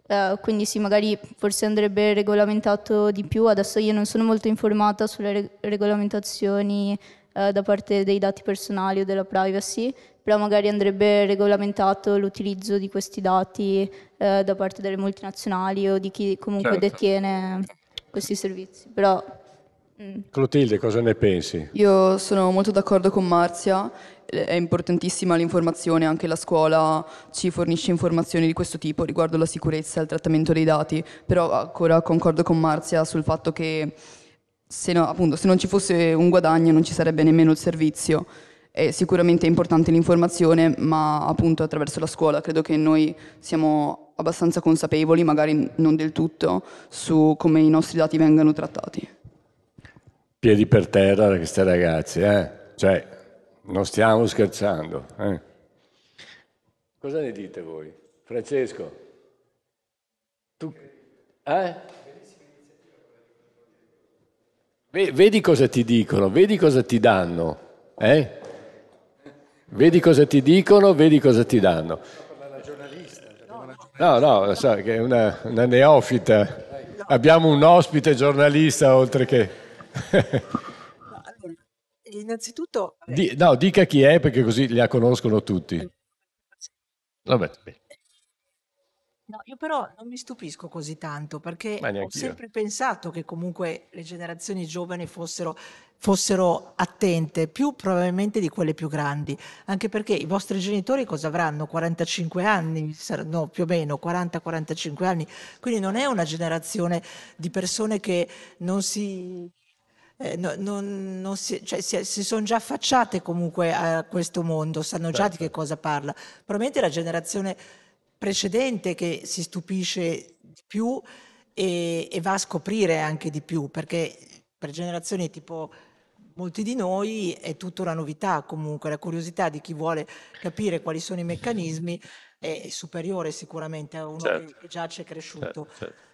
Uh, quindi sì, magari forse andrebbe regolamentato di più. Adesso io non sono molto informata sulle re- regolamentazioni uh, da parte dei dati personali o della privacy, però magari andrebbe regolamentato l'utilizzo di questi dati uh, da parte delle multinazionali o di chi comunque certo. detiene questi servizi. Però, mm. Clotilde, cosa ne pensi? Io sono molto d'accordo con Marzia è importantissima l'informazione, anche la scuola ci fornisce informazioni di questo tipo riguardo la sicurezza e il trattamento dei dati, però ancora concordo con Marzia sul fatto che se, no, appunto, se non ci fosse un guadagno non ci sarebbe nemmeno il servizio. È sicuramente importante l'informazione, ma appunto attraverso la scuola credo che noi siamo abbastanza consapevoli, magari non del tutto, su come i nostri dati vengano trattati. Piedi per terra queste ragazze, eh? Cioè, non stiamo scherzando. Eh? Cosa ne dite voi? Francesco? Tu? Eh? Vedi cosa ti dicono, vedi cosa ti danno. Eh? Vedi cosa ti dicono, vedi cosa ti danno. No, no, so che è una, una neofita. Abbiamo un ospite giornalista oltre che... innanzitutto... Di, no, dica chi è perché così la conoscono tutti. Vabbè. No, io però non mi stupisco così tanto perché ho sempre pensato che comunque le generazioni giovani fossero, fossero, attente, più probabilmente di quelle più grandi, anche perché i vostri genitori cosa avranno? 45 anni, no, più o meno 40-45 anni, quindi non è una generazione di persone che non si eh, no, non, non si, cioè, si, si sono già affacciate comunque a questo mondo, sanno già certo. di che cosa parla. Probabilmente la generazione precedente che si stupisce di più e, e va a scoprire anche di più, perché per generazioni tipo molti di noi è tutta una novità comunque, la curiosità di chi vuole capire quali sono i meccanismi è superiore sicuramente a uno certo. che già ci è cresciuto. Certo, certo.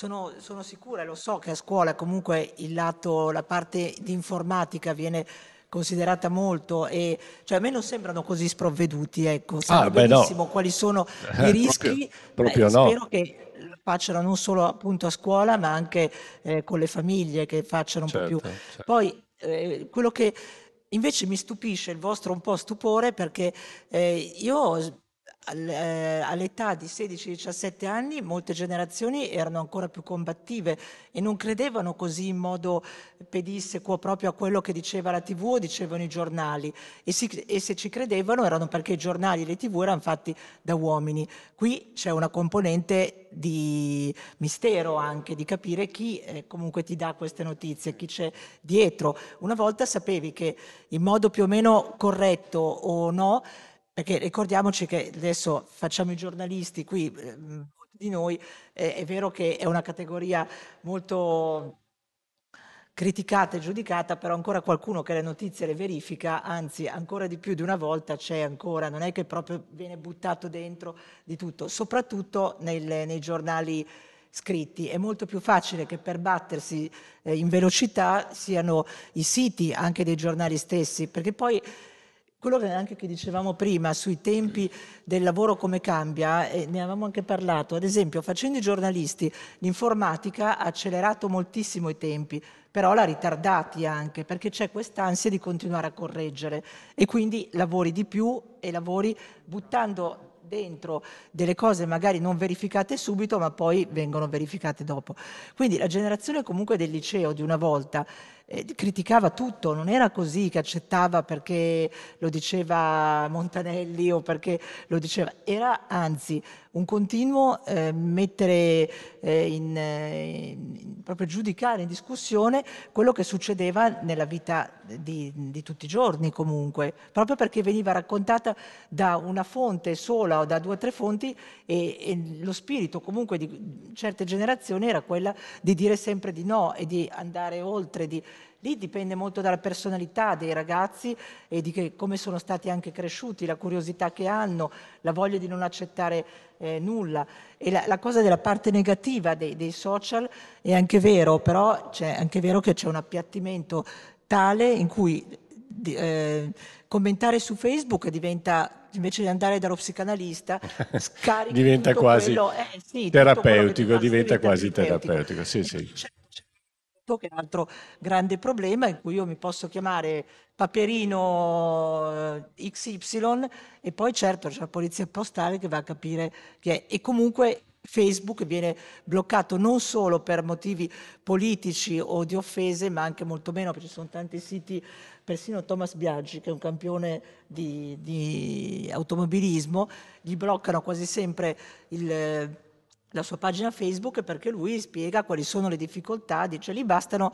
Sono, sono sicura, lo so che a scuola comunque il lato, la parte di informatica viene considerata molto e cioè a me non sembrano così sprovveduti, ecco, sanno ah, benissimo no. quali sono i eh, rischi. proprio, proprio no. Spero che facciano non solo appunto a scuola, ma anche eh, con le famiglie che facciano un certo, po' più. Certo. Poi eh, quello che invece mi stupisce il vostro un po' stupore perché eh, io eh, all'età di 16-17 anni molte generazioni erano ancora più combattive e non credevano così in modo pedissequo proprio a quello che diceva la tv o dicevano i giornali e, si, e se ci credevano erano perché i giornali e le tv erano fatti da uomini. Qui c'è una componente di mistero anche, di capire chi eh, comunque ti dà queste notizie, chi c'è dietro. Una volta sapevi che in modo più o meno corretto o no perché ricordiamoci che adesso facciamo i giornalisti qui, ehm, di noi, eh, è vero che è una categoria molto criticata e giudicata, però ancora qualcuno che le notizie le verifica, anzi ancora di più di una volta c'è ancora, non è che proprio viene buttato dentro di tutto, soprattutto nel, nei giornali scritti. È molto più facile che per battersi eh, in velocità siano i siti anche dei giornali stessi, perché poi quello che anche che dicevamo prima sui tempi del lavoro come cambia, e ne avevamo anche parlato, ad esempio facendo i giornalisti, l'informatica ha accelerato moltissimo i tempi, però l'ha ritardati anche, perché c'è quest'ansia di continuare a correggere e quindi lavori di più e lavori buttando dentro delle cose magari non verificate subito, ma poi vengono verificate dopo. Quindi la generazione comunque del liceo di una volta criticava tutto, non era così che accettava perché lo diceva Montanelli o perché lo diceva, era anzi un continuo eh, mettere eh, in, eh, in, proprio giudicare in discussione quello che succedeva nella vita di, di, tutti i giorni comunque, proprio perché veniva raccontata da una fonte sola o da due o tre fonti e, e lo spirito comunque di certe generazioni era quella di dire sempre di no e di andare oltre, di Lì dipende molto dalla personalità dei ragazzi e di che, come sono stati anche cresciuti, la curiosità che hanno, la voglia di non accettare eh, nulla. E la, la, cosa della parte negativa dei, dei social è anche vero, però è anche vero che c'è un appiattimento tale in cui eh, commentare su Facebook diventa invece di andare dallo psicanalista diventa quasi eh, sì, terapeutico diventa quasi terapeutico, terapeutico. Sì, sì. C'è che è un altro grande problema in cui io mi posso chiamare Paperino eh, XY e poi certo c'è la polizia postale che va a capire che è. E comunque Facebook viene bloccato non solo per motivi politici o di offese, ma anche molto meno, perché ci sono tanti siti, persino Thomas Biaggi, che è un campione di, di automobilismo, gli bloccano quasi sempre il la sua pagina Facebook perché lui spiega quali sono le difficoltà, dice lì bastano,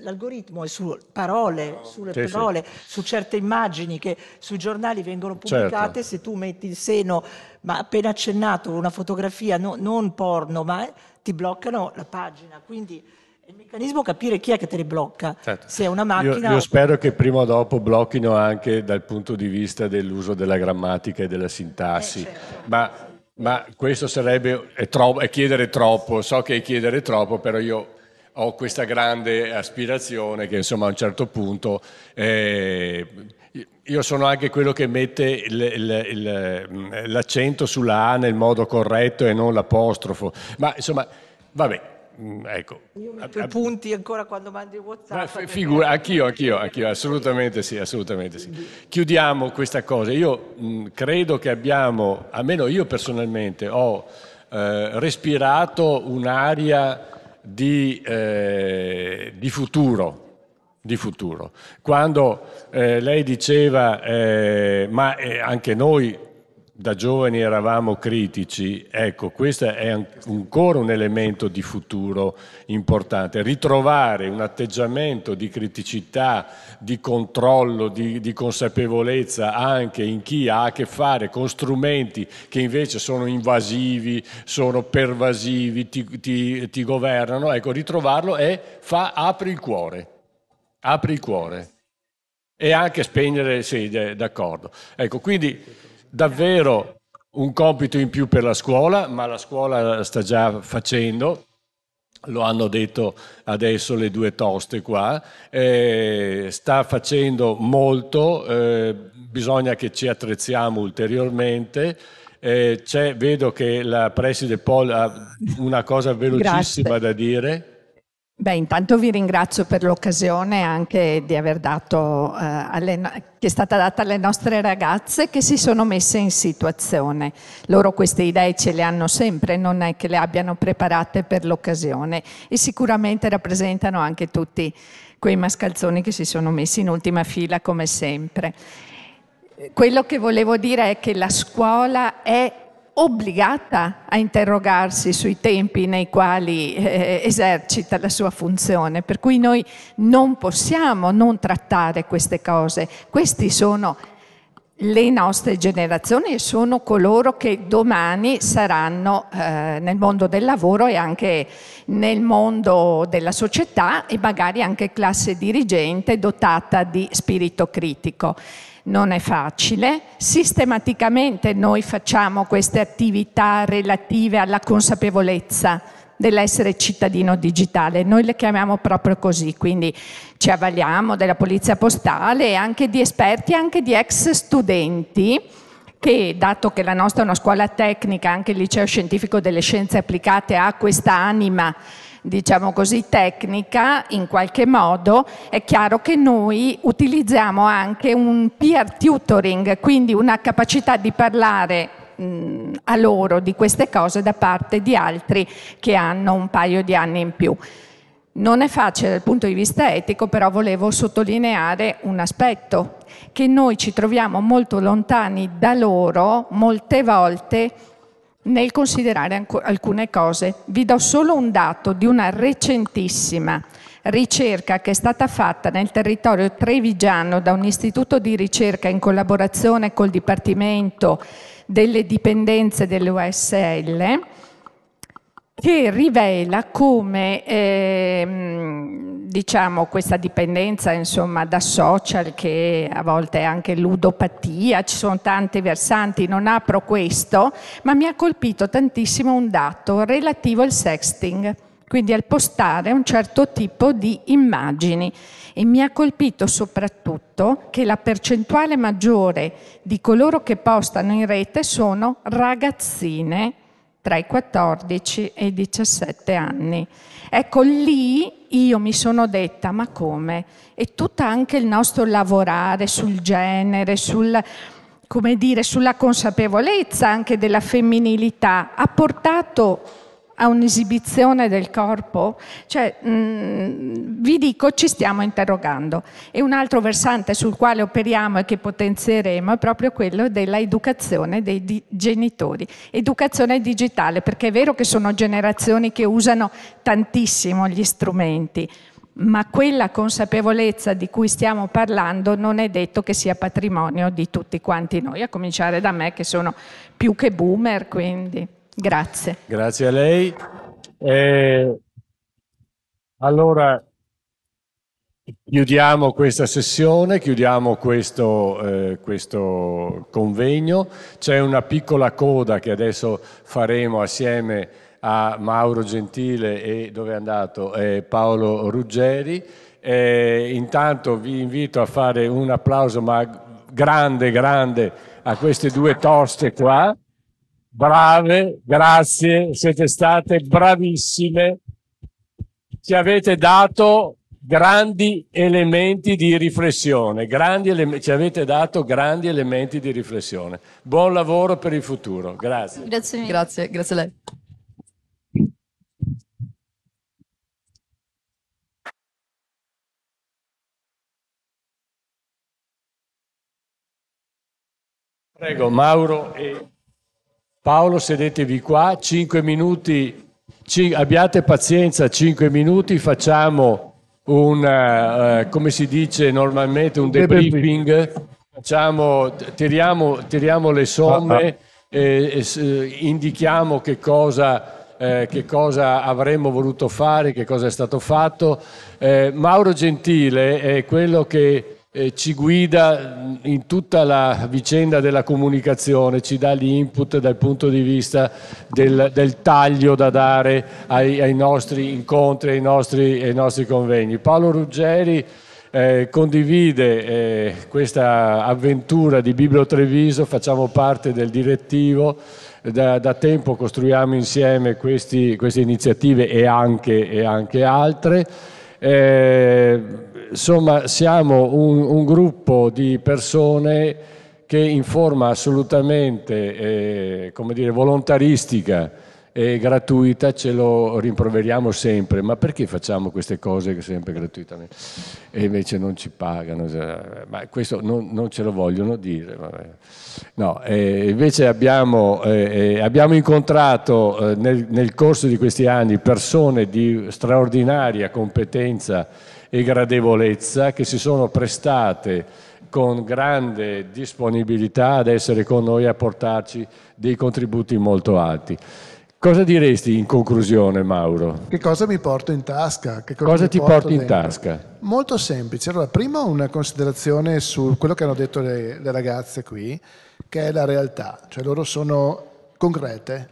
l'algoritmo è su parole, sulle sì, parole, sì. su certe immagini che sui giornali vengono pubblicate, certo. se tu metti il seno, ma appena accennato, una fotografia, no, non porno, ma eh, ti bloccano la pagina, quindi il meccanismo capire chi è che te li blocca, certo. se è una macchina... Io, io spero che prima o dopo blocchino anche dal punto di vista dell'uso della grammatica e della sintassi, eh, certo. ma ma questo sarebbe è troppo, è chiedere troppo, so che è chiedere troppo, però io ho questa grande aspirazione che insomma a un certo punto eh, io sono anche quello che mette il, il, il, l'accento sulla A nel modo corretto e non l'apostrofo, ma insomma vabbè. Mm, ecco. Io metto i punti ancora quando mandi WhatsApp. Figura, anch'io, anch'io, anch'io, assolutamente sì, assolutamente sì. Chiudiamo questa cosa. Io mh, mm, credo che abbiamo, almeno io personalmente, ho eh, respirato un'aria di, eh, di futuro di futuro. Quando eh, lei diceva, eh, ma eh, anche noi da giovani eravamo critici, ecco, questo è ancora un elemento di futuro importante, ritrovare un atteggiamento di criticità, di controllo, di, di, consapevolezza anche in chi ha a che fare con strumenti che invece sono invasivi, sono pervasivi, ti, ti, ti governano, ecco, ritrovarlo è, fa, apri il cuore, apri il cuore. E anche spegnere, sì, d'accordo. Ecco, quindi davvero un compito in più per la scuola, ma la scuola sta già facendo, lo hanno detto adesso le due toste qua, eh, sta facendo molto, eh, bisogna che ci attrezziamo ulteriormente. Eh, vedo che la Preside Paul ha una cosa velocissima Grazie. da dire. Beh, intanto vi ringrazio per l'occasione anche di aver dato, eh, alle, che è stata data alle nostre ragazze che si sono messe in situazione. Loro queste idee ce le hanno sempre, non è che le abbiano preparate per l'occasione e sicuramente rappresentano anche tutti quei mascalzoni che si sono messi in ultima fila come sempre. Quello che volevo dire è che la scuola è obbligata a interrogarsi sui tempi nei quali eh, esercita la sua funzione, per cui noi non possiamo non trattare queste cose. Questi sono le nostre generazioni e sono coloro che domani saranno eh, nel mondo del lavoro e anche nel mondo della società e magari anche classe dirigente dotata di spirito critico. Non è facile, sistematicamente noi facciamo queste attività relative alla consapevolezza dell'essere cittadino digitale. Noi le chiamiamo proprio così, quindi ci avvaliamo della polizia postale e anche di esperti, anche di ex studenti che dato che la nostra è una scuola tecnica, anche il liceo scientifico delle scienze applicate ha questa anima diciamo così, tecnica, in qualche modo, è chiaro che noi utilizziamo anche un peer tutoring, quindi una capacità di parlare mh, a loro di queste cose da parte di altri che hanno un paio di anni in più. Non è facile dal punto di vista etico, però volevo sottolineare un aspetto, che noi ci troviamo molto lontani da loro molte volte nel considerare alcune cose. Vi do solo un dato di una recentissima ricerca che è stata fatta nel territorio trevigiano da un istituto di ricerca in collaborazione col Dipartimento delle dipendenze dell'USL che rivela come eh, diciamo, questa dipendenza insomma, da social, che a volte è anche ludopatia, ci sono tanti versanti, non apro questo, ma mi ha colpito tantissimo un dato relativo al sexting, quindi al postare un certo tipo di immagini. E mi ha colpito soprattutto che la percentuale maggiore di coloro che postano in rete sono ragazzine tra i 14 e i 17 anni. Ecco, lì io mi sono detta, ma come? E tutto anche il nostro lavorare sul genere, sul, dire, sulla consapevolezza anche della femminilità ha portato a un'esibizione del corpo? Cioè, mh, mm, vi dico, ci stiamo interrogando. E un altro versante sul quale operiamo e che potenzieremo è proprio quello della educazione dei di- genitori. Educazione digitale, perché è vero che sono generazioni che usano tantissimo gli strumenti, ma quella consapevolezza di cui stiamo parlando non è detto che sia patrimonio di tutti quanti noi, a cominciare da me che sono più che boomer, quindi. Grazie. Grazie a lei. Eh, allora, chiudiamo questa sessione, chiudiamo questo, eh, questo convegno. C'è una piccola coda che adesso faremo assieme a Mauro Gentile e dove è andato? Eh, Paolo Ruggeri. Intanto vi invito a fare un applauso ma grande, grande a queste due toste qua. Brave, grazie, siete state bravissime. Ci avete dato grandi elementi di riflessione, grandi ele- ci avete dato grandi elementi di riflessione. Buon lavoro per il futuro. Grazie. Grazie, grazie, grazie a lei. Prego, Mauro e Paolo, sedetevi qua, 5 minuti, c- abbiate pazienza, 5 minuti, facciamo un, uh, come si dice normalmente, un debriefing, facciamo, tiriamo, tiriamo le somme, ah, ah. E, e, indichiamo che cosa, eh, che cosa avremmo voluto fare, che cosa è stato fatto. Eh, Mauro Gentile è quello che eh, ci guida in tutta la vicenda della comunicazione, ci dà gli input dal punto di vista del, del taglio da dare ai, ai, nostri incontri, ai nostri, ai nostri convegni. Paolo Ruggeri eh, condivide eh, questa avventura di Biblio Treviso, facciamo parte del direttivo, da, da tempo costruiamo insieme questi, queste iniziative e anche, e anche altre. Insomma, siamo un, un, gruppo di persone che in forma assolutamente, eh, come dire, volontaristica e gratuita ce lo rimproveriamo sempre. Ma perché facciamo queste cose sempre gratuitamente? E invece non ci pagano. Ma questo non, non ce lo vogliono dire. No, eh, invece abbiamo, eh, eh, abbiamo incontrato eh, nel, nel corso di questi anni persone di straordinaria competenza e gradevolezza che si sono prestate con grande disponibilità ad essere con noi a portarci dei contributi molto alti. Cosa diresti in conclusione, Mauro? Che cosa mi porto in tasca? Cosa, cosa ti porti in tasca? Molto semplice. Allora, prima una considerazione su quello che hanno detto le, le ragazze qui, che è la realtà, cioè loro sono concrete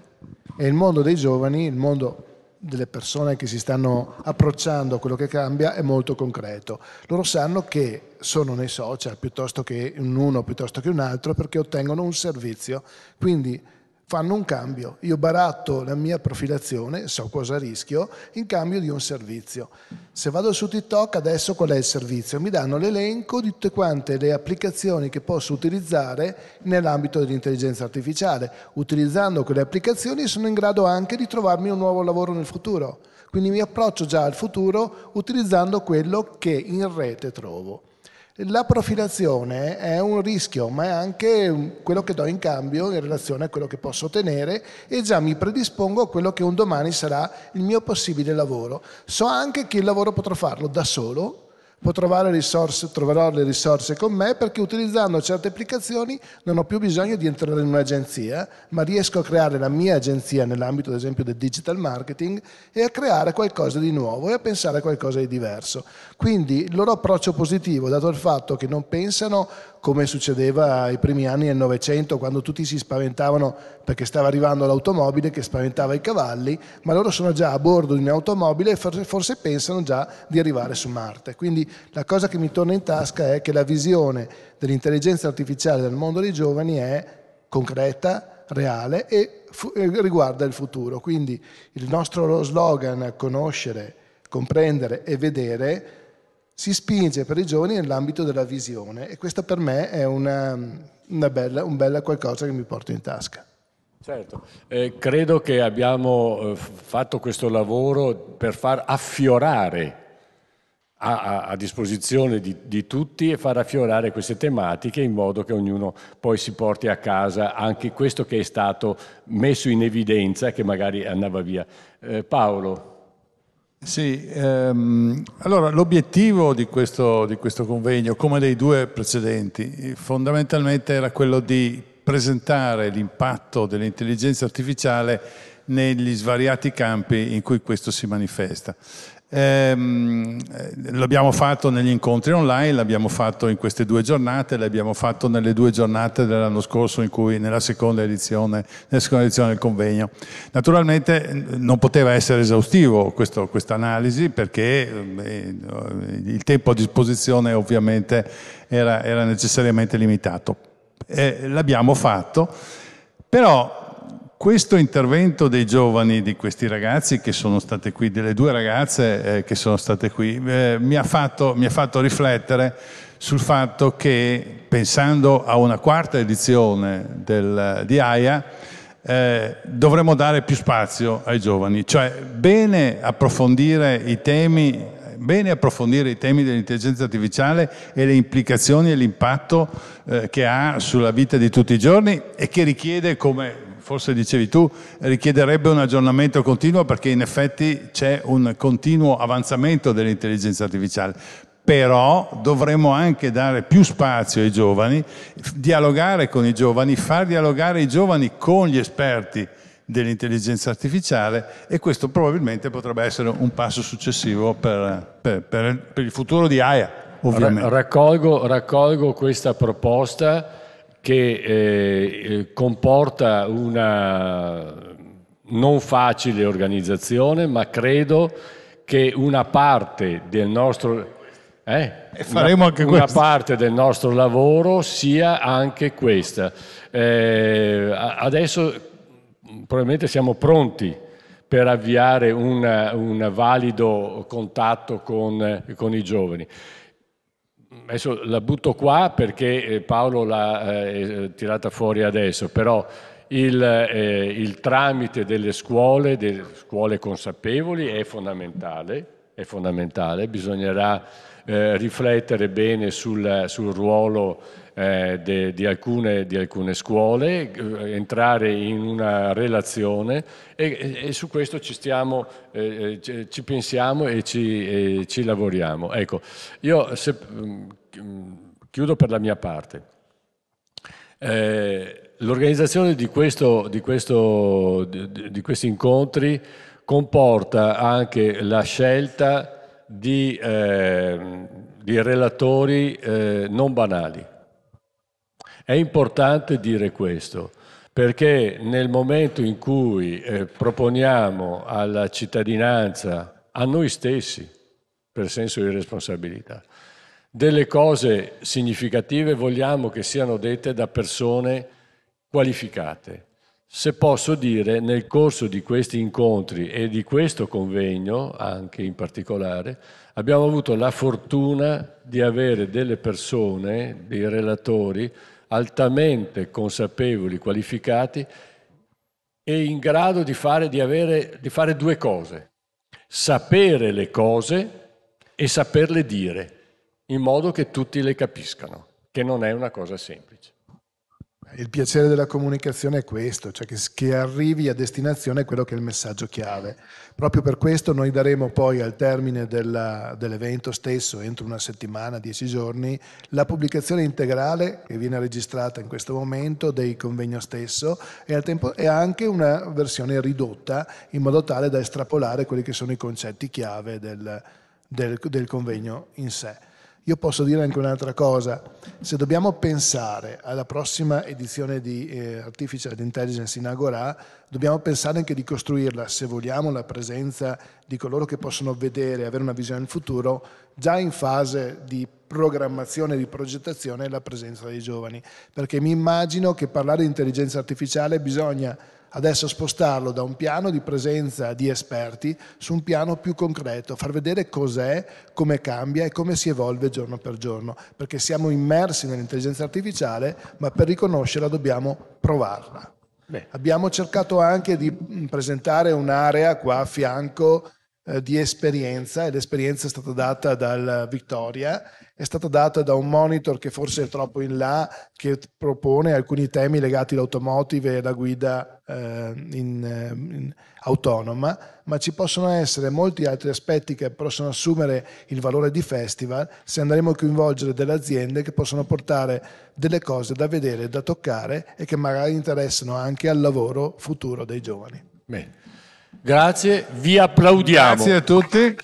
e il mondo dei giovani, il mondo delle persone che si stanno approcciando a quello che cambia è molto concreto. Loro sanno che sono nei social piuttosto che in uno piuttosto che un altro perché ottengono un servizio. Quindi fanno un cambio. Io baratto la mia profilazione, so cosa rischio, in cambio di un servizio. Se vado su TikTok adesso qual è il servizio? Mi danno l'elenco di tutte quante le applicazioni che posso utilizzare nell'ambito dell'intelligenza artificiale. Utilizzando quelle applicazioni sono in grado anche di trovarmi un nuovo lavoro nel futuro. Quindi mi approccio già al futuro utilizzando quello che in rete trovo. La profilazione è un rischio, ma è anche quello che do in cambio in relazione a quello che posso ottenere e già mi predispongo a quello che un domani sarà il mio possibile lavoro. So anche che il lavoro potrò farlo da solo, risorse, troverò le risorse con me perché utilizzando certe applicazioni non ho più bisogno di entrare in un'agenzia, ma riesco a creare la mia agenzia nell'ambito ad esempio del digital marketing e a creare qualcosa di nuovo e a pensare a qualcosa di diverso. Quindi il loro approccio positivo, dato il fatto che non pensano come succedeva ai primi anni del Novecento, quando tutti si spaventavano perché stava arrivando l'automobile che spaventava i cavalli, ma loro sono già a bordo di un'automobile e forse, pensano già di arrivare su Marte. Quindi la cosa che mi torna in tasca è che la visione dell'intelligenza artificiale del mondo dei giovani è concreta, reale e riguarda il futuro. Quindi il nostro slogan conoscere, comprendere e vedere si spinge per i giovani nell'ambito della visione e questo per me è una, una bella, un bella qualcosa che mi porto in tasca. Certo, eh, credo che abbiamo eh, fatto questo lavoro per far affiorare a, a, a disposizione di, di, tutti e far affiorare queste tematiche in modo che ognuno poi si porti a casa anche questo che è stato messo in evidenza che magari andava via. Eh, Paolo. Sì, ehm, allora l'obiettivo di questo, di questo convegno, come dei due precedenti, fondamentalmente era quello di presentare l'impatto dell'intelligenza artificiale negli svariati campi in cui questo si manifesta. Ehm, l'abbiamo fatto negli incontri online, l'abbiamo fatto in queste due giornate, l'abbiamo fatto nelle due giornate dell'anno scorso in cui, nella seconda edizione, nella seconda edizione del convegno. Naturalmente non poteva essere esaustivo questa analisi perché eh, il tempo a disposizione ovviamente era, era necessariamente limitato. Eh, l'abbiamo fatto, però questo intervento dei giovani, di questi ragazzi che sono state qui, delle due ragazze eh, che sono state qui, eh, mi, ha fatto, mi, ha fatto, riflettere sul fatto che pensando a una quarta edizione del, di AIA eh, dovremmo dare più spazio ai giovani, cioè bene approfondire i temi bene approfondire i temi dell'intelligenza artificiale e le implicazioni e l'impatto eh, che ha sulla vita di tutti i giorni e che richiede, come forse dicevi tu, richiederebbe un aggiornamento continuo perché in effetti c'è un continuo avanzamento dell'intelligenza artificiale. Però dovremmo anche dare più spazio ai giovani, dialogare con i giovani, far dialogare i giovani con gli esperti dell'intelligenza artificiale e questo probabilmente potrebbe essere un passo successivo per, per, per, per il futuro di AIA. Ovviamente. Raccolgo, raccolgo questa proposta che eh, comporta una non facile organizzazione, ma credo che una parte del nostro, eh, una, una parte del nostro lavoro sia anche questa. Eh, adesso probabilmente siamo pronti per avviare un, un valido contatto con, con i giovani. Adesso la butto qua perché eh, Paolo l'ha eh, tirata fuori adesso, però il, eh, il, tramite delle scuole, delle scuole consapevoli è fondamentale, è fondamentale. bisognerà eh, riflettere bene sul, sul ruolo eh, de, di, alcune, di, alcune, scuole, eh, entrare in una relazione e, e su questo ci, stiamo, eh, eh ci pensiamo e ci, ci lavoriamo. Ecco, io se, mm, chiudo per la mia parte. Eh, l'organizzazione di, questo, di, questo, di, di, questi incontri comporta anche la scelta di, eh, relatori eh, non banali. È importante dire questo perché nel momento in cui eh, proponiamo alla cittadinanza, a noi stessi, per senso di responsabilità, delle cose significative vogliamo che siano dette da persone qualificate. Se posso dire, nel corso di questi incontri e di questo convegno, anche in particolare, abbiamo avuto la fortuna di avere delle persone, dei relatori, altamente consapevoli, qualificati e in grado di fare, di, avere, di fare due cose. Sapere le cose e saperle dire in modo che tutti le capiscano, che non è una cosa semplice. Il piacere della comunicazione è questo, cioè che, che, arrivi a destinazione quello che è il messaggio chiave. Proprio per questo noi daremo poi al termine dell'evento stesso, entro una settimana, dieci giorni, la pubblicazione integrale che viene registrata in questo momento del convegno stesso e, tempo, e anche una versione ridotta in modo tale da estrapolare quelli che sono i concetti chiave del, del, del convegno in sé. Io posso dire anche un'altra cosa, se dobbiamo pensare alla prossima edizione di eh, Artificial Intelligence in Agora, dobbiamo pensare anche di costruirla, se vogliamo, la presenza di coloro che possono vedere avere una visione del futuro, già in fase di programmazione di progettazione, la presenza dei giovani. Perché mi immagino che parlare di intelligenza artificiale bisogna adesso spostarlo da un piano di presenza di esperti su un piano più concreto, far vedere cos'è, come cambia e come si evolve giorno per giorno, perché siamo immersi nell'intelligenza artificiale, ma per riconoscerla dobbiamo provarla. Beh. Abbiamo cercato anche di presentare un'area qua a fianco eh, di esperienza e l'esperienza è stata data dal Victoria è stata data da un monitor che forse è troppo in là, che propone alcuni temi legati all'automotive e alla guida eh, in, eh, in autonoma, ma ci possono essere molti altri aspetti che possono assumere il valore di festival se andremo a coinvolgere delle aziende che possono portare delle cose da vedere, da toccare e che magari interessano anche al lavoro futuro dei giovani. Bene. Grazie, vi applaudiamo. Grazie a tutti.